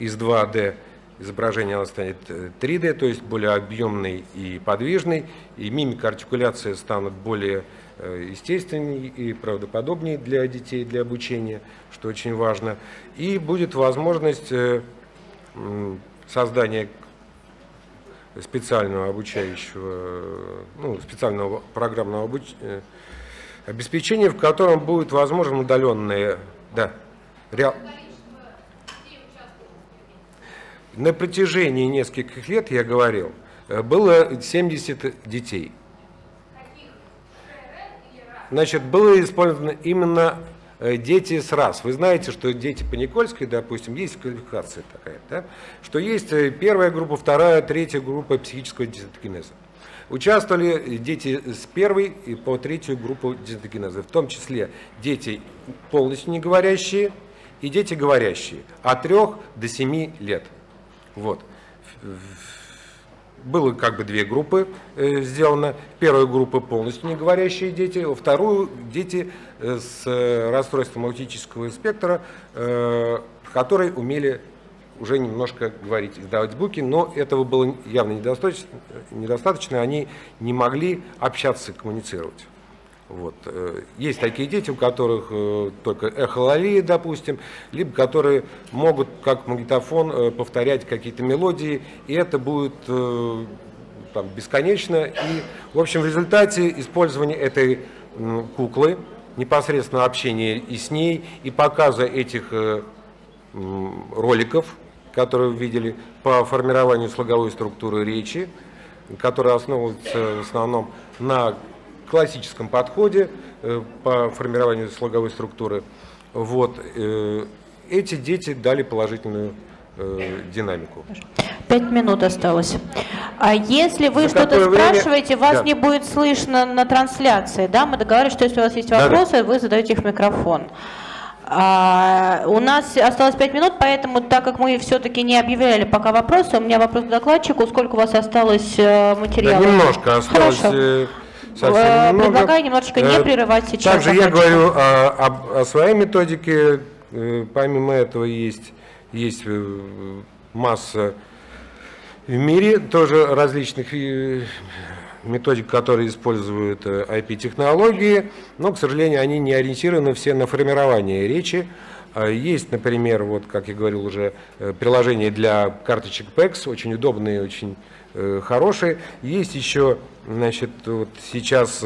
из 2D изображение она станет 3D, то есть более объемный и подвижный, и мимика, артикуляция станут более естественнее и правдоподобнее для детей, для обучения, что очень важно. И будет возможность создание специального обучающего, ну, специального программного обуч... Э, обеспечения, в котором будет возможно удаленные, да, реал... На протяжении нескольких лет, я говорил, э, было 70 детей. Значит, было использовано именно дети с раз. Вы знаете, что дети по Никольской, допустим, есть квалификация такая, да? что есть э, первая группа, вторая, третья группа психического дезинтогенеза. Участвовали дети с первой и по третью группу дезинтогенеза, в том числе дети полностью не говорящие и дети говорящие, от 3 до 7 лет. Вот. Было как бы две группы э, сделано. Первая группа полностью не говорящие дети, вторую дети э, с э, расстройством аутического спектра, э, которые умели уже немножко говорить, издавать звуки, но этого было явно недостаточно, недостаточно они не могли общаться, коммуницировать. Вот. Э, есть такие дети, у которых э, только эхололия, допустим, либо которые могут, как магнитофон, э, повторять какие-то мелодии, и это будет там, бесконечно. И, в общем, в результате использования этой куклы, непосредственно общения и с ней, и показа этих роликов, которые вы видели, по формированию слоговой структуры речи, которые основываются в основном на классическом подходе э, по формированию слоговой структуры. Вот. Э, эти дети дали положительную э, динамику. Пять минут осталось. А если вы что-то спрашиваете, время... вас да. не будет слышно на трансляции, да? Мы договорились, что если у вас есть вопросы, да, да. вы задаете их в микрофон. А, у нас осталось 5 минут, поэтому, так как мы все-таки не объявляли пока вопросы, у меня вопрос к докладчику. Сколько у вас осталось материала? Да, немножко осталось. Хорошо совсем э, немного. Предлагаю немножечко не э, прерывать сейчас. Также я говорю о, о, о своей методике. Э, помимо этого есть, есть масса в мире тоже различных методик, которые используют IP-технологии, но, к сожалению, они не ориентированы все на формирование речи. А есть, например, вот, как я говорил уже, приложение для карточек PEX, очень удобные, очень хорошие. Есть еще Значит, вот сейчас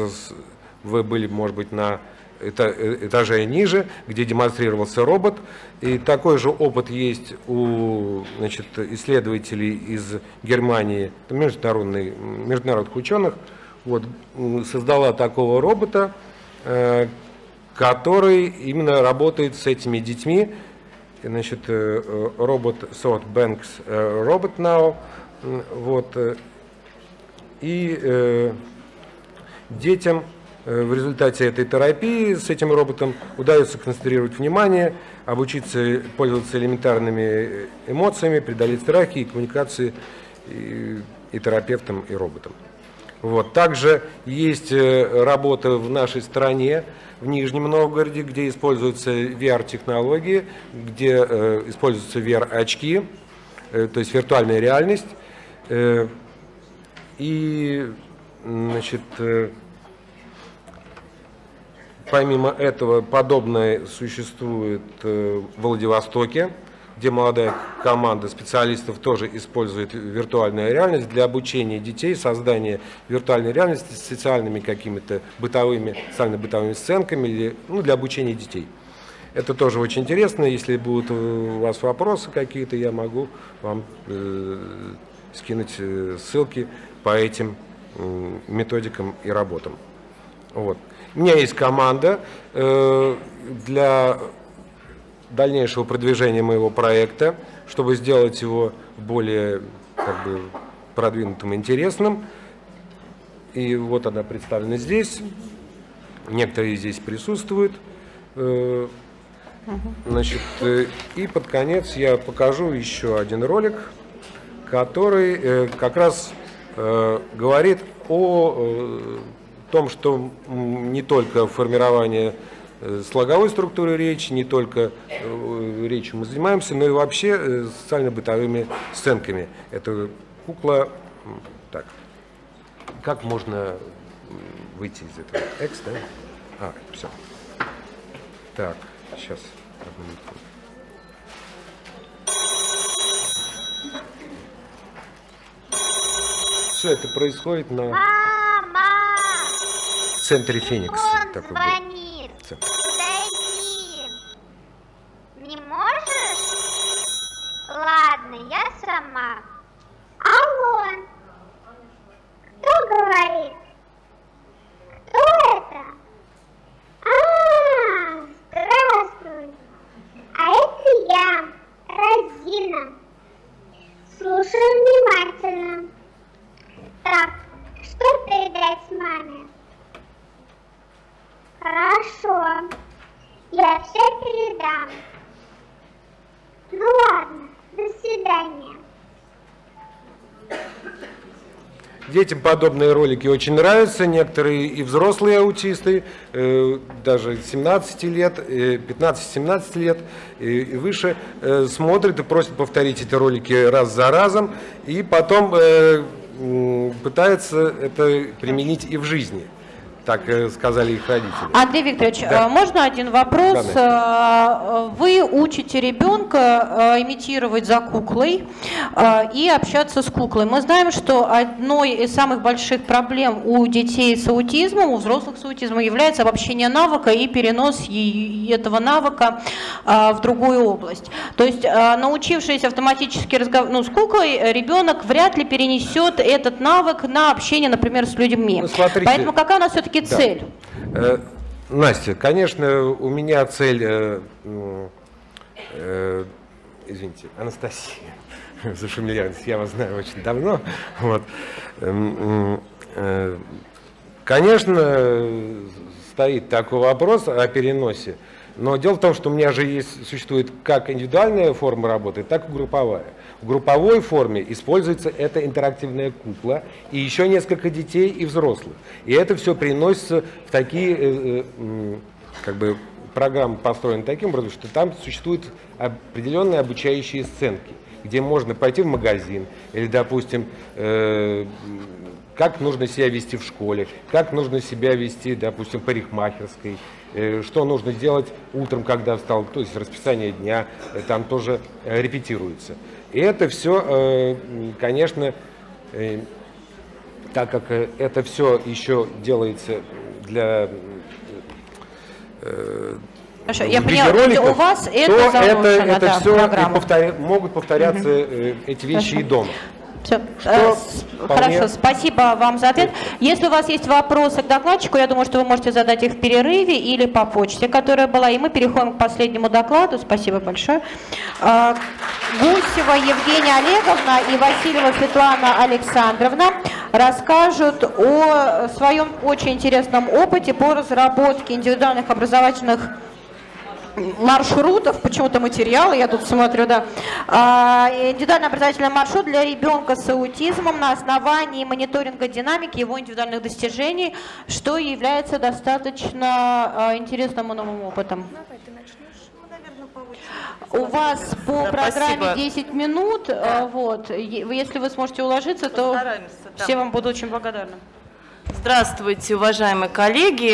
вы были, может быть, на этаже ниже, где демонстрировался робот. И такой же опыт есть у значит, исследователей из Германии, международных, международных ученых. Вот, создала такого робота, э, который именно работает с этими детьми значит, э, э, робот Thought Banks э, Robot Now, вот, э, и э, детям э, в результате этой терапии с этим роботом удается концентрировать внимание, обучиться пользоваться элементарными э, эмоциями, преодолеть страхи и коммуникации и, и терапевтом, и роботом. Вот. Также есть э, работа в нашей стране, в Нижнем Новгороде, где используются VR-технологии, где э, используются VR-очки, э, то есть виртуальная реальность. Э, и, значит, э, помимо этого, подобное существует э, в Владивостоке, где молодая команда специалистов тоже использует виртуальную реальность для обучения детей, создания виртуальной реальности с социальными какими-то бытовыми, социально-бытовыми сценками или, ну, для обучения детей. Это тоже очень интересно. Если будут у вас вопросы какие-то, я могу вам э, скинуть э, ссылки по этим э, методикам и работам. Вот. У меня есть команда э, для дальнейшего продвижения моего проекта, чтобы сделать его более как бы, продвинутым интересным. И вот она представлена здесь. Некоторые здесь присутствуют. Э, Значит, э, и под конец я покажу еще один ролик, который как раз говорит о том, что не только формирование э, слоговой структуры речи, не только э, речью мы занимаемся, но и вообще э, социально-бытовыми сценками. Это кукла... Так, как можно выйти из этого? Экс, да? А, все. Так, сейчас. одну минутку. Все это происходит на в центре Феникс. Такой был звонит. Подойди. Не можешь? Ладно, я сама. Алло. Кто говорит? Кто это? А, здравствуй. А это я, Розина. Слушаю внимательно. Так, что передать маме? Хорошо. Я все передам. Ну ладно, до свидания. Детям подобные ролики очень нравятся, некоторые и взрослые аутисты, э, даже 17 лет, э, 15-17 лет э, и выше, э, смотрят и просят повторить эти ролики раз за разом, и потом э, пытаются это применить и в жизни. Так э, сказали их родители. Андрей Викторович, Да. э, можно один вопрос? Да, Э, Вы учите ребенка имитировать за куклой и общаться с куклой. Мы знаем, что одной из самых больших проблем у детей с аутизмом, у взрослых с аутизмом является обобщение навыка и перенос этого навыка в другую область. То есть, научившись автоматически разговаривать ну, с куклой, ребенок вряд ли перенесет этот навык на общение, например, с людьми. Ну, смотрите. Поэтому какая у нас все-таки Да. цель? Э, Настя, конечно, у меня цель, э, м, э, извините, Анастасия, за фамильярность, я вас знаю очень давно. Вот. Эм, э, Конечно, стоит такой вопрос о переносе, но дело в том, что у меня же есть, существует как индивидуальная форма работы, так и групповая. В групповой форме используется эта интерактивная кукла и еще несколько детей и взрослых. И это все приносится в такие э, э, как бы программы построены таким образом, что там существуют определенные обучающие сценки, где можно пойти в магазин или, допустим, э, как нужно себя вести в школе, как нужно себя вести, допустим, парикмахерской, что нужно делать утром, когда встал, то есть расписание дня, там тоже репетируется. И это все, конечно, э, так как э, это все еще делается для э, Хорошо, я поняла, роликов, у вас то это это, да, все программу. могут повторяться э, эти вещи Хорошо. и дома. Все. Вполне- Хорошо, спасибо вам за ответ. Если у вас есть вопросы к докладчику, я думаю, что вы можете задать их в перерыве или по почте, которая была. И мы переходим к последнему докладу. Спасибо большое. А, Гусева Евгения Олеговна и Васильева Светлана Александровна расскажут о своем очень интересном опыте по разработке индивидуальных образовательных маршрутов, почему-то материалы, я тут смотрю, да. А, Индивидуальный образовательный маршрут для ребенка с аутизмом на основании мониторинга динамики его индивидуальных достижений, что является достаточно а, интересным и новым опытом. У вас по Да, программе спасибо. 10 минут, а, вот. Е- Если вы сможете уложиться, то все вам буду очень благодарны. Здравствуйте, уважаемые коллеги.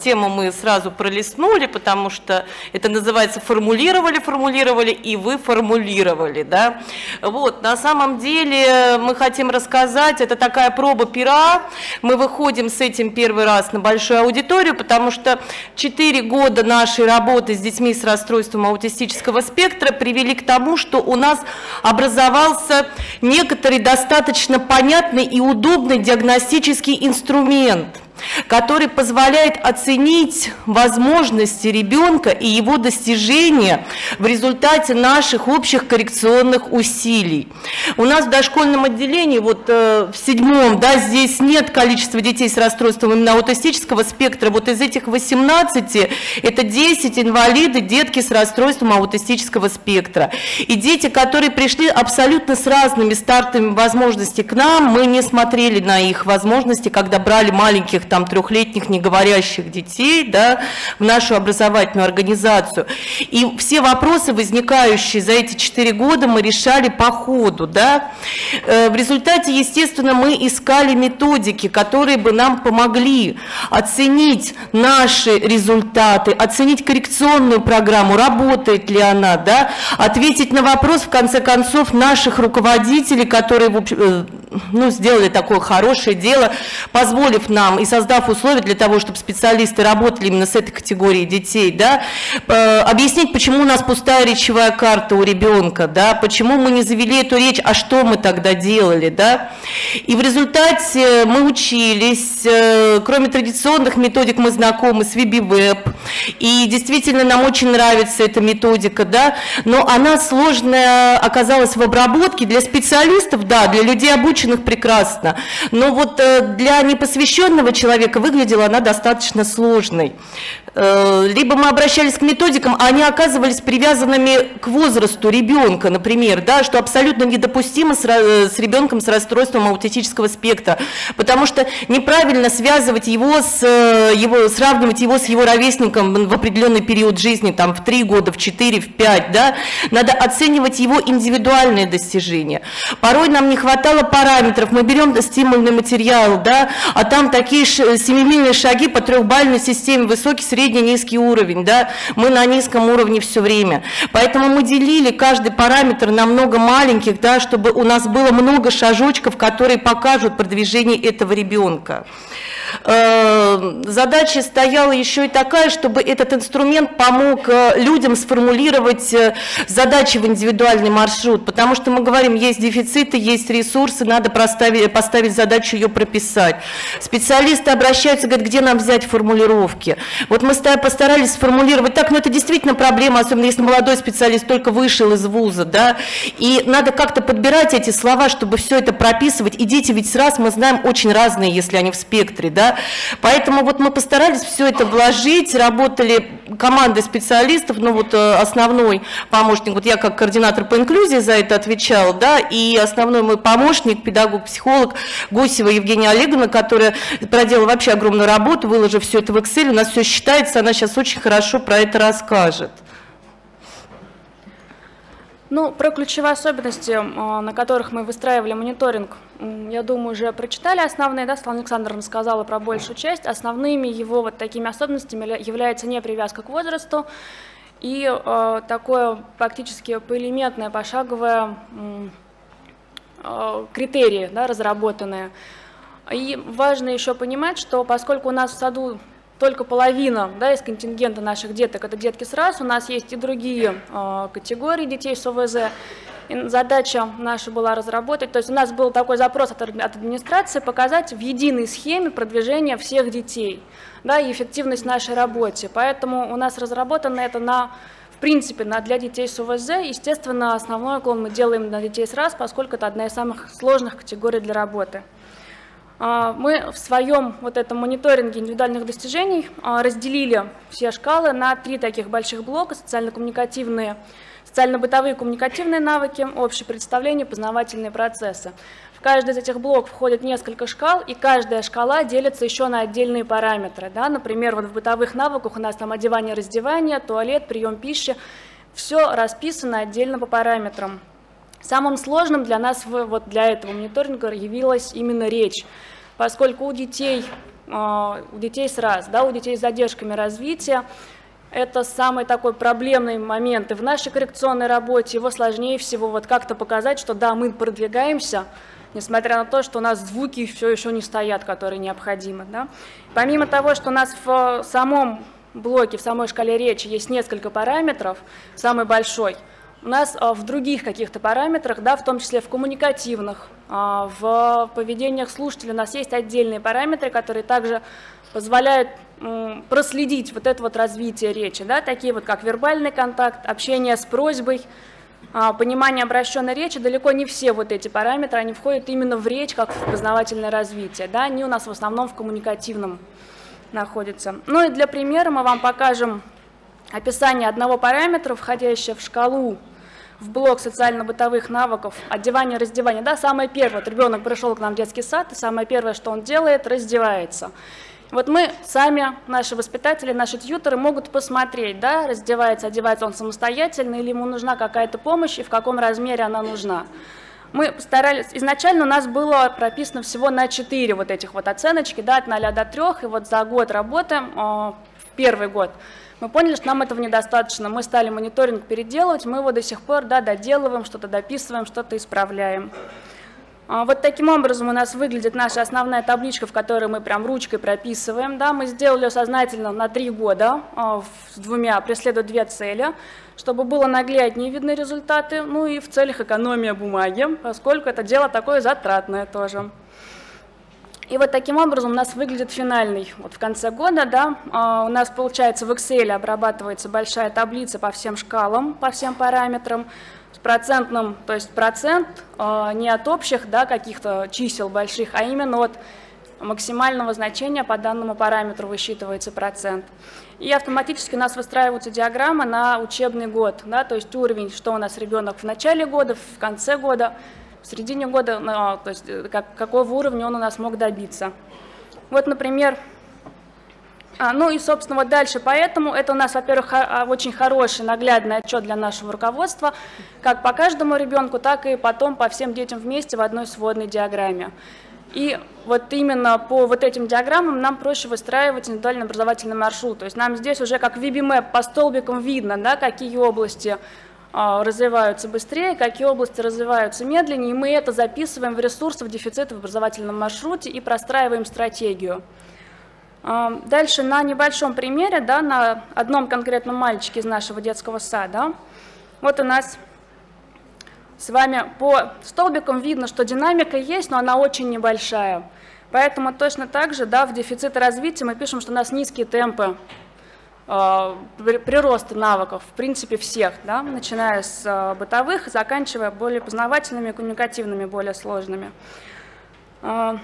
Тему мы сразу пролистнули, потому что это называется формулировали, формулировали и вы формулировали, да. Вот, на самом деле мы хотим рассказать, это такая проба пера. Мы выходим с этим первый раз на большую аудиторию, потому что 4 года нашей работы с детьми с расстройством аутистического спектра привели к тому, что у нас образовался некоторый достаточно понятный и удобный диагностический инструмент который позволяет оценить возможности ребенка и его достижения в результате наших общих коррекционных усилий. У нас в дошкольном отделении, вот э, в седьмом, да, здесь нет количества детей с расстройством именно аутистического спектра, вот из этих 18 это 10 инвалиды, детки с расстройством аутистического спектра. И дети, которые пришли абсолютно с разными стартовыми возможностями к нам, мы не смотрели на их возможности, когда брали маленьких там трехлетних неговорящих детей да, в нашу образовательную организацию. И все вопросы, возникающие за эти четыре года, мы решали по ходу. Да. Э, В результате, естественно, мы искали методики, которые бы нам помогли оценить наши результаты, оценить коррекционную программу, работает ли она, да, ответить на вопрос, в конце концов, наших руководителей, которые э, ну, сделали такое хорошее дело, позволив нам и создав условия для того, чтобы специалисты работали именно с этой категорией детей, да, э, объяснить, почему у нас пустая речевая карта у ребенка, да, почему мы не завели эту речь, а что мы тогда делали, да. И в результате мы учились, э, кроме традиционных методик, мы знакомы с WebiWeb, и действительно нам очень нравится эта методика, да, но она сложная оказалась в обработке для специалистов, да, для людей обученных прекрасно, но вот э, для непосвященного человека выглядела она достаточно сложной. Э, Либо мы обращались к методикам, а они оказывались привязанными к возрасту ребенка, например, да, что абсолютно недопустимо с, с ребенком с расстройством аутистического спектра, потому что неправильно связывать его с, э, его, сравнивать его с его ровесником в определенный период жизни, там в 3 года, в 4, в 5, да, надо оценивать его индивидуальные достижения. Порой нам не хватало параметров, мы берем стимульный материал, да, а там такие семимильные шаги по трехбальной системе, высокий, средний, низкий уровень, да, мы на низком уровне все время. Поэтому мы делили каждый параметр на много маленьких, да, чтобы у нас было много шажочков, которые покажут продвижение этого ребенка. Э, Задача стояла еще и такая, чтобы этот инструмент помог э, людям сформулировать э, задачи в индивидуальный маршрут, потому что мы говорим, есть дефициты, есть ресурсы, надо проставить, поставить задачу ее прописать. Специалисты обращаются, говорят, где нам взять формулировки. Вот мы ста- постарались сформулировать так, но это действительно проблема, особенно если молодой специалист только вышел из вуза, да, и надо как-то подбирать эти слова, чтобы все это прописывать, и дети ведь раз мы знаем очень разные, если они в спектре, да, поэтому вот мы постарались все это вложить, работали командой специалистов, ну вот э, основной помощник, вот я как координатор по инклюзии за это отвечал, да, и основной мой помощник, педагог-психолог Гусева Евгения Олеговна, которая проделала вообще огромную работу, выложив все это в Excel, у нас все считается, она сейчас очень хорошо про это расскажет. Ну, про ключевые особенности, э, на которых мы выстраивали мониторинг, я думаю, уже прочитали основные, да, Светлана Александровна сказала про большую часть. Основными его вот такими особенностями ля- является не привязка к возрасту и э, такое практически поэлементное, пошаговое э, критерии, да, разработанные. И важно еще понимать, что поскольку у нас в саду только половина да, из контингента наших деток это детки с РАС, у нас есть и другие э, категории детей с ОВЗ, И задача наша была разработать, то есть у нас был такой запрос от от администрации показать в единой схеме продвижения всех детей да, и эффективность нашей работе. Поэтому у нас разработано это на в принципе, на, для детей с УВЗ, естественно, основной уклон мы делаем на детей с РАС, поскольку это одна из самых сложных категорий для работы. А, Мы в своем вот этом мониторинге индивидуальных достижений а, разделили все шкалы на три таких больших блока, социально-коммуникативные, социально-бытовые коммуникативные навыки, общее представление, познавательные процессы. В каждый из этих блоков входит несколько шкал, и каждая шкала делится еще на отдельные параметры. Да? Например, вот в бытовых навыках у нас там одевание, раздевание, туалет, прием пищи. Все расписано отдельно по параметрам. Самым сложным для нас, вот для этого мониторинга, явилась именно речь, поскольку у детей, э, у детей с раз, да, у детей с задержками развития, это самый такой проблемный момент и в нашей коррекционной работе, его сложнее всего вот как-то показать, что да, мы продвигаемся, несмотря на то, что у нас звуки все еще не стоят, которые необходимы. Да? Помимо того, что у нас в самом блоке, в самой шкале речи есть несколько параметров, самый большой, у нас а, в других каких-то параметрах, да, в том числе в коммуникативных, а, в поведениях слушателя у нас есть отдельные параметры, которые также позволяют проследить вот это вот развитие речи, да, такие вот как вербальный контакт, общение с просьбой, а, понимание обращенной речи, далеко не все вот эти параметры, они входят именно в речь, как в познавательное развитие, да, они у нас в основном в коммуникативном находятся. Ну и для примера мы вам покажем описание одного параметра, входящего в шкалу в блок социально-бытовых навыков, одевание, раздевание. Да, самое первое, вот ребенок пришел к нам в детский сад, и самое первое, что он делает, раздевается. Вот мы сами, наши воспитатели, наши тьютеры могут посмотреть, да, раздевается, одевается он самостоятельно, или ему нужна какая-то помощь, и в каком размере она нужна. Мы постарались, изначально у нас было прописано всего на 4 вот этих вот оценочки, да, от 0 до 3, и вот за год работы, э, первый год, мы поняли, что нам этого недостаточно, мы стали мониторинг переделывать, мы его до сих пор, да, доделываем, что-то дописываем, что-то исправляем. А, Вот таким образом у нас выглядит наша основная табличка, в которой мы прям ручкой прописываем. Да, мы сделали ее сознательно на три года а, с двумя, преследуя две цели, чтобы было нагляднее видны результаты, ну и в целях экономии бумаги, поскольку это дело такое затратное тоже. И вот таким образом у нас выглядит финальный. Вот в конце года да, а, у нас получается в Excel обрабатывается большая таблица по всем шкалам, по всем параметрам, с процентным, то есть процент а, не от общих да, каких-то чисел больших, а именно от максимального значения по данному параметру высчитывается процент. И автоматически у нас выстраиваются диаграммы на учебный год, да, то есть уровень, что у нас ребенок в начале года, в конце года, в середине года, ну, то есть э, как, какого уровня он у нас мог добиться. Вот, например, а, ну и, собственно, вот дальше. Поэтому это у нас, во-первых, а, очень хороший наглядный отчет для нашего руководства, как по каждому ребенку, так и потом по всем детям вместе в одной сводной диаграмме. И вот именно по вот этим диаграммам нам проще выстраивать индивидуальный образовательный маршрут. То есть нам здесь уже как VBMAP по столбикам видно, да, какие области развиваются быстрее, какие области развиваются медленнее, и мы это записываем в ресурсы, в дефициты в образовательном маршруте и простраиваем стратегию. А, Дальше на небольшом примере, да, на одном конкретном мальчике из нашего детского сада. Вот у нас с вами по столбикам видно, что динамика есть, но она очень небольшая. Поэтому точно так же да, в дефицит развития мы пишем, что у нас низкие темпы прироста навыков, в принципе, всех, да, начиная с э, бытовых, заканчивая более познавательными, коммуникативными, более сложными. Э,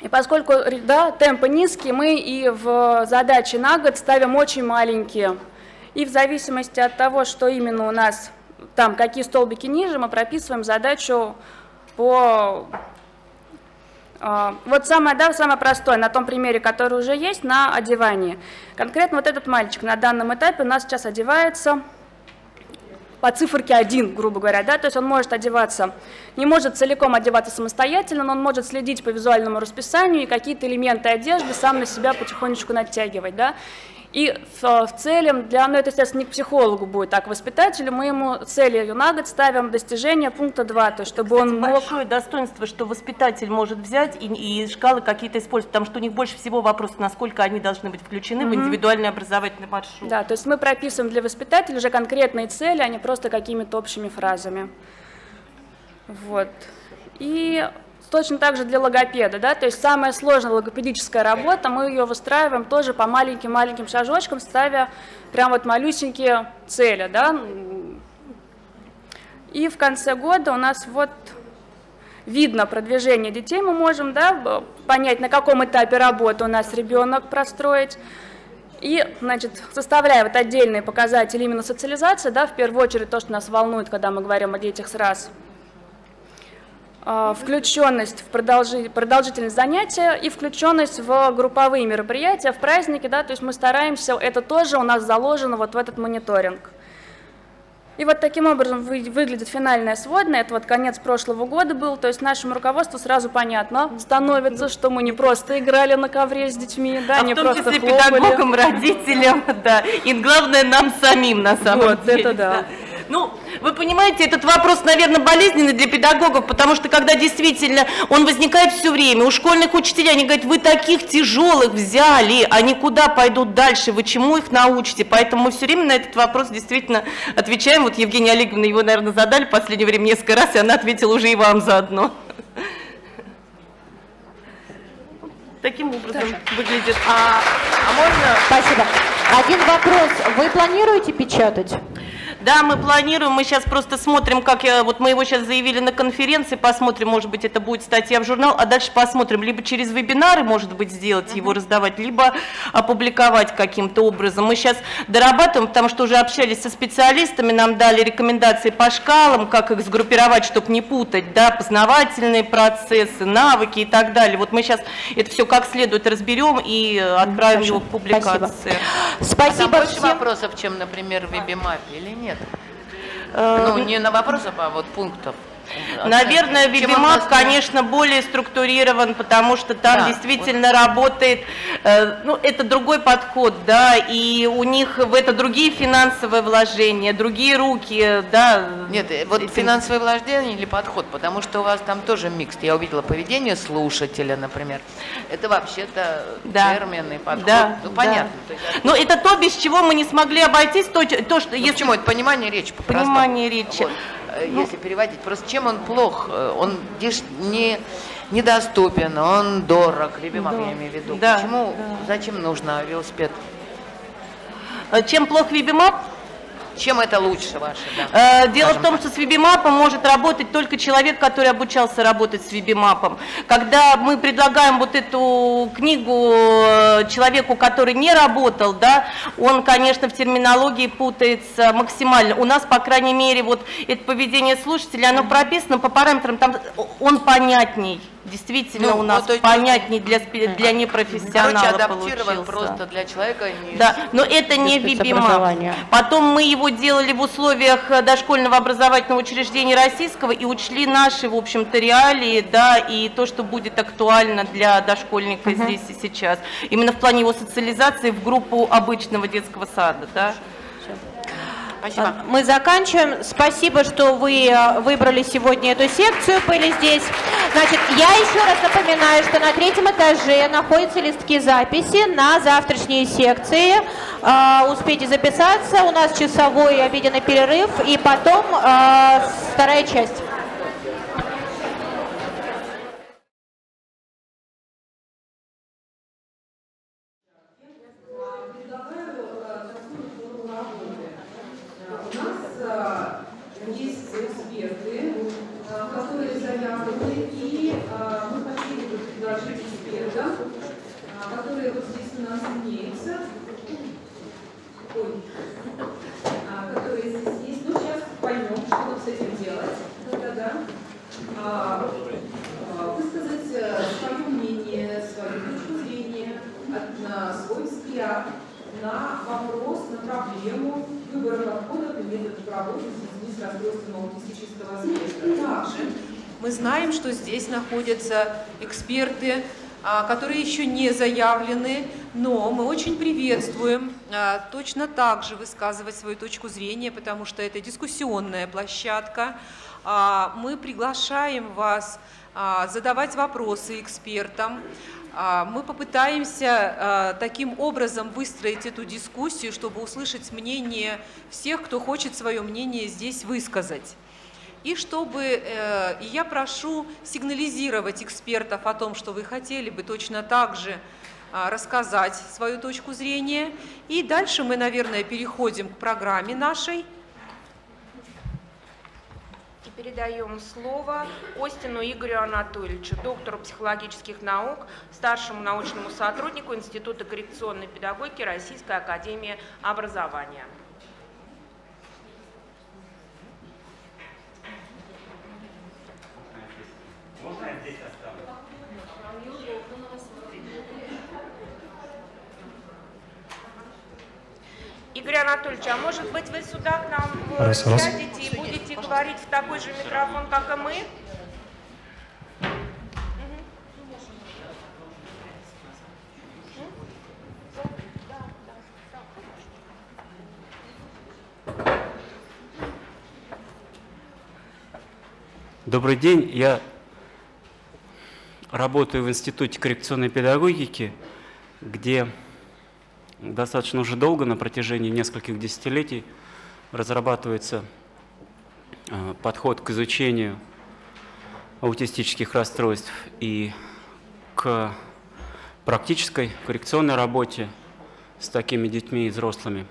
И поскольку да, темпы низкие, мы и в задачи на год ставим очень маленькие. И в зависимости от того, что именно у нас там, какие столбики ниже, мы прописываем задачу по... а, Вот самое, да, самое простое, на том примере, который уже есть, на одевании. Конкретно вот этот мальчик на данном этапе у нас сейчас одевается по циферке 1, грубо говоря, да, то есть он может одеваться, не может целиком одеваться самостоятельно, но он может следить по визуальному расписанию и какие-то элементы одежды сам на себя потихонечку натягивать, да. И в, в целям, для, ну это, естественно, не к психологу будет, так, к воспитателю, мы ему целью на год ставим достижение пункта 2, то есть чтобы он мог... большое достоинство, что воспитатель может взять и, и шкалы какие-то использовать, потому что у них больше всего вопрос, насколько они должны быть включены в Мгм. индивидуальный образовательный маршрут. Да, то есть мы прописываем для воспитателя уже конкретные цели, а не просто какими-то общими фразами. Вот. И точно так же для логопеда, да, то есть самая сложная логопедическая работа, мы ее выстраиваем тоже по маленьким-маленьким шажочкам, ставя прям вот малюсенькие цели, да. И в конце года у нас вот видно продвижение детей, мы можем да, понять, на каком этапе работы у нас ребенок простроить. И, значит, составляя вот отдельные показатели именно социализации, да, в первую очередь то, что нас волнует, когда мы говорим о детях с раз, включенность в продолжи, продолжительность занятия и включенность в групповые мероприятия, в праздники, да, то есть мы стараемся, это тоже у нас заложено вот в этот мониторинг. И вот таким образом вы, выглядит финальная сводная. Это вот конец прошлого года был. То есть нашему руководству сразу понятно становится, что мы не просто играли на ковре с детьми, да, а не в том просто числе хлопали. педагогам, родителям, да. И главное нам самим на самом Вот, деле. это да. Ну, вы понимаете, этот вопрос, наверное, болезненный для педагогов, потому что когда действительно он возникает все время, у школьных учителей, они говорят, вы таких тяжелых взяли, они куда пойдут дальше, вы чему их научите? Поэтому мы все время на этот вопрос действительно отвечаем. Вот Евгения Олеговна его, наверное, задали в последнее время несколько раз, и она ответила уже и вам заодно. Таким образом выглядит. А, можно? Спасибо. Один вопрос. Вы планируете печатать? Да, мы планируем, мы сейчас просто смотрим, как я, вот мы его сейчас заявили на конференции, посмотрим, может быть, это будет статья в журнал, а дальше посмотрим, либо через вебинары, может быть, сделать его, раздавать, либо опубликовать каким-то образом. Мы сейчас дорабатываем, потому что уже общались со специалистами, нам дали рекомендации по шкалам, как их сгруппировать, чтобы не путать, да, познавательные процессы, навыки и так далее. Вот мы сейчас это все как следует разберем и отправим его к публикации. Спасибо. А там больше вопросов, чем, например, в Вебимапе или нет? Ну, не на вопросов, а вот пунктов. Наверное, нас- конечно, более структурирован, потому что там Да, действительно работает, э, ну, это другой подход, да, и у них в это другие финансовые вложения, другие руки, да. Нет, э, вот финансовое вложение или подход, потому что у вас там тоже микс. Я увидела поведение слушателя, например. Это вообще-то Да. термины, подход. Да, ну, да. понятно. Есть, Но это то, без чего мы не смогли обойтись, то, то что... ну, если- почему? Это понимание речи. Понимание речи. Вот, Ну. Если переводить. Просто чем он плох? Э, Он не, недоступен, он дорог. VB-MAPP, Да. я имею в виду. Да, Почему, зачем нужно велосипед? Э, Чем плох VB-MAPP? Чем это лучше ваше? Да? Э, Дело в том, что с VB-MAPP ом может работать только человек, который обучался работать с VB-MAPP ом. Когда мы предлагаем вот эту книгу э, человеку, который не работал, да, он, конечно, в терминологии путается максимально. У нас, по крайней мере, вот это поведение слушателя, оно прописано по параметрам, там он понятней. Действительно, Ну, у нас вот, понятнее для, для непрофессионала Короче, адаптирован получился. просто для человека. Не... Да, но это не спецобразования. Потом мы его делали в условиях э, дошкольного образовательного учреждения российского и учли наши, в общем-то, реалии, да, и то, что будет актуально для дошкольника Мгм. здесь и сейчас. Именно в плане его социализации в группу обычного детского сада, да. Спасибо. Мы заканчиваем. Спасибо, что вы э, выбрали сегодня эту секцию, были здесь. Значит, я еще раз напоминаю, что на третьем этаже находятся листки записи на завтрашние секции. Э, Успейте записаться. У нас часовой обеденный перерыв и потом э, вторая часть. У нас э, есть эксперты, э, которые заявлены, и э, мы хотели бы предложить эксперта, э, который вот здесь у нас имеется. Ой. А, который здесь есть. Ну, сейчас поймем, что нам с этим делать. Да-да-да. А, а, Высказать э, свое мнение, свою точку зрения, от- на свой взгляд на вопрос, на проблему выбора подходов и методов работы с детьми с расстройством аутистического спектра. Также мы знаем, что здесь находятся эксперты, а, которые еще не заявлены, но мы очень приветствуем а, точно так же высказывать свою точку зрения, потому что это дискуссионная площадка. А, Мы приглашаем вас задавать вопросы экспертам. Мы попытаемся таким образом выстроить эту дискуссию, чтобы услышать мнение всех, кто хочет свое мнение здесь высказать. И чтобы, э, и я прошу сигнализировать экспертов о том, что вы хотели бы точно так же а, рассказать свою точку зрения. И дальше мы, наверное, переходим к программе нашей. И передаем слово Остину Игорю Анатольевичу, доктору психологических наук, старшему научному сотруднику Института коррекционной педагогики Российской академии образования. Можно я здесь оставлю? Игорь Анатольевич, а может быть вы сюда к нам Раз, раз. сядете и будете говорить в такой же микрофон, как и мы? Добрый день. Я работаю в Институте коррекционной педагогики, где достаточно уже долго, на протяжении нескольких десятилетий, разрабатывается э, подход к изучению аутистических расстройств и к практической коррекционной работе с такими детьми и взрослыми.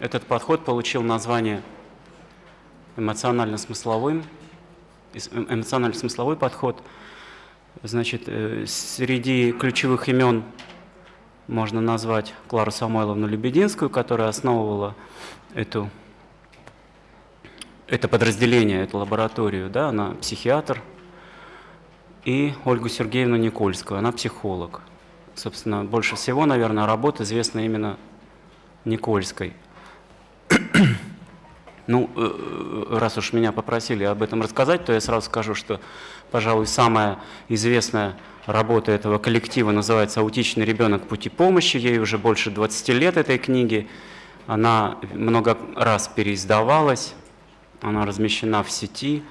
Этот подход получил название эмоционально-смысловым, эм, эмоционально-смысловой подход. Значит, э, среди ключевых имен можно назвать Клару Самойловну Лебединскую, которая основывала эту, это подразделение, эту лабораторию. Да, она психиатр. И Ольгу Сергеевну Никольскую, она психолог. Собственно, больше всего, наверное, работа известна именно Никольской. Ну, э, раз уж меня попросили об этом рассказать, то я сразу скажу, что, пожалуй, самая известная работа этого коллектива называется «Аутичный ребенок. Пути помощи». Ей уже больше 20 лет этой книги. Она много раз переиздавалась, она размещена в сети.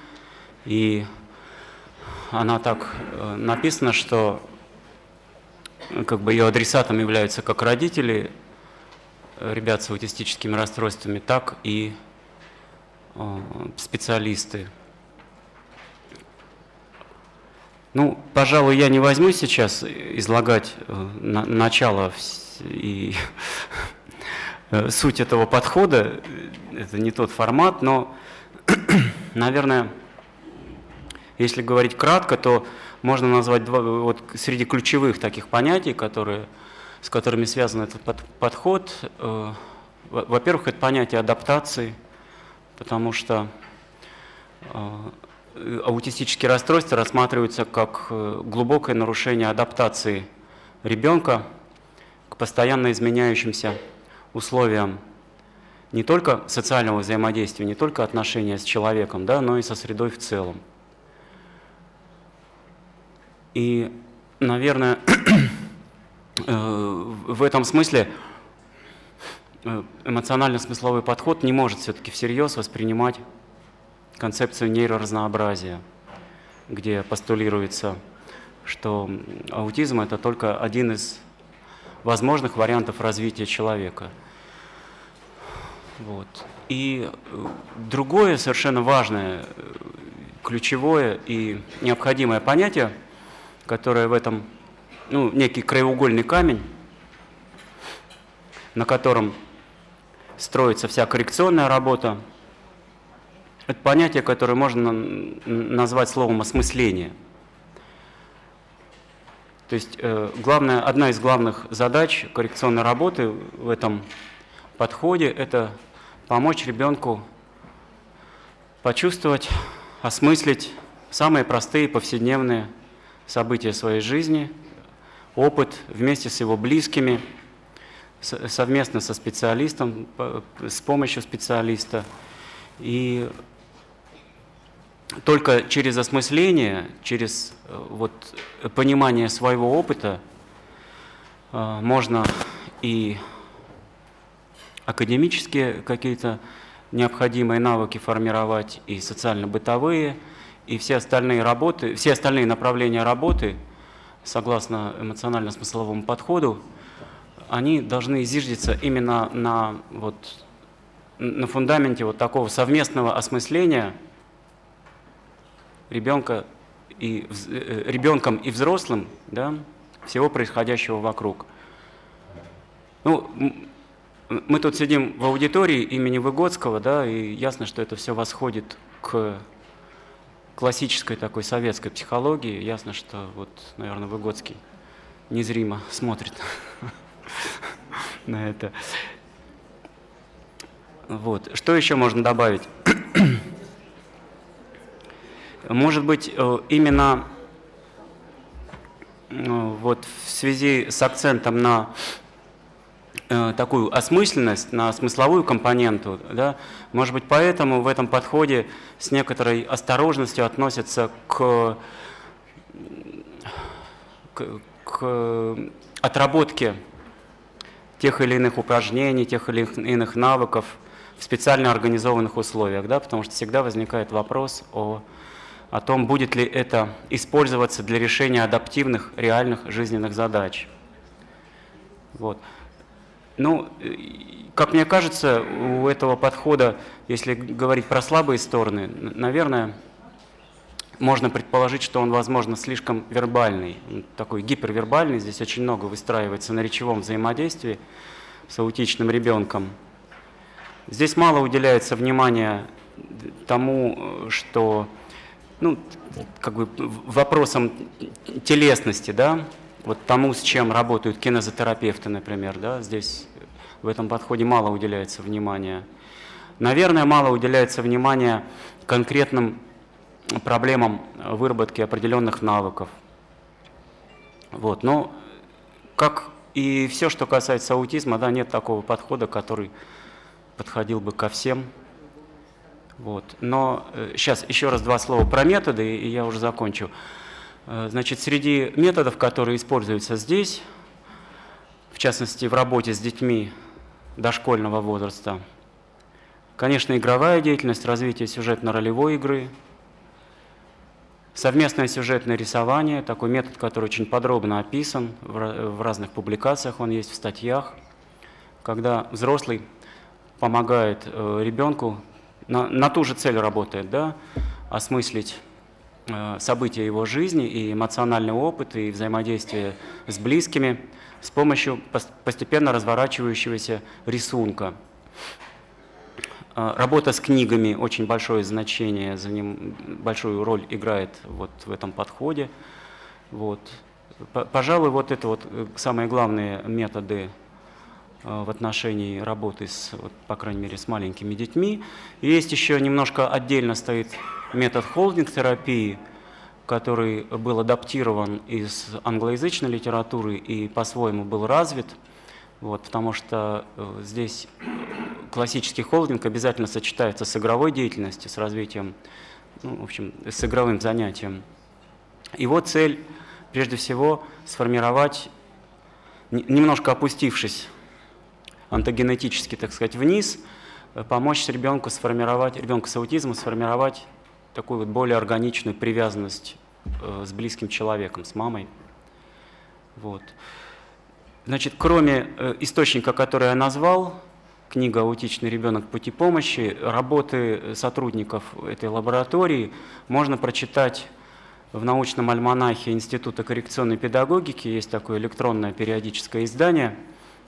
И она так э, написана, что э, как бы ее адресатом являются как родители э, ребят с аутистическими расстройствами, так и специалисты. Ну, пожалуй, я не возьму сейчас излагать на, начало и суть этого подхода. Это не тот формат, но, наверное, если говорить кратко, то можно назвать два, вот среди ключевых таких понятий, которые, с которыми связан этот под, подход. Э, во-первых, это понятие адаптации, потому что э, аутистические расстройства рассматриваются как э, глубокое нарушение адаптации ребенка к постоянно изменяющимся условиям не только социального взаимодействия, не только отношения с человеком, да, но и со средой в целом. И, наверное, э, в этом смысле э, эмоционально-смысловой подход не может все-таки всерьез воспринимать концепцию нейроразнообразия, где постулируется, что аутизм – это только один из возможных вариантов развития человека. Вот. И э, другое совершенно важное, ключевое и необходимое понятие – которая в этом, ну, некий краеугольный камень, на котором строится вся коррекционная работа. Это понятие, которое можно назвать словом осмысление. То есть э, главная, одна из главных задач коррекционной работы в этом подходе – это помочь ребенку почувствовать, осмыслить самые простые повседневные события своей жизни, опыт вместе с его близкими, совместно со специалистом, с помощью специалиста. И только через осмысление, через э, вот, понимание своего опыта э, можно и академические какие-то необходимые навыки формировать, и социально-бытовые – и все остальные работы, все остальные направления работы, согласно эмоционально-смысловому подходу, они должны зиждиться именно на, вот, на фундаменте вот такого совместного осмысления ребенка и, э, э, ребенком и взрослым да, всего происходящего вокруг. Ну, мы тут сидим в аудитории имени Выгодского, да, и ясно, что это все восходит к классической такой советской психологии. Ясно, что вот, наверное, Выгодский незримо смотрит на это. Вот. Что еще можно добавить? Может быть, э, именно э, вот в связи с акцентом на э, такую осмысленность, на смысловую компоненту, да, может быть, поэтому в этом подходе с некоторой осторожностью относятся к, к, к отработке тех или иных упражнений, тех или иных навыков в специально организованных условиях, да, потому что всегда возникает вопрос о, о том, будет ли это использоваться для решения адаптивных, реальных жизненных задач. Вот. Ну, как мне кажется, у этого подхода, если говорить про слабые стороны, наверное, можно предположить, что он, возможно, слишком вербальный, такой гипервербальный. Здесь очень много выстраивается на речевом взаимодействии с аутичным ребенком. Здесь мало уделяется внимания тому, э, что, ну, как бы в- вопросам телесности, да, вот тому, с чем работают кинезотерапевты, например, да, здесь в этом подходе мало уделяется внимания. Наверное, мало уделяется внимания конкретным проблемам выработки определенных навыков. Вот, но как и все, что касается аутизма, да, нет такого подхода, который подходил бы ко всем. Вот. Но сейчас еще раз два слова про методы, и я уже закончу. Э, Значит, среди методов, которые используются здесь, в частности, в работе с детьми дошкольного возраста, конечно, игровая деятельность, развитие сюжетно-ролевой игры, совместное сюжетное рисование, такой метод, который очень подробно описан в разных публикациях, он есть в статьях, когда взрослый помогает э, ребенку, на, на ту же цель работает, да, осмыслить э, события его жизни и эмоциональный опыт, и взаимодействие с близкими с помощью пос- постепенно разворачивающегося рисунка. Э, Работа с книгами очень большое значение, за ним большую роль играет вот в этом подходе. Вот. Пожалуй, вот это вот э, самые главные методы в отношении работы с, вот, по крайней мере, с маленькими детьми. Есть еще немножко отдельно стоит метод холдинг-терапии, который был адаптирован из англоязычной литературы и по-своему был развит, вот, потому что э, здесь классический холдинг обязательно сочетается с игровой деятельностью, с развитием, ну, в общем, с игровым занятием. Его цель, прежде всего, сформировать, не- немножко опустившись антогенетически, так сказать, вниз, э, помочь ребенку сформировать, ребенку с аутизмом сформировать такую вот более органичную привязанность э, с близким человеком, с мамой. Вот. Значит, кроме э, источника, который я назвал, книга «Аутичный ребенок. Пути помощи», работы сотрудников этой лаборатории можно прочитать в научном альманахе Института коррекционной педагогики. Есть такое электронное периодическое издание.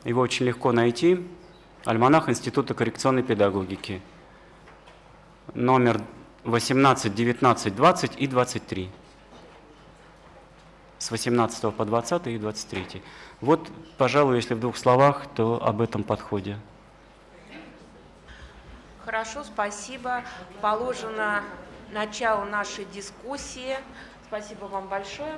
Его очень легко найти. Альманах Института коррекционной педагогики. Номер 18, 19, 20 и 23. С 18 по 20 и 23. Вот, пожалуй, если в двух словах, то об этом подходе. Хорошо, спасибо. Положено начало нашей дискуссии. Спасибо вам большое.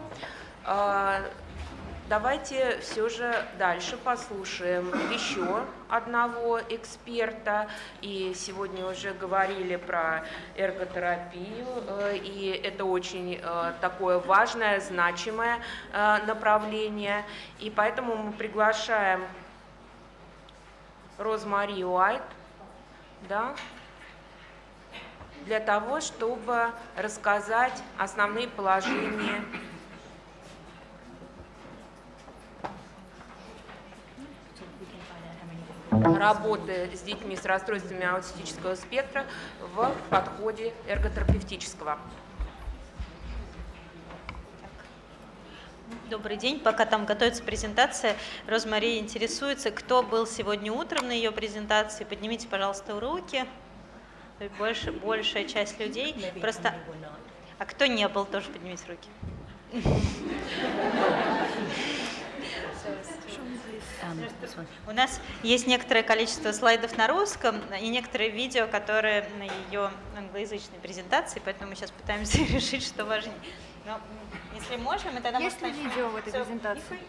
Давайте все же дальше послушаем еще одного эксперта. И сегодня уже говорили про эрготерапию, э, и это очень э, такое важное, значимое э, направление. И поэтому мы приглашаем Розмари Уайт, да, для того, чтобы рассказать основные положения работы с детьми с расстройствами аутистического спектра в подходе эрготерапевтического. Добрый день. Пока там готовится презентация, Розмари интересуется, кто был сегодня утром на ее презентации. Поднимите, пожалуйста, руки. Больше, большая часть людей. Просто... А кто не был, тоже поднимите руки. У нас есть некоторое количество слайдов на русском и некоторые видео, которые на ее англоязычной презентации, поэтому мы сейчас пытаемся решить, что важнее. Но если можем, мы тогда Есть ли видео в этой So, презентации?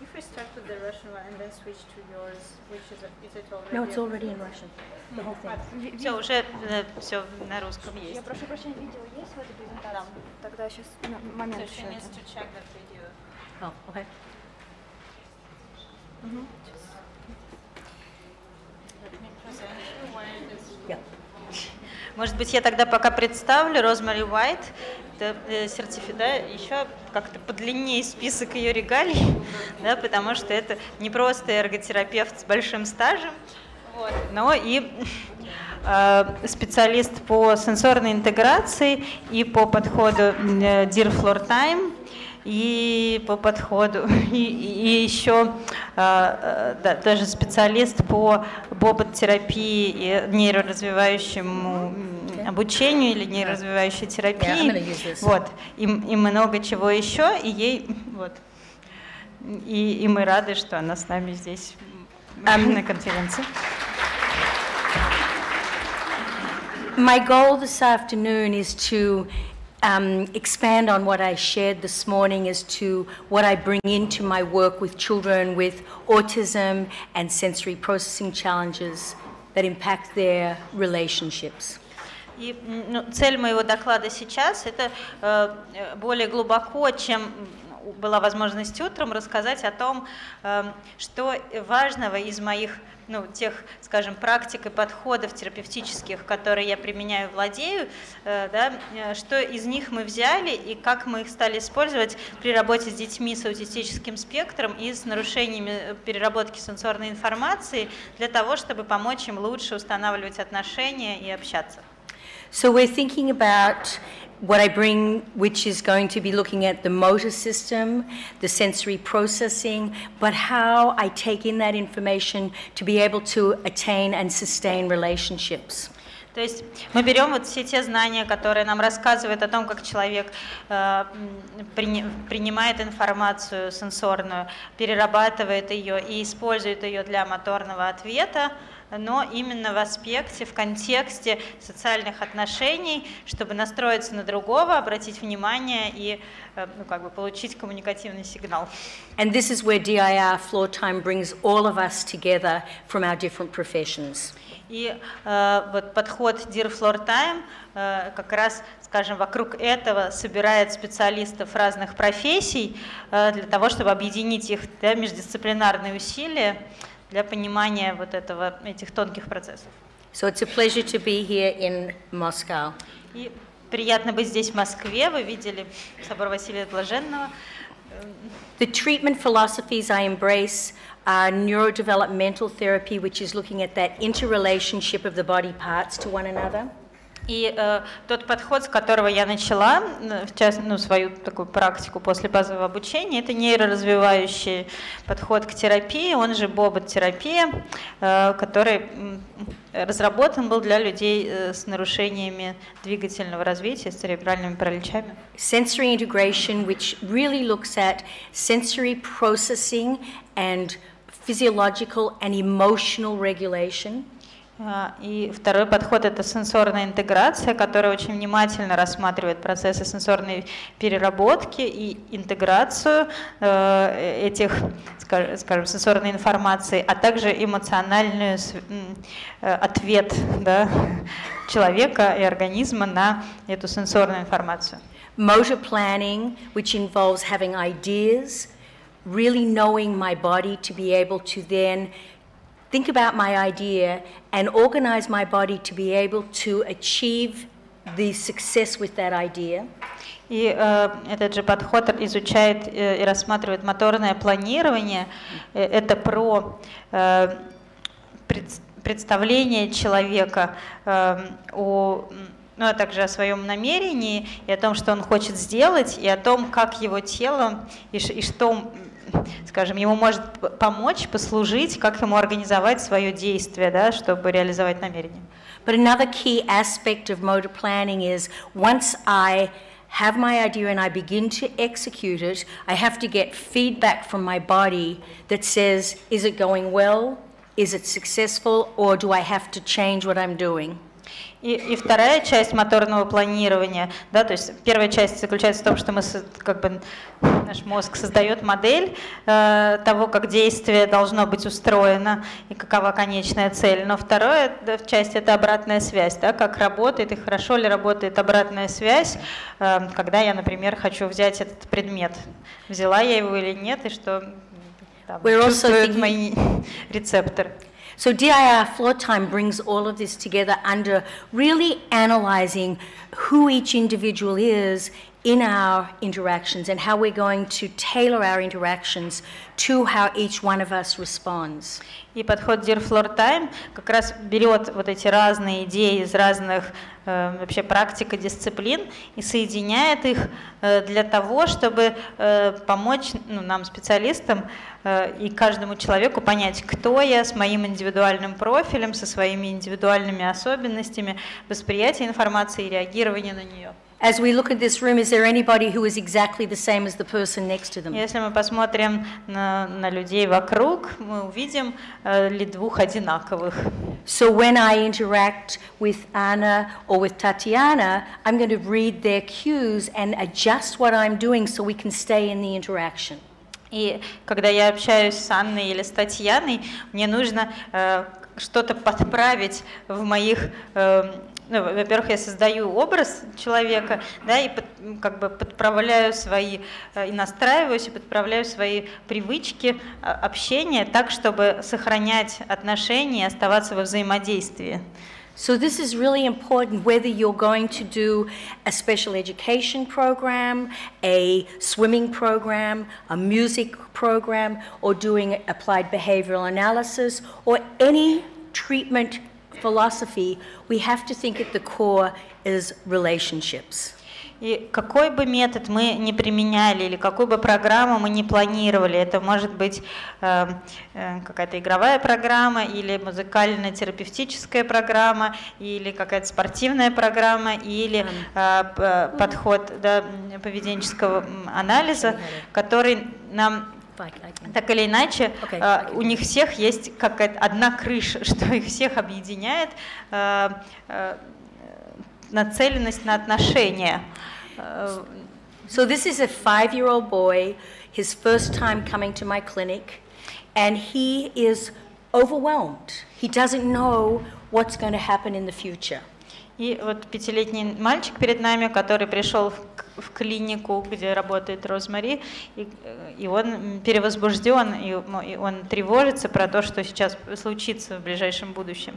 if we- start with the Russian one and then switch to yours, which is, is it already? No, it's already in Russian. The whole thing. Все, уже все на русском есть. Я прошу прощения, видео есть в этой презентации? Тогда сейчас момент So she needs to check that video. Oh, okay. Может быть, я тогда пока представлю Розмари Уайт, это э, сертифи- да, еще как-то подлиннее список ее регалий, да, потому что это не просто эрготерапевт с большим стажем, вот, но и э, специалист по сенсорной интеграции и по подходу э, Dear Floor Time, и по подходу, и, и- еще э, э, да, даже специалист по боботерапии и нейроразвивающему обучению или нейроразвивающей Yeah, терапии. this. Вот, и, и много чего еще, и ей, вот, и, и мы рады, что она с нами здесь м, на конференции. My goal this afternoon is to um, expand on what I shared this morning as to what I bring into my work with children with autism and sensory processing challenges that impact their relationships. И м, ну, цель моего доклада сейчас это э, э, более глубоко, чем м, была возможность утром, рассказать о том, э, что важного из моих ну, тех, скажем, практик и подходов терапевтических, которые я применяю, владею, э, да, э, что из них мы взяли и как мы их стали использовать при работе с детьми с аутистическим спектром и с нарушениями э, переработки сенсорной информации для того, чтобы помочь им лучше устанавливать отношения и общаться. So we're thinking about what I bring, which is going to be looking at the motor system, the sensory processing, but how I take in that information to be able to attain and sustain relationships. То есть мы берем вот все те знания, которые нам рассказывают о том, как человек э, м, прини- принимает информацию сенсорную, перерабатывает ее и использует ее для моторного ответа, но именно в аспекте, в контексте социальных отношений, чтобы настроиться на другого, обратить внимание и э, ну, как бы получить коммуникативный сигнал. And this is where DIR floor time brings all of us together from our different professions. И э, вот подход Dear Floor Time э, как раз, скажем, вокруг этого собирает специалистов разных профессий э, для того, чтобы объединить их да, междисциплинарные усилия для понимания вот этого, этих тонких процессов. So it's a pleasure to be here in Moscow. И приятно быть здесь, в Москве. Вы видели собор Василия Блаженного. The treatment philosophies I embrace are neurodevelopmental therapy, which is looking at that interrelationship of the body parts to one another. И э, тот подход, с которого я начала э, в част- ну, свою такую практику после базового обучения, это нейроразвивающий подход к терапии, он же бобот-терапия, э, который разработан был для людей э, с нарушениями двигательного развития, с церебральными параличами. Sensory integration, which really looks at sensory processing and physiological and emotional regulation. А, И второй подход – это сенсорная интеграция, которая очень внимательно рассматривает процессы сенсорной переработки и интеграцию э, этих, ска- скажем, сенсорной информации, а также эмоциональный э, ответ да, человека и организма на эту сенсорную информацию. Motor planning, which involves having ideas, really knowing my body to be able to then think about my idea and organize my body to be able to achieve the success with that idea. И э, этот же подход изучает э, и рассматривает моторное планирование. Э, это про э, пред- представление человека э, о ну а также о своем намерении и о том, что он хочет сделать, и о том, как его тело и, и что, скажем, ему может п- помочь, послужить, как ему организовать свое действие, да, чтобы реализовать намерение. But another key aspect of motor planning is once I have my idea and I begin to execute it, I have to get feedback from my body that says, is it going well? Is it successful? Or do I have to change what I'm doing? И, и вторая часть моторного планирования, да, то есть первая часть заключается в том, что мы, как бы, наш мозг создает модель э, того, как действие должно быть устроено и какова конечная цель. Но вторая часть это обратная связь, да, как работает и хорошо ли работает обратная связь, э, когда я, например, хочу взять этот предмет, взяла я его или нет, и что там, We're чувствуют thinking- мои рецепторы. So DIR floor time brings all of this together under really analyzing who each individual is in our interactions and how we're going to tailor our interactions to how each one of us responds. И подход Dear Floor Time как раз берет вот эти разные идеи из разных э, вообще практик и дисциплин и соединяет их э, для того, чтобы э, помочь ну, нам, специалистам, э, и каждому человеку понять, кто я с моим индивидуальным профилем, со своими индивидуальными особенностями восприятия информации и реагирования на нее. As we look at this room, is there anybody who is exactly the same as the person next to them? Если мы посмотрим на, на людей вокруг, мы увидим э, ли двух одинаковых. So when I interact with Anna or with Tatiana, I'm going to read their cues and adjust what I'm doing so we can stay in the interaction. И когда я общаюсь с Анной или с Татьяной, мне нужно э, что-то подправить в моих... э, ну, во-первых, я создаю образ человека, да, и под- как бы подправляю свои, э, и настраиваюсь, и подправляю свои привычки э, общения так, чтобы сохранять отношения и оставаться во взаимодействии. So this is really important whether you're going to do a special education program, a swimming program, a music program, or doing applied behavioral analysis, or any treatment philosophy, we have to think at the core is relationships. И какой бы метод мы не применяли или какую бы программу мы не планировали, это может быть э, э, какая-то игровая программа или музыкально-терапевтическая программа или какая-то спортивная программа или э, п- подход да, поведенческого анализа, который нам так или иначе, э, у них всех есть какая-то одна крыша, что их всех объединяет э, э, нацеленность на отношения. Э, So this is a five-year-old boy, his first time coming to my clinic, and he is overwhelmed. He doesn't know what's going to happen in the future. И вот пятилетний мальчик перед нами, который пришел в, клинику, где работает Розмари, и, э, и он перевозбужден, и, м- и он тревожится про то, что сейчас случится в ближайшем будущем.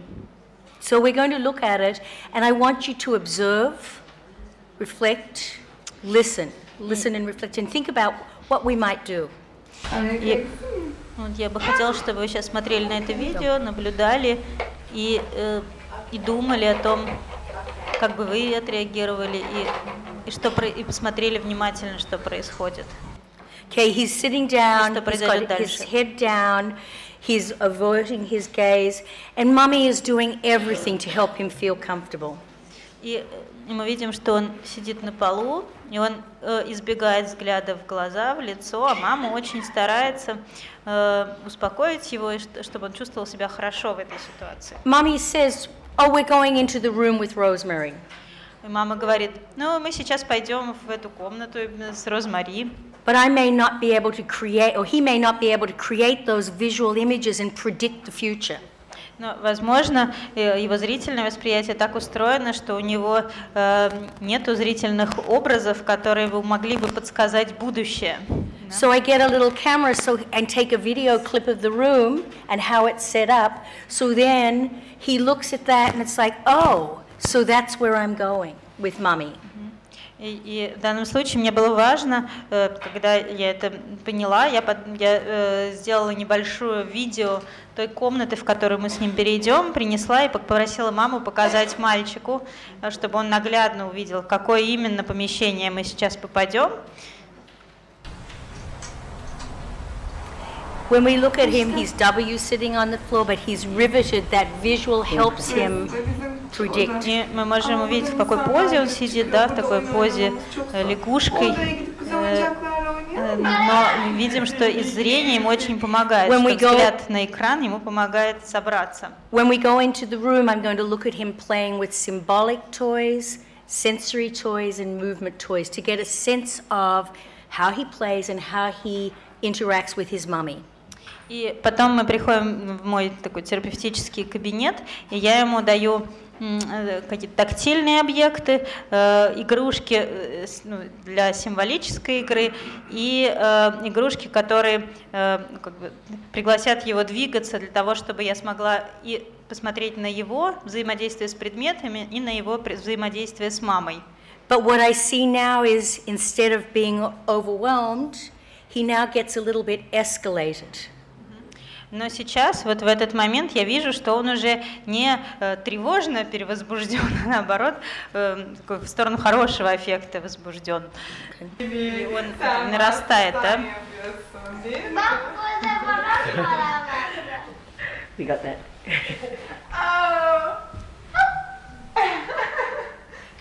So we're going to look at it, and I want you to observe, reflect, listen, listen and reflect, and think about what we might do. И вот я бы хотела, чтобы вы сейчас смотрели на это видео, наблюдали и, э, и думали о том, как бы вы отреагировали, и, и, что, и посмотрели внимательно, что происходит. Okay, he's sitting down, he's got his head down, he's averting his gaze, and mummy is doing everything to help him feel comfortable. И э, мы видим, что он сидит на полу, и он э, избегает взгляда в глаза, в лицо, а мама очень старается э, успокоить его, и что- чтобы он чувствовал себя хорошо в этой ситуации. Mummy says, Oh, we're going into the room with Rosemary. И мама говорит, ну, мы сейчас пойдем в эту комнату с Розмари, But I may not be able to create, or he may not be able to create those visual images and predict the future. но, возможно, э, его зрительное восприятие так устроено, что у него э, нету зрительных образов, которые бы могли бы подсказать будущее. So I get a little camera so, and take a video clip of the room and how it's set up. So then he looks at that and it's like, oh, so that's where I'm going with mummy. И в данном случае мне было важно, э, когда я это поняла, я, я э, сделала небольшое видео той комнаты, в которую мы с ним перейдем, принесла и попросила маму показать мальчику, э, чтобы он наглядно увидел, в какое именно помещение мы сейчас попадем. When we look at him, he's W sitting on the floor, but he's riveted. That visual helps him predict. И мы можем увидеть, в какой позе он сидит, да, в такой позе э, лягушкой. Э, э, Но мы видим, что и зрение ему очень помогает, When что we go- взгляд на экран ему помогает собраться. When we go into the room, I'm going to look at him playing with symbolic toys, sensory toys, and movement toys to get a sense of how he plays and how he interacts with his mummy. И потом мы приходим в мой такой терапевтический кабинет, и я ему даю э, какие-то тактильные объекты, э, игрушки э, ну, для символической игры и игрушки, которые ну, как бы пригласят его двигаться для того, чтобы я смогла и посмотреть на его взаимодействие с предметами и на его взаимодействие с мамой. But what I see now is instead of being overwhelmed, he now gets a little bit escalated. Но сейчас, вот в этот момент, я вижу, что он уже не э, тревожно перевозбужден, а наоборот, э, в сторону хорошего эффекта возбужден. И он нарастает, да? We got that.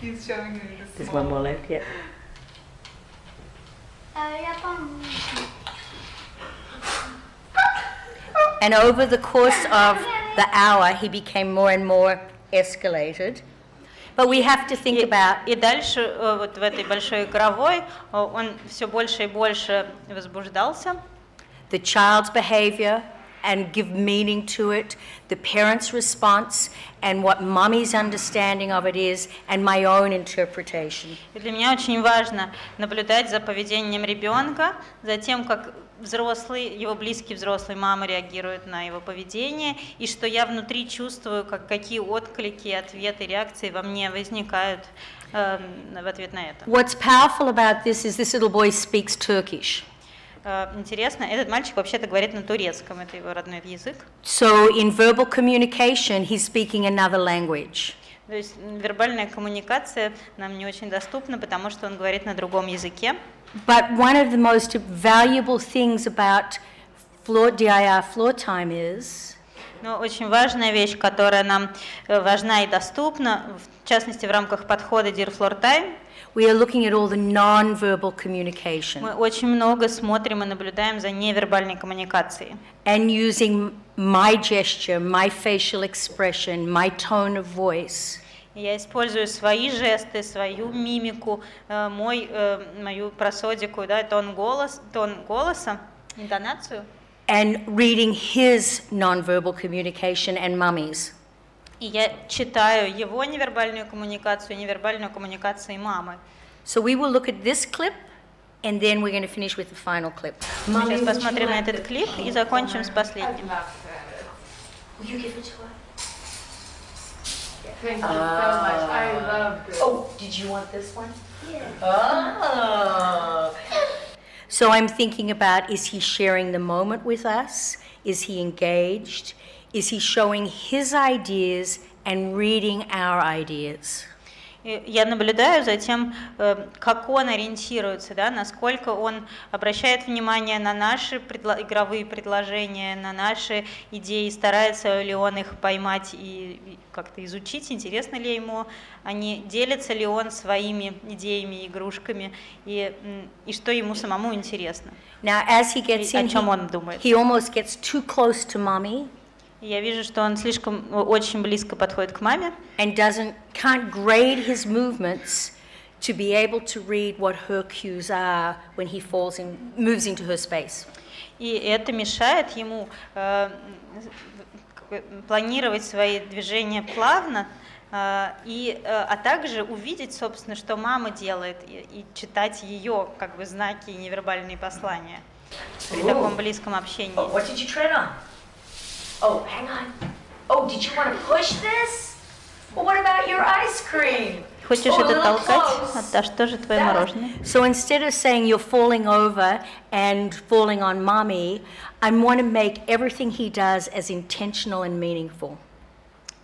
He's showing you the There's one more left, yeah. And over the course of the hour, he became more and more escalated. But we have to think about И дальше, э, вот в этой большой игровой, э, он все больше и больше возбуждался. the child's behavior and give meaning to it, the parent's response, and what mommy's understanding of it is, and my own interpretation. И для меня очень важно наблюдать за поведением ребенка, за тем, как взрослый, его близкий взрослый, мама реагирует на его поведение, и что я внутри чувствую, как, какие отклики, ответы, реакции во мне возникают э, в ответ на это. What's powerful about this is this little boy speaks Turkish. Э, интересно, этот мальчик вообще-то говорит на турецком, это его родной язык. So in verbal communication, he's speaking another language. То есть вербальная коммуникация нам не очень доступна, потому что он говорит на другом языке. But one of the most valuable things about floor, DIR floor time is Но очень важная вещь, которая нам э, важна и доступна, в частности в рамках подхода Dear Floor Time, we are looking at all the non-verbal communication мы очень много смотрим и наблюдаем за невербальной коммуникацией. and using my gesture, my facial expression, my tone of voice И Я использую свои жесты, свою мимику, э, мой, э, мою просодику, да, тон, голос, тон голоса, интонацию. and reading his non-verbal communication and mummy's. И я читаю его невербальную коммуникацию, невербальную коммуникацию мамы. So we will look at this clip and then we're going to finish with the final clip. Мы сейчас посмотрим на этот клип и закончим с последним. Will you give it to her? Thank you so much. I ah. loved it. Oh, did you want this one? Yeah. Oh. So I'm thinking about is he sharing the moment with us? Is he engaged? Is he showing his ideas and reading our ideas? Я наблюдаю за тем, э, как он ориентируется, да, насколько он обращает внимание на наши предло- игровые предложения, на наши идеи, старается ли он их поймать и как-то изучить, интересно ли ему, они делится ли он своими идеями, игрушками, и, и что ему самому интересно. Now, as he gets И о in, чем he, он думает. he almost gets too close to mommy Я вижу, что он слишком очень близко подходит к маме. and doesn't can't grade his movements to be able to read what her cues are when he falls in moves into her space. И это мешает ему э, планировать свои движения плавно, э, и, э, а также увидеть, собственно, что мама делает, и, и читать ее как бы знаки и невербальные послания при таком близком общении. Oh, what did you tread on? Oh, hang on. Oh, did you want to push this? Well, what about your ice cream? Хочешь Oh, это толкать? А Даш, тоже твое мороженое. So instead of saying you're falling over and falling on mommy, I want to make everything he does as intentional and meaningful.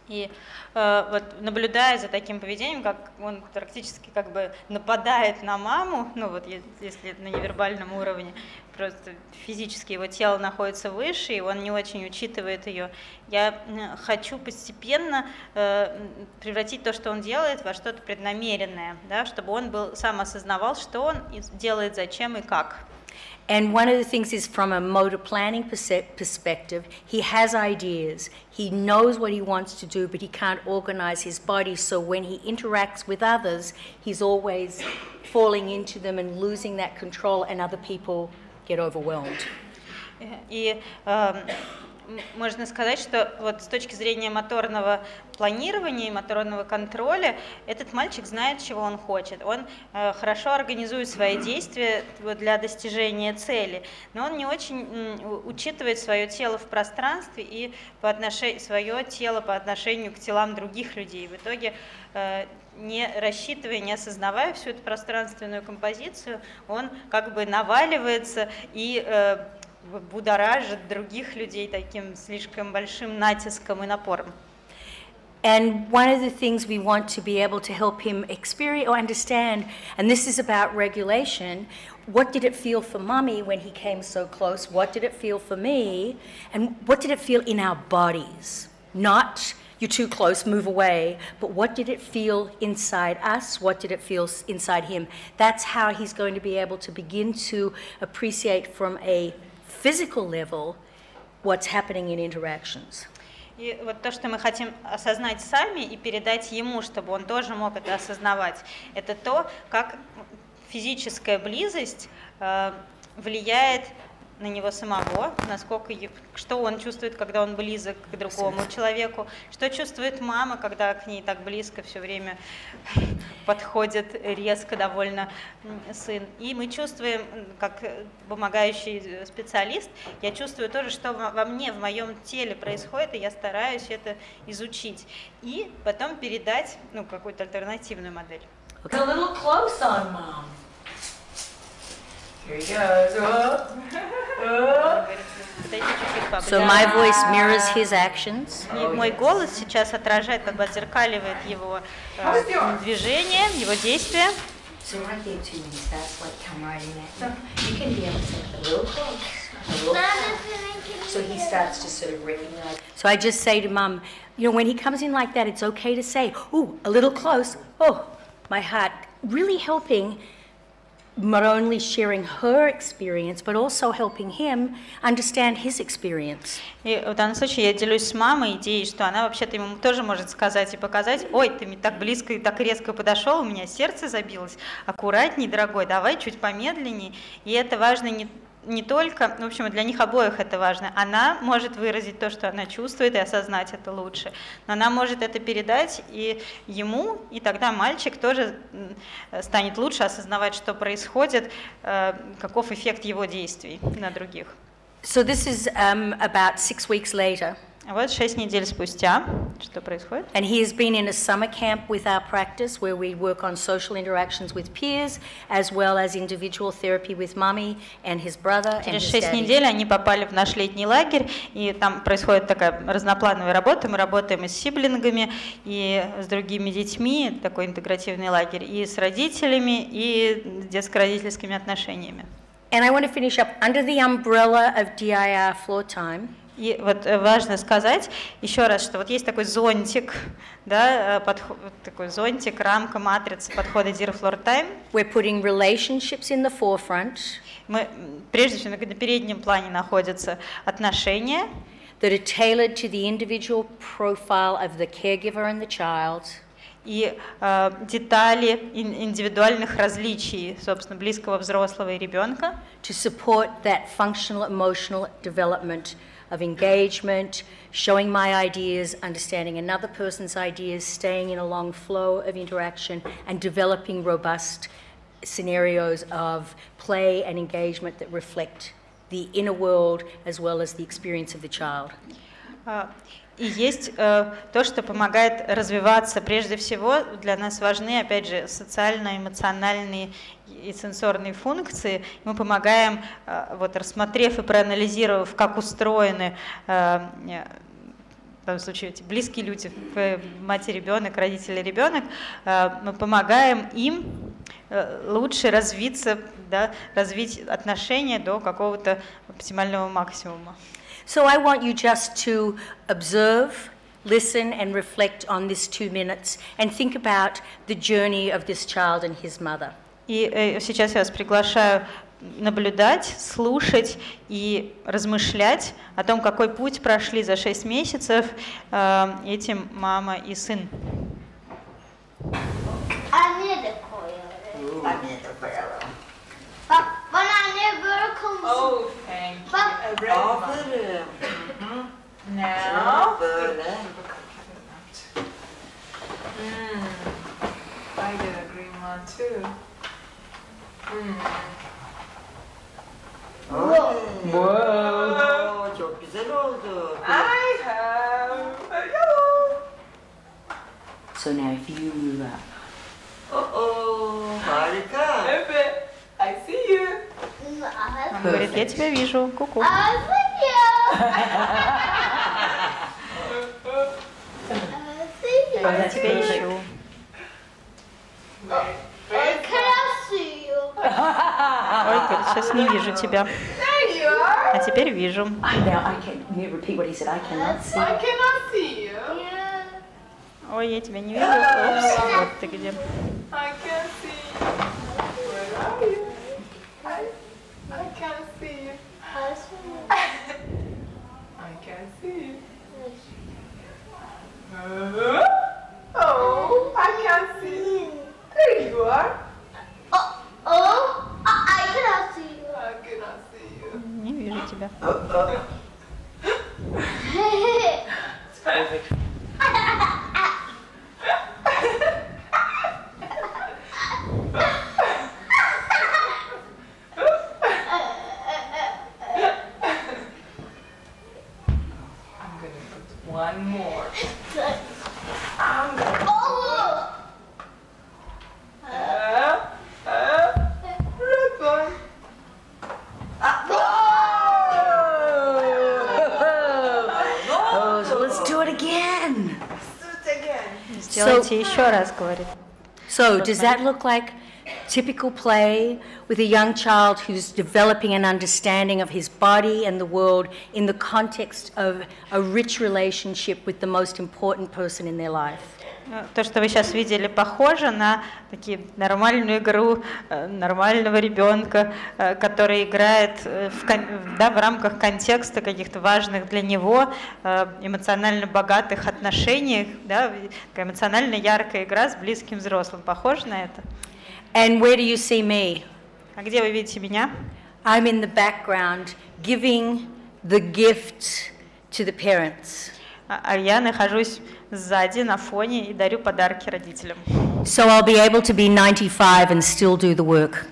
И э, вот наблюдая за таким поведением, как он практически как бы нападает на маму, ну вот если на невербальном уровне, просто физически его тело находится выше, и он не очень учитывает ее. Я хочу постепенно э, превратить то, что он делает, во что-то преднамеренное, да, чтобы он был сам осознавал, что он делает, зачем и как. And one of the things is from a motor planning perspective, he has ideas. He knows what he wants to do, but he can't organize his body. So when he interacts with others, he's always falling into them and losing that control, and other people get overwhelmed. И эм, можно сказать, что вот с точки зрения моторного планирования и моторного контроля, этот мальчик знает, чего он хочет. Он э, хорошо организует свои действия для достижения цели, но он не очень учитывает свое тело в пространстве и по отношению, свое тело по отношению к телам других людей. В итоге не рассчитывая, не осознавая всю эту пространственную композицию, он как бы наваливается и э, будоражит других людей таким слишком большим натиском и напором. And one of the things we want to be able to help him experience or understand, and this is about regulation, what did it feel for mommy when he came so close? What did it feel for me? And what did it feel in our bodies? Not you're too close, move away, but what did it feel inside us? What did it feel s- inside him? That's how he's going to be able to begin to appreciate from a physical level what's happening in interactions. И вот то, что мы хотим осознать сами и передать ему, чтобы он тоже мог это осознавать, это то, как физическая близость э, влияет на него самого, насколько, что он чувствует, когда он близок к другому человеку, что чувствует мама, когда к ней так близко все время подходит резко довольно сын. И мы чувствуем, как помогающий специалист, я чувствую тоже, что во мне, в моем теле происходит, и я стараюсь это изучить. И потом передать ну, какую-то альтернативную модель. A Here he goes. Oh. Oh. Подойди чуть-чуть поближе. So my voice mirrors his actions. И мой голос сейчас отражает, как бы отзеркаливает его э, движение, его действия. So right there too, when he starts like come right in at you, you can be able to say a little close, a little close. So he starts to sort of recognize. So I just say to mum, you know, when he comes in like that, it's okay to say, ooh, a little close. Oh, my heart. Really helping not only sharing her experience, but also helping him understand his experience. И в данном случае я делюсь с мамой идеей, что она вообще-то ему тоже может сказать и показать, ой, ты мне так близко и так резко подошел, у меня сердце забилось, аккуратней, дорогой, давай чуть помедленней. И это важно не, не только, в общем, для них обоих это важно. Она может выразить то, что она чувствует, и осознать это лучше. Но она может это передать и ему, и тогда мальчик тоже станет лучше осознавать, что происходит, э, каков эффект его действий на других. So this is um, about six weeks later. Вот шесть недель спустя, что происходит? And he has been in a summer camp with our practice where we work on social interactions with peers, as well as individual therapy with mummy and his brother Через шесть недель они попали в наш летний лагерь, и там происходит такая разноплановая работа. Мы работаем и с сиблингами, и с другими детьми, такой интегративный лагерь, и с родителями, и с детско-родительскими отношениями. And I want to finish up under the umbrella of DIR floor time. И вот э, важно сказать еще раз, что вот есть такой зонтик, да, э, подход, такой зонтик, рамка, матрица подхода Zero Floor Time. We're putting relationships in the forefront. Мы, прежде всего, на переднем плане находятся отношения, that are tailored to the individual profile of the caregiver and the child. и э, детали ин- индивидуальных различий, собственно, близкого взрослого и ребенка, to support that functional emotional development of engagement, showing my ideas, understanding another person's ideas, staying in a long flow of interaction, and developing robust scenarios of play and engagement that reflect the inner world as well as the experience of the child. А, и есть э, то, что помогает развиваться. Прежде всего для нас важны, опять же, социально-эмоциональные и сенсорные функции. Мы помогаем, э, вот рассмотрев и проанализировав, как устроены э, в данном случае эти близкие люди, мать и ребенок, родители и ребенок, э, мы помогаем им лучше развиться, да, развить отношения до какого-то оптимального максимума. So I want you just to observe, listen, and reflect on this two minutes and think about the journey of this child and his mother. И э, сейчас я вас приглашаю наблюдать, слушать и размышлять о том, какой путь прошли за 6 месяцев э, эти мама и сын. А. Oh, thank you. Now. Mm. I did a green one too. Mm. Wow, çok güzel oldu. I have a yellow. So now if you move up. Oh, harika. Evet. I see you. Он говорит, я тебя вижу, ку-ку. Я тебя ищу. Ой, сейчас не вижу тебя. А теперь вижу. Ой, я тебя не вижу. Упс, вот ты где. Uh, oh, I can't see. There you are. Oh, I cannot see you. I cannot see you. Не вижу тебя. It's perfect. I'm gonna put one more. I'm gonna. Сделайте еще раз, говорит. So, does that look like typical play with a young child who's developing an understanding of his body and the world in the context of a rich relationship with the most important person in their life? То, что вы сейчас видели, похоже на такие нормальную игру э, нормального ребенка, э, который играет э, в, да, в рамках контекста каких-то важных для него эмоционально богатых отношений, да, эмоционально яркая игра с близким взрослым. Похоже на это? And where do you see me? А где вы видите меня? I'm in the background giving the gift to the parents. А а я нахожусь сзади на фоне и дарю подарки родителям. So I'll be able to be 95 and still do the work.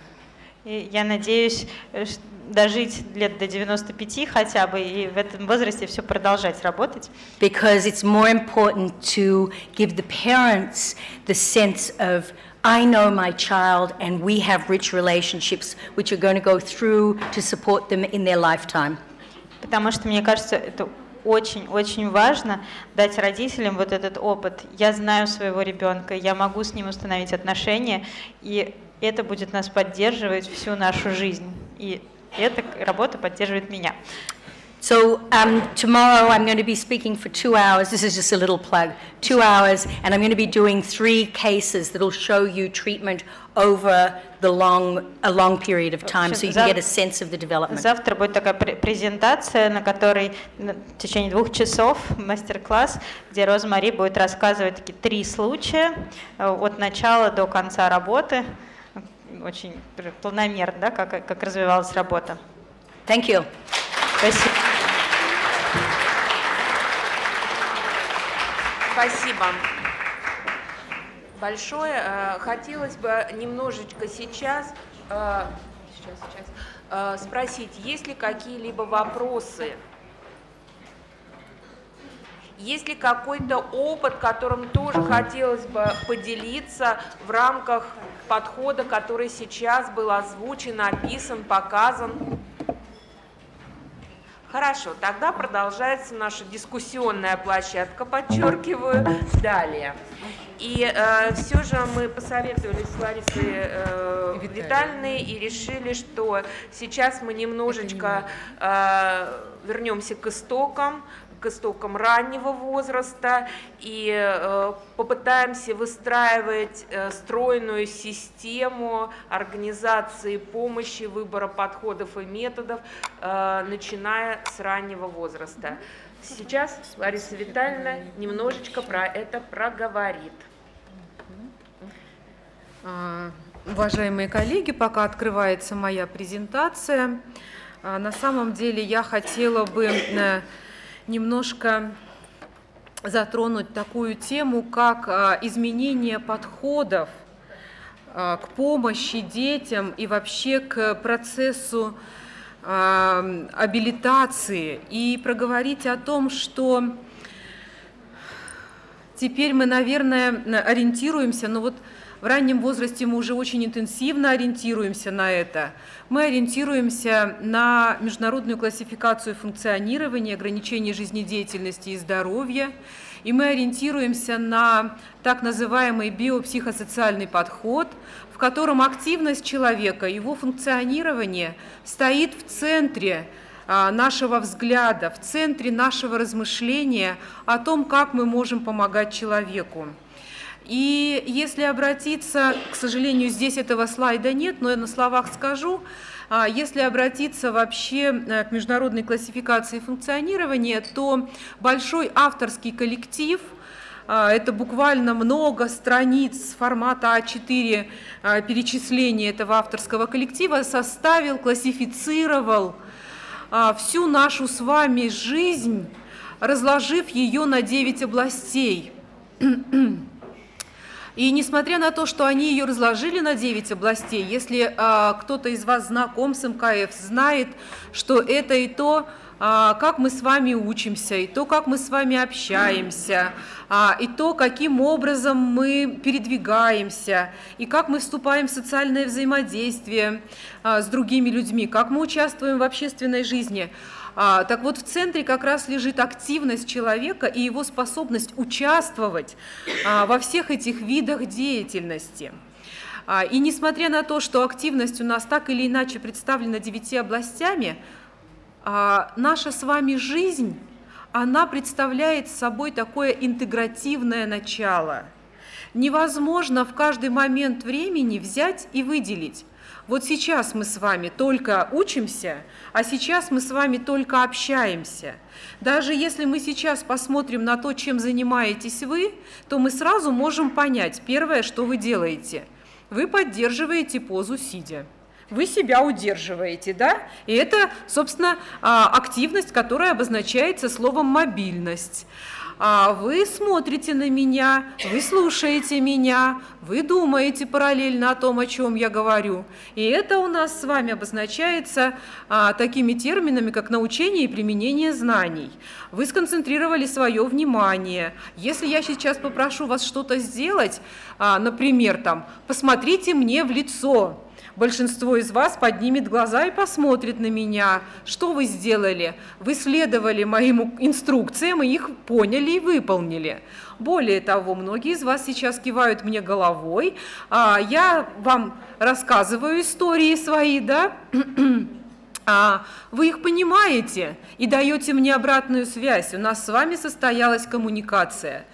И я надеюсь э, дожить лет до 95 хотя бы и в этом возрасте все продолжать работать. because it's more important to give the parents the sense of I know my child and we have rich relationships which are going to go through to support them in their lifetime. Потому что, мне кажется, это очень-очень важно дать родителям вот этот опыт. Я знаю своего ребенка, я могу с ним установить отношения, и это будет нас поддерживать всю нашу жизнь. И эта работа поддерживает меня. So um, tomorrow I'm going to be speaking for two hours. This is just a little plug. Two hours, and I'm going to be doing three cases that'll show you treatment over the long, a long period of time, so you can get a sense of the development. Завтра будет такая пре- презентация, на которой на- в течение двух часов мастер-класс, где Роза Мари будет рассказывать такие три случая э, от начала до конца работы, очень пр- планомерно, да, как, как развивалась работа. Thank you. Спасибо. Спасибо большое. Э, Хотелось бы немножечко сейчас, э, сейчас, сейчас э, спросить, есть ли какие-либо вопросы? Есть ли какой-то опыт, которым тоже хотелось бы поделиться в рамках подхода, который сейчас был озвучен, описан, показан? Хорошо, тогда продолжается наша дискуссионная площадка, подчеркиваю, далее. И э, все же мы посоветовались с Ларисой э, Витальевной и решили, что сейчас мы немножечко э, вернемся к истокам, к истокам раннего возраста и э, попытаемся выстраивать э, стройную систему организации помощи, выбора подходов и методов, э, начиная с раннего возраста. Сейчас Лариса Витальевна немножечко про это проговорит. А, Уважаемые коллеги, пока открывается моя презентация, а, на самом деле я хотела бы немножко затронуть такую тему, как а, изменение подходов к помощи детям и вообще к процессу абилитации и проговорить о том, что теперь мы, наверное, ориентируемся, но вот в раннем возрасте мы уже очень интенсивно ориентируемся на это. Мы ориентируемся на международную классификацию функционирования, ограничений жизнедеятельности и здоровья. И мы ориентируемся на так называемый биопсихосоциальный подход, в котором активность человека, его функционирование стоит в центре а, нашего взгляда, в центре нашего размышления о том, как мы можем помогать человеку. И если обратиться, к сожалению, здесь этого слайда нет, но я на словах скажу, а, если обратиться вообще э, к международной классификации функционирования, то большой авторский коллектив а, это буквально много страниц формата А4 а, перечисления этого авторского коллектива составил, классифицировал всю нашу с вами жизнь, разложив ее на 9 областей. И несмотря на то, что они ее разложили на 9 областей, если а, кто-то из вас знаком с МКФ, знает, что это и то, а, как мы с вами учимся, и то, как мы с вами общаемся, а, и то, каким образом мы передвигаемся, и как мы вступаем в социальное взаимодействие а, с другими людьми, как мы участвуем в общественной жизни – а, так вот, в центре как раз лежит активность человека и его способность участвовать а, во всех этих видах деятельности. А, и несмотря на то, что активность у нас так или иначе представлена девяти областями, наша с вами жизнь, она представляет собой такое интегративное начало. Невозможно в каждый момент времени взять и выделить вот сейчас мы с вами только учимся, а сейчас мы с вами только общаемся. Даже если мы сейчас посмотрим на то, чем занимаетесь вы, то мы сразу можем понять, первое, что вы делаете. Вы поддерживаете позу сидя вы себя удерживаете, да? И это, собственно, а, активность, которая обозначается словом мобильность а вы смотрите на меня, вы слушаете меня, вы думаете параллельно о том, о чем я говорю. И это у нас с вами обозначается а, такими терминами, как научение и применение знаний. Вы сконцентрировали свое внимание. Если я сейчас попрошу вас что-то сделать, а, например, там, посмотрите мне в лицо, Большинство из вас поднимет глаза и посмотрит на меня. Что вы сделали? Вы следовали моим инструкциям и их поняли и выполнили. Более того, многие из вас сейчас кивают мне головой. А, я вам рассказываю истории свои, да? А вы их понимаете и даете мне обратную связь. У нас с вами состоялась коммуникация.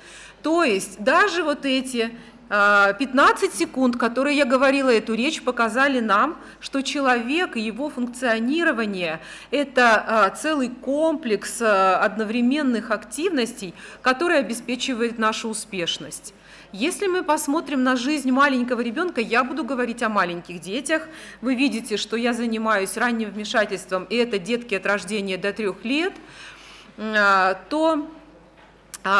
То есть даже вот эти 15 а, секунд, которые я говорила эту речь, показали нам, что человек и его функционирование – это а, целый комплекс а, одновременных активностей, который обеспечивает нашу успешность. Если мы посмотрим на жизнь маленького ребенка, я буду говорить о маленьких детях. Вы видите, что я занимаюсь ранним вмешательством, и это детки от рождения до трех лет, то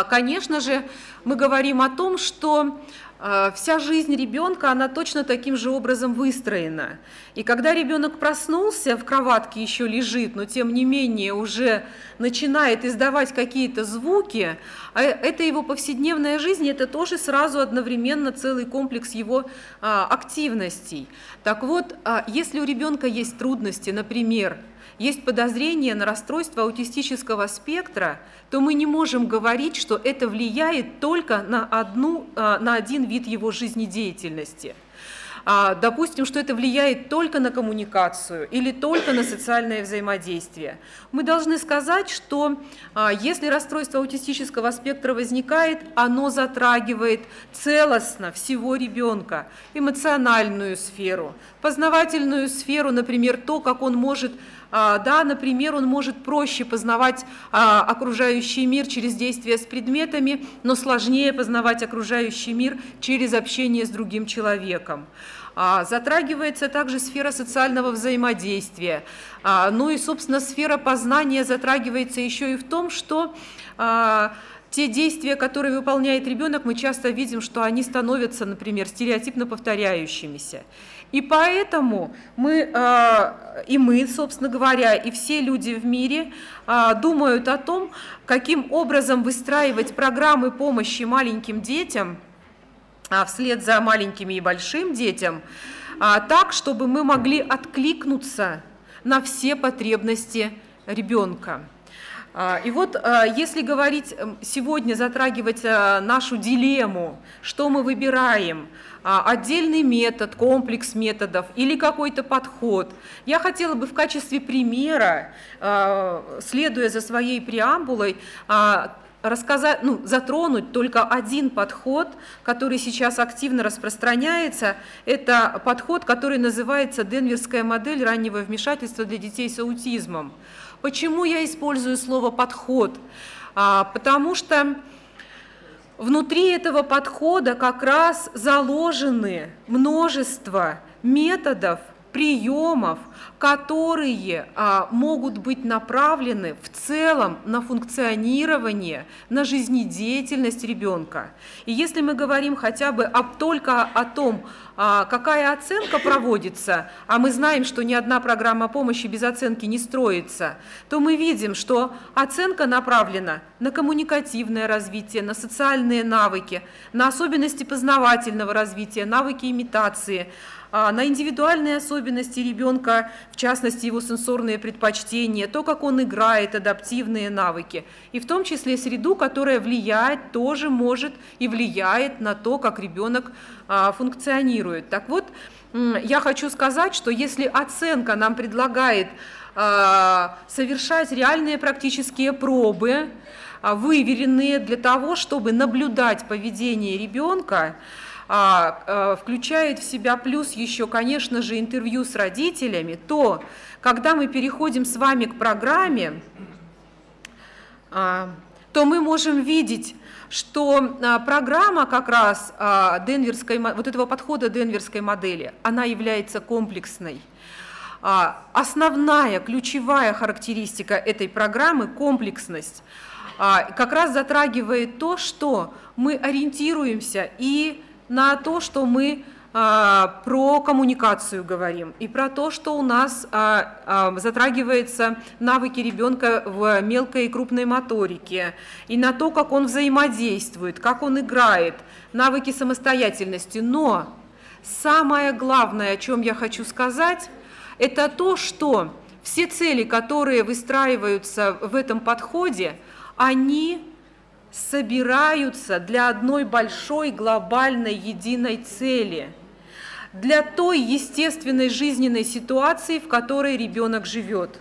Конечно же, мы говорим о том, что вся жизнь ребенка, она точно таким же образом выстроена. И когда ребенок проснулся, в кроватке еще лежит, но тем не менее уже начинает издавать какие-то звуки, а это его повседневная жизнь, это тоже сразу одновременно целый комплекс его а, активностей. Так вот, а, если у ребенка есть трудности, например, есть подозрение на расстройство аутистического спектра, то мы не можем говорить, что это влияет только на, одну, а, на один вид его жизнедеятельности. А, Допустим, что это влияет только на коммуникацию или только на социальное взаимодействие. Мы должны сказать, что а, если расстройство аутистического спектра возникает, оно затрагивает целостно всего ребенка, эмоциональную сферу, познавательную сферу, например, то, как он может да, например, он может проще познавать а, окружающий мир через действие с предметами, но сложнее познавать окружающий мир через общение с другим человеком. А, Затрагивается также сфера социального взаимодействия. А, Ну и, собственно, сфера познания затрагивается еще и в том, что а, те действия, которые выполняет ребенок, мы часто видим, что они становятся, например, стереотипно повторяющимися. И поэтому мы, а, и мы, собственно говоря, и все люди в мире а, думают о том, каким образом выстраивать программы помощи маленьким детям, а вслед за маленькими и большим детям, а, так, чтобы мы могли откликнуться на все потребности ребенка. А, И вот а, если говорить м, сегодня, затрагивать нашу дилемму, что мы выбираем, отдельный метод, комплекс методов или какой-то подход, я хотела бы в качестве примера, а, следуя за своей преамбулой, а, рассказать, ну, затронуть только один подход, который сейчас активно распространяется. Это подход, который называется Денверская модель раннего вмешательства для детей с аутизмом. Почему я использую слово подход? А, Потому что внутри этого подхода как раз заложены множество методов, приемов, которые а, могут быть направлены в целом на функционирование, на жизнедеятельность ребенка. И если мы говорим хотя бы об, только о том, а, какая оценка проводится, а мы знаем, что ни одна программа помощи без оценки не строится, то мы видим, что оценка направлена на коммуникативное развитие, на социальные навыки, на особенности познавательного развития, навыки имитации, а, на индивидуальные особенности ребенка, в частности его сенсорные предпочтения, то, как он играет, адаптивные навыки, и в том числе среду, которая влияет, тоже может и влияет на то, как ребенок а, функционирует. Так вот, я хочу сказать, что если оценка нам предлагает а, совершать реальные практические пробы, а, выверенные для того, чтобы наблюдать поведение ребенка, включает в себя плюс еще, конечно же, интервью с родителями, то когда мы переходим с вами к программе, а, то мы можем видеть, что а, программа как раз а, денверской, вот этого подхода денверской модели, она является комплексной. А, Основная, ключевая характеристика этой программы – комплексность. А, Как раз затрагивает то, что мы ориентируемся и на то, что мы а, про коммуникацию говорим, и про то, что у нас а, а, затрагиваются навыки ребенка в мелкой и крупной моторике, и на то, как он взаимодействует, как он играет, навыки самостоятельности. Но самое главное, о чем я хочу сказать, это то, что все цели, которые выстраиваются в этом подходе, они собираются для одной большой глобальной единой цели, для той естественной жизненной ситуации, в которой ребенок живет.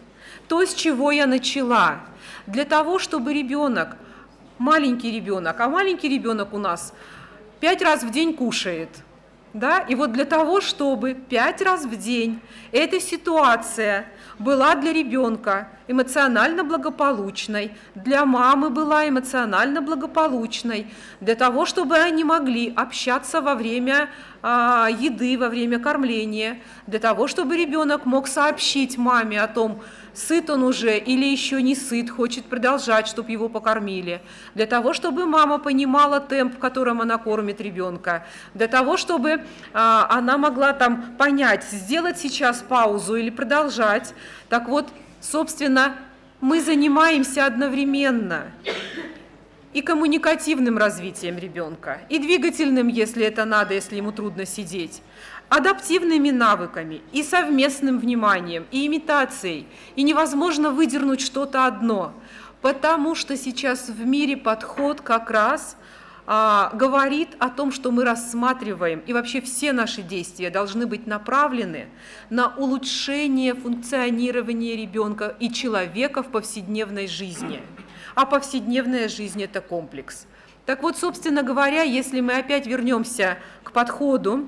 То, с чего я начала. Для того, чтобы ребенок, маленький ребенок, а маленький ребенок у нас пять раз в день кушает – да? И вот для того, чтобы пять раз в день эта ситуация была для ребенка эмоционально благополучной, для мамы была эмоционально благополучной, для того, чтобы они могли общаться во время а, еды во время кормления, для того, чтобы ребенок мог сообщить маме о том, сыт он уже или еще не сыт, хочет продолжать, чтобы его покормили, для того, чтобы мама понимала темп, которым она кормит ребенка, для того, чтобы а, она могла там понять, сделать сейчас паузу или продолжать. Так вот, собственно, мы занимаемся одновременно и коммуникативным развитием ребенка, и двигательным, если это надо, если ему трудно сидеть, адаптивными навыками, и совместным вниманием, и имитацией. И невозможно выдернуть что-то одно, потому что сейчас в мире подход как раз а, говорит о том, что мы рассматриваем, и вообще все наши действия должны быть направлены на улучшение функционирования ребенка и человека в повседневной жизни а повседневная жизнь – это комплекс. Так вот, собственно говоря, если мы опять вернемся к подходу,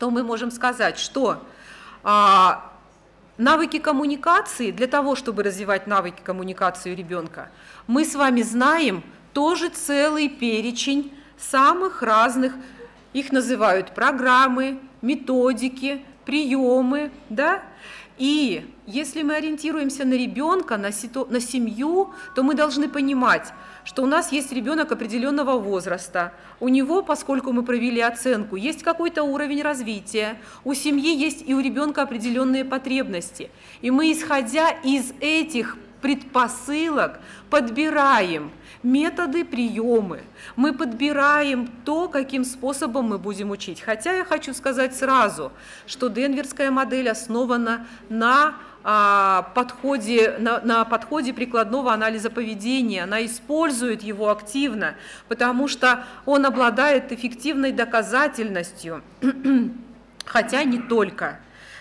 то мы можем сказать, что а, навыки коммуникации, для того, чтобы развивать навыки коммуникации у ребенка, мы с вами знаем тоже целый перечень самых разных, их называют программы, методики, приемы, да, и если мы ориентируемся на ребенка, на, ситу... на семью, то мы должны понимать, что у нас есть ребенок определенного возраста, у него, поскольку мы провели оценку, есть какой-то уровень развития, у семьи есть и у ребенка определенные потребности. И мы, исходя из этих предпосылок, подбираем методы, приемы. Мы подбираем то, каким способом мы будем учить. Хотя я хочу сказать сразу, что денверская модель основана на подходе, на, на подходе прикладного анализа поведения. Она использует его активно, потому что он обладает эффективной доказательностью, хотя не только.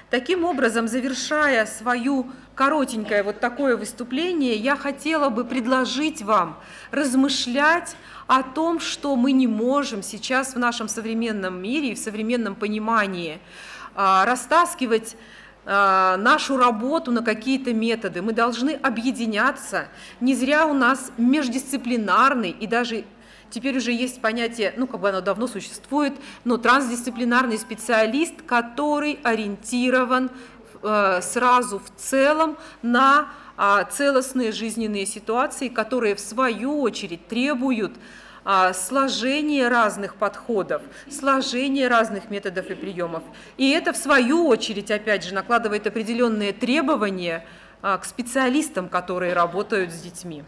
Таким образом, завершая свою коротенькое вот такое выступление, я хотела бы предложить вам размышлять о том, что мы не можем сейчас в нашем современном мире и в современном понимании а, растаскивать а, нашу работу на какие-то методы. Мы должны объединяться. Не зря у нас междисциплинарный и даже Теперь уже есть понятие, ну как бы оно давно существует, но трансдисциплинарный специалист, который ориентирован Э, сразу в целом на а, целостные жизненные ситуации, которые в свою очередь требуют а, сложения разных подходов, сложения разных методов и приемов. И это в свою очередь, опять же, накладывает определенные требования а, к специалистам, которые работают с детьми.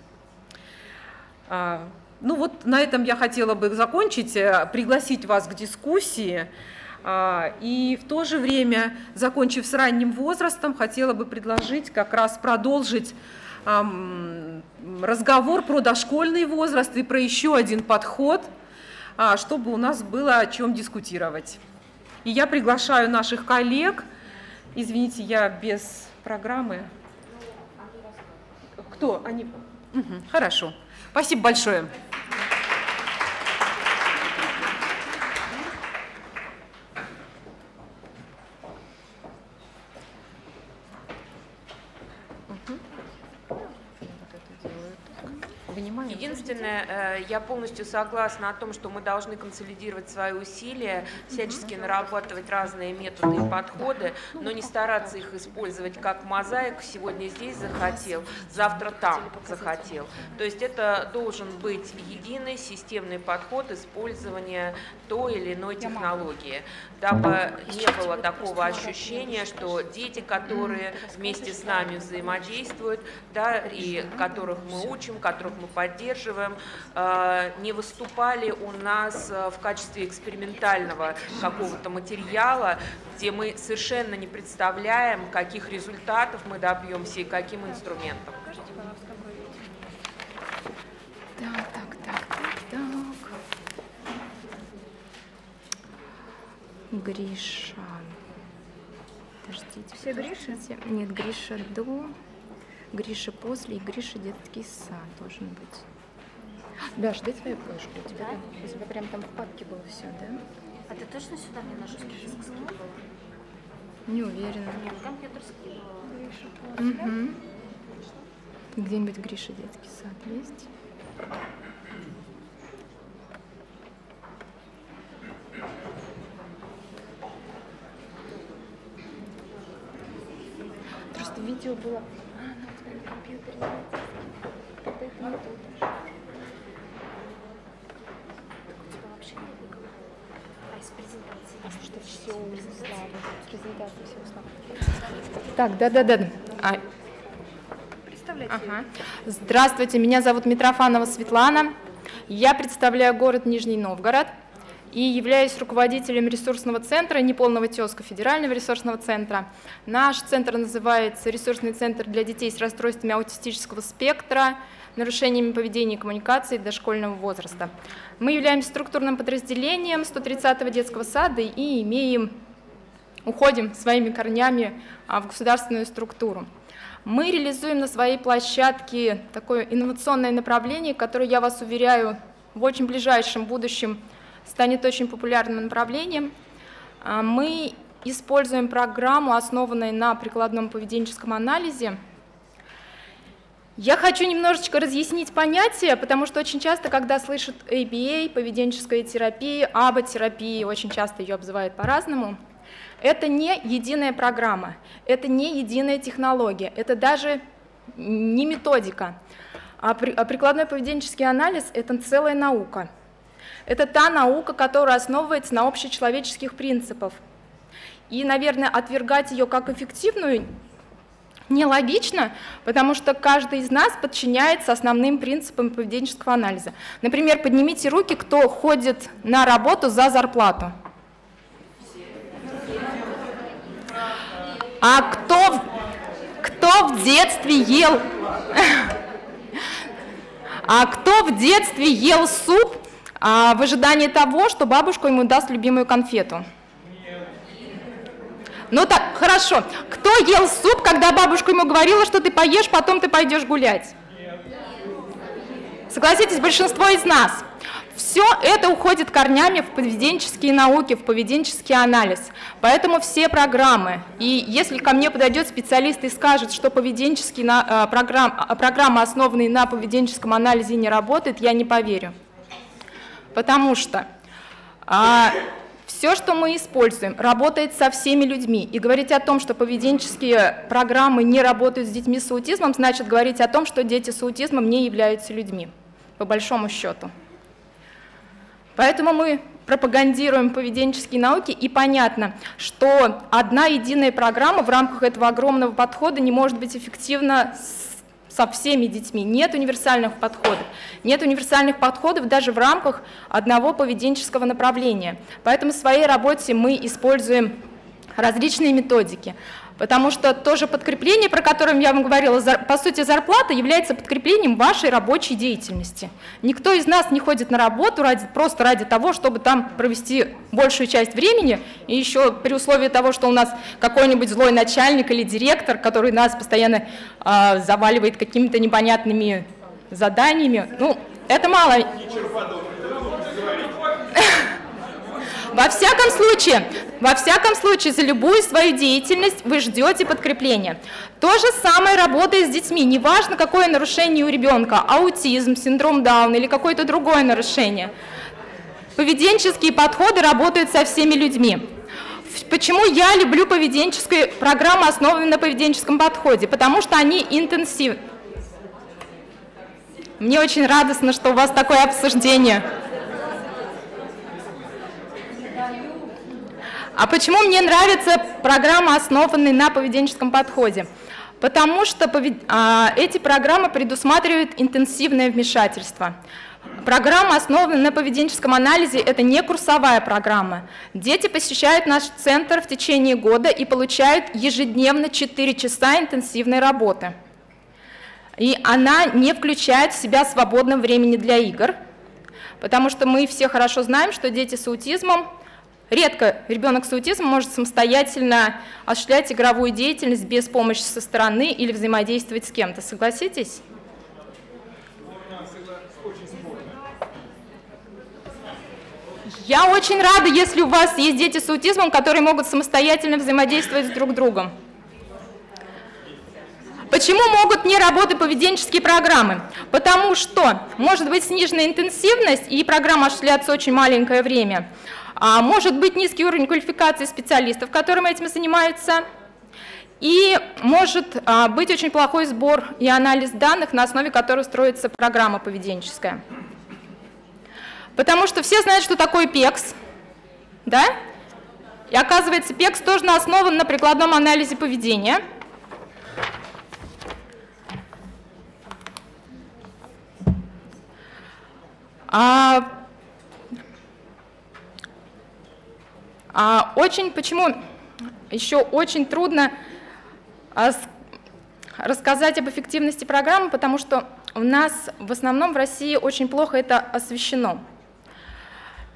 Ну вот на этом я хотела бы закончить, э, пригласить вас к дискуссии. А, и в то же время, закончив с ранним возрастом, хотела бы предложить как раз продолжить разговор про дошкольный возраст и про еще один подход, а, чтобы у нас было о чем дискутировать. И я приглашаю наших коллег, извините, я без программы. Кто? Они? Угу, хорошо. Спасибо большое. Единственное, э, я полностью согласна о том, что мы должны консолидировать свои усилия, всячески нарабатывать разные методы и подходы, но не стараться их использовать как мозаику. Сегодня здесь захотел, завтра там захотел. То есть это должен быть единый системный подход использования той или иной технологии, дабы не было такого ощущения, что дети, которые вместе с нами взаимодействуют, да, и которых мы учим, которых мы поддерживаем, э, не выступали у нас э, в качестве экспериментального какого-то материала, где мы совершенно не представляем, каких результатов мы добьемся и каким инструментом. Так, так, так, так, так. Гриша. Подождите. Все Гриши? Нет, Гриша до. Гриша после и Гриша детский сад должен быть. Даш, дай твою книжку. У тебя, да? там, у тебя прям там в папке было все, да? А ты точно сюда мне на жесткий диск скидывала? Не уверена. Нет, ну компьютер скидывала. Гриша после. Угу. Где-нибудь Гриша детский сад есть? Просто видео было компьютере Это это не тут. У тебя вообще не было. А из презентации, если что, все у Славы. С презентации все у Славы. Так, да-да-да. А, Ага. Здравствуйте, меня зовут Митрофанова Светлана. Я представляю город Нижний Новгород и являюсь руководителем ресурсного центра неполного тезка Федерального ресурсного центра. Наш центр называется «Ресурсный центр для детей с расстройствами аутистического спектра, нарушениями поведения и коммуникации дошкольного возраста». Мы являемся структурным подразделением 130-го детского сада и имеем, уходим своими корнями а, в государственную структуру. Мы реализуем на своей площадке такое инновационное направление, которое, я вас уверяю, в очень ближайшем будущем станет очень популярным направлением. А, мы используем программу, основанную на прикладном поведенческом анализе. Я хочу немножечко разъяснить понятие, потому что очень часто, когда слышат ABA, поведенческая терапия, АБА-терапия, очень часто ее обзывают по-разному – это не единая программа, это не единая технология, это даже не методика. А, а прикладной поведенческий анализ – это целая наука. Это та наука, которая основывается на общечеловеческих принципах. И, наверное, отвергать ее как эффективную нелогично, потому что каждый из нас подчиняется основным принципам поведенческого анализа. Например, поднимите руки, кто ходит на работу за зарплату. А кто, кто в детстве ел... А кто в детстве ел суп а, в ожидании того, что бабушка ему даст любимую конфету? Ну так, хорошо. Кто ел суп, когда бабушка ему говорила, что ты поешь, потом ты пойдешь гулять? Согласитесь, большинство из нас. Все это уходит корнями в поведенческие науки, в поведенческий анализ. Поэтому все программы, и если ко мне подойдет специалист и скажет, что поведенческие а, программ, а, программы, основанные на поведенческом анализе, не работают, я не поверю. Потому что а, все, что мы используем, работает со всеми людьми. И говорить о том, что поведенческие программы не работают с детьми с аутизмом, значит говорить о том, что дети с аутизмом не являются людьми, по большому счету. Поэтому мы пропагандируем поведенческие науки, и понятно, что одна единая программа в рамках этого огромного подхода не может быть эффективна со всеми детьми. Нет универсальных подходов. Нет универсальных подходов даже в рамках одного поведенческого направления. Поэтому в своей работе мы используем различные методики. Потому что тоже подкрепление, про которое я вам говорила, по сути зарплата является подкреплением вашей рабочей деятельности. Никто из нас не ходит на работу ради, просто ради того, чтобы там провести большую часть времени, и еще при условии того, что у нас какой-нибудь злой начальник или директор, который нас постоянно э, заваливает какими-то непонятными заданиями, ну, это мало. Во всяком случае, во всяком случае, за любую свою деятельность вы ждете подкрепления. То же самое работает с детьми. Неважно, какое нарушение у ребенка, аутизм, синдром Дауна или какое-то другое нарушение. Поведенческие подходы работают со всеми людьми. Почему я люблю поведенческие программы, основанные на поведенческом подходе? Потому что они интенсивны. Мне очень радостно, что у вас такое обсуждение. А почему мне нравится программа, основанная на поведенческом подходе? Потому что а, эти программы предусматривают интенсивное вмешательство. Программа, основанная на поведенческом анализе, это не курсовая программа. Дети посещают наш центр в течение года и получают ежедневно 4 часа интенсивной работы. И она не включает в себя свободного времени для игр, потому что мы все хорошо знаем, что дети с аутизмом Редко ребенок с аутизмом может самостоятельно осуществлять игровую деятельность без помощи со стороны или взаимодействовать с кем-то. Согласитесь? Я очень рада, если у вас есть дети с аутизмом, которые могут самостоятельно взаимодействовать с друг другом. Почему могут не работать поведенческие программы? Потому что может быть сниженная интенсивность, и программа осуществляется очень маленькое время. А может быть низкий уровень квалификации специалистов, которым этим занимаются. И может а, быть очень плохой сбор и анализ данных, на основе которых строится программа поведенческая. Потому что все знают, что такое ПЕКС, да? И оказывается, ПЕКС тоже основан на прикладном анализе поведения. А, а очень, почему еще очень трудно а, рассказать об эффективности программы, потому что у нас в основном в России очень плохо это освещено.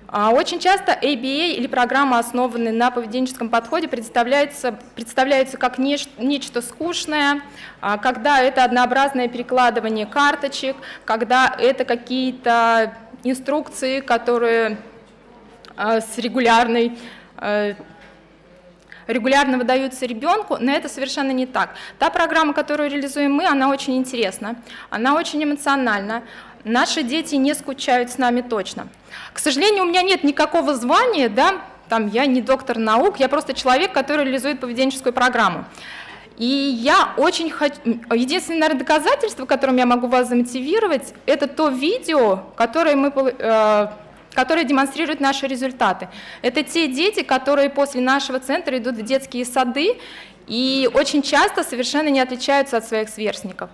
А очень часто ABA или программы, основанные на поведенческом подходе, представляются, представляются как нечто скучное, а, когда это однообразное перекладывание карточек, когда это какие-то инструкции, которые с регулярной регулярно выдаются ребенку, но это совершенно не так. Та программа, которую реализуем мы, она очень интересна, она очень эмоциональна. Наши дети не скучают с нами точно. К сожалению, у меня нет никакого звания, да, там я не доктор наук, я просто человек, который реализует поведенческую программу. И я очень хочу... Единственное, наверное, доказательство, которым я могу вас замотивировать, это то видео, которое мы э, которые демонстрируют наши результаты. Это те дети, которые после нашего центра идут в детские сады и очень часто совершенно не отличаются от своих сверстников.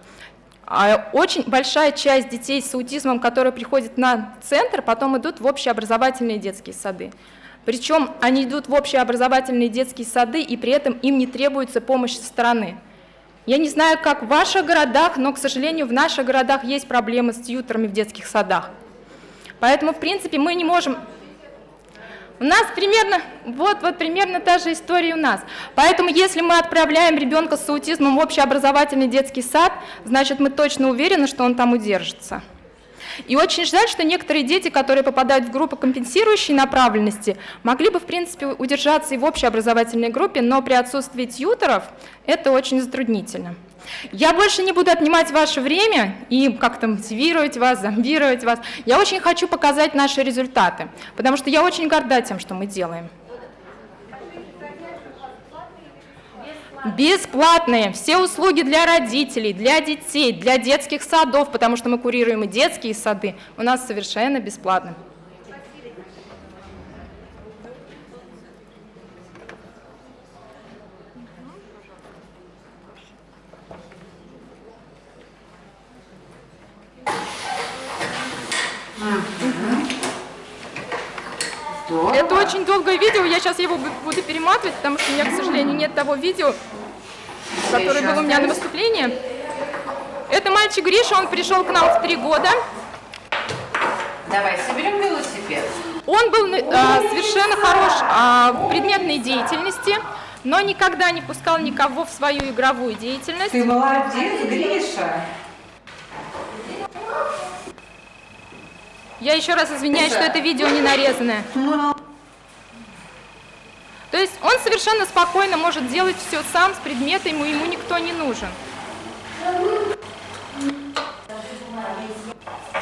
А очень большая часть детей с аутизмом, которые приходят на центр, потом идут в общеобразовательные детские сады. Причем они идут в общеобразовательные детские сады, и при этом им не требуется помощь со стороны. Я не знаю, как в ваших городах, но, к сожалению, в наших городах есть проблемы с тьютерами в детских садах. Поэтому, в принципе, мы не можем... У нас примерно, вот, вот примерно та же история у нас. Поэтому, если мы отправляем ребенка с аутизмом в общеобразовательный детский сад, значит, мы точно уверены, что он там удержится. И очень жаль, что некоторые дети, которые попадают в группы компенсирующей направленности, могли бы, в принципе, удержаться и в общеобразовательной группе, но при отсутствии тьютеров это очень затруднительно. Я больше не буду отнимать ваше время и как-то мотивировать вас, зомбировать вас. Я очень хочу показать наши результаты, потому что я очень горда тем, что мы делаем. Бесплатные. Все услуги для родителей, для детей, для детских садов, потому что мы курируем и детские сады, у нас совершенно бесплатно. Это очень долгое видео, я сейчас его буду перематывать, потому что у меня, к сожалению, нет того видео, которое было у меня на выступлении. Это мальчик Гриша, он пришел к нам в три года. Давай соберем велосипед. Он был а, совершенно хорош а, в предметной деятельности, но никогда не пускал никого в свою игровую деятельность. Ты молодец, Гриша. Я еще раз извиняюсь, что это видео не нарезанное. То есть он совершенно спокойно может делать все сам с предметом, ему, ему никто не нужен.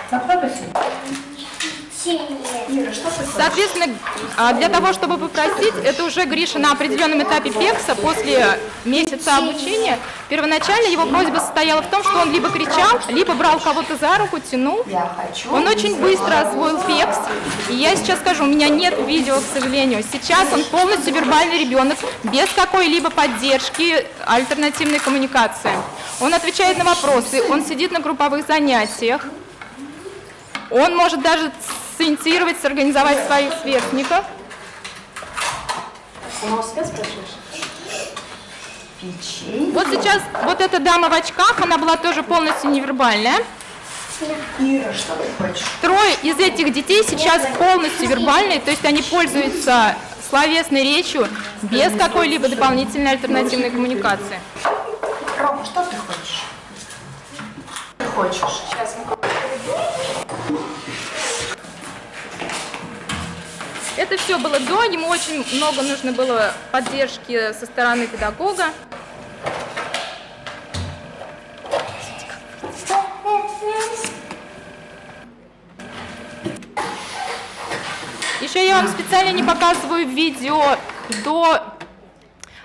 Попробуй. Соответственно, а, для того, чтобы попросить, это уже Гриша на определенном этапе ПЕКСа, после месяца обучения, первоначально его просьба состояла в том, что он либо кричал, либо брал кого-то за руку, тянул. Он очень быстро освоил ПЕКС, и я сейчас скажу, у меня нет видео, к сожалению. Сейчас он полностью вербальный ребенок, без какой-либо поддержки альтернативной коммуникации. Он отвечает на вопросы, он сидит на групповых занятиях, он может даже синициировать, сорганизовать своих сверстников. Вот сейчас вот эта дама в очках, она была тоже полностью невербальная. Трое из этих детей сейчас полностью вербальные, то есть они пользуются словесной речью без какой-либо дополнительной альтернативной коммуникации. Рома, что ты хочешь? Ты хочешь? Сейчас мы Это все было до, ему очень много нужно было поддержки со стороны педагога. Еще я вам специально не показываю видео до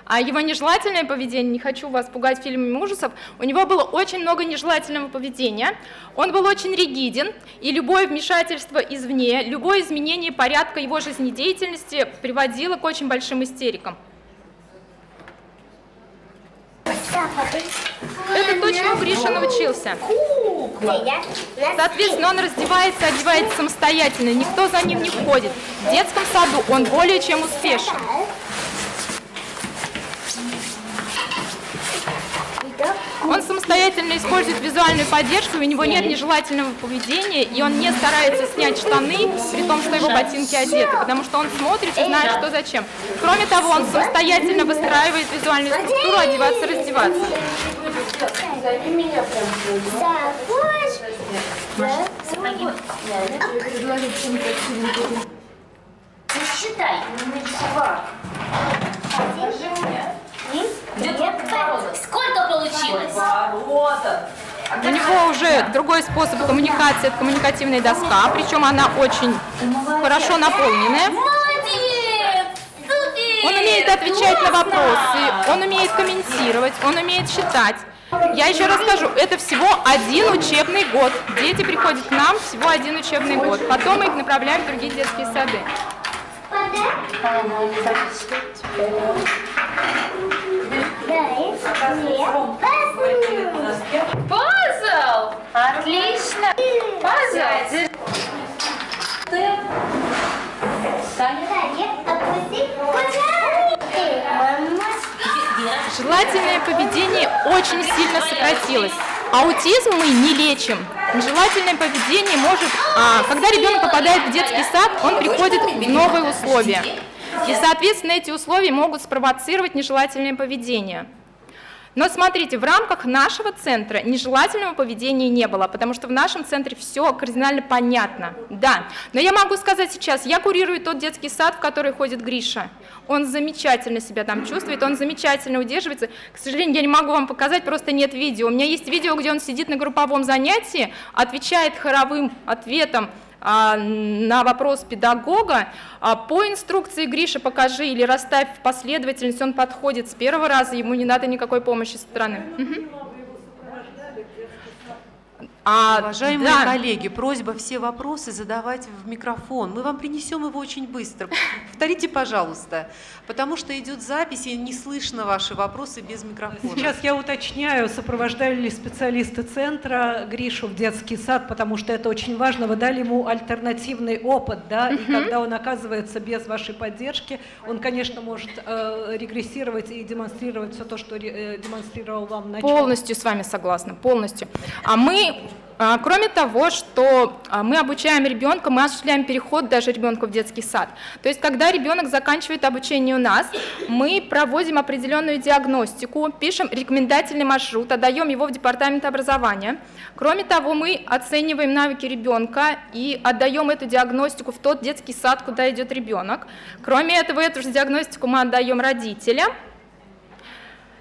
А его нежелательное поведение, не хочу вас пугать фильмами ужасов, у него было очень много нежелательного поведения. Он был очень ригиден, и любое вмешательство извне, любое изменение порядка его жизнедеятельности приводило к очень большим истерикам. Это то, чему Гриша научился. Соответственно, он раздевается, одевается самостоятельно, никто за ним не входит. В детском саду он более чем успешен. Он самостоятельно использует визуальную поддержку, у него нет нежелательного поведения, и он не старается снять штаны, при том, что его ботинки одеты, потому что он смотрит и знает, что зачем. Кроме того, он самостоятельно выстраивает визуальную структуру одеваться, раздеваться. Зови меня прям. Считай. Два. Сколько получилось? У него уже другой способ коммуникации, это коммуникативная доска, причем она очень хорошо наполненная. Он умеет отвечать на вопросы, он умеет комментировать, он умеет считать. Я еще раз скажу, это всего один учебный год. Дети приходят к нам всего один учебный год. Потом мы их направляем в другие детские сады. Пазл! Отлично! Пазл! Ты? Желательное поведение очень сильно сократилось. Аутизм мы не лечим. Нежелательное поведение может, а, когда ребенок попадает в детский сад, он приходит в новые условия. И, соответственно, эти условия могут спровоцировать нежелательное поведение. Но смотрите, в рамках нашего центра нежелательного поведения не было, потому что в нашем центре все кардинально понятно. Да, но я могу сказать сейчас, я курирую тот детский сад, в который ходит Гриша. Он замечательно себя там чувствует, он замечательно удерживается. К сожалению, я не могу вам показать, просто нет видео. У меня есть видео, где он сидит на групповом занятии, отвечает хоровым ответом на вопрос педагога, а, по инструкции Гриша покажи или расставь в последовательность, он подходит с первого раза, ему не надо никакой помощи со стороны. А, Уважаемые да. коллеги, просьба все вопросы задавать в микрофон. Мы вам принесем его очень быстро. Повторите, пожалуйста, потому что идет запись, и не слышно ваши вопросы без микрофона. Сейчас я уточняю, сопровождали ли специалисты центра Гришу в детский сад, потому что это очень важно. Вы дали ему альтернативный опыт, да, и когда он оказывается без вашей поддержки, он, конечно, может э, регрессировать и демонстрировать все то, что э, демонстрировал вам начало. Полностью с вами согласна, полностью. А мы кроме того, что а, мы обучаем ребенка, мы осуществляем переход даже ребенка в детский сад. То есть, когда ребенок заканчивает обучение у нас, мы проводим определенную диагностику, пишем рекомендательный маршрут, отдаем его в департамент образования. Кроме того, мы оцениваем навыки ребенка и отдаем эту диагностику в тот детский сад, куда идет ребенок. Кроме этого, эту же диагностику мы отдаем родителям.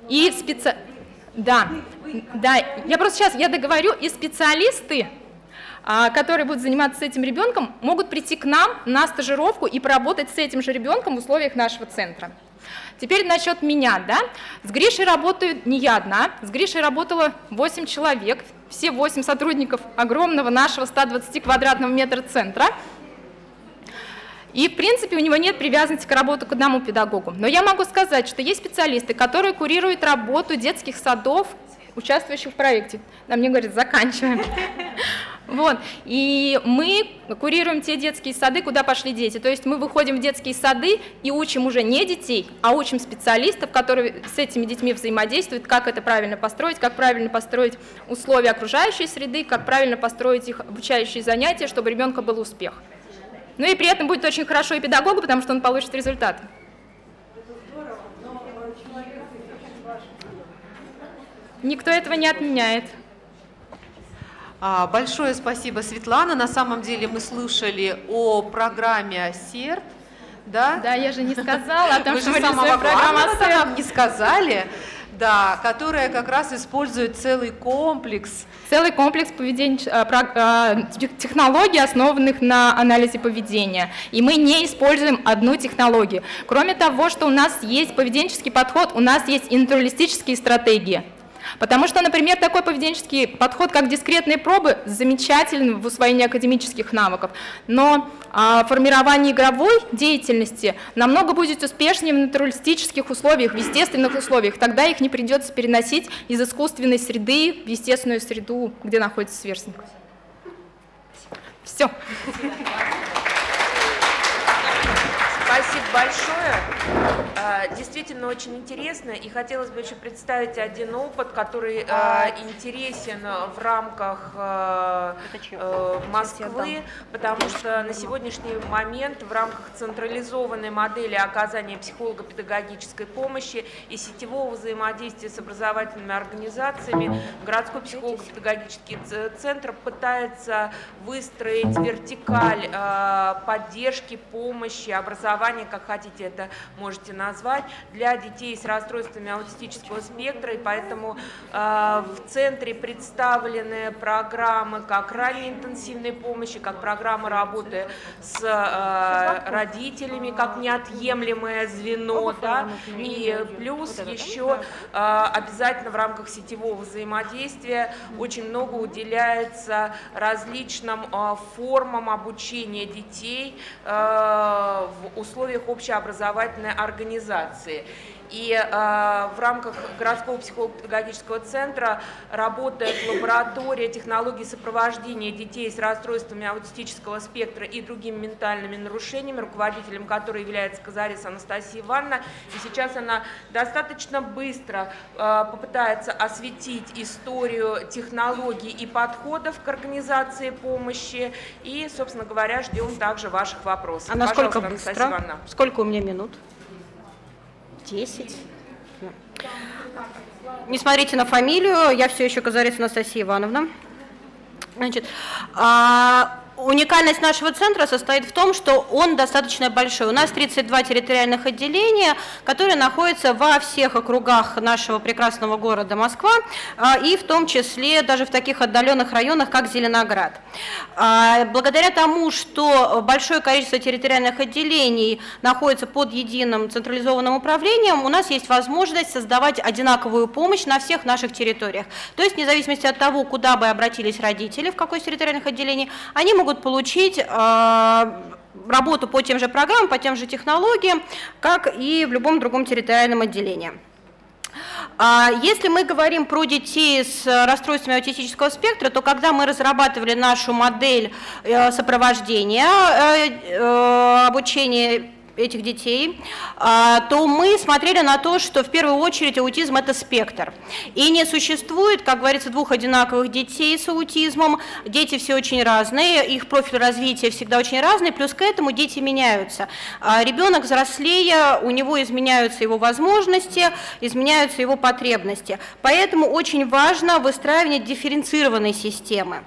И специ... Да, да, я просто сейчас, я договорю, и специалисты, а, которые будут заниматься этим ребенком, могут прийти к нам на стажировку и поработать с этим же ребенком в условиях нашего центра. Теперь насчет меня, да. С Гришей работаю не я одна, с Гришей работало 8 человек, все 8 сотрудников огромного нашего 120 квадратного метра центра. И, в принципе, у него нет привязанности к работе к одному педагогу. Но я могу сказать, что есть специалисты, которые курируют работу детских садов, участвующих в проекте. Нам мне говорят, заканчиваем. Вот. И мы курируем те детские сады, куда пошли дети. То есть мы выходим в детские сады и учим уже не детей, а учим специалистов, которые с этими детьми взаимодействуют, как это правильно построить, как правильно построить условия окружающей среды, как правильно построить их обучающие занятия, чтобы ребенка был успех. Ну и при этом будет очень хорошо и педагогу, потому что он получит результат. Никто этого не отменяет. А, большое спасибо, Светлана. На самом деле мы слушали о программе СЕРТ. Да? да, я же не сказала о том, Вы что же мы самого программу нам не сказали. Да, которая как раз использует целый комплекс. Целый комплекс поведенч... а, тех- технологий, основанных на анализе поведения. И мы не используем одну технологию. Кроме того, что у нас есть поведенческий подход, у нас есть индивидуалистические стратегии. Потому что, например, такой поведенческий подход, как дискретные пробы, замечателен в усвоении академических навыков, но а, формирование игровой деятельности намного будет успешнее в натуралистических условиях, в естественных условиях. Тогда их не придется переносить из искусственной среды в естественную среду, где находится сверстник. Все. Спасибо большое. А, Действительно очень интересно. И хотелось бы еще представить один опыт, который а, интересен в рамках а, э, Москвы, потому что на сегодняшний момент в рамках централизованной модели оказания психолого-педагогической помощи и сетевого взаимодействия с образовательными организациями городской психолого-педагогический центр пытается выстроить вертикаль поддержки, помощи, образования, как хотите это можете назвать, для детей с расстройствами аутистического спектра. И поэтому э, в центре представлены программы как ранней интенсивной помощи, как программы работы с э, родителями, как неотъемлемое звено, да, и плюс еще э, обязательно в рамках сетевого взаимодействия очень много уделяется различным э, формам обучения детей э, в условиях общеобразовательной организации. И э, в рамках городского психолого-педагогического центра работает лаборатория технологий сопровождения детей с расстройствами аутистического спектра и другими ментальными нарушениями, руководителем которой является Казарис Анастасия Ивановна. И сейчас она достаточно быстро э, попытается осветить историю технологий и подходов к организации помощи. И, собственно говоря, ждем также ваших вопросов. А насколько Пожалуйста, Анастасия быстро? Ивановна. Сколько у меня минут? Десять. Не смотрите на фамилию, я все еще Казарец Анастасия Ивановна. Значит, а, уникальность нашего центра состоит в том, что он достаточно большой. У нас 32 территориальных отделения, которые находятся во всех округах нашего прекрасного города Москва, а, и в том числе даже в таких отдаленных районах, как Зеленоград. А, Благодаря тому, что большое количество территориальных отделений находится под единым централизованным управлением, у нас есть возможность создавать одинаковую помощь на всех наших территориях. То есть, вне зависимости от того, куда бы обратились родители, в какое из территориальных отделений, они могут получить а, работу по тем же программам, по тем же технологиям, как и в любом другом территориальном отделении. А Если мы говорим про детей с расстройствами аутистического спектра, то когда мы разрабатывали нашу модель э, сопровождения э, э, обучения этих детей, а, то мы смотрели на то, что в первую очередь аутизм – это спектр. И не существует, как говорится, двух одинаковых детей с аутизмом. Дети все очень разные, их профиль развития всегда очень разный, плюс к этому дети меняются. А Ребенок взрослея, у него изменяются его возможности, изменяются его потребности. Поэтому очень важно выстраивание дифференцированной системы.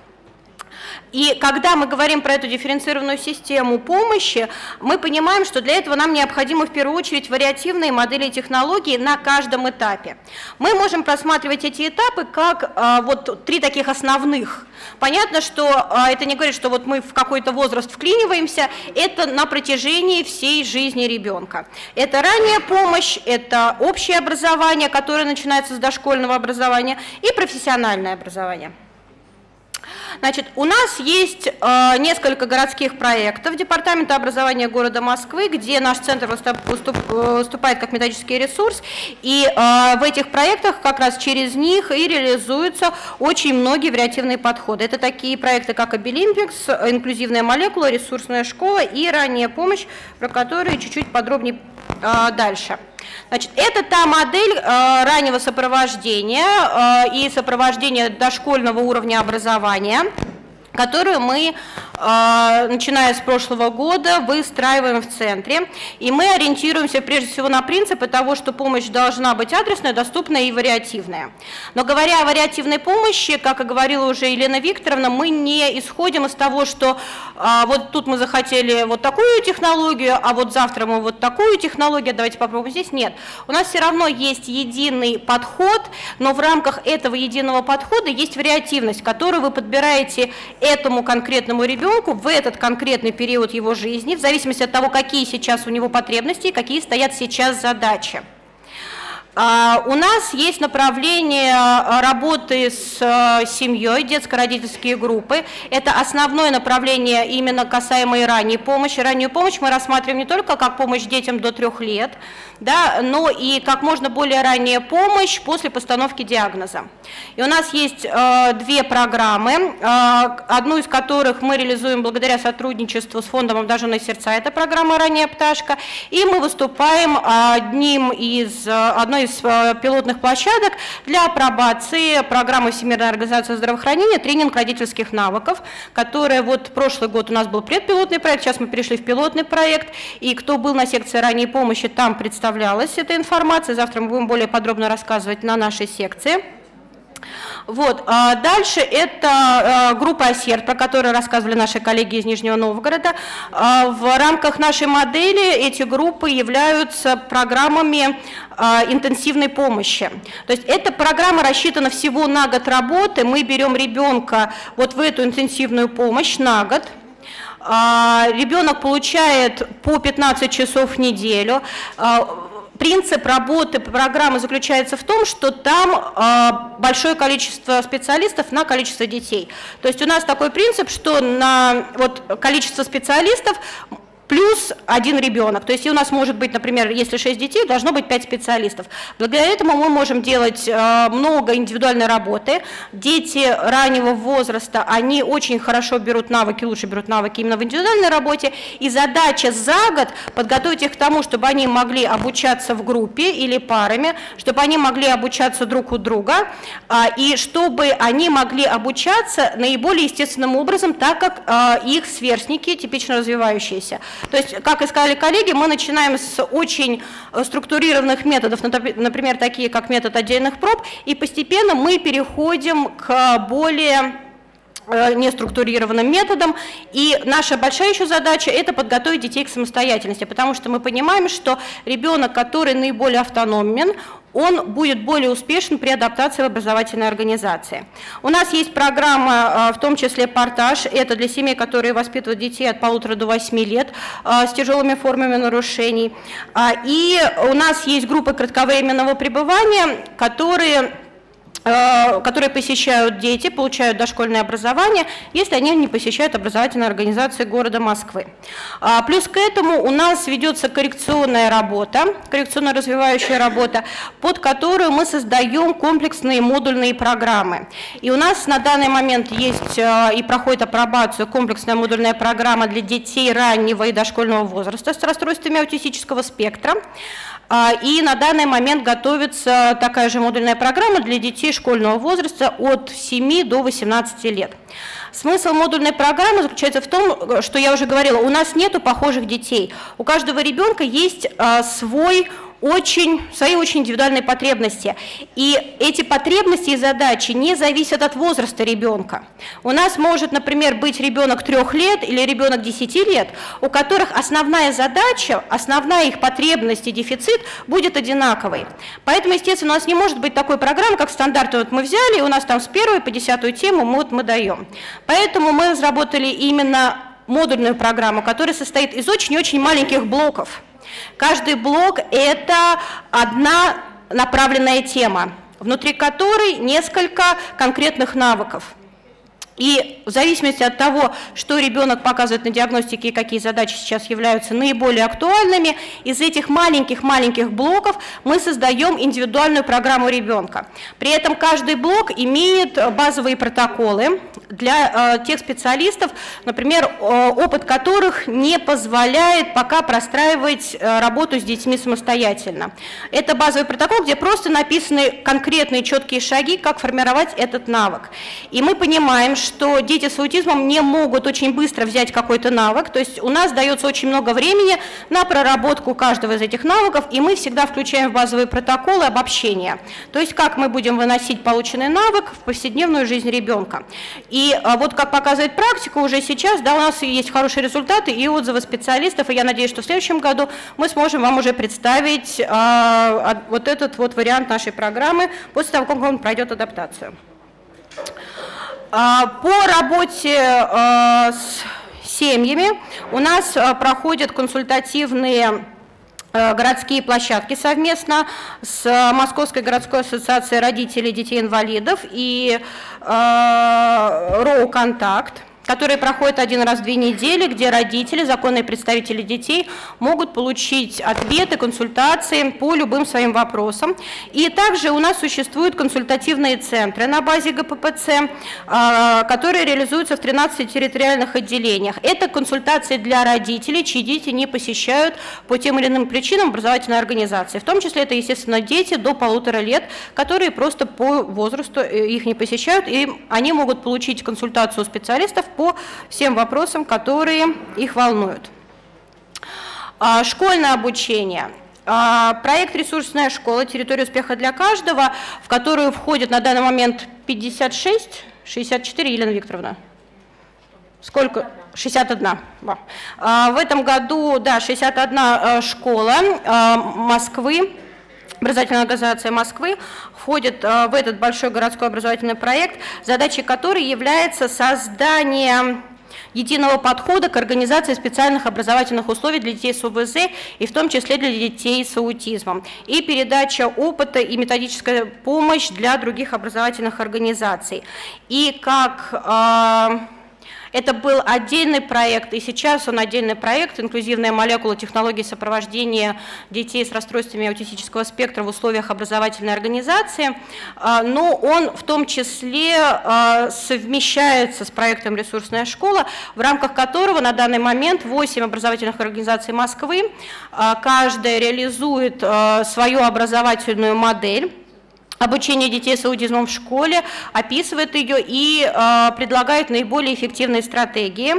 И когда мы говорим про эту дифференцированную систему помощи, мы понимаем, что для этого нам необходимы в первую очередь вариативные модели технологий на каждом этапе. Мы можем просматривать эти этапы как а, вот три таких основных. Понятно, что а, это не говорит, что вот мы в какой-то возраст вклиниваемся, это на протяжении всей жизни ребенка. Это ранняя помощь, это общее образование, которое начинается с дошкольного образования, и профессиональное образование. Значит, у нас есть э, несколько городских проектов Департамента образования города Москвы, где наш центр э, выступает как методический ресурс, и э, в этих проектах как раз через них и реализуются очень многие вариативные подходы. Это такие проекты, как Обилимпикс, инклюзивная молекула, ресурсная школа и ранняя помощь, про которые чуть-чуть подробнее э, дальше. Значит, это та модель э, раннего сопровождения э, и сопровождения дошкольного уровня образования, которую мы, э, начиная с прошлого года, выстраиваем в центре. И мы ориентируемся прежде всего на принципы того, что помощь должна быть адресная, доступная и вариативная. Но говоря о вариативной помощи, как и говорила уже Елена Викторовна, мы не исходим из того, что э, вот тут мы захотели вот такую технологию, а вот завтра мы вот такую технологию, давайте попробуем здесь. Нет, у нас все равно есть единый подход, но в рамках этого единого подхода есть вариативность, которую вы подбираете этому конкретному ребенку в этот конкретный период его жизни, в зависимости от того, какие сейчас у него потребности какие стоят сейчас задачи. А, у нас есть направление а, работы с а, семьей, детско-родительские группы. Это основное направление именно касаемое ранней помощи. Раннюю помощь мы рассматриваем не только как помощь детям до трех лет, да, но и как можно более ранняя помощь после постановки диагноза. И у нас есть э, две программы, э, одну из которых мы реализуем благодаря сотрудничеству с фондом «Обнаженные сердца», это программа «Ранняя пташка», и мы выступаем одним из, одной из э, пилотных площадок для апробации программы Всемирной организации здравоохранения «Тренинг родительских навыков», которая вот прошлый год у нас был предпилотный проект, сейчас мы перешли в пилотный проект, и кто был на секции ранней помощи, там представлен представлялась эта информация. Завтра мы будем более подробно рассказывать на нашей секции. Вот. А дальше это а, группа ОСЕРТ, про которую рассказывали наши коллеги из Нижнего Новгорода. А, в рамках нашей модели эти группы являются программами интенсивной помощи. То есть эта программа рассчитана всего на год работы. Мы берем ребенка вот в эту интенсивную помощь на год, ребенок получает по 15 часов в неделю. Принцип работы программы заключается в том, что там большое количество специалистов на количество детей. То есть у нас такой принцип, что на вот, количество специалистов плюс один ребенок. То есть у нас может быть, например, если 6 детей, должно быть 5 специалистов. Благодаря этому мы можем делать э, много индивидуальной работы. Дети раннего возраста, они очень хорошо берут навыки, лучше берут навыки именно в индивидуальной работе. И задача за год подготовить их к тому, чтобы они могли обучаться в группе или парами, чтобы они могли обучаться друг у друга, а, и чтобы они могли обучаться наиболее естественным образом, так как а, их сверстники типично развивающиеся. То есть, как и сказали коллеги, мы начинаем с очень э, структурированных методов, например, такие как метод отдельных проб, и постепенно мы переходим к более э, неструктурированным методом. И наша большая еще задача – это подготовить детей к самостоятельности, потому что мы понимаем, что ребенок, который наиболее автономен, он будет более успешен при адаптации в образовательной организации. У нас есть программа, а, в том числе «Портаж», это для семей, которые воспитывают детей от полутора до восьми лет а, с тяжелыми формами нарушений. А, и у нас есть группы кратковременного пребывания, которые Э, которые посещают дети, получают дошкольное образование, если они не посещают образовательные организации города Москвы. А, плюс к этому у нас ведется коррекционная работа, коррекционно-развивающая работа, под которую мы создаем комплексные модульные программы. И у нас на данный момент есть э, и проходит апробацию комплексная модульная программа для детей раннего и дошкольного возраста с расстройствами аутистического спектра. А, и на данный момент готовится такая же модульная программа для детей школьного возраста от 7 до 18 лет. Смысл модульной программы заключается в том, что я уже говорила, у нас нету похожих детей. У каждого ребенка есть а, свой очень, свои очень индивидуальные потребности. И эти потребности и задачи не зависят от возраста ребенка. У нас может, например, быть ребенок трех лет или ребенок 10 лет, у которых основная задача, основная их потребность и дефицит будет одинаковой. Поэтому, естественно, у нас не может быть такой программы, как стандарты вот мы взяли, и у нас там с первой по десятую тему мы, вот мы даем. Поэтому мы разработали именно модульную программу, которая состоит из очень-очень маленьких блоков. Каждый блок – это одна направленная тема, внутри которой несколько конкретных навыков – и в зависимости от того, что ребенок показывает на диагностике и какие задачи сейчас являются наиболее актуальными, из этих маленьких-маленьких блоков мы создаем индивидуальную программу ребенка. При этом каждый блок имеет базовые протоколы для э, тех специалистов, например, э, опыт которых не позволяет пока простраивать э, работу с детьми самостоятельно. Это базовый протокол, где просто написаны конкретные четкие шаги, как формировать этот навык. И мы понимаем, что дети с аутизмом не могут очень быстро взять какой-то навык, то есть у нас дается очень много времени на проработку каждого из этих навыков, и мы всегда включаем в базовые протоколы обобщения, то есть как мы будем выносить полученный навык в повседневную жизнь ребенка. И а, вот как показывает практика, уже сейчас да, у нас есть хорошие результаты и отзывы специалистов, и я надеюсь, что в следующем году мы сможем вам уже представить а, вот этот вот вариант нашей программы после того, как он пройдет адаптацию. А, по работе а, с семьями у нас а, проходят консультативные городские площадки совместно с Московской городской ассоциацией родителей детей-инвалидов и РОУ «Контакт» которые проходят один раз в две недели, где родители, законные представители детей могут получить ответы, консультации по любым своим вопросам. И также у нас существуют консультативные центры на базе ГППЦ, а, которые реализуются в 13 территориальных отделениях. Это консультации для родителей, чьи дети не посещают по тем или иным причинам образовательной организации. В том числе это, естественно, дети до полутора лет, которые просто по возрасту э, их не посещают, и они могут получить консультацию специалистов по всем вопросам, которые их волнуют. А, школьное обучение. А, проект «Ресурсная школа. Территория успеха для каждого», в которую входит на данный момент 56, 64, Елена Викторовна. Сколько? 61. А, в этом году, да, 61 школа Москвы образовательная организация Москвы входит э, в этот большой городской образовательный проект, задачей которой является создание единого подхода к организации специальных образовательных условий для детей с ОВЗ и в том числе для детей с аутизмом, и передача опыта и методическая помощь для других образовательных организаций. И как э, это был отдельный проект, и сейчас он отдельный проект «Инклюзивная молекула технологии сопровождения детей с расстройствами аутистического спектра в условиях образовательной организации», а, но он в том числе а, совмещается с проектом «Ресурсная школа», в рамках которого на данный момент 8 образовательных организаций Москвы, а, каждая реализует свою образовательную модель, обучение детей с аутизмом в школе, описывает ее и э, предлагает наиболее эффективные стратегии.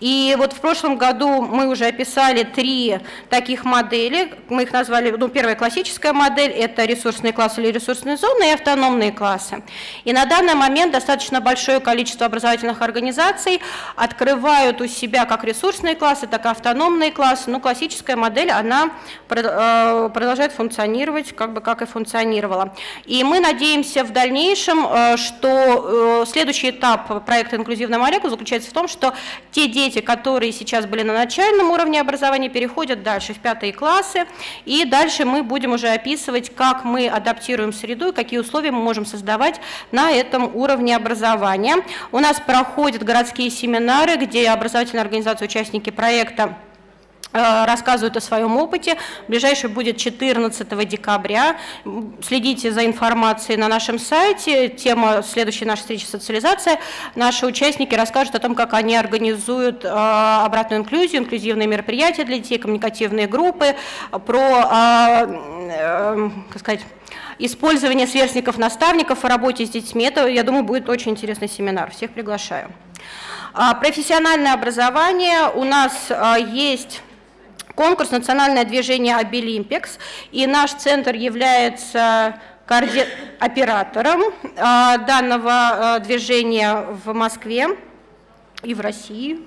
И вот в прошлом году мы уже описали три таких модели. Мы их назвали, ну, первая классическая модель – это ресурсные классы или ресурсные зоны и автономные классы. И на данный момент достаточно большое количество образовательных организаций открывают у себя как ресурсные классы, так и автономные классы. Но классическая модель, она э, продолжает функционировать, как бы как и функционировала. И мы надеемся в дальнейшем, э, что э, следующий этап проекта «Инклюзивная молекула» заключается в том, что те дети, дети, которые сейчас были на начальном уровне образования, переходят дальше в пятые классы, и дальше мы будем уже описывать, как мы адаптируем среду и какие условия мы можем создавать на этом уровне образования. У нас проходят городские семинары, где образовательные организации, участники проекта рассказывают о своем опыте. Ближайший будет 14 декабря. Следите за информацией на нашем сайте. Тема следующей нашей встречи «Социализация». Наши участники расскажут о том, как они организуют э, обратную инклюзию, инклюзивные мероприятия для детей, коммуникативные группы, про, э, как сказать, использование сверстников-наставников в работе с детьми. Это, я думаю, будет очень интересный семинар. Всех приглашаю. А, профессиональное образование. У нас есть конкурс «Национальное движение Обилимпекс», и наш центр является оператором а, данного а, движения в Москве и в России,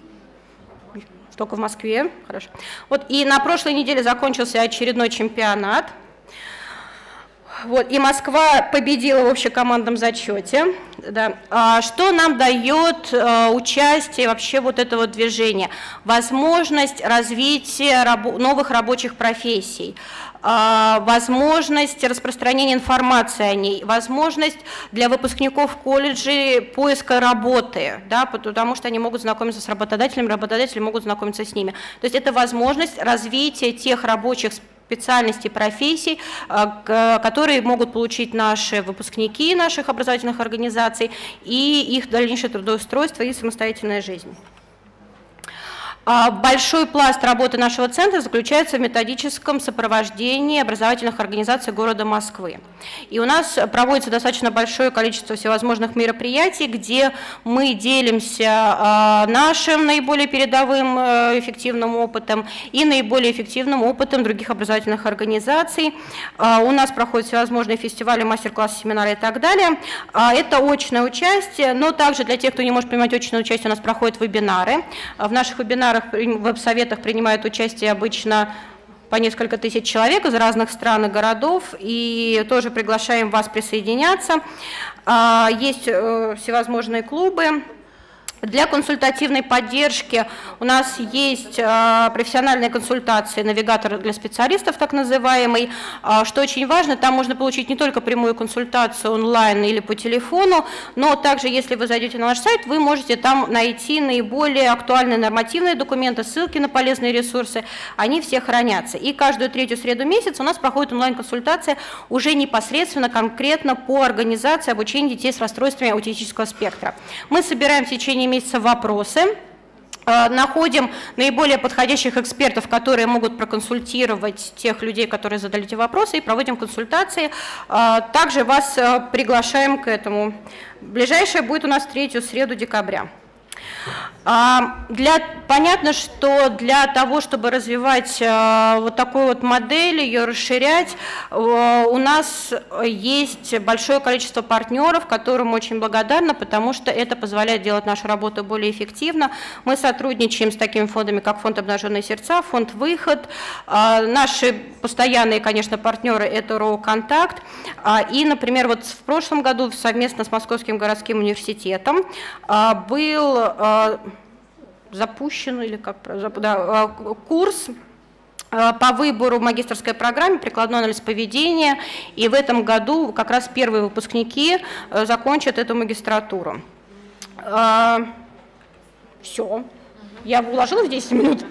только в Москве, хорошо. Вот, и на прошлой неделе закончился очередной чемпионат – вот, и Москва победила в общекомандном зачете. Да. А что нам дает а, участие вообще вот этого движения? Возможность развития рабо новых рабочих профессий, а, возможность распространения информации о ней, возможность для выпускников колледжей поиска работы, да, потому что они могут знакомиться с работодателями, работодатели могут знакомиться с ними. То есть это возможность развития тех рабочих специальностей, профессий, э, которые могут получить наши выпускники наших образовательных организаций и их дальнейшее трудоустройство и самостоятельная жизнь. А, Большой пласт работы нашего центра заключается в методическом сопровождении образовательных организаций города Москвы. И у нас проводится достаточно большое количество всевозможных мероприятий, где мы делимся а, нашим наиболее передовым э, эффективным опытом и наиболее эффективным опытом других образовательных организаций. А, У нас проходят всевозможные фестивали, мастер-классы, семинары и так далее. Это очное участие, но также для тех, кто не может принимать очное участие, у нас проходят вебинары. В наших вебинарах, при- веб-советах принимают участие обычно по несколько тысяч человек из разных стран и городов, и тоже приглашаем вас присоединяться. А, Есть э, всевозможные клубы, для консультативной поддержки у нас есть э, профессиональные консультации, навигатор для специалистов, так называемый. А, Что очень важно, там можно получить не только прямую консультацию онлайн или по телефону, но также, если вы зайдете на наш сайт, вы можете там найти наиболее актуальные нормативные документы, ссылки на полезные ресурсы, они все хранятся. И каждую третью среду месяца у нас проходит онлайн-консультация уже непосредственно, конкретно по организации обучения детей с расстройствами аутистического спектра. Мы собираем в течение месяца вопросы, э, находим наиболее подходящих экспертов, которые могут проконсультировать тех людей, которые задали эти вопросы, и проводим консультации. Э, Также вас э, приглашаем к этому. Ближайшее будет у нас третью среду декабря. А, Для, понятно, что для того, чтобы развивать э, вот такую вот модель, ее расширять, э, у нас есть большое количество партнеров, которым очень благодарна, потому что это позволяет делать нашу работу более эффективно. Мы сотрудничаем с такими фондами, как фонд «Обнаженные сердца», фонд «Выход». А, Наши постоянные, конечно, партнеры – это РОУ «Контакт». А, И, например, вот в прошлом году совместно с Московским городским университетом а, а, запущен или как да, а, курс а, по выбору в магистрской программе прикладной анализ поведения, и в этом году как раз первые выпускники э, закончат эту магистратуру. Все. Я уложилась в 10 минут?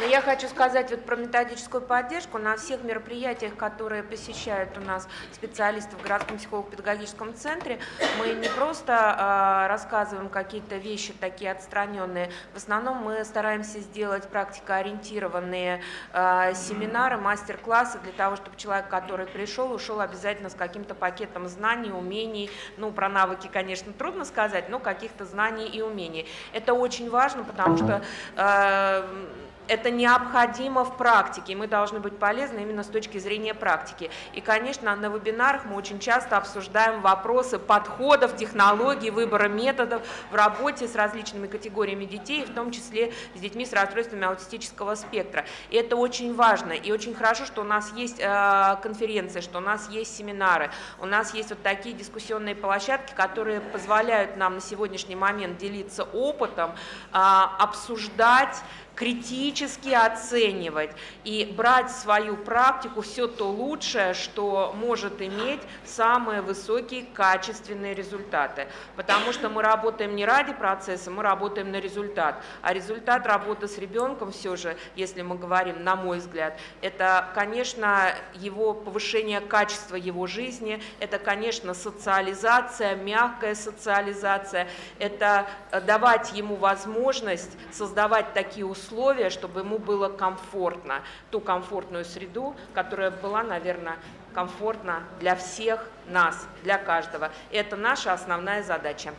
Но я хочу сказать вот про методическую поддержку. На всех мероприятиях, которые посещают у нас специалисты в городском психолого-педагогическом центре, мы не просто а, рассказываем какие-то вещи такие отстраненные. В основном мы стараемся сделать практикоориентированные а, семинары, мастер-классы для того, чтобы человек, который пришел, ушел обязательно с каким-то пакетом знаний, умений. Ну, про навыки, конечно, трудно сказать, но каких-то знаний и умений. Это очень важно, потому что э, это необходимо в практике, мы должны быть полезны именно с точки зрения практики. И, конечно, на вебинарах мы очень часто обсуждаем вопросы подходов, технологий, выбора методов в работе с различными категориями детей, в том числе с детьми с расстройствами аутистического спектра. И это очень важно, и очень хорошо, что у нас есть э, конференции, что у нас есть семинары, у нас есть вот такие дискуссионные площадки, которые позволяют нам на сегодняшний момент делиться опытом, э, обсуждать, критически оценивать и брать в свою практику все то лучшее, что может иметь самые высокие качественные результаты. Потому что мы работаем не ради процесса, мы работаем на результат. А результат работы с ребенком все же, если мы говорим, на мой взгляд, это, конечно, его повышение качества его жизни, это, конечно, социализация, мягкая социализация, это э, давать ему возможность создавать такие условия, чтобы ему было комфортно, ту комфортную среду, которая была, наверное, комфортна для всех нас, для каждого. Это наша основная задача.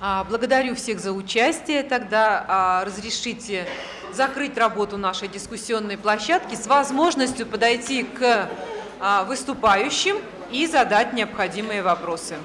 А, Благодарю всех за участие. Тогда а, разрешите закрыть работу нашей дискуссионной площадки с возможностью подойти к а, выступающим и задать необходимые вопросы.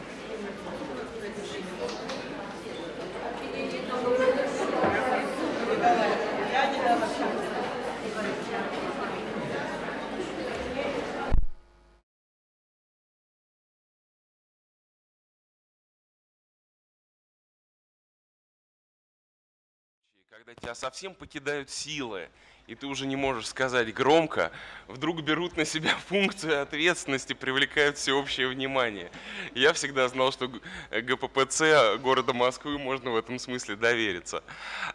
Когда тебя совсем покидают силы, и ты уже не можешь сказать громко, вдруг берут на себя функцию ответственности, привлекают всеобщее внимание. Я всегда знал, что ГППЦ города Москвы можно в этом смысле довериться.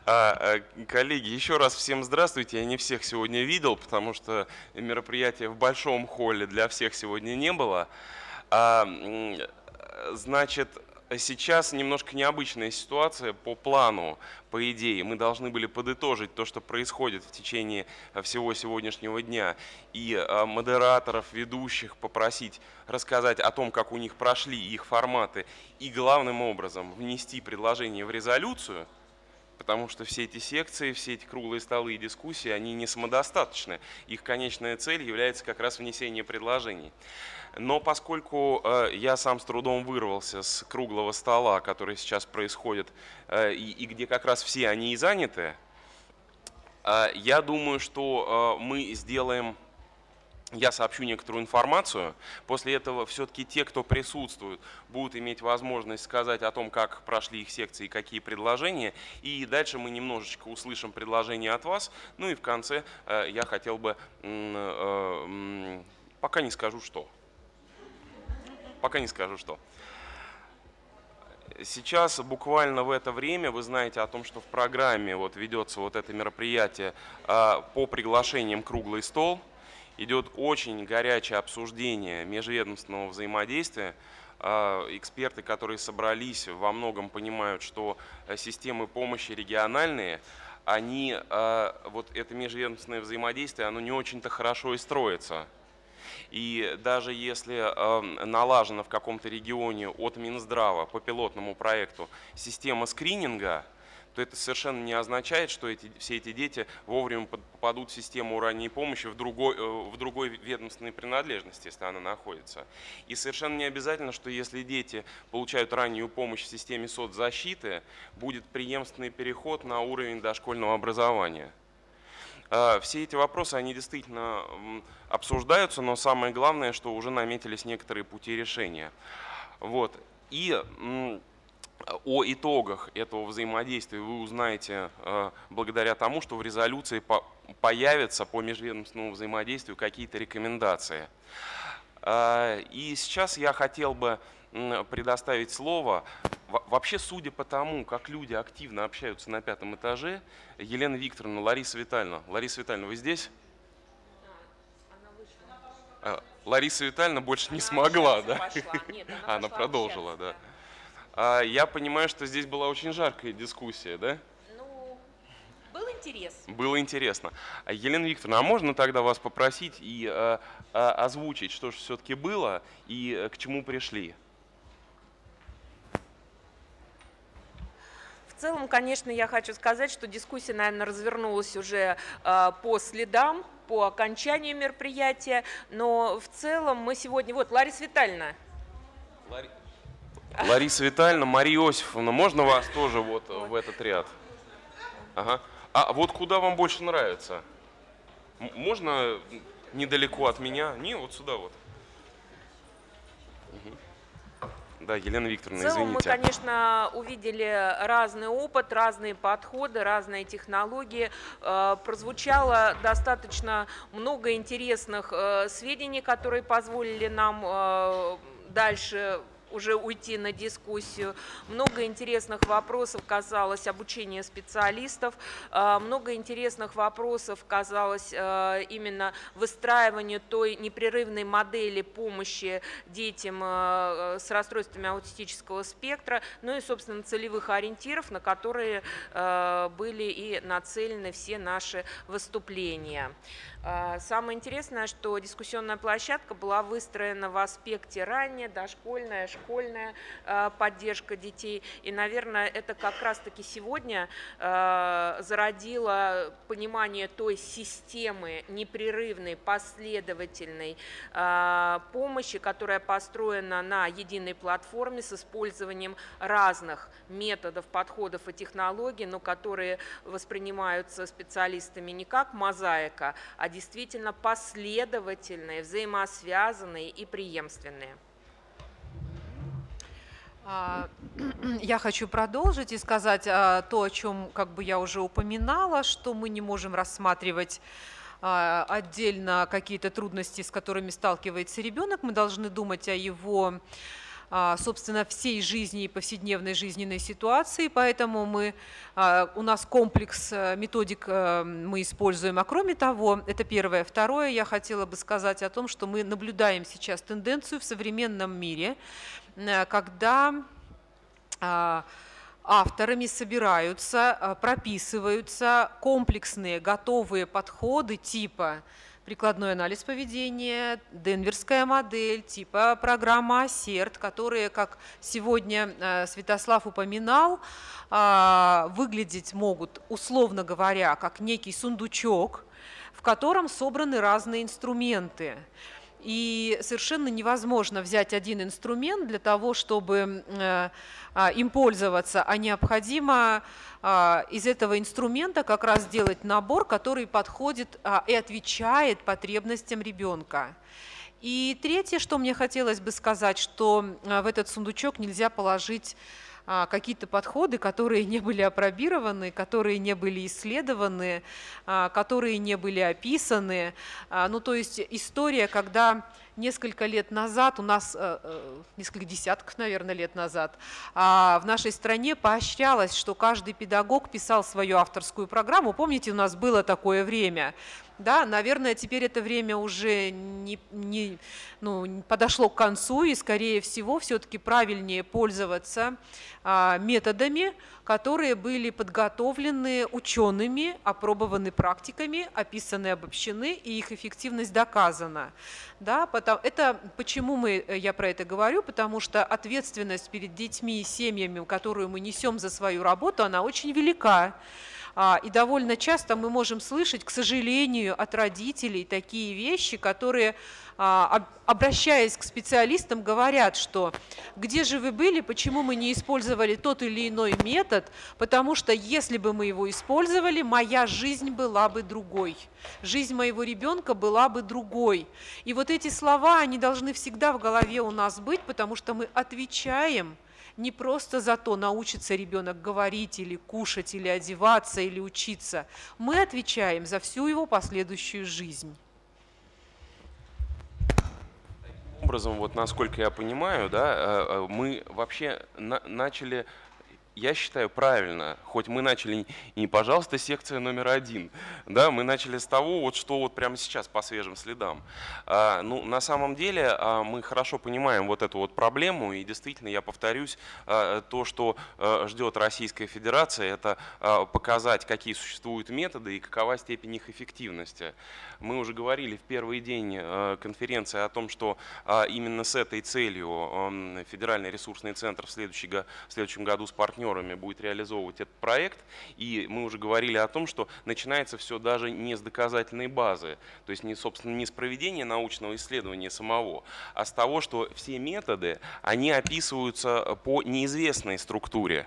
А, а, коллеги, еще раз всем здравствуйте. Я не всех сегодня видел, потому что мероприятие в большом холле для всех сегодня не было. А, значит, сейчас немножко необычная ситуация по плану, по идее. Мы должны были подытожить то, что происходит в течение э, всего сегодняшнего дня, и э, модераторов, ведущих попросить рассказать о том, как у них прошли их форматы, и главным образом внести предложение в резолюцию, потому что все эти секции, все эти круглые столы и дискуссии, они не самодостаточны. Их конечная цель является как раз внесение предложений. Но поскольку э, я сам с трудом вырвался с круглого стола, который сейчас происходит, э, и, и где как раз все они и заняты, э, я думаю, что мы сделаем я сообщу некоторую информацию. После этого все-таки те, кто присутствует, будут иметь возможность сказать о том, как прошли их секции, какие предложения. И дальше мы немножечко услышим предложения от вас. Ну и в конце э, я хотел бы, э, пока не скажу что. Пока не скажу что. Сейчас, буквально в это время, вы знаете о том, что в программе вот ведется вот это мероприятие а, по приглашениям «Круглый стол». Идет очень горячее обсуждение межведомственного взаимодействия. А, эксперты, которые собрались, во многом понимают, что э, системы помощи региональные, они, а, вот это межведомственное взаимодействие, оно не очень-то хорошо и строится. И даже если э, налажена в каком-то регионе от Минздрава по пилотному проекту система скрининга, то это совершенно не означает, что эти, все эти дети вовремя попадут в систему ранней помощи в другой, э, в другой ведомственной принадлежности, если она находится. И совершенно не обязательно, что если дети получают раннюю помощь в системе соцзащиты, будет преемственный переход на уровень дошкольного образования. А, все эти вопросы, они действительно обсуждаются, но самое главное, что уже наметились некоторые пути решения. Вот. И о итогах этого взаимодействия вы узнаете а, благодаря тому, что в резолюции появятся по межведомственному взаимодействию какие-то рекомендации. А, и сейчас я хотел бы предоставить слово. Вообще, судя по тому, как люди активно общаются на пятом этаже, Елена Викторовна, Лариса Витальевна. Лариса Витальевна, вы здесь? А, Лариса Витальевна больше не смогла, да? Нет, она, она продолжила, да. А, я понимаю, что здесь была очень жаркая дискуссия, да? Ну, был интерес. Было интересно. А, Елена Викторовна, а можно тогда вас попросить и а, озвучить, что же все-таки было и а, к чему пришли? В целом, конечно, я хочу сказать, что дискуссия, наверное, развернулась уже э, по следам, по окончанию мероприятия, но в целом мы сегодня... Вот, Лариса Витальевна. Лари... Лариса Витальевна, Мария Иосифовна, можно вас тоже вот, вот. в этот ряд? Ага. А вот куда вам больше нравится? Можно недалеко от меня? Не, вот сюда вот. Да, Елена Викторовна, В целом извините. мы, конечно, увидели разный опыт, разные подходы, разные технологии. Э, прозвучало достаточно много интересных э, сведений, которые позволили нам э, дальше уже уйти на дискуссию. Много интересных вопросов казалось обучения специалистов, э, много интересных вопросов казалось э, именно выстраивание той непрерывной модели помощи детям э, с расстройствами аутистического спектра, ну и, собственно, целевых ориентиров, на которые были и нацелены все наши выступления. А, самое интересное, что дискуссионная площадка была выстроена в аспекте ранее, дошкольная, школьная а, поддержка детей. И, наверное, это как раз-таки сегодня а, зародило понимание той системы непрерывной, последовательной помощи, которая построена на единой платформе с использованием разных методов, подходов и технологий, но которые воспринимаются специалистами не как мозаика, а действительно последовательные, взаимосвязанные и преемственные. А, Я хочу продолжить и сказать а, то, о чем как бы я уже упоминала, что мы не можем рассматривать а, отдельно какие-то трудности, с которыми сталкивается ребенок. Мы должны думать о его собственно, всей жизни и повседневной жизненной ситуации, поэтому мы, а, у нас комплекс э, методик э, мы используем. А кроме того, это первое. Второе, я хотела бы сказать о том, что мы наблюдаем сейчас тенденцию в современном мире, э, когда а, авторами собираются, прописываются комплексные готовые подходы типа прикладной анализ поведения, денверская модель, типа программа СЕРТ, которые, как сегодня э, Святослав упоминал, а, выглядеть могут, условно говоря, как некий сундучок, в котором собраны разные инструменты. И совершенно невозможно взять один инструмент для того, чтобы э, а, им пользоваться, а необходимо а, из этого инструмента как раз сделать набор, который подходит а, и отвечает потребностям ребенка. И третье, что мне хотелось бы сказать, что в этот сундучок нельзя положить какие-то подходы, которые не были опробированы, которые не были исследованы, которые не были описаны. Ну, то есть история, когда несколько лет назад, у нас э, э, несколько десятков, наверное, лет назад, а, в нашей стране поощрялось, что каждый педагог писал свою авторскую программу. Помните, у нас было такое время, да, наверное, теперь это время уже не, не, ну, подошло к концу, и, скорее всего, все-таки правильнее пользоваться а, методами, которые были подготовлены учеными, опробованы практиками, описаны, обобщены, и их эффективность доказана. Да, это, почему мы, э, я про это говорю, потому что ответственность перед детьми и семьями, которую мы несем за свою работу, она очень велика. А, и довольно часто мы можем слышать, к сожалению, от родителей такие вещи, которые, обращаясь к специалистам, говорят, что где же вы были, почему мы не использовали тот или иной метод, потому что если бы мы его использовали, моя жизнь была бы другой, жизнь моего ребенка была бы другой. И вот эти слова, они должны всегда в голове у нас быть, потому что мы отвечаем не просто за то, научится ребенок говорить или кушать, или одеваться, или учиться. Мы отвечаем за всю его последующую жизнь. Образом, вот насколько я понимаю, да, э, э, мы вообще на начали я считаю правильно, хоть мы начали не, пожалуйста, секция номер один, да, мы начали с того, вот что вот прямо сейчас по свежим следам. А, ну, на самом деле а, мы хорошо понимаем вот эту вот проблему, и действительно, я повторюсь, а, то, что а, ждет Российская Федерация, это а, показать, какие существуют методы и какова степень их эффективности. Мы уже говорили в первый день а, конференции о том, что а, именно с этой целью а, Федеральный ресурсный центр в, в следующем году с партнерами партнерами будет реализовывать этот проект. И мы уже говорили о том, что начинается все даже не с доказательной базы, то есть, не, собственно, не с проведения научного исследования самого, а с того, что все методы, они описываются по неизвестной структуре.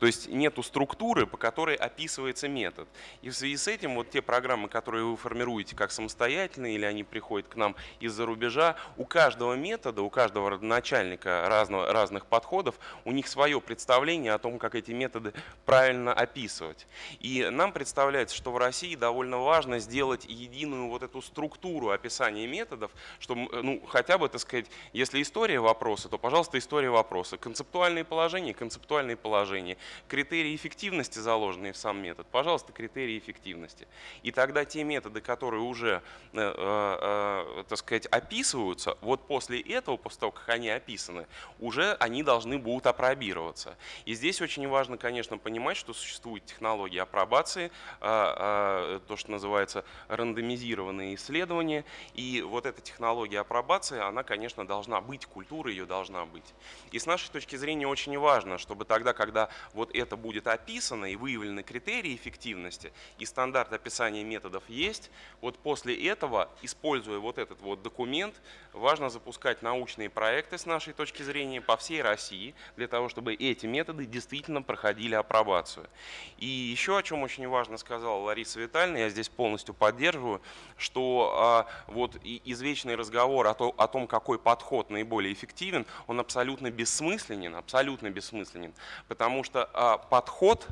То есть нету структуры, по которой описывается метод. И в связи с этим вот те программы, которые вы формируете как самостоятельные, или они приходят к нам из-за рубежа, у каждого метода, у каждого начальника разного, разных подходов, у них свое представление о том, как эти методы правильно описывать. И нам представляется, что в России довольно важно сделать единую вот эту структуру описания методов, чтобы, ну, хотя бы, так сказать, если история вопроса, то, пожалуйста, история вопроса. Концептуальные положения, концептуальные положения критерии эффективности, заложенные в сам метод, пожалуйста, критерии эффективности. И тогда те методы, которые уже, э, э, э, так сказать, описываются, вот после этого, после того, как они описаны, уже они должны будут опробироваться. И здесь очень важно, конечно, понимать, что существует технология апробации, то, что называется рандомизированные исследования, и вот эта технология апробации, она, конечно, должна быть, культура ее должна быть. И с нашей точки зрения очень важно, чтобы тогда, когда вот это будет описано и выявлены критерии эффективности, и стандарт описания методов есть, вот после этого, используя вот этот вот документ, важно запускать научные проекты с нашей точки зрения по всей России, для того, чтобы эти методы действительно проходили апробацию. И еще о чем очень важно сказала Лариса Витальевна, я здесь полностью поддерживаю, что а, вот и извечный разговор о, то, о том, какой подход наиболее эффективен, он абсолютно бессмысленен, абсолютно бессмысленен, потому что подход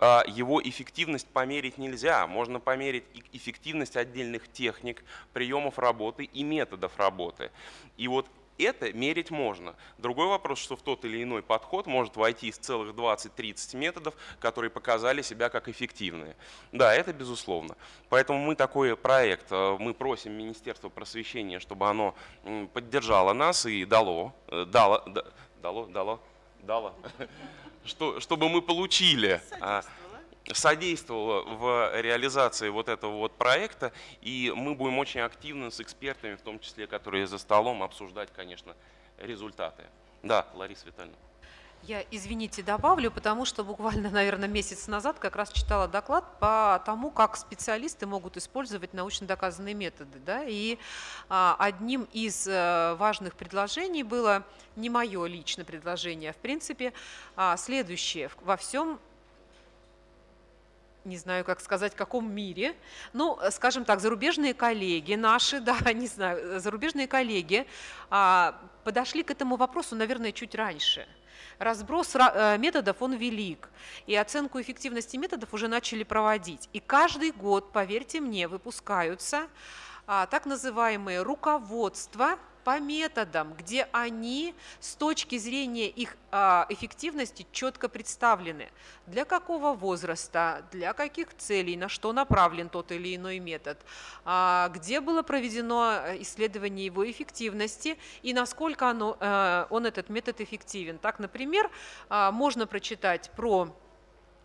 а, его эффективность померить нельзя. Можно померить эффективность отдельных техник, приемов работы и методов работы. И вот это мерить можно. Другой вопрос, что в тот или иной подход может войти из целых 20-30 методов, которые показали себя как эффективные. Да, это безусловно. Поэтому мы такой проект, э, мы просим Министерство просвещения, чтобы оно поддержало нас и дало, э, дало, дало, дало, дало, что, чтобы мы получили а, содействовала в реализации вот этого вот проекта, и мы будем очень активно с экспертами, в том числе, которые за столом, обсуждать, конечно, результаты. Да, Лариса Витальевна. Я, извините, добавлю, потому что буквально, наверное, месяц назад как раз читала доклад по тому, как специалисты могут использовать научно доказанные методы. Да? И а, одним из а, важных предложений было, не мое личное предложение, а в принципе, а, следующее. Во всем не знаю, как сказать, в каком мире. Ну, скажем так, зарубежные коллеги наши, да, не знаю, зарубежные коллеги а, подошли к этому вопросу, наверное, чуть раньше. Разброс э, методов, он велик, и оценку эффективности методов уже начали проводить. И каждый год, поверьте мне, выпускаются а, так называемые руководства по методам, где они с точки зрения их а, эффективности четко представлены. Для какого возраста, для каких целей, на что направлен тот или иной метод, а, где было проведено э, исследование его эффективности и насколько оно, э, он, этот метод эффективен. Так, например, а, можно прочитать про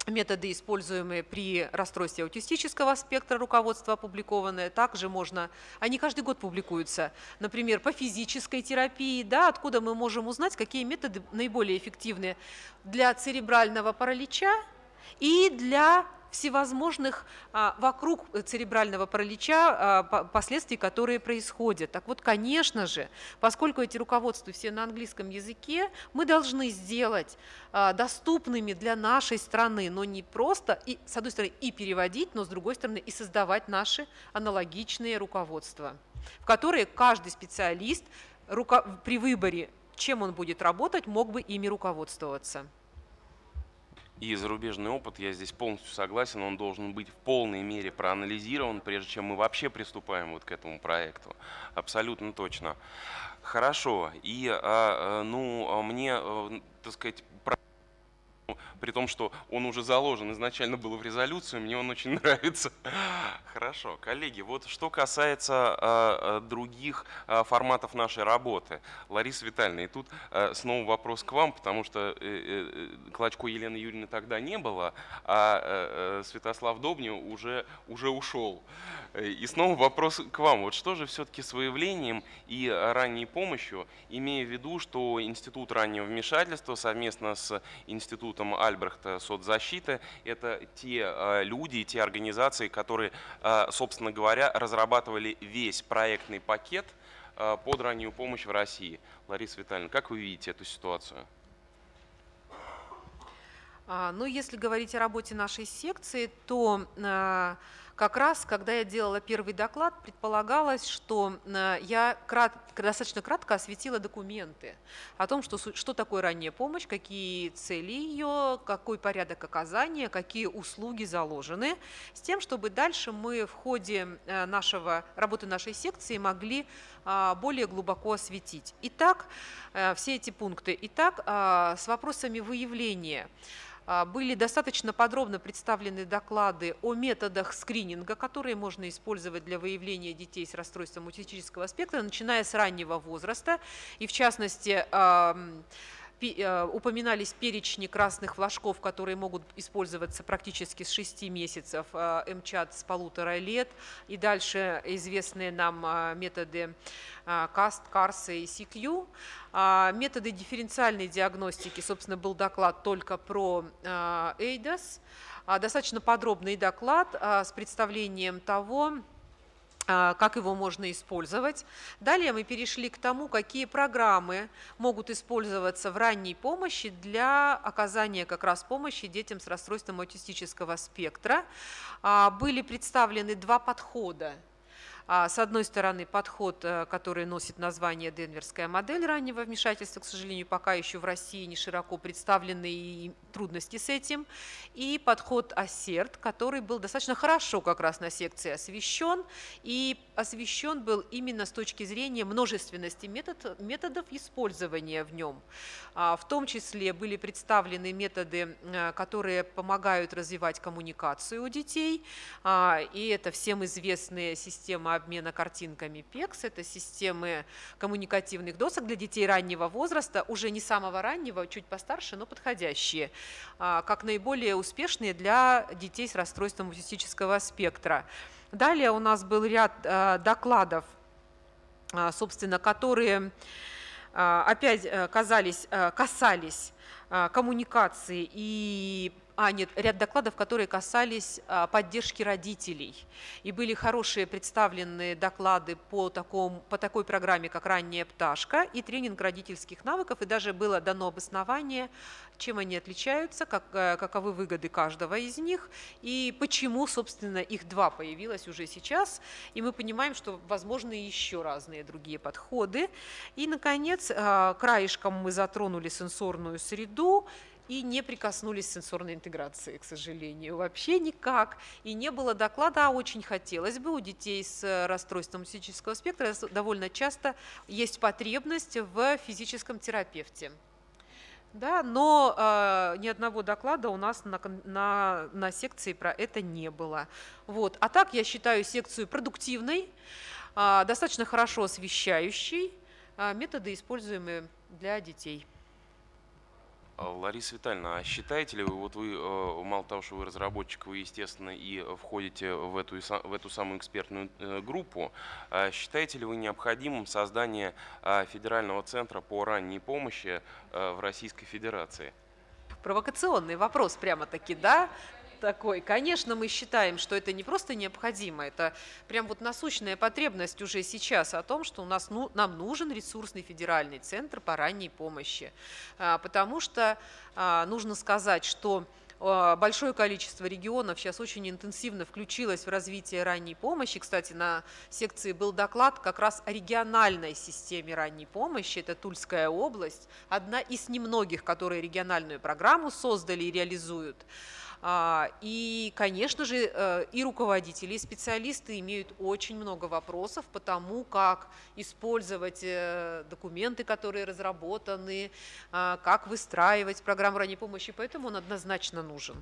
методы, используемые при расстройстве аутистического спектра руководства, опубликованные. Также можно, они каждый год публикуются, например, по физической терапии, да, откуда мы можем узнать, какие методы наиболее эффективны для церебрального паралича и для всевозможных а, вокруг церебрального паралича а, последствий, которые происходят. Так вот, конечно же, поскольку эти руководства все на английском языке, мы должны сделать а, доступными для нашей страны, но не просто, и, с одной стороны, и переводить, но с другой стороны, и создавать наши аналогичные руководства, в которые каждый специалист при выборе, чем он будет работать, мог бы ими руководствоваться и зарубежный опыт, я здесь полностью согласен, он должен быть в полной мере проанализирован, прежде чем мы вообще приступаем вот к этому проекту. Абсолютно точно. Хорошо. И, а, а, ну, а мне, э, так сказать, при том, что он уже заложен изначально был в резолюцию, мне он очень нравится. Хорошо, коллеги, вот что касается э, других э, форматов нашей работы. Лариса Витальевна, и тут э, снова вопрос к вам, потому что э, э, Клочко Елены Юрьевны тогда не было, а э, Святослав Добнев уже, уже ушел. И снова вопрос к вам. Вот что же все-таки с выявлением и ранней помощью, имея в виду, что Институт раннего вмешательства совместно с Институтом Альбрехта соцзащиты – это те э, люди, те организации, которые, э, собственно говоря, разрабатывали весь проектный пакет э, под раннюю помощь в России. Лариса Витальевна, как вы видите эту ситуацию? А, ну, если говорить о работе нашей секции, то как раз, когда я делала первый доклад, предполагалось, что э, я крат, достаточно кратко осветила документы о том, что, что такое ранняя помощь, какие цели ее, какой порядок оказания, какие услуги заложены, с тем, чтобы дальше мы в ходе э, нашего, работы нашей секции могли а, более глубоко осветить. Итак, э, все эти пункты. Итак, а, с вопросами выявления. А, были достаточно подробно представлены доклады о методах скрининга, которые можно использовать для выявления детей с расстройством аутистического спектра, начиная с раннего возраста. И в частности, упоминались перечни красных флажков, которые могут использоваться практически с 6 месяцев, э, МЧАТ с полутора лет, и дальше известные нам э, методы э, КАСТ, КАРСа и CQ. А, Методы дифференциальной диагностики, собственно, был доклад только про э, EIDAS. А, Достаточно подробный доклад с представлением того, как его можно использовать. Далее мы перешли к тому, какие программы могут использоваться в ранней помощи для оказания как раз помощи детям с расстройством аутистического спектра. А, Были представлены два подхода а, С одной стороны, подход, э, который носит название «Денверская модель раннего вмешательства», к сожалению, пока еще в России не широко представлены и трудности с этим, и подход «Ассерт», который был достаточно хорошо как раз на секции освещен, и освещен был именно с точки зрения множественности метод, методов использования в нем. А, В том числе были представлены методы, э, которые помогают развивать коммуникацию у детей, а, и это всем известные системы обмена картинками PEX, это системы коммуникативных досок для детей раннего возраста, уже не самого раннего, чуть постарше, но подходящие, а, как наиболее успешные для детей с расстройством аутистического спектра. Далее у нас был ряд а, докладов, а, собственно, которые а, опять э, казались, э, касались коммуникации и а, нет, ряд докладов, которые касались а, поддержки родителей. И были хорошие представленные доклады по, такому, по такой программе, как «Ранняя пташка» и тренинг родительских навыков. И даже было дано обоснование, чем они отличаются, как, э, каковы выгоды каждого из них и почему, собственно, их два появилось уже сейчас. И мы понимаем, что возможны еще разные другие подходы. И, наконец, а, краешком мы затронули сенсорную среду, и не прикоснулись к сенсорной интеграции, к сожалению, вообще никак. И не было доклада, а очень хотелось бы у детей с э, расстройством аутистического спектра довольно часто есть потребность в физическом терапевте. Да, но э, ни одного доклада у нас на, на, на секции про это не было. Вот. А так я считаю секцию продуктивной, а, достаточно хорошо освещающей, а, методы, используемые для детей. А, Лариса Витальевна, а считаете ли вы, вот вы, э, мало того, что вы разработчик, вы, естественно, и входите в эту, в эту самую экспертную э, группу, а считаете ли вы необходимым создание а, федерального центра по ранней помощи э, в Российской Федерации? Провокационный вопрос прямо-таки, да? Такой. Конечно, мы считаем, что это не просто необходимо, это прям вот насущная потребность уже сейчас о том, что у нас ну, нам нужен ресурсный федеральный центр по ранней помощи. А, Потому что а, нужно сказать, что а, большое количество регионов сейчас очень интенсивно включилось в развитие ранней помощи. Кстати, на секции был доклад как раз о региональной системе ранней помощи. Это Тульская область, одна из немногих, которые региональную программу создали и реализуют. А, И, конечно же, э, и руководители, и специалисты имеют очень много вопросов по тому, как использовать э, документы, которые разработаны, а, как выстраивать программу ранней помощи, поэтому он однозначно нужен.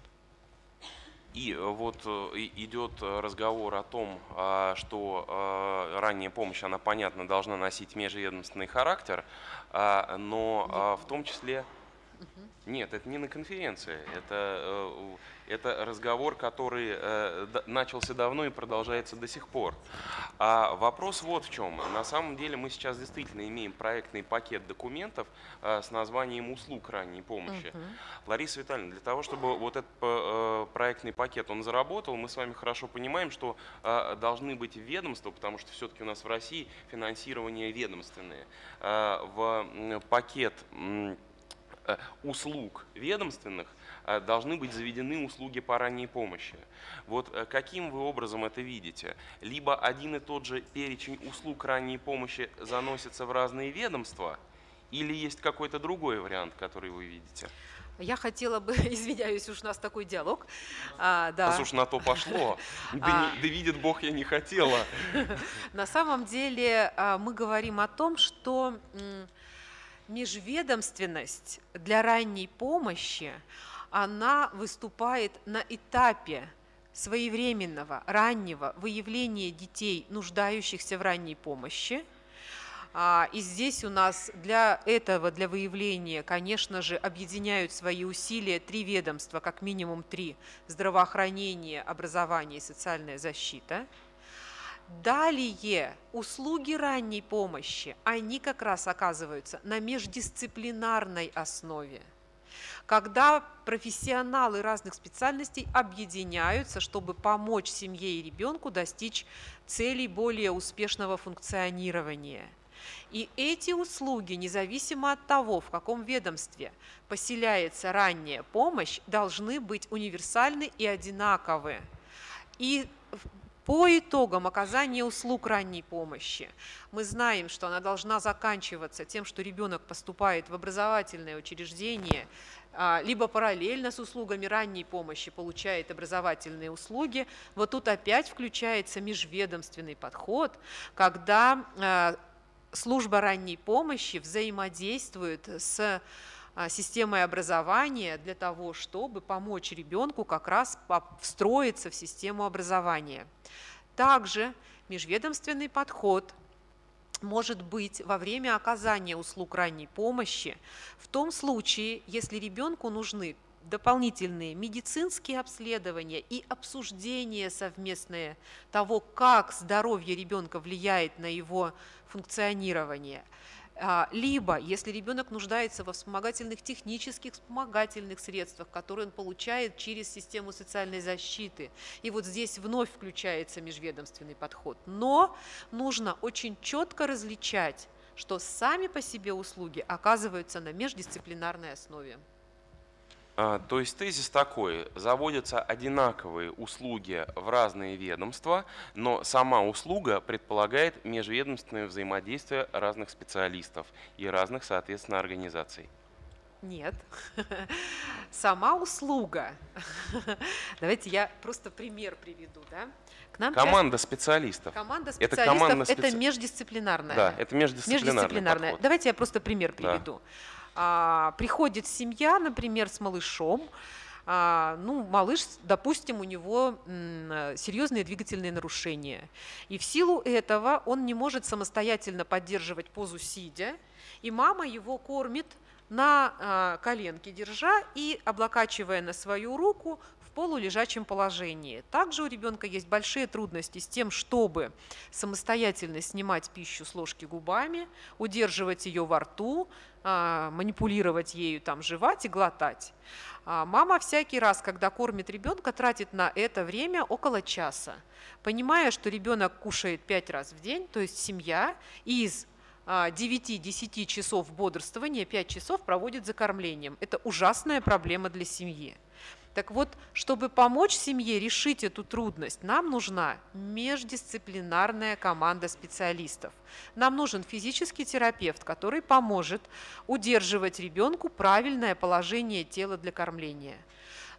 И э, вот идет разговор о том, а, что ранняя помощь, она, понятно, должна носить межведомственный характер, но в том числе... Нет, это не на конференции, это, э, это разговор, который э, начался давно и продолжается до сих пор. А вопрос вот в чем. На самом деле мы сейчас действительно имеем проектный пакет документов э, с названием «Услуг ранней помощи». Лариса Витальевна, для того, чтобы вот этот проектный пакет он заработал, мы с вами хорошо понимаем, что должны быть ведомства, потому что все-таки у нас в России финансирование ведомственное. В пакет услуг ведомственных э, должны быть заведены услуги по ранней помощи. Вот э, каким вы образом это видите? Либо один и тот же перечень услуг ранней помощи заносится в разные ведомства, или есть какой-то другой вариант, который вы видите? Я хотела бы, извиняюсь, уж у нас такой диалог. А, да. Раз уж на то пошло, да, А. не- да видит Бог, я не хотела. На самом деле а, мы говорим о том, что межведомственность для ранней помощи, она выступает на этапе своевременного, раннего выявления детей, нуждающихся в ранней помощи, А, И здесь у нас для этого, для выявления, конечно же, объединяют свои усилия три ведомства, как минимум три. Здравоохранение, образование и социальная защита. Далее, услуги ранней помощи, они как раз оказываются на междисциплинарной основе когда профессионалы разных специальностей объединяются, чтобы помочь семье и ребенку достичь целей более успешного функционирования. И эти услуги, независимо от того, в каком ведомстве поселяется ранняя помощь, должны быть универсальны и одинаковы. И по итогам оказания услуг ранней помощи мы знаем, что она должна заканчиваться тем, что ребенок поступает в образовательное учреждение, а, либо параллельно с услугами ранней помощи получает образовательные услуги. Вот тут опять включается межведомственный подход, когда а, служба ранней помощи взаимодействует с системой образования для того, чтобы помочь ребенку как раз встроиться в систему образования. Также межведомственный подход может быть во время оказания услуг ранней помощи в том случае, если ребенку нужны дополнительные медицинские обследования и обсуждение совместное того, как здоровье ребенка влияет на его функционирование – а, либо, если ребенок нуждается во вспомогательных технических вспомогательных средствах, которые он получает через систему социальной защиты. И вот здесь вновь включается межведомственный подход. Но нужно очень четко различать, что сами по себе услуги оказываются на междисциплинарной основе. А, то есть тезис такой, заводятся одинаковые услуги в разные ведомства, но сама услуга предполагает межведомственное взаимодействие разных специалистов и разных, соответственно, организаций. Нет. Сама услуга. Давайте я просто пример приведу. Да? К нам команда специалистов. Команда специалистов это, команда специ... это междисциплинарная. Да, это междисциплинарная. междисциплинарная. Подход. Давайте я просто пример приведу. Да а, приходит семья, например, с малышом, а, ну, малыш, допустим, у него серьезные двигательные нарушения. И в силу этого он не может самостоятельно поддерживать позу сидя, и мама его кормит на а, коленке держа и облокачивая на свою руку полулежачем положении. Также у ребенка есть большие трудности с тем, чтобы самостоятельно снимать пищу с ложки губами, удерживать ее во рту, а, манипулировать ею, там, жевать и глотать. А мама всякий раз, когда кормит ребенка, тратит на это время около часа, понимая, что ребенок кушает пять раз в день, то есть семья из 9-10 а, часов бодрствования 5 часов проводит за кормлением. Это ужасная проблема для семьи. Так вот, чтобы помочь семье решить эту трудность, нам нужна междисциплинарная команда специалистов. Нам нужен физический терапевт, который поможет удерживать ребенку правильное положение тела для кормления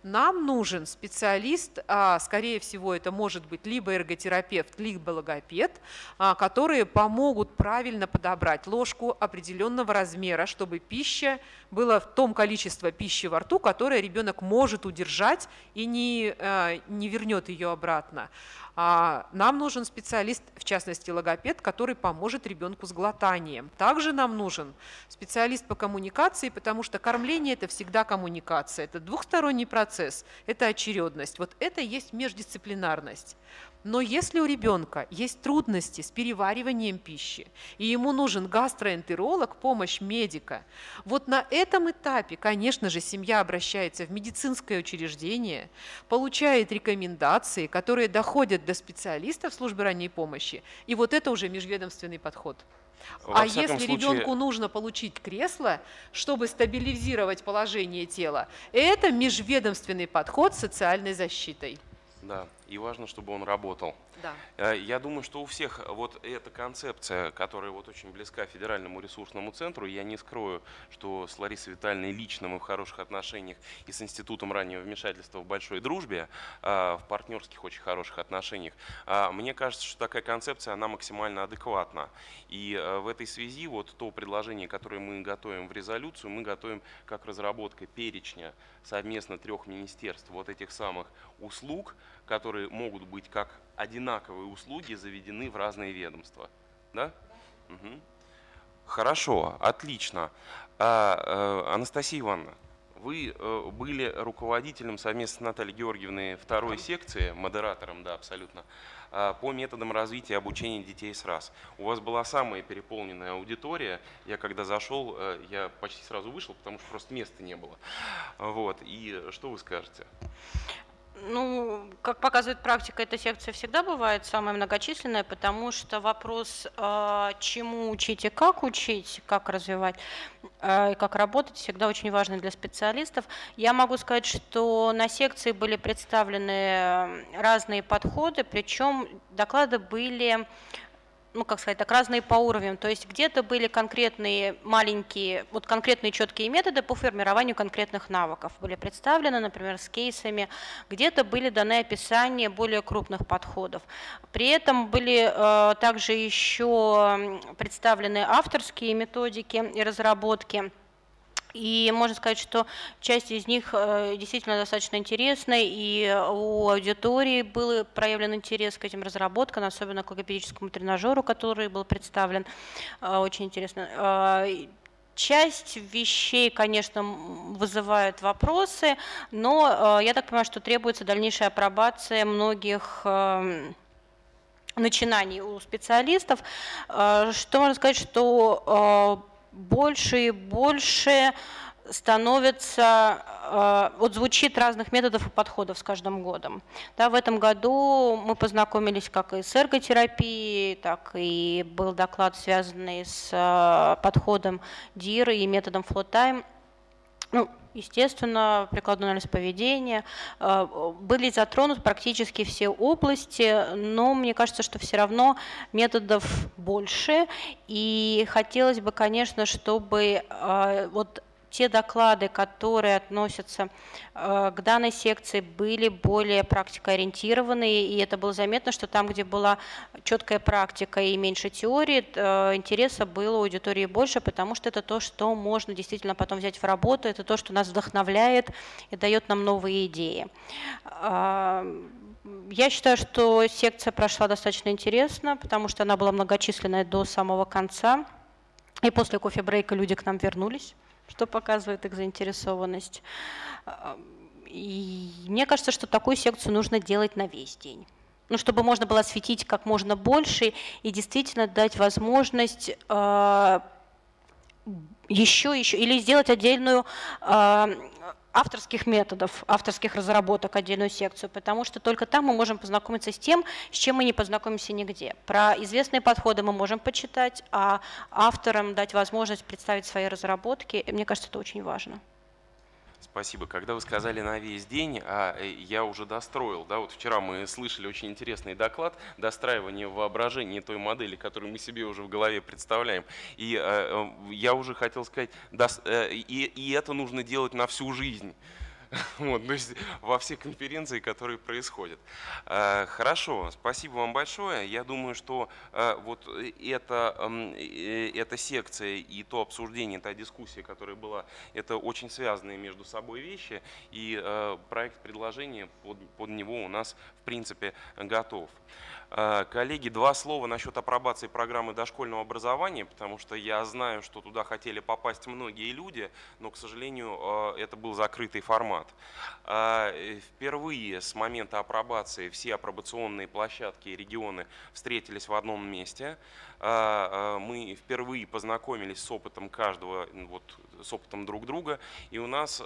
нам нужен специалист, а, скорее всего, это может быть либо эрготерапевт, либо логопед, а, которые помогут правильно подобрать ложку определенного размера, чтобы пища была в том количестве пищи во рту, которое ребенок может удержать и не, а, не вернет ее обратно. А, нам нужен специалист, в частности логопед, который поможет ребенку с глотанием. Также нам нужен специалист по коммуникации, потому что кормление – это всегда коммуникация, это двухсторонний процесс, это очередность. Вот это есть междисциплинарность. Но если у ребенка есть трудности с перевариванием пищи, и ему нужен гастроэнтеролог, помощь медика, вот на этом этапе, конечно же, семья обращается в медицинское учреждение, получает рекомендации, которые доходят до специалистов службы ранней помощи, и вот это уже межведомственный подход. Во а если случае... ребенку нужно получить кресло, чтобы стабилизировать положение тела, это межведомственный подход с социальной защитой. Да, и важно, чтобы он работал. Да. Э, я думаю, что у всех вот эта концепция, которая вот очень близка Федеральному ресурсному центру, я не скрою, что с Ларисой Витальевной лично мы в хороших отношениях и с Институтом раннего вмешательства в большой дружбе, э, в партнерских очень хороших отношениях. А мне кажется, что такая концепция, она максимально адекватна. И э, в этой связи вот то предложение, которое мы готовим в резолюцию, мы готовим как разработка перечня совместно трех министерств вот этих самых услуг, которые могут быть как одинаковые услуги заведены в разные ведомства. Да? Угу. Хорошо, отлично. А, э, Анастасия Ивановна, вы э, были руководителем совместно с Натальей Георгиевной второй секции, модератором, да, абсолютно, а, по методам развития и обучения детей с раз. У вас была самая переполненная аудитория. Я когда зашел, э, я почти сразу вышел, потому что просто места не было. Вот. И что вы скажете? Ну, как показывает практика, эта секция всегда бывает самая многочисленная, потому что вопрос, э, чему учить и как учить, как развивать э, и как работать, всегда очень важный для специалистов. Я могу сказать, что на секции были представлены разные подходы, причем доклады были ну, как сказать так, разные по уровням. То есть где-то были конкретные маленькие, вот конкретные четкие методы по формированию конкретных навыков были представлены, например, с кейсами. Где-то были даны описания более крупных подходов. При этом были э, также еще представлены авторские методики и разработки. И можно сказать, что часть из них э, действительно достаточно интересна, и у аудитории был проявлен интерес к этим разработкам, особенно к логопедическому тренажеру, который был представлен. Э, очень интересно. Э, часть вещей, конечно, вызывает вопросы, но я так понимаю, что требуется дальнейшая апробация многих эм, начинаний у специалистов. Что можно сказать, что больше и больше становится, э, вот звучит разных методов и подходов с каждым годом. Да, в этом году мы познакомились как и с эрготерапией, так и был доклад, связанный с э, подходом ДИР и методом FlowTime. Ну, естественно, прикладной анализ поведения. Э, были затронуты практически все области, но мне кажется, что все равно методов больше. И хотелось бы, конечно, чтобы э, вот те доклады, которые относятся э, к данной секции, были более практикоориентированные, и это было заметно, что там, где была четкая практика и меньше теории, э, интереса было у аудитории больше, потому что это то, что можно действительно потом взять в работу, это то, что нас вдохновляет и дает нам новые идеи. А, я считаю, что секция прошла достаточно интересно, потому что она была многочисленная до самого конца. И после кофе-брейка люди к нам вернулись что показывает их заинтересованность. И мне кажется, что такую секцию нужно делать на весь день. Ну, чтобы можно было осветить как можно больше и действительно дать возможность э, еще, еще, или сделать отдельную э, авторских методов, авторских разработок, отдельную секцию, потому что только там мы можем познакомиться с тем, с чем мы не познакомимся нигде. Про известные подходы мы можем почитать, а авторам дать возможность представить свои разработки, мне кажется, это очень важно. Спасибо. Когда вы сказали на весь день, а э, я уже достроил, да, вот вчера мы слышали очень интересный доклад достраивания воображения той модели, которую мы себе уже в голове представляем. И э, э я уже хотел сказать, да, э, и, и это нужно делать на всю жизнь. Вот, то есть во все конференции, которые происходят. Э, хорошо, спасибо вам большое. Я думаю, что э, вот эта, эм, э, эта секция и то обсуждение, та дискуссия, которая была, это очень связанные между собой вещи, и проект предложения под, под него у нас в принципе готов. Э, коллеги, два слова насчет апробации программы дошкольного образования, потому что я знаю, что туда хотели попасть многие люди, но, к сожалению, э, это был закрытый формат. Э, впервые с момента апробации все апробационные площадки и регионы встретились в одном месте. Мы впервые познакомились с опытом каждого, вот, с опытом друг друга, и у нас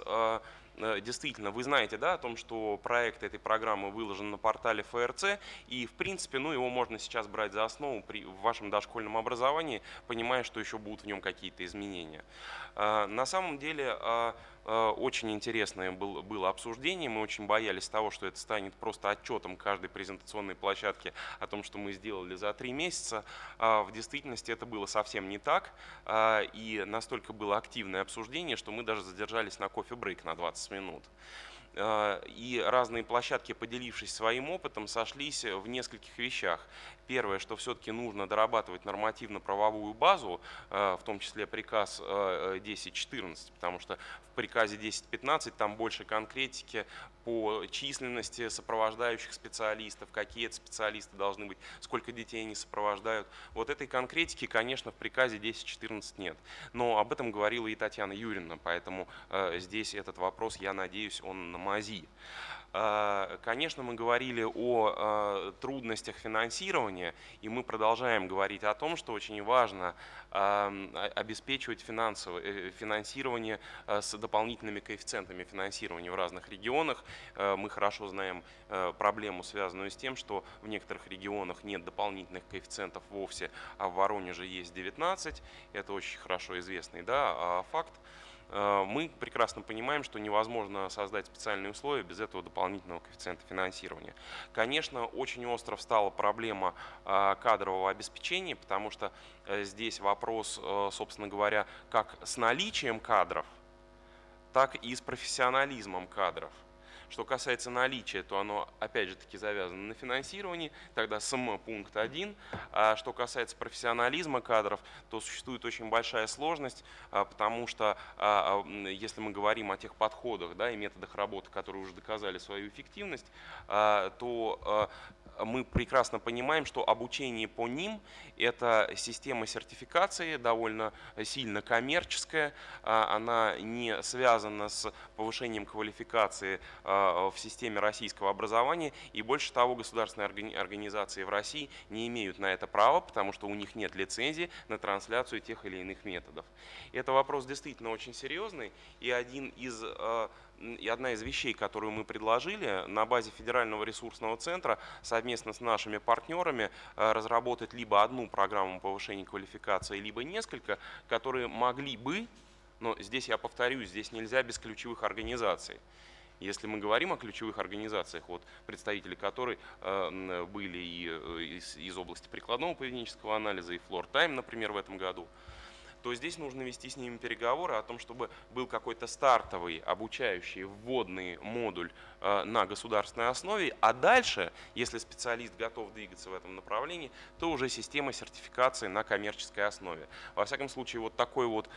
действительно, вы знаете да, о том, что проект этой программы выложен на портале ФРЦ, и в принципе ну, его можно сейчас брать за основу при, в вашем дошкольном образовании, понимая, что еще будут в нем какие-то изменения. Э, на самом деле э, Э, очень интересное было, обсуждение. Мы очень боялись того, что это станет просто отчетом каждой презентационной площадки о том, что мы сделали за три месяца. А в действительности это было совсем не так. А, и настолько было активное обсуждение, что мы даже задержались на кофе-брейк на 20 минут. э, и разные площадки, поделившись своим опытом, сошлись в нескольких вещах. Первое, что все-таки нужно дорабатывать нормативно-правовую базу, в том числе приказ 10.14, потому что в приказе 10.15 там больше конкретики по численности сопровождающих специалистов, какие это специалисты должны быть, сколько детей они сопровождают. Вот этой конкретики, конечно, в приказе 10.14 нет. Но об этом говорила и Татьяна Юрьевна, поэтому э, здесь этот вопрос, я надеюсь, он на мази. Э, конечно, мы говорили о э, трудностях финансирования, и мы продолжаем говорить о том, что очень важно эм, обеспечивать финансовое, финансирование с дополнительными коэффициентами финансирования в разных регионах. Мы хорошо знаем проблему, связанную с тем, что в некоторых регионах нет дополнительных коэффициентов вовсе, а в Воронеже есть 19. Это очень хорошо известный да, а факт. Э, мы прекрасно понимаем, что невозможно создать специальные условия без этого дополнительного коэффициента финансирования. Конечно, очень остро встала проблема э, кадрового обеспечения, потому что э, здесь вопрос, собственно говоря, как с наличием кадров, так и с профессионализмом кадров. Что касается наличия, то оно опять же таки завязано на финансировании, тогда СМ пункт 1. А что касается профессионализма кадров, то существует очень большая сложность, а, потому что а, если мы говорим о тех подходах да, и методах работы, которые уже доказали свою эффективность, то мы прекрасно понимаем, что обучение по ним – это система сертификации довольно сильно коммерческая, она не связана с повышением квалификации в системе российского образования, и больше того, государственные организации в России не имеют на это права, потому что у них нет лицензии на трансляцию тех или иных методов. Это вопрос действительно очень серьезный, и один из и одна из вещей, которую мы предложили на базе Федерального ресурсного центра совместно с нашими партнерами э, разработать либо одну программу повышения квалификации, либо несколько, которые могли бы, но здесь я повторюсь, здесь нельзя без ключевых организаций. Если мы говорим о ключевых организациях, вот представители которой э, были и э, из, из области прикладного поведенческого анализа, и Floor Time, например, в этом году, то здесь нужно вести с ними переговоры о том, чтобы был какой-то стартовый обучающий вводный модуль э, на государственной основе, а дальше, если специалист готов двигаться в этом направлении, то уже система сертификации на коммерческой основе. Во всяком случае, вот такой вот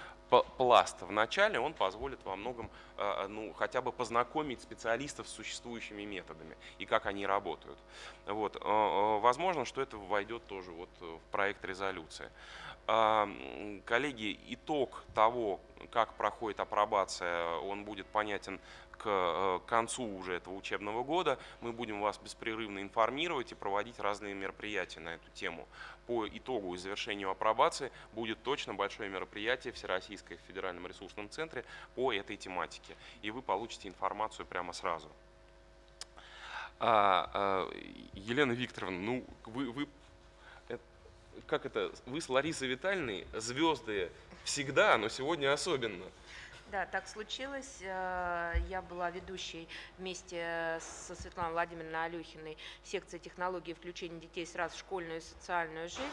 пласт в начале, он позволит во многом э, ну, хотя бы познакомить специалистов с существующими методами и как они работают. Вот. Э, возможно, что это войдет тоже вот в проект резолюции. Коллеги, итог того, как проходит апробация, он будет понятен к э, концу уже этого учебного года. Мы будем вас беспрерывно информировать и проводить разные мероприятия на эту тему. По итогу и завершению апробации будет точно большое мероприятие в Федеральном ресурсном центре по этой тематике. И вы получите информацию прямо сразу. А, а, Елена Викторовна, ну вы, вы как это, вы с Ларисой Витальной звезды всегда, но сегодня особенно. Да, так случилось. Э, я была ведущей вместе со Светланой Владимировной Алюхиной секции технологии включения детей сразу в школьную и социальную жизнь.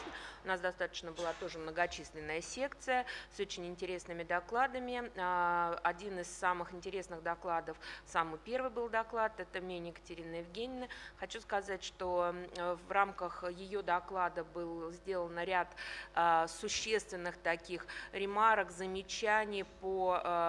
У нас достаточно была тоже многочисленная секция с очень интересными докладами. Э, один из самых интересных докладов, самый первый был доклад, это Мени Екатерина Евгеньевна. Хочу сказать, что в рамках ее доклада был сделан ряд э, существенных таких ремарок, замечаний по Э,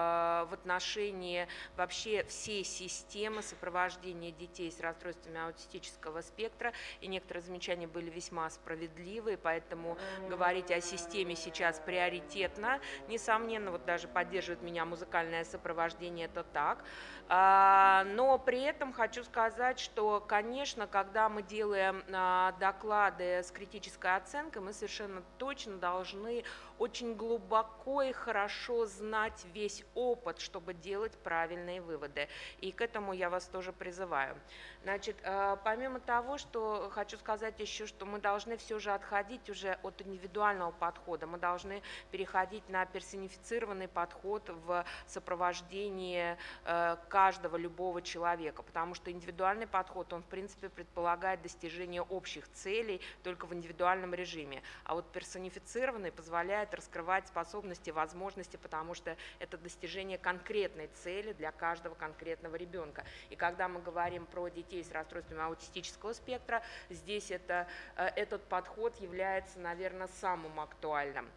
в отношении вообще всей системы сопровождения детей с расстройствами аутистического спектра. И некоторые замечания были весьма справедливые, поэтому говорить о системе сейчас приоритетно. Несомненно, вот даже поддерживает меня музыкальное сопровождение, это так. А, но при этом хочу сказать, что, конечно, когда мы делаем а, доклады с критической оценкой, мы совершенно точно должны очень глубоко и хорошо знать весь опыт, чтобы делать правильные выводы. И к этому я вас тоже призываю. Значит, э, помимо того, что хочу сказать еще, что мы должны все же отходить уже от индивидуального подхода, мы должны переходить на персонифицированный подход в сопровождении э, каждого любого человека, потому что индивидуальный подход, он в принципе предполагает достижение общих целей только в индивидуальном режиме, а вот персонифицированный позволяет раскрывать способности, возможности, потому что это достижение конкретной цели для каждого конкретного ребенка. И когда мы говорим про детей с расстройствами аутистического спектра, здесь это, э, этот подход является, наверное, самым актуальным.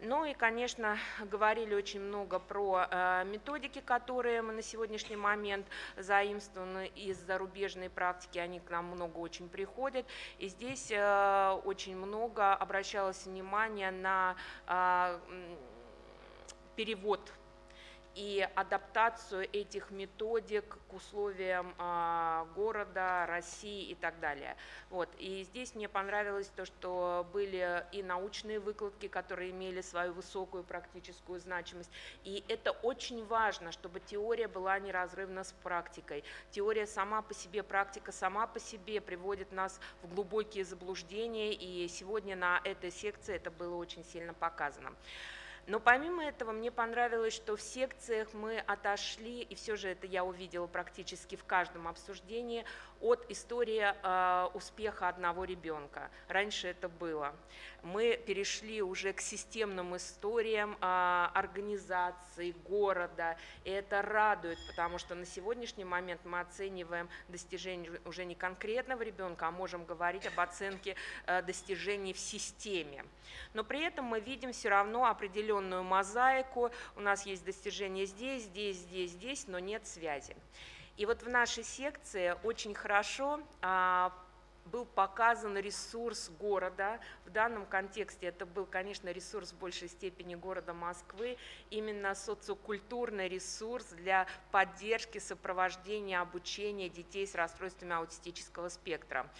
Ну и, конечно, говорили очень много про э, методики, которые мы на сегодняшний момент заимствованы из зарубежной практики, они к нам много очень приходят. И здесь э, очень много обращалось внимание на перевод и адаптацию этих методик к условиям а, города, России и так далее. Вот. И здесь мне понравилось то, что были и научные выкладки, которые имели свою высокую практическую значимость. И это очень важно, чтобы теория была неразрывна с практикой. Теория сама по себе, практика сама по себе приводит нас в глубокие заблуждения, и сегодня на этой секции это было очень сильно показано. Но помимо этого мне понравилось, что в секциях мы отошли, и все же это я увидела практически в каждом обсуждении, от истории э, успеха одного ребенка. Раньше это было. Мы перешли уже к системным историям э, организации города, и это радует, потому что на сегодняшний момент мы оцениваем достижения уже не конкретного ребенка, а можем говорить об оценке э, достижений в системе. Но при этом мы видим все равно определенную мозаику, у нас есть достижения здесь, здесь, здесь, здесь, но нет связи. И вот в нашей секции очень хорошо а, был показан ресурс города. В данном контексте это был, конечно, ресурс в большей степени города Москвы, именно социокультурный ресурс для поддержки, сопровождения, обучения детей с расстройствами аутистического спектра.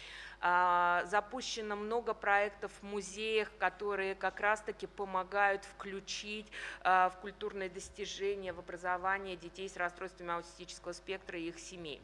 А, запущено много проектов в музеях, которые как раз-таки помогают включить а, в культурные достижения, в образование детей с расстройствами аутистического спектра и их семей.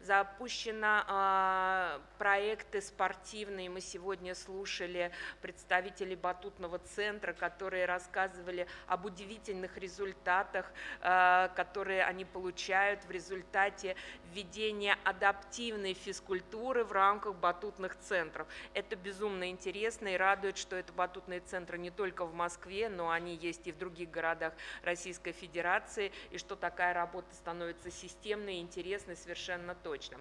Запущены а, проекты спортивные. Мы сегодня слушали представителей батутного центра, которые рассказывали об удивительных результатах, которые они получают в результате введения адаптивной физкультуры в рамках батутного батутных центров. Это безумно интересно и радует, что это батутные центры не только в Москве, но они есть и в других городах Российской Федерации, и что такая работа становится системной, интересной совершенно точно.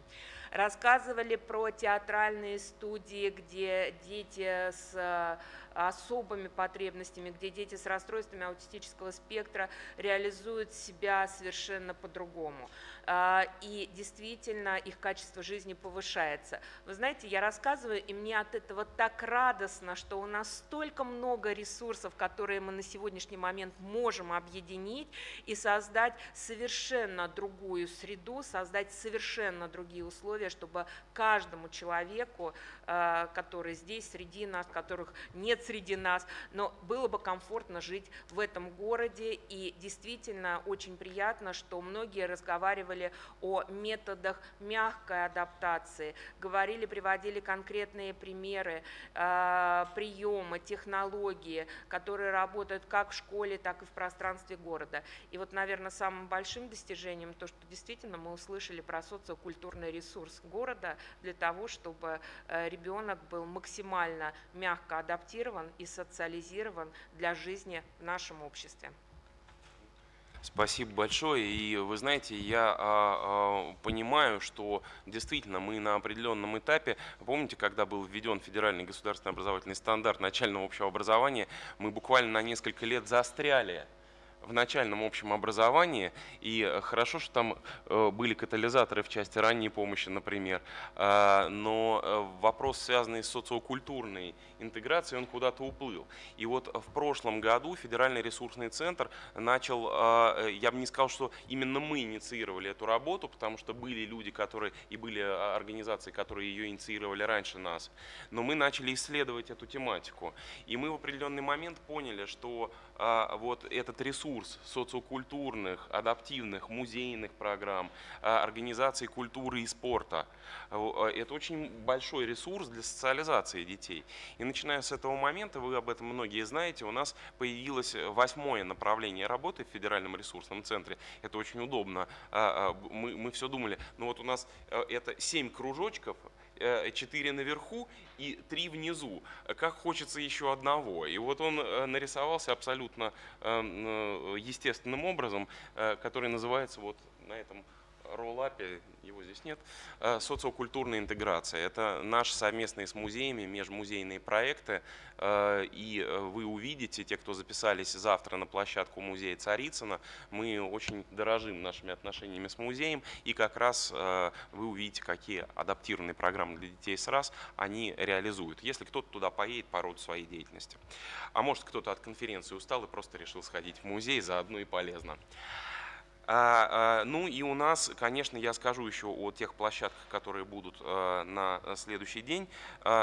Рассказывали про театральные студии, где дети с э, особыми потребностями, где дети с расстройствами аутистического спектра реализуют себя совершенно по-другому. А, и действительно их качество жизни повышается. Вы знаете, я рассказываю, и мне от этого так радостно, что у нас столько много ресурсов, которые мы на сегодняшний момент можем объединить и создать совершенно другую среду, создать совершенно другие условия условия, чтобы каждому человеку, э, который здесь среди нас, которых нет среди нас, но было бы комфортно жить в этом городе. И действительно очень приятно, что многие разговаривали о методах мягкой адаптации, говорили, приводили конкретные примеры, э, приемы, технологии, которые работают как в школе, так и в пространстве города. И вот, наверное, самым большим достижением то, что действительно мы услышали про социокультурный ресурс ресурс города для того, чтобы э, ребенок был максимально мягко адаптирован и социализирован для жизни в нашем обществе. Спасибо большое. И вы знаете, я а, а, понимаю, что действительно мы на определенном этапе, помните, когда был введен федеральный государственный образовательный стандарт начального общего образования, мы буквально на несколько лет застряли в начальном общем образовании, и э, хорошо, что там э, были катализаторы в части ранней помощи, например, а, но э, вопрос, связанный с социокультурной интеграцией, он куда-то уплыл. И вот в прошлом году Федеральный ресурсный центр начал, а, я бы не сказал, что именно мы инициировали эту работу, потому что были люди, которые, и были а, организации, которые ее инициировали раньше нас, но мы начали исследовать эту тематику. И мы в определенный момент поняли, что вот этот ресурс, социокультурных, адаптивных, музейных программ, а, организации культуры и спорта. А, это очень большой ресурс для социализации детей. И начиная с этого момента, вы об этом многие знаете, у нас появилось восьмое направление работы в Федеральном ресурсном центре. Это очень удобно. А, мы, мы все думали, ну вот у нас это семь кружочков, э, четыре наверху и три внизу. Как хочется еще одного. И вот он э, нарисовался абсолютно эм, естественным образом, который называется вот на этом роллапе, его здесь нет, э, социокультурная интеграция. Это наши совместные с музеями межмузейные проекты, э, и э, вы увидите, те, кто записались завтра на площадку музея Царицына, мы очень дорожим нашими отношениями с музеем, и как раз вы увидите, какие адаптированные программы для детей с раз они реализуют, если кто-то туда поедет по роду своей деятельности. А может кто-то от конференции устал и просто решил сходить в музей, заодно и полезно. А, а, ну и у нас, конечно, я скажу еще о тех площадках, которые будут а, на следующий день.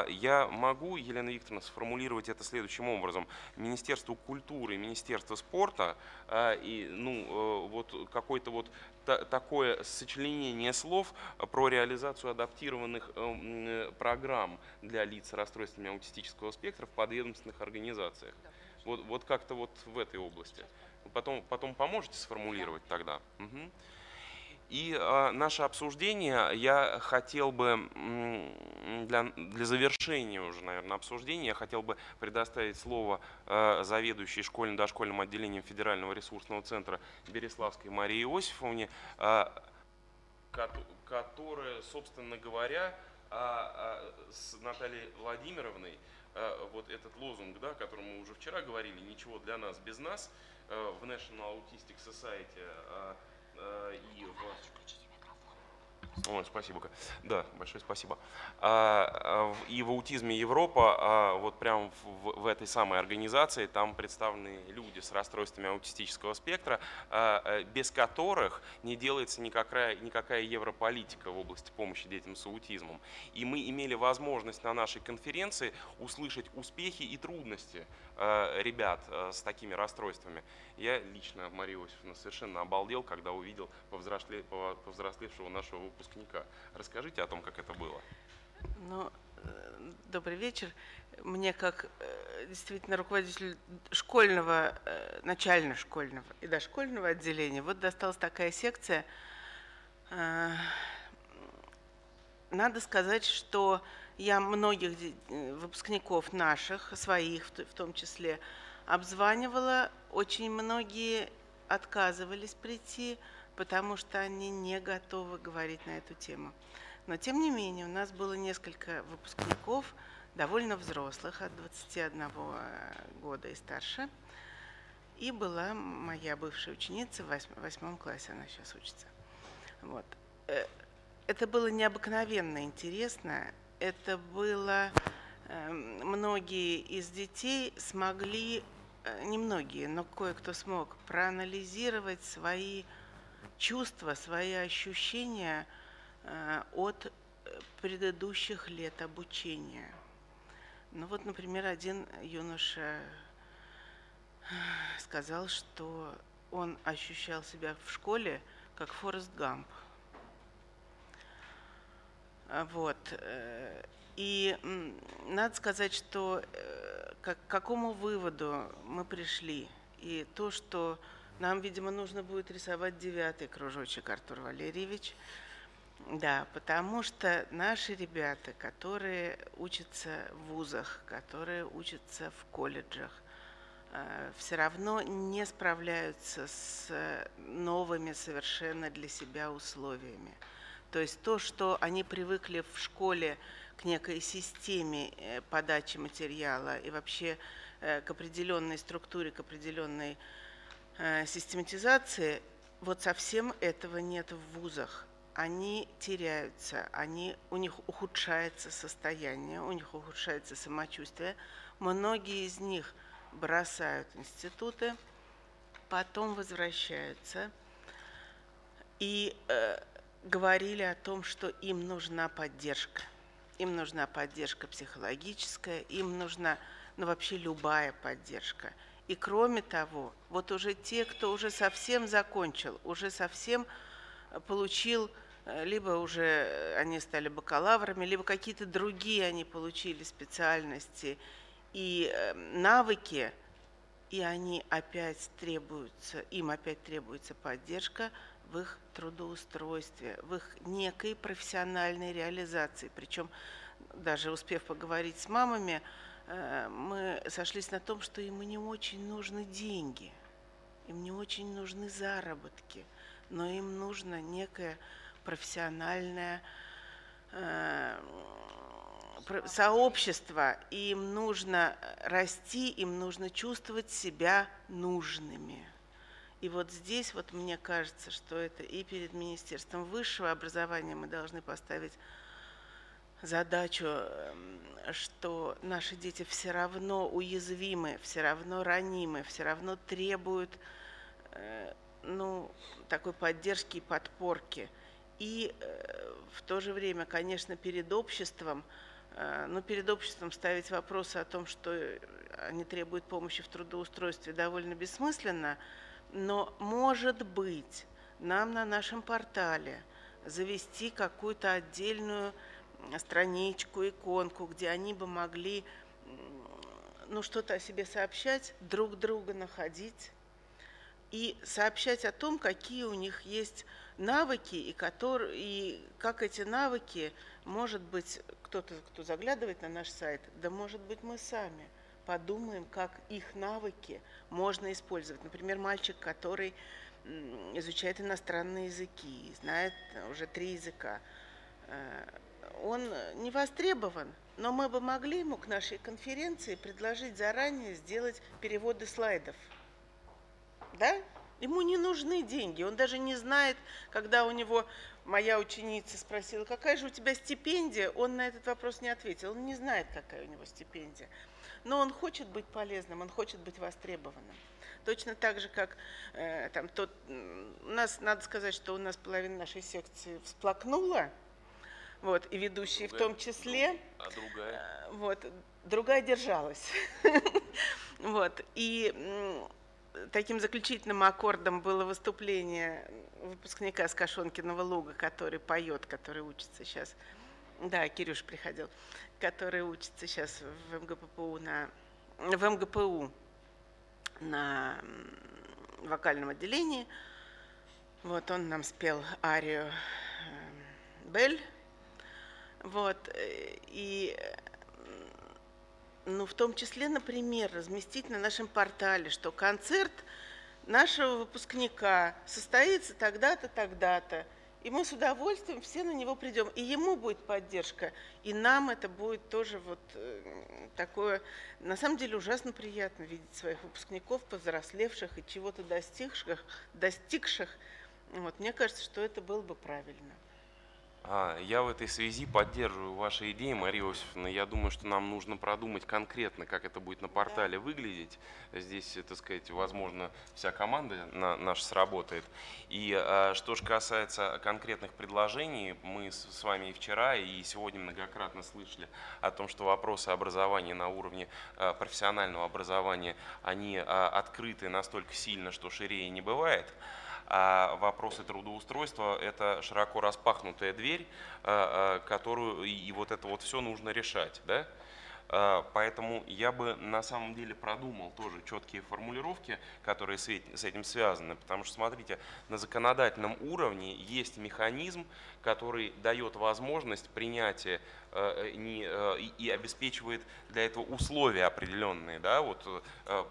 Я могу, Елена Викторовна, сформулировать это следующим образом. Министерство культуры, Министерство спорта и ну, вот какое-то вот такое сочленение слов про реализацию адаптированных э, программ для лиц с расстройствами аутистического спектра в подведомственных организациях. Вот, вот как-то вот в этой области потом, потом поможете сформулировать тогда. Угу. И э, наше обсуждение я хотел бы для, для завершения уже, наверное, обсуждения, я хотел бы предоставить слово э, заведующей школьным дошкольным отделением Федерального ресурсного центра Береславской Марии Иосифовне, э, которая, собственно говоря, э, с Натальей Владимировной э, вот этот лозунг, да, о котором мы уже вчера говорили, ничего для нас без нас, в National Autistic Society э, э, и в Ой, спасибо. Да, большое спасибо. А, а, и в аутизме Европа, а, вот прям в, в этой самой организации, там представлены люди с расстройствами аутистического спектра, без которых не делается никакая, никакая европолитика в области помощи детям с аутизмом. И мы имели возможность на нашей конференции услышать успехи и трудности ребят с такими расстройствами. Я лично, Мария Иосифовна, совершенно обалдел, когда увидел повзрослевшего нашего выпускника выпускника. Расскажите о том, как это было. Ну, э, добрый вечер. Мне как э, действительно руководитель школьного, э, начально-школьного и дошкольного отделения, вот досталась такая секция. Надо сказать, что я многих выпускников наших, своих в том числе, обзванивала. Очень многие отказывались прийти, потому что они не готовы говорить на эту тему. Но тем не менее, у нас было несколько выпускников, довольно взрослых, от 21 года и старше. И была моя бывшая ученица в восьмом классе, она сейчас учится. Вот. Э, это было необыкновенно интересно. Это было... Эм, многие из детей смогли, э, не многие, но кое-кто смог проанализировать свои чувства, свои ощущения э, от предыдущих лет обучения. Ну вот, например, один юноша э, сказал, что он ощущал себя в школе как Форест Гамп. Вот. Э, и надо сказать, что к какому выводу мы пришли, и то, что нам, видимо, нужно будет рисовать девятый кружочек, Артур Валерьевич. Да, потому что наши ребята, которые учатся в вузах, которые учатся в колледжах, э, все равно не справляются с новыми совершенно для себя условиями. То есть то, что они привыкли в школе к некой системе э, подачи материала и вообще э, к определенной структуре, к определенной Э, систематизации вот совсем этого нет в вузах. Они теряются, они, у них ухудшается состояние, у них ухудшается самочувствие. Многие из них бросают институты, потом возвращаются и э, говорили о том, что им нужна поддержка. Им нужна поддержка психологическая, им нужна ну, вообще любая поддержка – и кроме того, вот уже те, кто уже совсем закончил, уже совсем э, получил, э, либо уже они стали бакалаврами, либо какие-то другие они получили специальности и э, навыки, и они опять требуются, им опять требуется поддержка в их трудоустройстве, в их некой профессиональной реализации. Причем, даже успев поговорить с мамами, э, мы сошлись на том, что им не очень нужны деньги, им не очень нужны заработки, но им нужно некое профессиональное э, сообщество, им нужно расти, им нужно чувствовать себя нужными. И вот здесь вот мне кажется, что это и перед Министерством высшего образования мы должны поставить задачу, эм, что наши дети все равно уязвимы, все равно ранимы, все равно требуют э, ну, такой поддержки и подпорки. И э, в то же время, конечно, перед обществом – Э, но перед обществом ставить вопросы о том, что они требуют помощи в трудоустройстве, довольно бессмысленно. Но, может быть, нам на нашем портале завести какую-то отдельную страничку, иконку, где они бы могли ну, что-то о себе сообщать, друг друга находить и сообщать о том, какие у них есть навыки и, которые, и как эти навыки, может быть, кто-то, кто заглядывает на наш сайт, да может быть мы сами подумаем, как их навыки можно использовать. Например, мальчик, который изучает иностранные языки, знает уже три языка, э, он не востребован, но мы бы могли ему к нашей конференции предложить заранее сделать переводы слайдов. Да? Ему не нужны деньги, он даже не знает, когда у него моя ученица спросила, какая же у тебя стипендия, он на этот вопрос не ответил, он не знает, какая у него стипендия. Но он хочет быть полезным, он хочет быть востребованным. Точно так же, как э, там тот, у нас, надо сказать, что у нас половина нашей секции всплакнула, вот, и ведущие другая, в том числе. А другая? Э, вот, другая держалась. Вот, и таким заключительным аккордом было выступление выпускника с Кашонкиного луга, который поет, который учится сейчас. Да, Кирюш приходил, который учится сейчас в МГППУ на в МГПУ на вокальном отделении. Вот он нам спел арию э, Бель. Вот, э, и ну, в том числе, например, разместить на нашем портале, что концерт нашего выпускника состоится тогда-то, тогда-то, и мы с удовольствием все на него придем, и ему будет поддержка, и нам это будет тоже вот э, такое, на самом деле ужасно приятно видеть своих выпускников, повзрослевших и чего-то достигших, достигших. Вот, мне кажется, что это было бы правильно. А, я в этой связи поддерживаю ваши идеи, Мария Иосифовна. Я думаю, что нам нужно продумать конкретно, как это будет на портале выглядеть. Здесь, так сказать, возможно, вся команда наша сработает. И а, что же касается конкретных предложений, мы с вами и вчера, и сегодня многократно слышали о том, что вопросы образования на уровне а, профессионального образования, они открыты настолько сильно, что шире не бывает а вопросы трудоустройства – это широко распахнутая дверь, а, а, которую и вот это вот все нужно решать. Да? А, поэтому я бы на самом деле продумал тоже четкие формулировки, которые с этим связаны. Потому что, смотрите, на законодательном уровне есть механизм, который дает возможность принятия и обеспечивает для этого условия определенные, да, вот,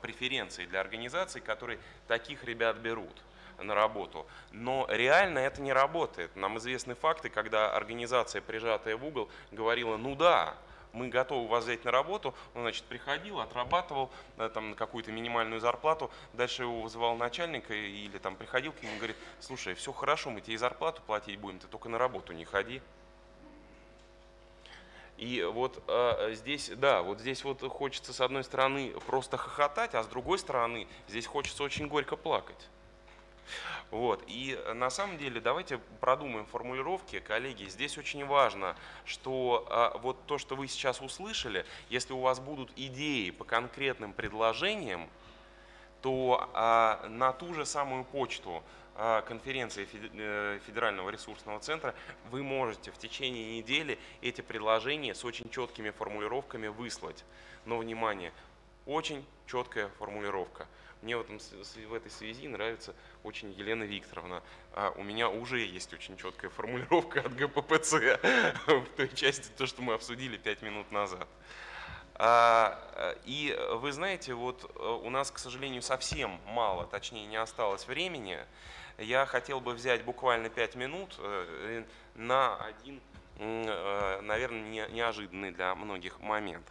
преференции для организаций, которые таких ребят берут на работу. Но реально это не работает. Нам известны факты, когда организация, прижатая в угол, говорила, ну да, мы готовы вас взять на работу, он, значит, приходил, отрабатывал да, там какую-то минимальную зарплату, дальше его вызывал начальник или там приходил к нему и говорит, слушай, все хорошо, мы тебе зарплату платить будем, ты только на работу не ходи. И вот э, здесь, да, вот здесь вот хочется с одной стороны просто хохотать, а с другой стороны здесь хочется очень горько плакать. Вот. И на самом деле давайте продумаем формулировки, коллеги. Здесь очень важно, что а, вот то, что вы сейчас услышали, если у вас будут идеи по конкретным предложениям, то а, на ту же самую почту а, конференции э, Федерального ресурсного центра вы можете в течение недели эти предложения с очень четкими формулировками выслать. Но, внимание, очень четкая формулировка. Мне в, этом, в этой связи нравится очень Елена Викторовна. А у меня уже есть очень четкая формулировка от ГППЦ в той части, то, что мы обсудили пять минут назад. А, и вы знаете, вот э, у нас, к сожалению, совсем мало, точнее не осталось времени. Я хотел бы взять буквально пять минут э, на один, э, наверное, неожиданный для многих момент.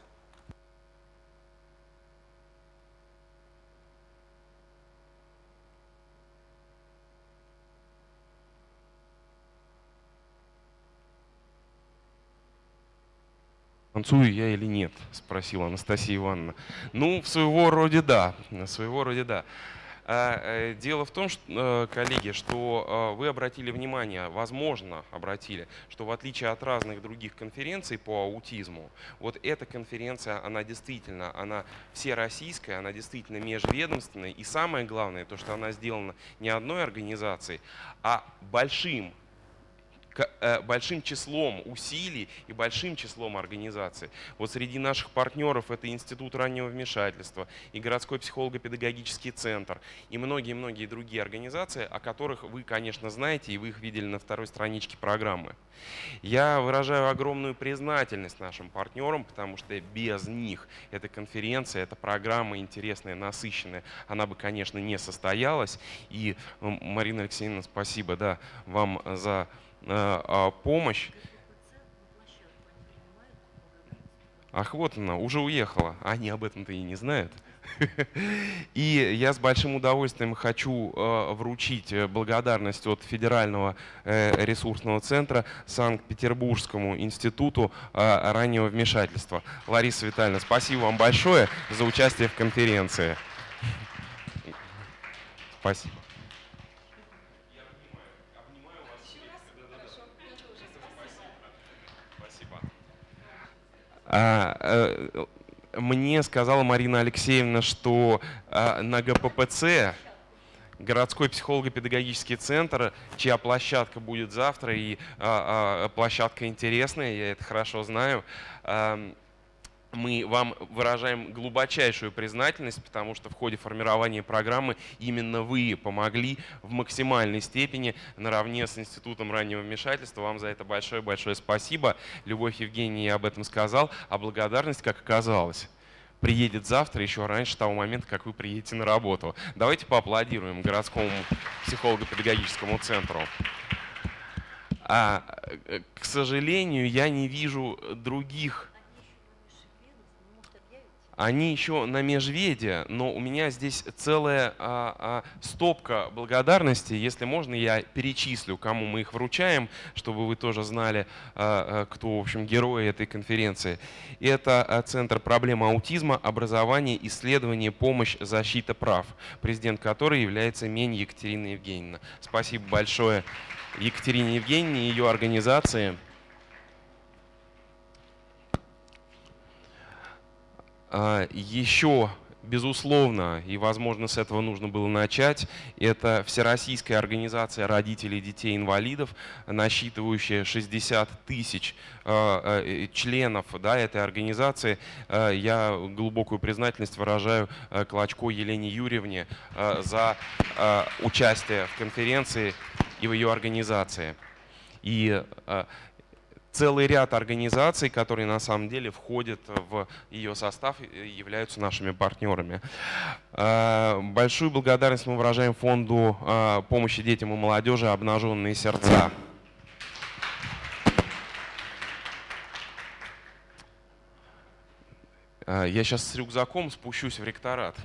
Танцую я или нет? Спросила Анастасия Ивановна. Ну, в своего рода да. Своего рода да. А, э, дело в том, что, э, коллеги, что э, вы обратили внимание, возможно, обратили, что в отличие от разных других конференций по аутизму, вот эта конференция, она действительно, она всероссийская, она действительно межведомственная. И самое главное, то, что она сделана не одной организацией, а большим большим числом усилий и большим числом организаций. Вот среди наших партнеров это Институт раннего вмешательства и городской психолого-педагогический центр и многие-многие другие организации, о которых вы, конечно, знаете и вы их видели на второй страничке программы. Я выражаю огромную признательность нашим партнерам, потому что без них эта конференция, эта программа интересная, насыщенная, она бы, конечно, не состоялась. И, Марина Алексеевна, спасибо да, вам за Э, помощь. Ах, вот она, уже уехала. Они об этом-то и не знают. И я с большим удовольствием хочу э, вручить э, благодарность от Федерального ресурсного центра Санкт-Петербургскому институту раннего вмешательства. Лариса Витальевна, спасибо вам большое за участие в конференции. Спасибо. Мне сказала Марина Алексеевна, что а, на ГППЦ городской психолого-педагогический центр, чья площадка будет завтра, и а, площадка интересная, я это хорошо знаю, мы вам выражаем глубочайшую признательность, потому что в ходе формирования программы именно вы помогли в максимальной степени наравне с Институтом раннего вмешательства. Вам за это большое-большое спасибо. Любовь Евгений я об этом сказал, а благодарность, как оказалось, приедет завтра, еще раньше того момента, как вы приедете на работу. Давайте поаплодируем городскому психолого-педагогическому центру. А, э, к сожалению, я не вижу других они еще на межведе, но у меня здесь целая а, а, стопка благодарности. Если можно, я перечислю, кому мы их вручаем, чтобы вы тоже знали, а, а, кто, в общем, герои этой конференции. Это а, Центр проблем аутизма, образование, исследование, помощь, защита прав, президент которой является Мень Екатерина Евгеньевна. Спасибо большое Екатерине Евгеньевне и ее организации. Еще безусловно, и, возможно, с этого нужно было начать, это Всероссийская организация родителей детей-инвалидов, насчитывающая 60 тысяч а, э, членов да, этой организации. А, я глубокую признательность выражаю Клочко Елене Юрьевне за участие в конференции и в ее организации. И целый ряд организаций, которые на самом деле входят в ее состав и являются нашими партнерами. Э, большую благодарность мы выражаем фонду э, помощи детям и молодежи «Обнаженные сердца». Э, я сейчас с рюкзаком спущусь в ректорат.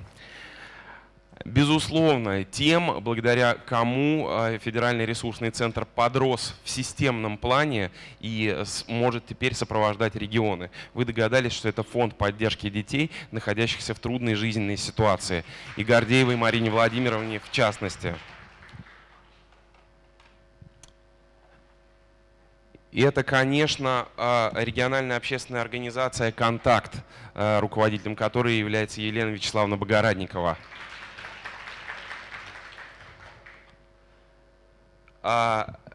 Безусловно, тем, благодаря кому э, Федеральный ресурсный центр подрос в системном плане и может теперь сопровождать регионы. Вы догадались, что это фонд поддержки детей, находящихся в трудной жизненной ситуации. И Гордеевой Марине Владимировне в частности. И это, конечно, э, региональная общественная организация «Контакт», э, руководителем которой является Елена Вячеславовна Богородникова.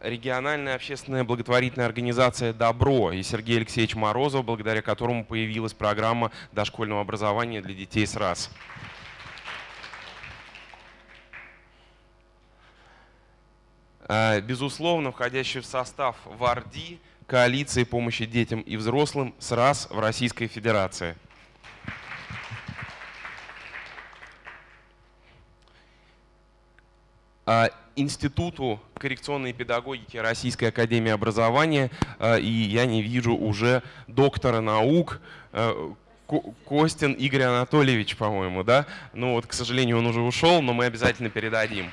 Региональная общественная благотворительная организация «Добро» и Сергей Алексеевич Морозов, благодаря которому появилась программа дошкольного образования для детей с РАС. А, безусловно, входящий в состав ВАРДИ коалиции помощи детям и взрослым с РАС в Российской Федерации. Институту коррекционной педагогики Российской Академии Образования, а, и я не вижу уже доктора наук, Костин Игорь Анатольевич, по-моему, да? Ну вот, к сожалению, он уже ушел, но мы обязательно передадим.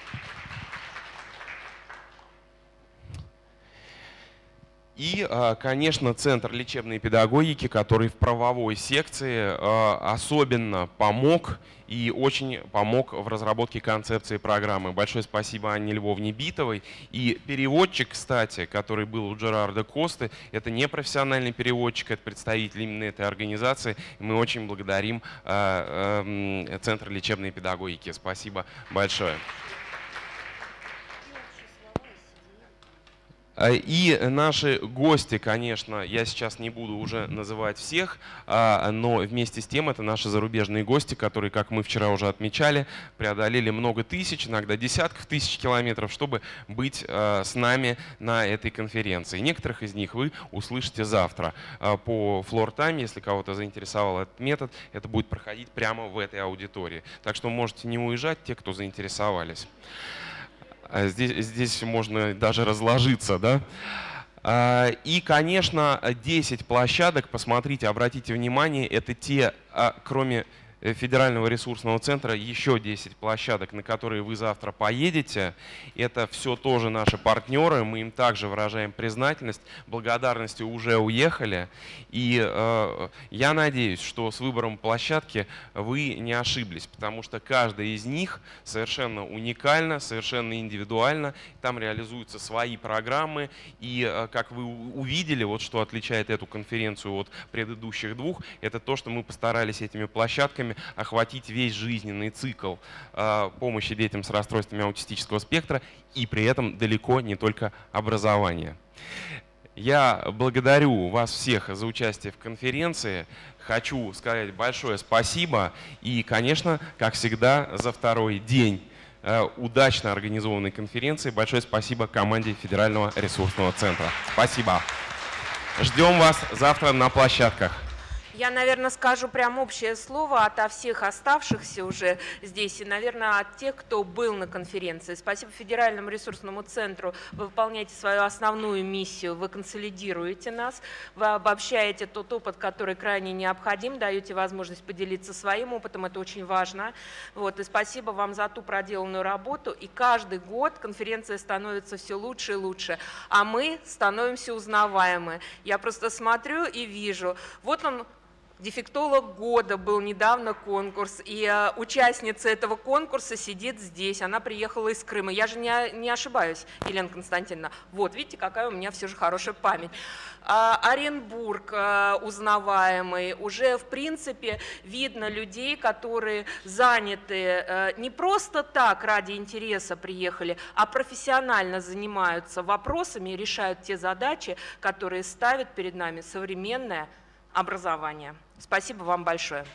И, а, конечно, Центр лечебной педагогики, который в правовой секции а, особенно помог и очень помог в разработке концепции программы. Большое спасибо Анне Львовне Битовой. И переводчик, кстати, который был у Джерарда Косты, это не профессиональный переводчик, это представитель именно этой организации. Мы очень благодарим а, Центр лечебной педагогики. Спасибо большое. И наши гости, конечно, я сейчас не буду уже называть всех, а, но вместе с тем это наши зарубежные гости, которые, как мы вчера уже отмечали, преодолели много тысяч, иногда десятков тысяч километров, чтобы быть а, с нами на этой конференции. Некоторых из них вы услышите завтра по Floor Time, если кого-то заинтересовал этот метод, это будет проходить прямо в этой аудитории. Так что можете не уезжать, те, кто заинтересовались. А здесь, здесь можно даже разложиться, да? А, и, конечно, 10 площадок, посмотрите, обратите внимание, это те, а, кроме федерального ресурсного центра еще 10 площадок, на которые вы завтра поедете. Это все тоже наши партнеры, мы им также выражаем признательность, благодарности уже уехали. И э, я надеюсь, что с выбором площадки вы не ошиблись, потому что каждая из них совершенно уникальна, совершенно индивидуальна. Там реализуются свои программы. И э, как вы увидели, вот что отличает эту конференцию от предыдущих двух, это то, что мы постарались этими площадками охватить весь жизненный цикл а, помощи детям с расстройствами аутистического спектра и при этом далеко не только образование. Я благодарю вас всех за участие в конференции. Хочу сказать большое спасибо и, конечно, как всегда, за второй день а, удачно организованной конференции. Большое спасибо команде Федерального ресурсного центра. Спасибо. Ждем вас завтра на площадках. Я, наверное, скажу прям общее слово ото всех оставшихся уже здесь и, наверное, от тех, кто был на конференции. Спасибо Федеральному ресурсному центру. Вы выполняете свою основную миссию, вы консолидируете нас, вы обобщаете тот опыт, который крайне необходим, даете возможность поделиться своим опытом, это очень важно. Вот, и спасибо вам за ту проделанную работу. И каждый год конференция становится все лучше и лучше, а мы становимся узнаваемы. Я просто смотрю и вижу, вот он Дефектолог года был недавно конкурс, и э, участница этого конкурса сидит здесь, она приехала из Крыма. Я же не, не ошибаюсь, Елена Константиновна. Вот, видите, какая у меня все же хорошая память. А, Оренбург э, узнаваемый, уже в принципе видно людей, которые заняты э, не просто так ради интереса приехали, а профессионально занимаются вопросами и решают те задачи, которые ставит перед нами современная образования. Спасибо вам большое.